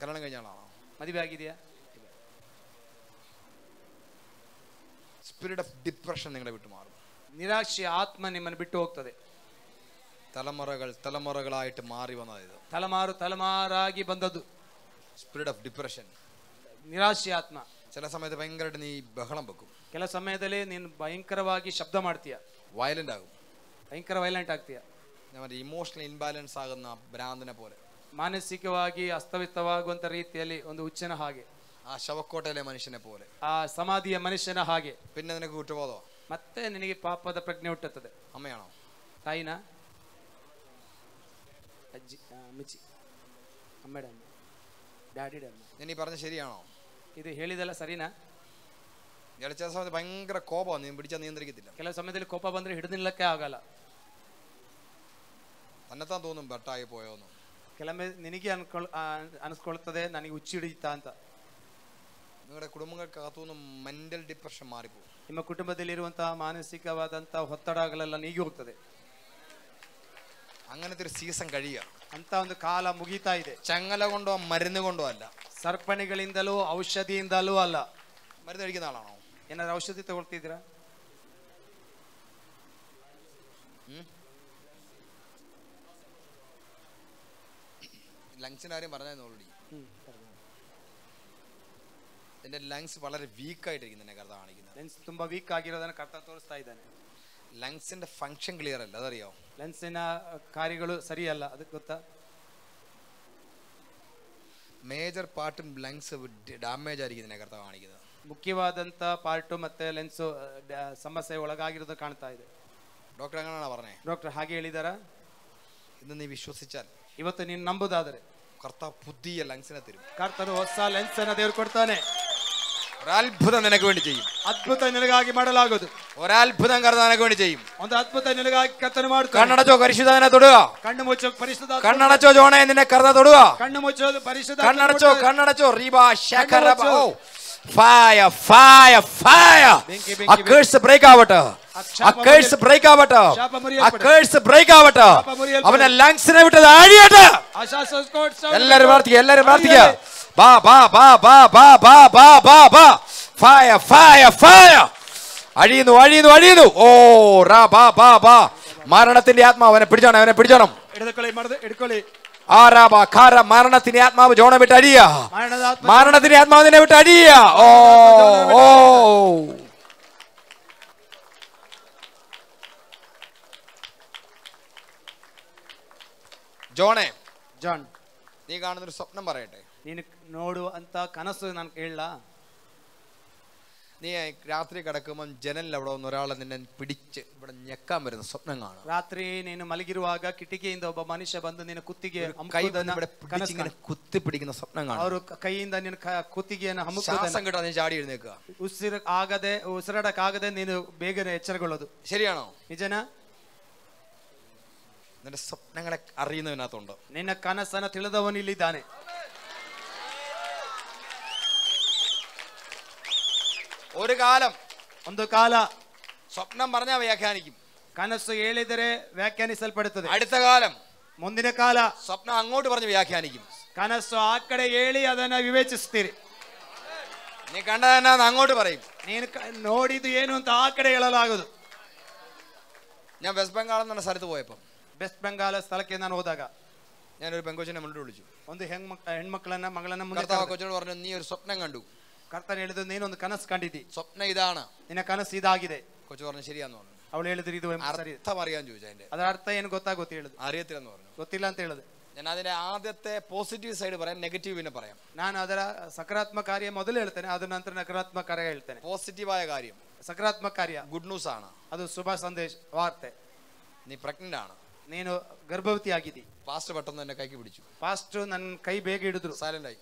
ಕಲ್ಯಾಣ കഴിഞ്ഞാണോ ಮದುವೆ ಆಗಿದೆಯಾ ಸ್ಪಿರಿಟ್ ಆಫ್ നിങ്ങളെ വിട്ടു മാറും നിരാശ ആത്മ നിമ്മനെ വിട്ടു ಹೋಗ್ತದೆ തലമുറകൾ തലമുറകളായിട്ട് മാറി വന്നതായത് തലമാറു തലമാറാകി ബന്ധതു സ്പിരിറ്റ് ഓഫ് ഡിപ്രഷൻ നിരാശ ആത്മ ചില സമയത്ത് ഭയങ്കരമായിട്ട് നീ ബഹളം വെക്കും ചില സമയത്തിൽ നീ ഭയങ്കരವಾಗಿ ശബ്ദ ಮಾಡ್ತೀಯ വയലന്റ് ആകും ഭയങ്കര വയലന്റ് ಆಗ್ತೀಯ ಮತ್ತೇ ಇಮೋಷನಲ್ ಇನ್ಬ್ಯಾಲೆನ್ಸ್ ಆಗುವ ಭ್ರಾಂತನ ಪೋಲೆ ಮಾನಸಿಕವಾಗಿ ಅಸ್ತವ್ಯಸ್ತವಾಗುವಂತ ರೀತಿಯಲ್ಲಿ ಒಂದು ಹುಚ್ಚನ ಹಾಗೆ ಆ ಶವಕೋಟೆಯಲ್ಲೇ ಮನುಷ್ಯನ ಪೋಲೆ ಆ ಸಮಾಧಿಯ ಮನುಷ್ಯನ ಹಾಗೆ ಪಿನ್ನೆ ನಿನಗೆ ಹುಟ್ಟುಬೋದೋ ಮತ್ತೆ ನಿನಗೆ ಪಾಪದ ಪ್ರಜ್ಞೆ ಹುಟ್ಟುತ್ತದೆ ಅಮ್ಮಯಾಣೋ ತಾಯಿನ അജ്ജി അമ്മച്ചി അമ്മയുടെ അമ്മ ഡാഡിയുടെ അമ്മ നീ പറഞ്ഞ ശരിയാണോ ഇത് ಹೇಳಿದಲ್ಲ ಸರಿನಾ ചില ചില സമയത്ത് ഭയങ്കര കോപമാണ് നീ പിടിച്ചാൽ നിയന്ത്രിക്കത്തില്ല ചില സമയത്തിൽ കോപ ಬಂದ್ರೆ ಹಿಡಿದಿಲ್ಲಕ್ಕೆ ಆಗಲ್ಲ തന്നെത്താൻ തോന്നും ബെട്ടായി പോയോന്ന് ಕೆಲವೊಮ್ಮೆ ನಿನಗೆ ಅನ್ಕೊಳ್ ಆ, ಅನಿಸ್ಕೊಳ್ತದೆ ನನಗೆ ಹುಚ್ಚಿ ಹಿಡಿಯುತ್ತಾ ಅಂತ നിങ്ങളുടെ കുടുംബങ്ങൾക്കകത്തുനിന്നും മെന്റൽ ഡിപ്രഷൻ മാറിപ്പോകും ನಿಮ್ಮ ಕುಟುಂಬದಲ್ಲಿರುವಂತಹ ಮಾನಸಿಕವಾದಂತಹ ಒತ್ತಡಗಳೆಲ್ಲ ನೀಗಿ ಹೋಗ್ತದೆ അങ്ങനത്തെ ഒരു സീസൺ കഴിയുക ಅಂತ ಒಂದು ಕಾಲ ಮುಗೀತಾ ಇದೆ ചങ്ങല കൊണ്ടോ മരുന്ന് കൊണ്ടോ അല്ല ಸರ್ಪಣಿಗಳಿಂದಲೂ ಔಷಧಿಯಿಂದಲೂ ಅಲ್ಲ മരുന്ന് കഴിക്കുന്ന ആളാണോ ಏನಾದ್ರು ಔಷಧಿ ತಗೊಳ್ತಿದ್ದೀರಾ ലങ്സിന്റെ കാര്യം പറഞ്ഞാൽ ഓൾറെഡി എന്റെ ലങ്സ് വളരെ വീക്കായിട്ടിരിക്കുന്നു എന്നെ കഥ കാണിക്കുന്നത് ಲೆನ್ಸ್ ತುಂಬಾ ವೀಕ್ ಆಗಿರೋದನ್ನ ಕರ್ತ ತೋರಿಸ್ತಾ ಇದ್ದಾನೆ ലങ്സിന്റെ ഫങ്ഷൻ ക്ലിയർ അല്ല അതറിയോ ಲೆನ್ಸಿನ ಕಾರ್ಯಗಳು ಸರಿಯಲ್ಲ ಅದಕ್ಕೆ ಗೊತ್ತಾ മേജർ പാർട്ടും ലങ്സ് ഡാമേജ് ആയിരിക്കും എന്നെ കഥ കാണിക്കുന്നത് ಮುಖ್ಯವಾದಂತ ಪಾರ್ಟು ಮತ್ತೆ ಲೆನ್ಸು ಸಮಸ್ಯೆ ಒಳಗಾಗಿರೋದು ಕಾಣ್ತಾ ಇದೆ ഡോക്ടർ അങ്ങനെയാണോ പറഞ്ഞേ ಡಾಕ್ಟರ್ ಹಾಗೆ ಹೇಳಿದಾರ ഇന്ന് നീ വിശ്വസിച്ചാൽ ಇವತ್ತು ನೀನು ನಂಬುದಾದರೆ ಕರ್ತ പുതിയ ಲೆನ್ಸಿನ ತರು ಕರ್ತನು ಹೊಸ ಲೆನ್ಸನ್ನ ದೇವರು ಕೊಡ್ತಾನೆ ഒരത്ഭുതം നിനക്ക് വേണ്ടി ചെയ്യും അത്ഭുതം നിനക്കാകി മടലാകുന്നു ഒരത്ഭുതം കർത്താൻ നിനക്ക് വേണ്ടി ചെയ്യും ഒന്ന് അത്ഭുതം നിനക്കാകി കർത്തൻ മാടുക കണ്ണടച്ചോ പരിശുദ്ധനെ തൊടുക കണ്ണു മൂച്ച പരിശുദ്ധ കണ്ണടച്ചോ ജോണയെ നിന്നെ കർത്താൻ തൊടുക കണ്ണു മൂച്ച പരിശുദ്ധ കണ്ണടച്ചോ കണ്ണടച്ചോ റീബ ശകരബ ഓ Fire, fire, fire. A curse break out. ആ ബ്രേക്ക് ആവട്ടെ. ആ ബ്രേക്ക് ആവട്ടെ. അവനെ ലങ്സിനെ വിട്ടത് ആഴിയട്ടെ എല്ലാരും പ്രാർത്ഥിക്കുക എല്ലാരും പ്രാർത്ഥിക്കുക ബാ ബാ ബാ ബാ ബാ ബാ ബാ ബാ ബാ. Fire fire ഫായ അഴിയുന്നു അഴിയുന്നു അഴിയുന്നു. ഓ റാ ബാ ബാ ബാ. മരണത്തിന്റെ ആത്മാവ് അവനെ പിടിച്ചോണം അവനെ പിടിച്ചോണം. മരണത്തിന്റെ ആത്മാവ് ജോണ വിട്ട് അഴിയ മരണത്തിന്റെ ആത്മാവ് നിന്നെ വിട്ട് അഴിയ ഓ ഓ. ജോണെ ಜಾನ್ നീ കാണുന്നൊരു സ്വപ്നം പറയട്ടെ ನೀನು ನೋಡುವಂತ ಕನಸು ನಾನು ಕೇಳಲ್ಲ നീ രാത്രി കിടക്കുമ്പോൾ ജനലിൽ അവിടെ വന്ന് ഒരാളെ നിന്നെ പിടിച്ച് ഇവിടെ ഞെക്കാൻ വരുന്ന സ്വപ്നം കാണും ರಾತ್ರಿ ನೀನು ಮಲಗಿರುವಾಗ ಕಿಟಕಿಯಿಂದ ಒಬ್ಬ ಮನುಷ್ಯ ಬಂದು ನಿನ್ನ ಕುತ್ತಿಗೆ കൈ ಹಮ್ಮುವುದನ್ನ ഇവിടെ ಕನಸು പിടിച്ച് ഇങ്ങനെ കുത്തി പിടിക്കുന്ന സ്വപ്നം കാണും ಅವರು ಕೈಯಿಂದ ನಿನ್ನ ಕ- ಕುತ್ತಿಗೆಯನ್ನು ശ്വാസം ಹಮ್ಮುವುದನ್ನ കിട്ടാൻ നീ ചാടി എഴുന്നേക്കുക ಉಸಿರ ಆಗದೆ ಉಸಿರಾಡಕ್ಕಾಗದೆ ನೀನು ಬೇಗನೆ ಎಚ್ಚರಗೊಳ್ಳೋದು ശരിയാണോ ನಿಜನಾ നിന്റെ സ്വപ്നങ്ങളെ അറിയുന്നതിനകത്തുണ്ട് ನಿನ್ನ ಕನಸನ್ನ ತಿಳಿದವನು ಇಲ್ಲಿದ್ದಾನೆ ഒരു കാലം ಒಂದು ಕಾಲ സ്വപ്നം പറഞ്ഞാൽ വ്യാഖ്യാനിക്കും ಕನಸು ಹೇಳಿದರೆ ವ್ಯಾಖ್ಯಾನಿಸಲ್ಪಡುತ್ತದೆ അടുത്ത കാലം ಮುಂದಿನ ಕಾಲ സ്വപ്നം അങ്ങോട്ട് പറഞ്ഞ് വ്യാഖ്യാനിക്കും ಕನಸು ಆ ಕಡೆ ಹೇಳಿ ಅದನ್ನ ವಿವೇಚಿಸ್ತೀರಿ നീ കണ്ടതെന്നാന്ന് അങ്ങോട്ട് പറയും ನೀನು ಕ- ನೋಡಿದ್ದು ಏನು ಅಂತ ಆ ಕಡೆ ಹೇಳಲಾಗುದು ഞാൻ വെസ്റ്റ് ബംഗാൾ എന്ന സ്ഥലത്ത് പോയപ്പം ವೆಸ್ಟ್ ಬೆಂಗಾಲ್ ಸ್ಥಳಕ್ಕೆ ನಾನು ಹೋದಾಗ ഞാനൊരു പെങ്കൊച്ചിനെ മുന്നോട്ട് വിളിച്ചു. ഒന്ന് ഹെൺമക്കളെന്ന മകളെന്ന കർത്താവ് കൊച്ചിനോട് പറഞ്ഞു നീ ഒരു സ്വപ്നം കണ്ടു. കർത്തൻ എഴുതുന്നത് നീ ഒന്ന് കനസ് കണ്ടിത്തി സ്വപ്നം ഇതാണ്. നിന്നെ കനസ് ഇതാകിതെ. കൊച്ചു പറഞ്ഞു ശരിയാന്ന് പറഞ്ഞു. അവൾ എഴുതി അർത്ഥം അറിയാൻ ചോദിച്ചു അതിന്റെ അത് അർത്ഥം എനിക്ക് ഗൊത്താ ഗൊത്തി എഴുതും. അറിയത്തില്ലെന്ന് പറഞ്ഞു. ഗൊത്തില്ല ಅಂತ എഴുതും. ഞാൻ അതിന്റെ ആദ്യത്തെ പോസിറ്റീവ് സൈഡ് പറയാം നെഗറ്റീവിനെ പിന്നെ പറയാം. ഞാൻ ಅದರ ಸಕಾರಾತ್ಮಕ കാര്യം ಮೊದಲು ಹೇಳ್ತೇನೆ ಅದ ನಂತರ കാര്യം ಕಾರ್ಯ പോസിറ്റീവായ കാര്യം. സകാരാത്മക കാര്യം ഗുഡ് ന്യൂസ് ആണ്. അത് ശുഭ സന്ദേശം വാർത്ത. നീ പ്രഗ്നന്റ് ആണ്. ನೀನು ಗರ್ಭವತಿ ಆಗಿದ್ದಿ പാസ്റ്റ് പെട്ടെന്ന് എന്നെ കൈക്ക് പിടിച്ചു ಫಾಸ್ಟ್ ನನ್ನ ಕೈ ಬೇಗ ಹಿಡಿದ್ರು സൈലന്റ് ആയി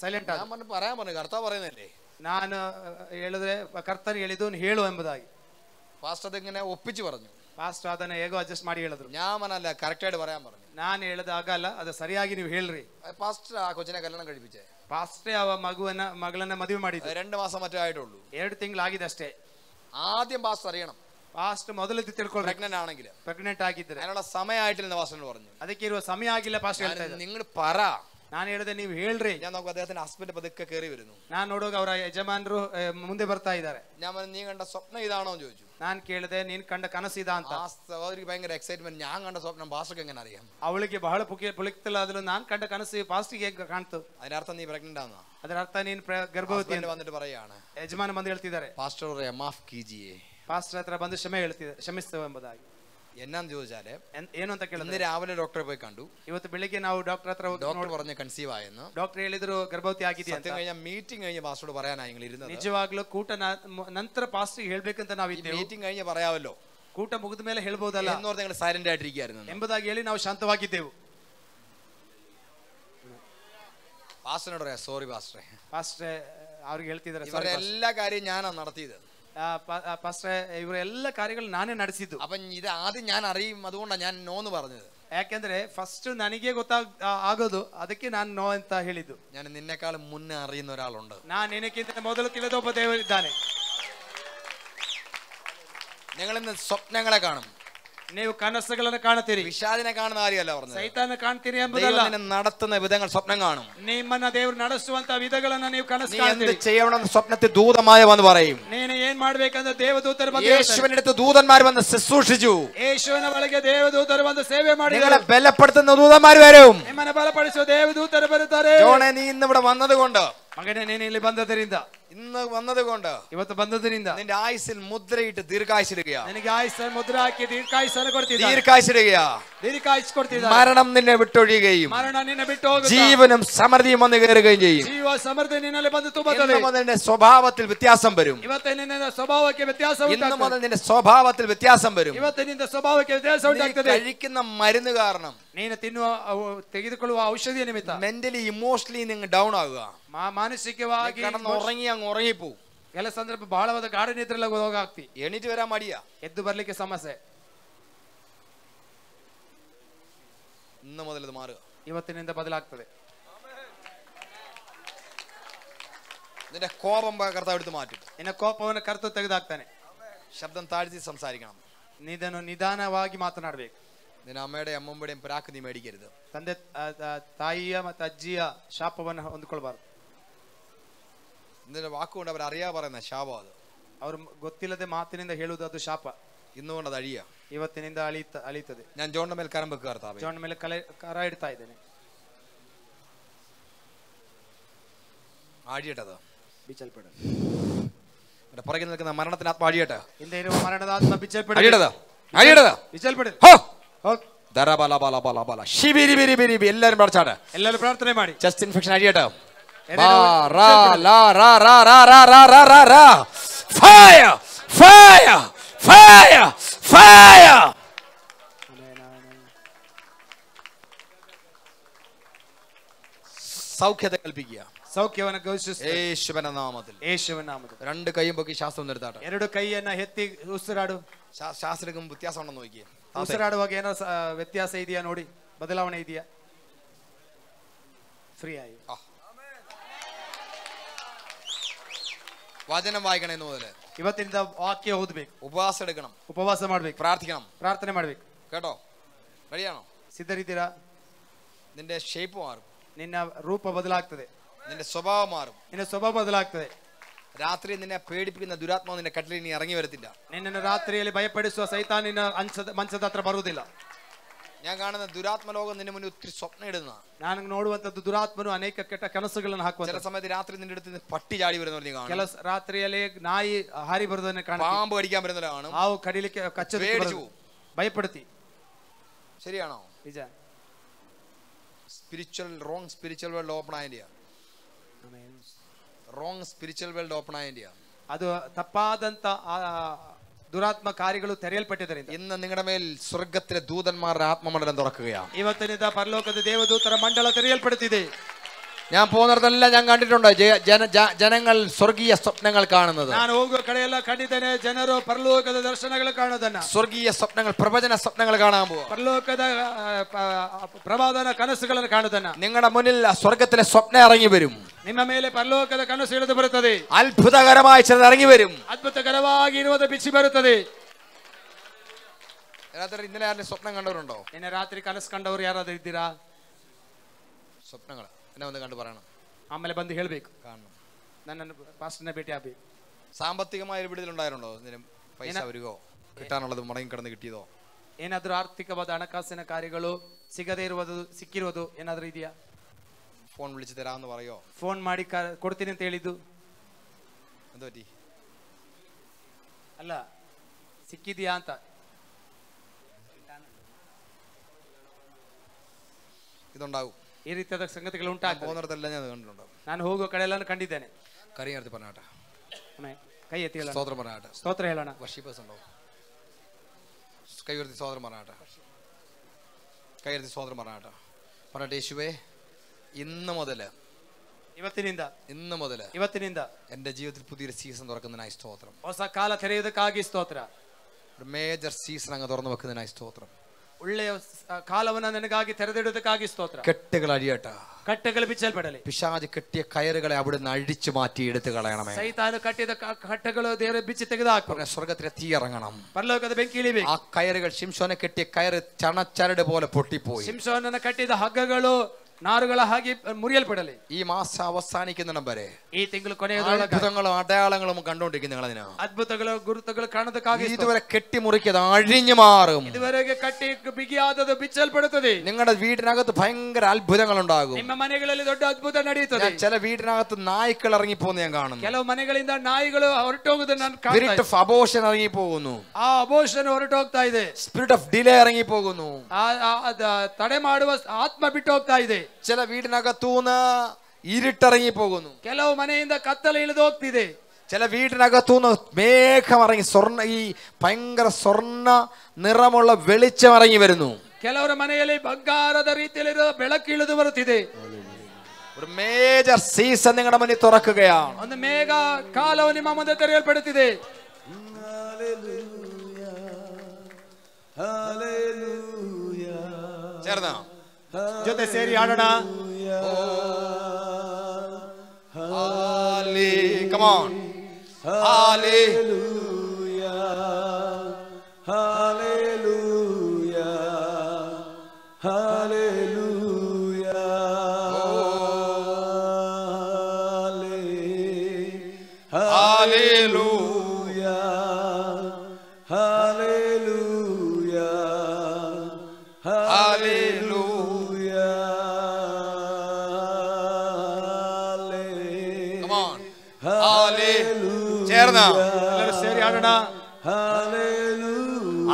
ಸೈಲೆಂಟ್ ഞാൻ ಆದ പറഞ്ഞു പറയാൻ പറഞ്ഞു കർത്താവ് പറയുന്നല്ലേ ನಾನು ಹೇಳಿದ್ರೆ ಕರ್ತನ್ ಹೇಳಿದ್ದು ನೀನು ಹೇಳು ಎಂಬುದಾಗಿ പാസ്റ്റ് അതിങ്ങനെ ഒപ്പിച്ച് പറഞ്ഞു ಫಾಸ್ಟ್ ಅದನ್ನ ಹೇಗೋ ಅಡ್ಜಸ್ಟ್ ಮಾಡಿ ಹೇಳಿದ್ರು ഞാൻ മനല്ല കറക്റ്റായിട്ട് പറയാൻ പറഞ്ഞു ನಾನು ಹೇಳದ ಆಗಲ್ಲ ಅದು ಸರಿಯಾಗಿ ನೀವು ಹೇಳ್ರಿ പാസ്റ്റ് ആ കൊച്ചിനെ കല്യാണം കഴിപ്പിച്ചേ ಫಾಸ್ಟೇ ಅವ ಮಗುವನ್ನ ಮಗಳನ್ನ ಮದುವೆ ಮಾಡಿದ್ದು രണ്ട് മാസം മറ്റേ ആയിട്ടുള്ളൂ ಎರಡು ತಿಂಗಳಾಗಿದೆ ಅಷ್ಟೇ ആദ്യം പാസ്റ്റ് അറിയണം ಫಾಸ್ಟ್ ಮೊದಲು ತಿಳ್ಕೊಳ್ಬೇಕು പ്രഗ്നന്റ് ആണെങ്കിൽ ಪ್ರೆಗ್ನೆಂಟ್ ಆಗಿದ್ರೆ അതിനുള്ള സമയമായിട്ടില്ലെന്ന് പാസ്റ്റർ പറഞ്ഞു ಅದಕ್ಕೆ ಇರುವ ಸಮಯ ಆಗಿಲ್ಲ ಫಾಸ್ಟ್ ಹೇಳ್ತಾ ಇದ್ದಾರೆ നിങ്ങൾ പറ ನಾನು ಹೇಳಿದೆ ನೀವು ಹೇಳ್ರಿ ഞാൻ നോക്കും അദ്ദേഹത്തിന്റെ ഹസ്ബൻഡ് പതുക്കെ കയറി വരുന്നു ನಾನು ನೋಡುವಾಗ ಅವರ ಯಜಮಾನರು ಆ, ಮುಂದೆ ಬರ್ತಾ ಇದ್ದಾರೆ ഞാൻ പറഞ്ഞു നീ കണ്ട സ്വപ്നം ഇതാണോ എന്ന് ചോദിച്ചു ನಾನು ಕೇಳಿದೆ ನೀನ್ ಕಂಡ ಕನಸಿದ ಅಂತ ആ സഹോദരിക്ക് ഭയങ്കര എക്സൈറ്റ്മെന്റ് ഞാൻ കണ്ട സ്വപ്നം പാസ്റ്റർക്ക് എങ്ങനെ അറിയാം ಅವಳಿಗೆ ಬಹಳ ಪುಕಿ ಪುಳಿಕ್ತಿಲ್ಲ ಆದ್ರೂ ನಾನು ಕಂಡ ಕನಸು ಫಾಸ್ಟಿಗೆ ಹೇಗೆ ಕಾಣ್ತು അതിനർത്ഥം നീ പ്രഗ്നന്റ് ആണെന്നാ ಅದರ ಅರ್ಥ ನೀನ್ ಪ್ರ- ಗರ್ಭವತಿ ഹസ്ബൻഡ് ಅಂತ. വന്നിട്ട് പറയാണ് ಯಜಮಾನ ಬಂದು ಹೇಳ್ತಿದ್ದಾರೆ പാസ്റ്റർ പറയാ മാഫ് കീജിയെ പാസ്റ്റർ അത്ര വന്ന് ക്ഷമ കേൾത്തിയത് ക്ഷമിച്ചു എന്നതായി എന്നാന്ന് ചോദിച്ചാൽ ഇന്ന് രാവിലെ ഡോക്ടറെ പോയി കണ്ടു. ഇവത്തെ ഡോക്ടർ പറഞ്ഞു കൺസീവ് ആയെന്ന്. ഡോക്ടറെ ഗർഭവതി ആക്കി കഴിഞ്ഞാൽ മീറ്റിംഗ് കഴിഞ്ഞ പാസ്റ്റോട് പറയാനായി ഇരുന്ന് നിജവാഗ്ലോ കൂട്ടന നന്ത്ര പാസ്റ്റർ കേൾക്കും തന്നെ മീറ്റിംഗ് കഴിഞ്ഞ പറയാവല്ലോ. കൂട്ട മുഖത്ത് മേലെ ഹെൽബോതല്ല എന്ന് പറഞ്ഞ സൈലന്റ് ആയിട്ടിരിക്കുന്നു എൺപതാ കേളി നാവ് ശാന്തമാക്കി തേവു പാസ്റ്ററിനോട് പറയാം സോറി പാസ്റ്ററെ. പാസ്റ്ററെ അവർ എല്ലാ കാര്യവും ഞാനാണ് നടത്തിയത്. ಇವರ ಎಲ್ಲ ಕಾರ್ಯಗಳು ನಾನೇ ನಡೆಸಿದ್ದು അപ്പൊ ഇത് ആദ്യം ഞാൻ അറിയും അതുകൊണ്ടാണ് ഞാൻ നോന്ന് പറഞ്ഞത് ಯಾಕೆಂದ್ರೆ ಫಸ್ಟ್ ನನಗೆ ಗೊತ್ತಾಗ್ ಆ- ಆಗೋದು ಅದಕ್ಕೆ ನಾನು ನೋ ಅಂತ ಹೇಳಿದ್ದು ഞാൻ നിന്നെക്കാളും മുന്നേ അറിയുന്ന ഒരാളുണ്ട് ನಾನು ನಿನಕ್ಕಿಂತ ಮೊದಲು ತಿಳಿದ ಒಬ್ಬ ದೇವರಿದ್ದಾನೆ നിങ്ങൾ ഇന്ന് സ്വപ്നങ്ങളെ കാണും ನೀವು ಕನಸುಗಳನ್ನು ಕಾಣುತ್ತೀರಿ വിഷാദിനെ കാണുന്ന കാര്യമല്ല പറഞ്ഞത് ಸೈತಾನ ಕಾಣ್ತೀರಿ ಎಂಬುದಲ್ಲ ദൈവം നിന്നെ നടത്തുന്ന വിധങ്ങൾ സ്വപ്നം കാണും ನಿಮ್ಮನ್ನ ದೇವರು ನಡೆಸುವಂತ ವಿಧಗಳನ್ನ ನೀವು ಕನಸು നീ എന്ത് ಕಾಣ್ತೀರಿ ചെയ്യണമെന്ന് സ്വപ്നത്തിൽ ദൂതമായ വന്ന് പറയും ನೀನು ಏನ್ ಮಾಡ್ಬೇಕಂದ್ರೆ ದೇವದೂತರು ಬಂದು ಹೇಳ್ತಾರೆ. യേശുവിന്റെ അടുത്ത് ദൂതന്മാർ വന്ന് ശുശ്രൂഷിച്ചു ಯೇಸುವಿನ ಒಳಗೆ ದೇವದೂತರು ಬಂದು ಸೇವೆ നിങ്ങളെ ಮಾಡಿದ್ದಾರೆ ബലപ്പെടുത്തുന്ന ദൂതന്മാർ വരും ನಿಮ್ಮನ್ನ ಬಲಪಡಿಸುವ ದೇವದೂತರು ಬರುತ್ತಾರೆ ജോണെ നീ ഇന്ന് ഇവിടെ വന്നത് കൊണ്ട് ಮಗನೇ ನೀನು ಇಲ್ಲಿ ಬಂದದರಿಂದ ഇന്ന് വന്നത് കൊണ്ട് ഇവത്തെ ബന്ധത്തിനിന്ന് നിന്റെ ആയുസിൽ മുദ്രയിട്ട് ദീർഘായുസിടുകയാ ನಿನಗೆ ಆಯುಷ್ಯ ಮುದ್ರಾ ಹಾಕಿ ದೀರ್ಘಾಯುಷ್ಯನ ಕೊಡ್ತಿದ್ದ മരണം നിന്നെ വിട്ടൊഴിയുകയും മരണം നിന്നെ വിട്ടൊഴിയുകയും ജീവനും സമൃദ്ധിയും വന്നു കയറുകയും ചെയ്യും. ജീവ സമൃദ്ധി നിന്നലെ ಬಂದು ഇന്ന് മുതൽ നിന്റെ സ്വഭാവത്തിൽ വ്യത്യാസം വരും. ಇವತ್ತು ನಿನ್ನ ಸ್ವಭಾವಕ್ಕೆ ഇന്ന് മുതൽ നിന്റെ സ്വഭാവത്തിൽ വ്യത്യാസം വരും. ಇವತ್ತು ನಿನ್ನ ಸ್ವಭಾವಕ್ಕೆ വ്യത്യാസം ഉണ്ടാകുತ್ತದೆ കഴിക്കുന്ന മരുന്ന് കാരണം നീ തിന്നുവ ತೆಗೆದುಕೊಳ್ಳುವ ഔഷധിയ നിമിത്തം. മെന്റലി ഇമോഷണലി നിങ്ങൾ ഡൗൺ ആവുക ಮಾನಸಿಕವಾಗಿ ಉರಂಗಿ ಹಂಗ ಉರಂಗಿಪೋ ಕೆಲಸ ಅಂದ್ರೆ ಬಹಳವಾದ ಗಾಢ ನಿದ್ರೆಲ್ಲ ಹೋಗಾಗ್ತಿ ಎಣಿಟ್ ವರ ಮಾಡಿಯ ಎದ್ದು ಬರ್ಲಿಕ್ಕೆ ಸಮಸ್ಯೆ ಇನ್ನು ಮೊದಲದು ಮಾರು ಇವತ್ತಿನಿಂದ ಬದಲಾಗ್ತದೆ നിന്റെ കോപം കർത്താവ് എടുത്ത് മാറ്റും നിന്റെ കോപവന കർത്താവ് തെഗതാക്താനെ ശബ്ദം താഴ്ത്തി സംസാരിക്കണം നിതനു നിദാനವಾಗಿ ಮಾತನಾಡಬೇಕು നിന്റെ അമ്മയുടെ അമ്മമ്മയുടെയും പ്രാക്ക് നീ മേടിക്കരുത് തന്റെ താಯಿಯ ಮತ್ತು ಅಜ್ಜಿಯ ಶಾಪವನ್ನು ಹೊಂದ್ಕೊಳ್ಬಾರ್ದು ഇതിന്റെ വാക്കുകൊണ്ട് അവർ അറിയാ പറയുന്ന ശാപം അത്. അവർ ഗൊത്തില്ലാതെ മാത്തിനിന്ന് ഹേളുത് അത് ശാപ. ഇന്നുകൊണ്ട് അത് അഴിയ. ഇവത്തിനിന്ന് അലീത്ത അലീത്തത് ഞാൻ ജോണ്ടമേൽ കരം വെക്കാർത്താ ജോണ്ടമേൽ കല കറ എടുത്തായതിന് ആഴിയട്ടത് ബിച്ചൽപ്പെടും പുറകിൽ നിൽക്കുന്ന മരണത്തിന് ആത്മ അഴിയട്ടെ. എന്തെങ്കിലും മരണതാത്മ ബിച്ചൽപ്പെടും അഴിയടത് ബിച്ചൽപ്പെടും ദര ബാല ബാല ബാല ബാല. ബിരി ബിരി ബി എല്ലാവരും പ്രാർത്ഥാട്ടെ എല്ലാവരും പ്രാർത്ഥന മാടി ചെസ്റ്റ് ഇൻഫെക്ഷൻ അഴിയട്ടെ. എന്നെ ബാ, ഒരു- റാ, ലാ, റാ, റാ, റാ, റാ, റാ, റാ, റാ, റാ. Fire! Fire! Fire! Fire! സൗഖ്യത കൽപ്പിക്കുക ಸೌಖ್ಯವನ್ನು ಘೋಷಿಸಿ യേശുവന്റെ നാമത്തിൽ ಯೇಸುವಿನ ನಾಮದ രണ്ട് കൈയും പൊക്കി ശ്വാസം നിർത്താട്ടെ ಎರಡು ಕೈಯನ್ನ ಎತ್ತಿ ಉಸಿರಾಡು ശ്വാ- ശ്വാസം എടുക്കുമ്പോൾ വ്യത്യാസം ഉണ്ടെന്ന് നോക്കിയേ ಉಸಿರಾಡುವಾಗ ಏನೋ ಸ- ವ್ಯತ್ಯಾಸ ಇದೆಯಾ ನೋಡಿ ಬದಲಾವಣೆ ಇದೆಯಾ ಫ್ರೀ ಆಗಿ ആ. വചനം വായിക്കണം ഇന്ന് മുതല് ಇವತ್ತಿನಿಂದ ವಾಕ್ಯ ಓದ್ಬೇಕು ഉപവാസം എടുക്കണം ಉಪವಾಸ ಮಾಡ್ಬೇಕು പ്രാർത്ഥിക്കണം ಪ್ರಾರ್ಥನೆ ಮಾಡ್ಬೇಕು കേട്ടോ റെഡിയാണോ ಸಿದ್ಧರಿದ್ದೀರಾ നിന്റെ ഷേപ്പ് മാറും ನಿನ್ನ ರೂಪ ಬದಲಾಗ್ತದೆ നിന്റെ സ്വഭാവം മാറും ನಿನ್ನ ಸ್ವಭಾವ ಬದಲಾಗ್ತದೆ രാത്രി നിന്നെ പേടിപ്പിക്കുന്ന ദുരാത്മാവ് നിന്റെ കട്ടിലിൽ ഇനി ഇറങ്ങി വരത്തില്ല ನಿನ್ನನ್ನು ರಾತ್ರಿಯಲ್ಲಿ ಭಯಪಡಿಸುವ ಸೈತಾನಿನ ಅಂಚದ ಮಂಚದ ಹತ್ರ ಬರುವುದಿಲ್ಲ ഞാൻ കാണുന്ന ദുരാത്മ ലോകം നിന്റെ മുന്നിൽ ഒത്തിരി സ്വപ്നം ഇടുന്ന ನಾನು ನೋಡುವಂತದ್ದು ದುರಾತ್ಮನು ಅನೇಕ ಕೆಟ್ಟ ಕನಸುಗಳನ್ನು ചില ಹಾಕುವಂತ സമയത്ത് രാത്രി നിന്റെ അടുത്ത് നിന്ന് പട്ടി ചാടി വരുന്നവർ നീ കാണും ಕೆಲಸ ರಾತ್ರಿಯಲ್ಲಿ ನಾಯಿ ಹಾರಿ ಬರುವುದನ್ನು ಕಾಣ പാമ്പ് കടിക്കാൻ വരുന്നവരെ കാണും ಹಾವು ಕಡಿಲಿಕ್ಕೆ ಕಚ್ಚೋದಕ್ಕೆ ಬೇಡ್ಚು. ಬರೋದು. ಭಯಪಡ್ತಿ ശരിയാണോ ನಿಜ spiritual wrong spiritual world open ആയ റോങ് സ്പിരിച്വൽ വേൾഡ് ഓപ്പൺ ആയ ಅದು ತಪ್ಪಾದಂತ ಆ ದುರಾತ್ಮ ಕಾರ್ಯಗಳು ತೆರೆಯಲ್ಪಟ್ಟಿದ್ದರಿಂದ ഇന്ന് നിങ്ങളുടെ മേൽ സ്വർഗത്തിലെ ദൂതന്മാരുടെ ആത്മമണ്ഡലം തുറക്കുകയാണ് ಇವತ್ತಿನಿಂದ ಪರಲೋಕದ ದೇವದೂತರ ಮಂಡಲ ತೆರೆಯಲ್ಪಡುತ್ತಿದೆ ഞാൻ പോകുന്നിടത്തെല്ലാം ഞാൻ കണ്ടിട്ടുണ്ട് ജയ- ജന ജ- ജനങ്ങൾ സ്വർഗീയ സ്വപ്നങ്ങൾ കാണുന്നത് ನಾನು ಹೋಗುವ ಕಡೆ ಎಲ್ಲ ಕಂಡಿದ್ದೇನೆ ಜನರು ಪರಲೋಕದ ದರ್ಶನಗಳು ಕಾಣೋದನ್ನ സ്വർഗീയ സ്വപ്നങ്ങൾ പ്രവചന സ്വപ്നങ്ങൾ കാണാൻ പോവാ ಪರಲೋಕದ ಆ, ಪ- ಪ್ರವಾದನ ಕನಸುಗಳನ್ನು ಕಾಣುವುದನ್ನ നിങ്ങളുടെ മുന്നിൽ ആ സ്വർഗത്തിലെ സ്വപ്നം ഇറങ്ങി വരും ನಿಮ್ಮ ಮೇಲೆ ಪರಲೋಕದ ಕನಸು ಇಳಿದು ಬರುತ್ತದೆ അത്ഭുതകരമായി ചിലത് ഇറങ്ങി വരും ಅದ್ಭುತಕರವಾಗಿ ಇರುವುದು ಬಿಚ್ಚಿ ಬರುತ್ತದೆ രാത്രി ഇന്നലെ ആരുടെ സ്വപ്നം കണ്ടവരുണ്ടോ ನಿನ್ನೆ ರಾತ್ರಿ ಕನಸು ಕಂಡವರು ಯಾರಾದ್ರೂ ಇದ್ದೀರಾ സ്വപ്നങ്ങൾ എന്നെ ഒന്ന് കണ്ടു പറയണം ಆಮೇಲೆ ಬಂದು ಹೇಳ್ಬೇಕು കാണണം ನನ್ನನ್ನು ಪಾಸ್ಟರ್ನ ಭೇಟಿ ಆಗ್ಬೇಕು സാമ്പത്തികമായ ഒരു വിടുതലുണ്ടായിരുന്നോ ഇതിന് പൈസ ഏന- വരുകോ കിട്ടാനുള്ളത് മടങ്ങി കിടന്ന് കിട്ടിയതോ ಏನಾದ್ರೂ ಆರ್ಥಿಕವಾದ ಹಣಕಾಸಿನ ಕಾರ್ಯಗಳು ಸಿಗದೇ ಇರುವುದು ಸಿಕ್ಕಿರುವುದು ಏನಾದ್ರೂ ಇದೆಯಾ ഫോൺ വിളിച്ച് തരാമെന്ന് പറയോ ಫೋನ್ ಮಾಡಿ ಕ- ಕೊಡ್ತೀನಿ ಅಂತ ಹೇಳಿದ್ದು എന്ത് പറ്റി ಅಲ್ಲ ಸಿಕ್ಕಿದ್ಯಾ ಅಂತ ഇതുണ്ടാവും ಈ ರೀತಿಯಾದ ಸಂಗತಿಗಳು ഞാൻ ಉಂಟಾಗ್ತದೆ പോകുന്നിടത്തെല്ലാം ഞാൻ ഇത് കണ്ടിട്ടുണ്ട് ನಾನು ಹೋಗುವ ಕಡೆ ಎಲ್ಲ ಕಂಡಿದ್ದೇನೆ കറി നടത്തി പറഞ്ഞാട്ടെ ಅಮ್ಮೆ, ಕೈ ಎತ್ತಿ ಹೇಳೋಣ സ്തോത്രം പറഞ്ഞാട്ടെ ಸ್ತೋತ್ರ ಹೇಳೋಣ വർഷിപ്പേഴ്സ് ഉണ്ടോ കൈ ഉയർത്തി സ്തോത്രം പറഞ്ഞാട്ടെ കൈ ഉയർത്തി സ്തോത്രം പറഞ്ഞാട്ടെ പറഞ്ഞിട്ട് യേശുവേ ഇന്ന് മുതൽ ಇವತ್ತಿನಿಂದ ಇನ್ನು എന്റെ ജീവിതത്തിൽ പുതിയൊരു സീസൺ തുറക്കുന്നതിനായി സ്തോത്രം. ಹೊಸ ഒരു മേജർ സീസൺ അങ്ങ് തുറന്നു വെക്കുന്നതിനായി സ്തോത്രം. ಒಳ್ಳೆಯ കെട്ടുകൾ പിശാജ് കെട്ടിയ കയറുകളെ അവിടുന്ന് അഴിച്ചു മാറ്റി എടുത്തു കളയണമേ. സ്വർഗത്തിലെ തീ ഇറങ്ങണം. ಪರಲೋಕದ കയറുകൾ ശിംശോനെ കെട്ടിയ കയറ് ചണച്ചരട് പോലെ പൊട്ടിപ്പോയി. ಸಿಂಸೋನನ್ನ കെട്ടിയത് ഹഗകളോ ನಾರುಗಳ ಹಾಗೆ ಮುರಿಯಲ್ಪಡಲಿ. ಈ ಮಾಸ ಅವಸಾನಿಕೆಂದು ನಂಬರೇ ഈ തിങ്കൾ അത്ഭുതങ്ങളും അടയാളങ്ങളും കണ്ടുകൊണ്ടിരിക്കുന്നു നിങ്ങൾ അതിനാ അത്ഭുതങ്ങളോ ഗുരുത്തകളോ കാണത് ഇതുവരെ കെട്ടിമുറിക്കത് അഴിഞ്ഞു മാറും. ഇതുവരെ കെട്ടി ബിഗിയാതത് ബിച്ചൽപ്പെടുത്തത് നിങ്ങളുടെ വീടിനകത്ത് ഭയങ്കര അത്ഭുതങ്ങൾ ഉണ്ടാകും നിങ്ങൾ മനകളിൽ ദൊഡ്ഡ അത്ഭുതം നടിയത്തത് ചില വീടിനകത്ത് നായകൾ ഇറങ്ങി പോകുന്നു ഞാൻ കാണുന്നു. ചില മനകളിൽ നായ്ക്കൾ സ്പിരിറ്റ് ഓഫ് അബോഷൻ ഇറങ്ങി പോകുന്നു ആ അബോഷൻ ഒരട്ടോക്താ ഇത്. സ്പിരിറ്റ് ഓഫ് ഡിലേ ഇറങ്ങി പോകുന്നു ആ തടമാടുവ ആത്മ ബിട്ടോക്താ ഇത്. ചില വീടിനകത്തൂന്ന് ഇരുട്ടിറങ്ങി പോകുന്നു ಕೆಲವು ಮನೆಯಿಂದ ಕತ್ತಲು ಇಳಿದು ಹೋಗ್ತಿದೆ ചില വീടിനകത്തൂന്ന് മേഘം ഇറങ്ങി സ്വർണ്ണ ഈ ഭയങ്കര സ്വർണ്ണ നിറമുള്ള വെളിച്ചം ഇറങ്ങി വരുന്നു ಕೆಲವರ ಮನೆಯಲ್ಲಿ ಬಂಗಾರದ ರೀತಿಯಲ್ಲಿರೋ ಬೆಳಕು ಇಳಿದು ಬರುತ್ತಿದೆ ഒരു മേജർ സീസൺ നിങ്ങളുടെ മുന്നിൽ തുറക്കുകയാണ് ಒಂದು ಮೇಘ ಕಾಲವು ನಿಮ್ಮ ಮುಂದೆ ತೆರೆಯಲ್ಪಡುತ್ತಿದೆ ചേർന്നോ ಜೊತೆ ಸೇರಿ ಆಡೋಣ ഹാലേ come on. ഹാലേ ഹല്ലേലൂയ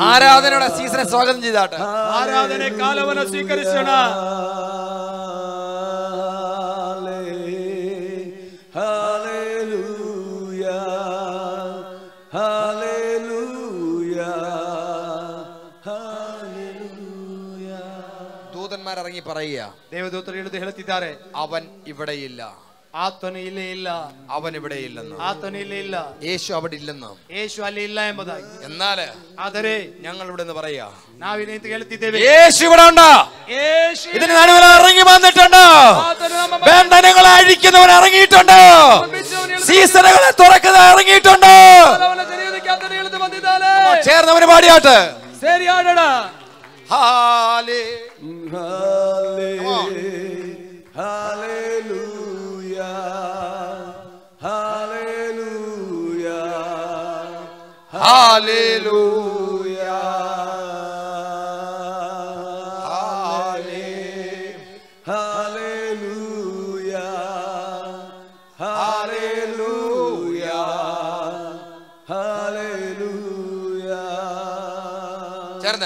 ആരാധനയുടെ സീസണെ സ്വാഗതം ചെയ്താട്ട്. ആരാധനെ കാലവന സ്വീകരിച്ചണ. ദൂതന്മാർ ഇറങ്ങി പറയുക ദേവദൂത്രയുടെ അവൻ ഇവിടെയില്ല. ആത്മൻ ഇല്ല അവൻ ഇവിടെ ഇല്ലെന്ന് ആത്മൻ ഇല്ല യേശു അവിടെ ഇല്ലെന്ന് യേശു അല്ല ഇല്ല എന്നതായി എന്നാൽ അതരെ ഞങ്ങൾ ഇവിടെ നിന്ന് പറയാ യേശു ഇവിടെ ഉണ്ട് ഇതിന് ഇറങ്ങി വന്നിട്ടുണ്ട്. ബന്ധനങ്ങളെ അഴിക്കുന്നവൻ ഇറങ്ങിയിട്ടുണ്ട്. സീസണുകളെ തുറക്കുന്ന ഇറങ്ങിയിട്ടുണ്ട്. ചേർന്നവന് പാടിയാട്ട്. ശരിയാണടാ ഹാലേ. ഹാലേ. ഹാലേ. हालेलुया हाले हालेलुया हालेलुया हालेलुया चरण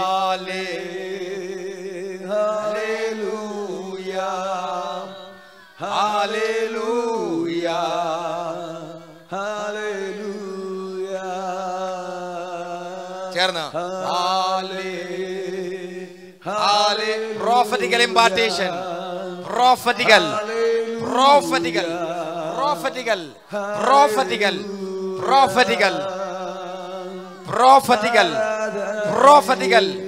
हाले prophetical impartation. Prophetical. Prophetical. Prophetical. Prophetical. Prophetical. Prophetical. Prophetical.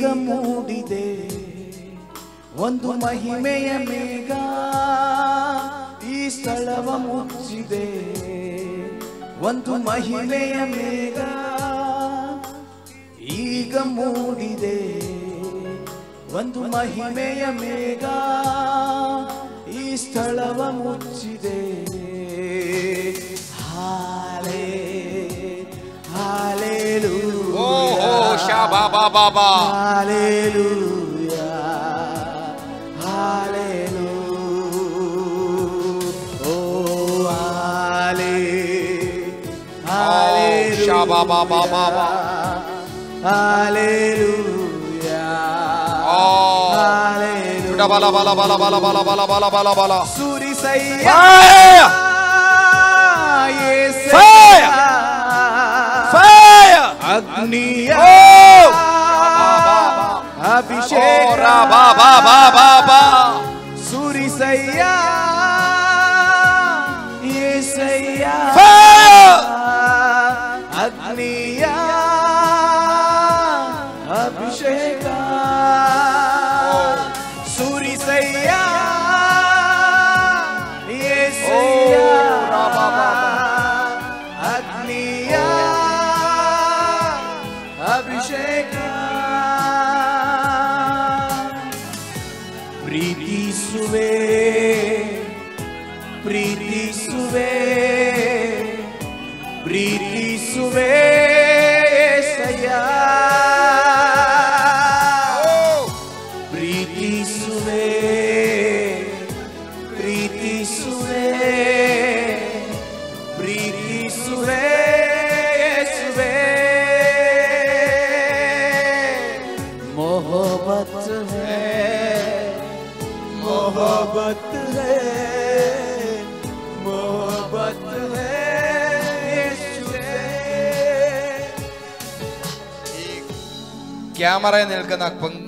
ಈಗ ಮೂಡಿದೆ. ಒಂದು ಮಹಿಮೆಯ ಮೇಘ ಈ ಸ್ಥಳವ ಮುಚ್ಚಿದೆ. ಒಂದು ಮಹಿಮೆಯ ಮೇಘ ಈಗ ಮೂಡಿದೆ. ಒಂದು ಮಹಿಮೆಯ ಮೇಘ ಈ ಸ್ಥಳವ ಮುಚ್ಚಿದೆ. ಹಾಲೇ, ಹಾಲೇಲು Hallelujah. Hallelujah. Oh, hallelujah. Oh, hallelujah. Hallelujah. Oh. Hallelujah. Bala bala bala bala bala bala bala bala bala. Suri Fire. Fire. Ah, अग्नि अभिषेक राबा सुरिसैया। सया। ക്യാമറയിൽ നിൽക്കുന്ന ആ പെൺ-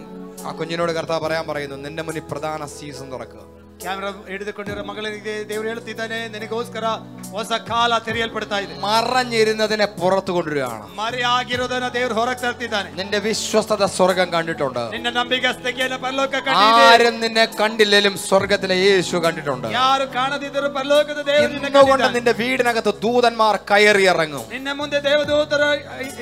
ആ കുഞ്ഞിനോട് കർത്താവ് പറയാൻ പറയുന്നു നിന്റെ മുന്നിൽ പ്രധാന സീസൺ തുറക്കുക ಕ್ಯಾಮ್ರಾ ಹಿಡಿದುಕೊಂಡಿರೋ ಮಗಳಿಗೆ ದೇವರು ಹೇಳುತ್ತಿದ್ದಾನೆ ನಿನಗೋಸ್ಕರ ಹೊಸ ಕಾಲ ತೆರೆಯಲ್ಪಡ್ತಾ ಇದೆ മറഞ്ഞിരുന്നതിനെ പുറത്തു കൊണ്ടുവരികയാണ് ಮರೆ ಆಗಿರೋದನ್ನ ದೇವರು ಹೊರಗೆ ತರ್ತಿದ್ದಾನೆ നിന്റെ വിശ്വസ്തത സ്വർഗം കണ്ടിട്ടുണ്ട് ನಿನ್ನ ನಂಬಿಗಸ್ತಿಕೆಯನ್ನು ಪರಲೋಕ ಕಂಡಿದೆ ആരും നിന്നെ കണ്ടില്ലേലും സ്വർഗത്തിലെ യേശു കണ്ടിട്ടുണ്ട് ಯಾರು ಕಾಣದಿದ್ದರೂ ಪರಲೋಕದ ದೇವರು ನಿನ್ನ ഇന്നുകൊണ്ട് ಕಂಡಿದ್ದಾನೆ. നിന്റെ വീടിനകത്ത് ദൂതന്മാർ കയറി ഇറങ്ങും ನಿನ್ನ ಮುಂದೆ ದೇವದೂತರ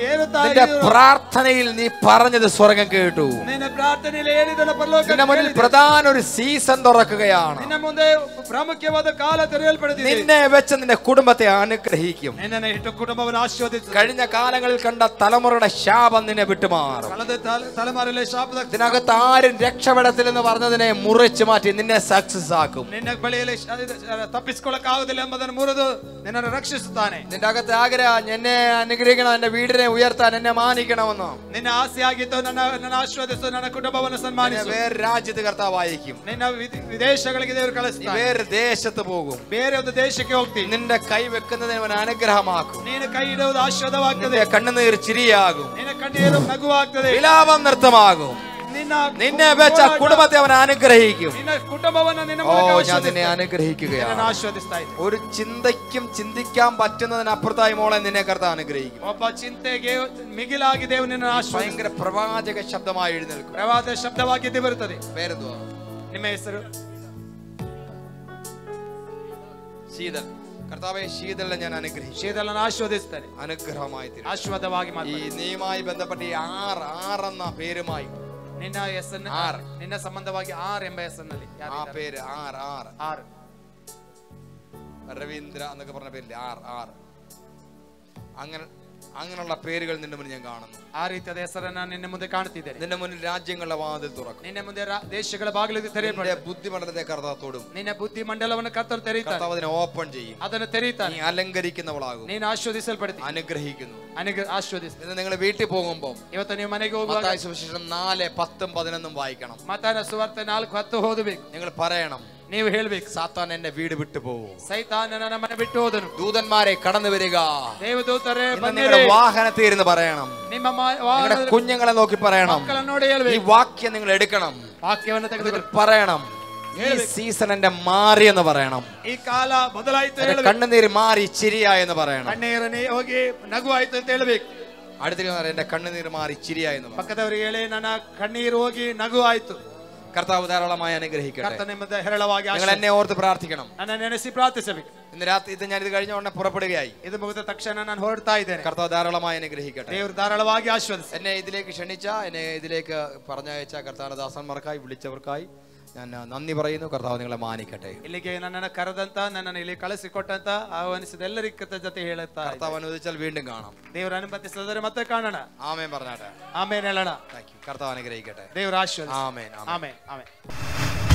ಏರುತ್ತಾ നിന്റെ ಇದ್ರು. പ്രാർത്ഥനയിൽ നീ പറഞ്ഞത് സ്വർഗം കേട്ടു ನಿನ್ನ ಪ್ರಾರ್ಥನೆಯಲ್ಲಿ ಹೇಳಿದನ ಪರಲೋಕ നിന്റെ മുന്നിൽ ಕೇಳಿದೆ. പ്രധാന ഒരു സീസൺ തുറക്കുകയാണ് ನಿನ್ನ ಮುಂದೆ ಪ್ರಾಮುಖ್ಯವಾದ ಕಾಲ ತೆರೆಯಲ್ಪಡುತ್ತಿದೆ നിന്നെ വെച്ച് നിന്റെ കുടുംബത്തെ അനുഗ്രഹിക്കും ನಿನ್ನನ್ನು ಇಟ್ಟು ಕುಟುಂಬವನ್ನು ಆಶೀರ್ವದಿಸು കഴിഞ്ഞ കാലങ്ങളിൽ കണ്ട തലമുറയുടെ ശാപം നിന്നെ വിട്ടുമാറും ಕಳೆದ ತಲೆ- ತಲೆಮಾರಲ್ಲಿ ಶಾಪದ ഇതിനകത്ത് ആരും രക്ഷപ്പെടത്തില്ലെന്ന് പറഞ്ഞതിനെ മുറിച്ചു മാറ്റി നിന്നെ സക്സസ് ആക്കും ನಿನ್ನ ಬಳಿಯಲ್ಲಿ ಶ- ಇದು, ಅಹ್, ತಪ್ಪಿಸಿಕೊಳ್ಳಕ್ಕಾಗುವುದಿಲ್ಲ ಎಂಬುದನ್ನು ಮುರಿದು ನಿನ್ನನ್ನು ರಕ್ಷಿಸುತ್ತಾನೆ നിന്റെ അകത്ത് ആഗ്രഹം എന്നെ അനുഗ്രഹിക്കണം എന്റെ വീടിനെ ഉയർത്താൻ എന്നെ മാനിക്കണമെന്നോ ನಿನ್ನ ಆಸೆ ಆಗಿತ್ತು ನನ್ನ ನನ್ನ ಆಶೀರ್ವದಿಸು ನನ್ನ ಕುಟುಂಬವನ್ನು നിന്നെ ಸನ್ಮಾನಿಸು വേറെ രാജ്യത്ത് കർത്താവായിരിക്കും ನಿನ್ನ ವಿದ್- ವಿದೇಶಗಳಿಗೆ ದೇವರು നീ ಕಳಿಸ್ತಾನೆ വേറെ ദേശത്ത് പോകും ಬೇರೆ ಒಂದು ದೇಶಕ್ಕೆ ಹೋಗ್ತೀನಿ നിന്റെ കൈ വെക്കുന്നതിന് അവൻ അനുഗ്രഹമാക്കും ನೀನು ಕೈ ಇಡುವುದು ಆಶೀರ್ವಾದವಾಗ್ತದೆ നിന്റെ കണ്ണുനീർ ചിരിയാകും ನಿನ್ನ ಕಣ್ಣೀರು ನಗುವಾಗ್ತದೆ വിലാപം നൃത്തമാകും ನಿನ್ನ നിന്നെ വെച്ച കുടുംബത്തെ അവൻ അനുഗ്രഹിക്കും ನಿನ್ನ ಕುಟುಂಬವನ್ನು ನಿನ್ನ ഓ ಮೂಲಕ ഞാൻ ಆಶೀರ್ವದಿಸ್ತಾನೆ. നിന്നെ അനുഗ്രഹിക്കുകയാണ് ನಿನ್ನನ್ನು ಆಶೀರ್ವದಿಸ್ತಾ ಇದ್ದೆ ഒരു ചിന്തയ്ക്കും ചിന്തിക്കാൻ പറ്റുന്നതിനപ്പുറത്തായി മോളെ നിന്നെ കർത്താവ് അനുഗ്രഹിക്കും ಒಬ್ಬ ಚಿಂತೆಗೆ ಮಿಗಿಲಾಗಿ ದೇವರು ನಿನ್ನ ಆಶೀರ್ವಾದ ഭയങ്കര പ്രവാചക ശബ്ദമായി എഴുന്നേൽക്കും ಪ್ರವಾದ ಶಬ್ದವಾಗಿದ್ದೇ ಬರುತ್ತದೆ പേരെന്തുവാ ನಿಮ್ಮ ಹೆಸರು ശീതൽ കർത്താവെ ശീതലിനെ ഞാൻ അനുഗ്രഹിച്ചു ಶೀತಲನ್ನು ಆಶೀರ್ವದಿಸ್ತಾನೆ അനുഗ്രഹമായി തീരും ಆಶೀರ್ವಾದವಾಗಿ ഈ ಮಾತಾಡಿ നീയുമായി ബന്ധപ്പെട്ട ഈ ആർ ആർ എന്ന പേരുമായി ನಿನ್ನ ಹೆಸರಿನ ಆರ್. ನಿನ್ನ ಸಂಬಂಧವಾಗಿ ಆರ್ ಎಂಬ ಹೆಸರಿನಲ್ಲಿ ആ ಯಾರಿದ್ದಾರೆ? പേര് ആർ ആർ ಆರ್ രവീന്ദ്ര എന്നൊക്കെ പറഞ്ഞ പേരില്ലേ ആർ ആർ അങ്ങനെ അങ്ങനെയുള്ള പേരുകൾ നിന്റെ മുന്നിൽ ഞാൻ കാണുന്നു ಆ ರೀತಿಯಾದ ಹೆಸರನ್ನ ನಾನು ನಿನ್ನ ಮುಂದೆ ಕಾಣ್ತಿದ್ದೇನೆ നിന്റെ മുന്നിൽ രാജ്യങ്ങളുടെ വാതിൽ തുറക്കും ನಿನ್ನ ಮುಂದೆ ರಾ- ದೇಶಗಳ ಬಾಗಿಲು നിന്റെ ತೆರೆಯಪಡ ബുദ്ധിമണ്ഡലത്തെ കർത്താവ് തൊടും ನಿನ್ನ ಬುದ್ಧಿ ಮಂಡಲವನ್ನು ಕರ್ತರು ತೆರೀತಾನೆ കർത്താവ് അതിനെ ഓപ്പൺ ചെയ്യും ಅದನ್ನು ತೆರೀತಾನೆ നീ അലങ്കരിക്കുന്നവളാകും ನೀನು ಆಶೀರ್ವದಿಸಲ್ಪಡ್ತೀನಿ അനുഗ്രഹിക്കുന്നു ನನಗೆ ಆಶೀರ್ವದಿಸ್ತೀನಿ ഇന്ന് നിങ്ങൾ വീട്ടിൽ പോകുമ്പോൾ ಇವತ್ತು ನೀವು ಮನೆಗೆ ಹೋಗುವಾಗ മത്തായി സുവിശേഷം നാല് പത്തും പതിനൊന്നും വായിക്കണം ಮತಾನ ಸುವಾರ್ತೆ ನಾಲ್ಕು ಹತ್ತು ಓದಬೇಕು നിങ്ങൾ പറയണം ನೀವು ಹೇಳ್ಬೇಕು സാത്താൻ എന്റെ വീട് വിട്ടു പോകും ಸೈತಾನ ನನ್ನ ಮನೆ ಬಿಟ್ಟು ಹೋದನು ദൂതന്മാരെ കടന്നു വരിക ದೇವದೂತರೇ ഇന്ന് ಬನ್ನಿರಿ നിങ്ങളുടെ വാഹനത്തിൽ ഇരുന്ന് പറയണം ನಿಮ್ಮ ಮ- നിങ്ങളുടെ ವಾಹನದಲ್ಲಿ കുഞ്ഞുങ്ങളെ നോക്കി പറയണം ಮಕ್ಕಳನ್ನು ನೋಡಿ ഈ ಹೇಳ್ಬೇಕು വാക്യം നിങ്ങൾ എടുക്കണം ವಾಕ್ಯವನ್ನು എന്നിട്ട് ತೆಗೆದುಕೊಂಡು പറയണം ഈ സീസൺ എന്റെ മാറിയെന്ന് പറയണം ಈ ಕಾಲ ಬದಲಾಯಿತು എന്റെ ಹೇಳ್ಬೇಕು കണ്ണുനീര് മാറി ചിരിയായെന്ന് പറയണം ಕಣ್ಣೀರನೇ ಹೋಗಿ ನಗು ಆಯ್ತು ಅಂತ ಹೇಳ್ಬೇಕು അടുത്തിരിക്കുന്ന പറയും, എന്റെ കണ്ണുനീര് മാറി ചിരിയായെന്ന് പറയും ಪಕ್ಕದವರಿಗೆ ಹೇಳಿ ನನ್ನ ಕಣ್ಣೀರು ಹೋಗಿ ನಗು ಆಯ್ತು കർത്താവ് ധാരാളമായി അനുഗ്രഹിക്കട്ടെ. എന്നെ ഓർത്ത് പ്രാർത്ഥിക്കണം. ഇന്ന് രാത്രി ഇത് ഞാൻ ഇത് കഴിഞ്ഞ ഉടനെ പുറപ്പെടുകയായി. ഇത് മുഖത്ത് തക്ഷണ കർത്താവ് ധാരാളമായി അനുഗ്രഹിക്കട്ടെ. ധാരാളವಾಗಿ ആശ്വസിച്ചു എന്നെ ഇതിലേക്ക് ക്ഷണിച്ച എന്നെ ഇതിലേക്ക് പറഞ്ഞയച്ച കർത്താവ് ദാസന്മാർക്കായി വിളിച്ചവർക്കായി ഞാൻ നന്ദി പറയുന്നു കർത്താവ് നിങ്ങളെ മാനിക്കട്ടെ ಇಲ್ಲಿಗೆ ನನ್ನನ್ನು ಕರೆದಂತ ನನ್ನನ್ನು ಇಲ್ಲಿ ಕಳಿಸಿಕೊಟ್ಟಂತ ಆಹ್ವಾನಿಸಿದ ಎಲ್ಲರಿಗೂ ಕೃತಜ್ಞತೆ ಹೇಳುತ್ತಾ ಇದ್ದೇನೆ. കർത്താവ് അനുവദിച്ചാൽ വീണ്ടും കാണാം ದೇವರು ಅನುಮತಿಸಿದರೆ ಮತ್ತೆ ಕಾಣೋಣ ആമേൻ പറഞ്ഞാട്ടെ ಆಮೇಲೆ ಹೇಳೋಣ താങ്ക് യു കർത്താവ് അനുഗ്രഹിക്കട്ടെ ದೇವರು ಆಶೀರ್ವದಿಸಿ ആമേൻ ആമേൻ ಆಮೇಲೆ ಆಮೇಲೆ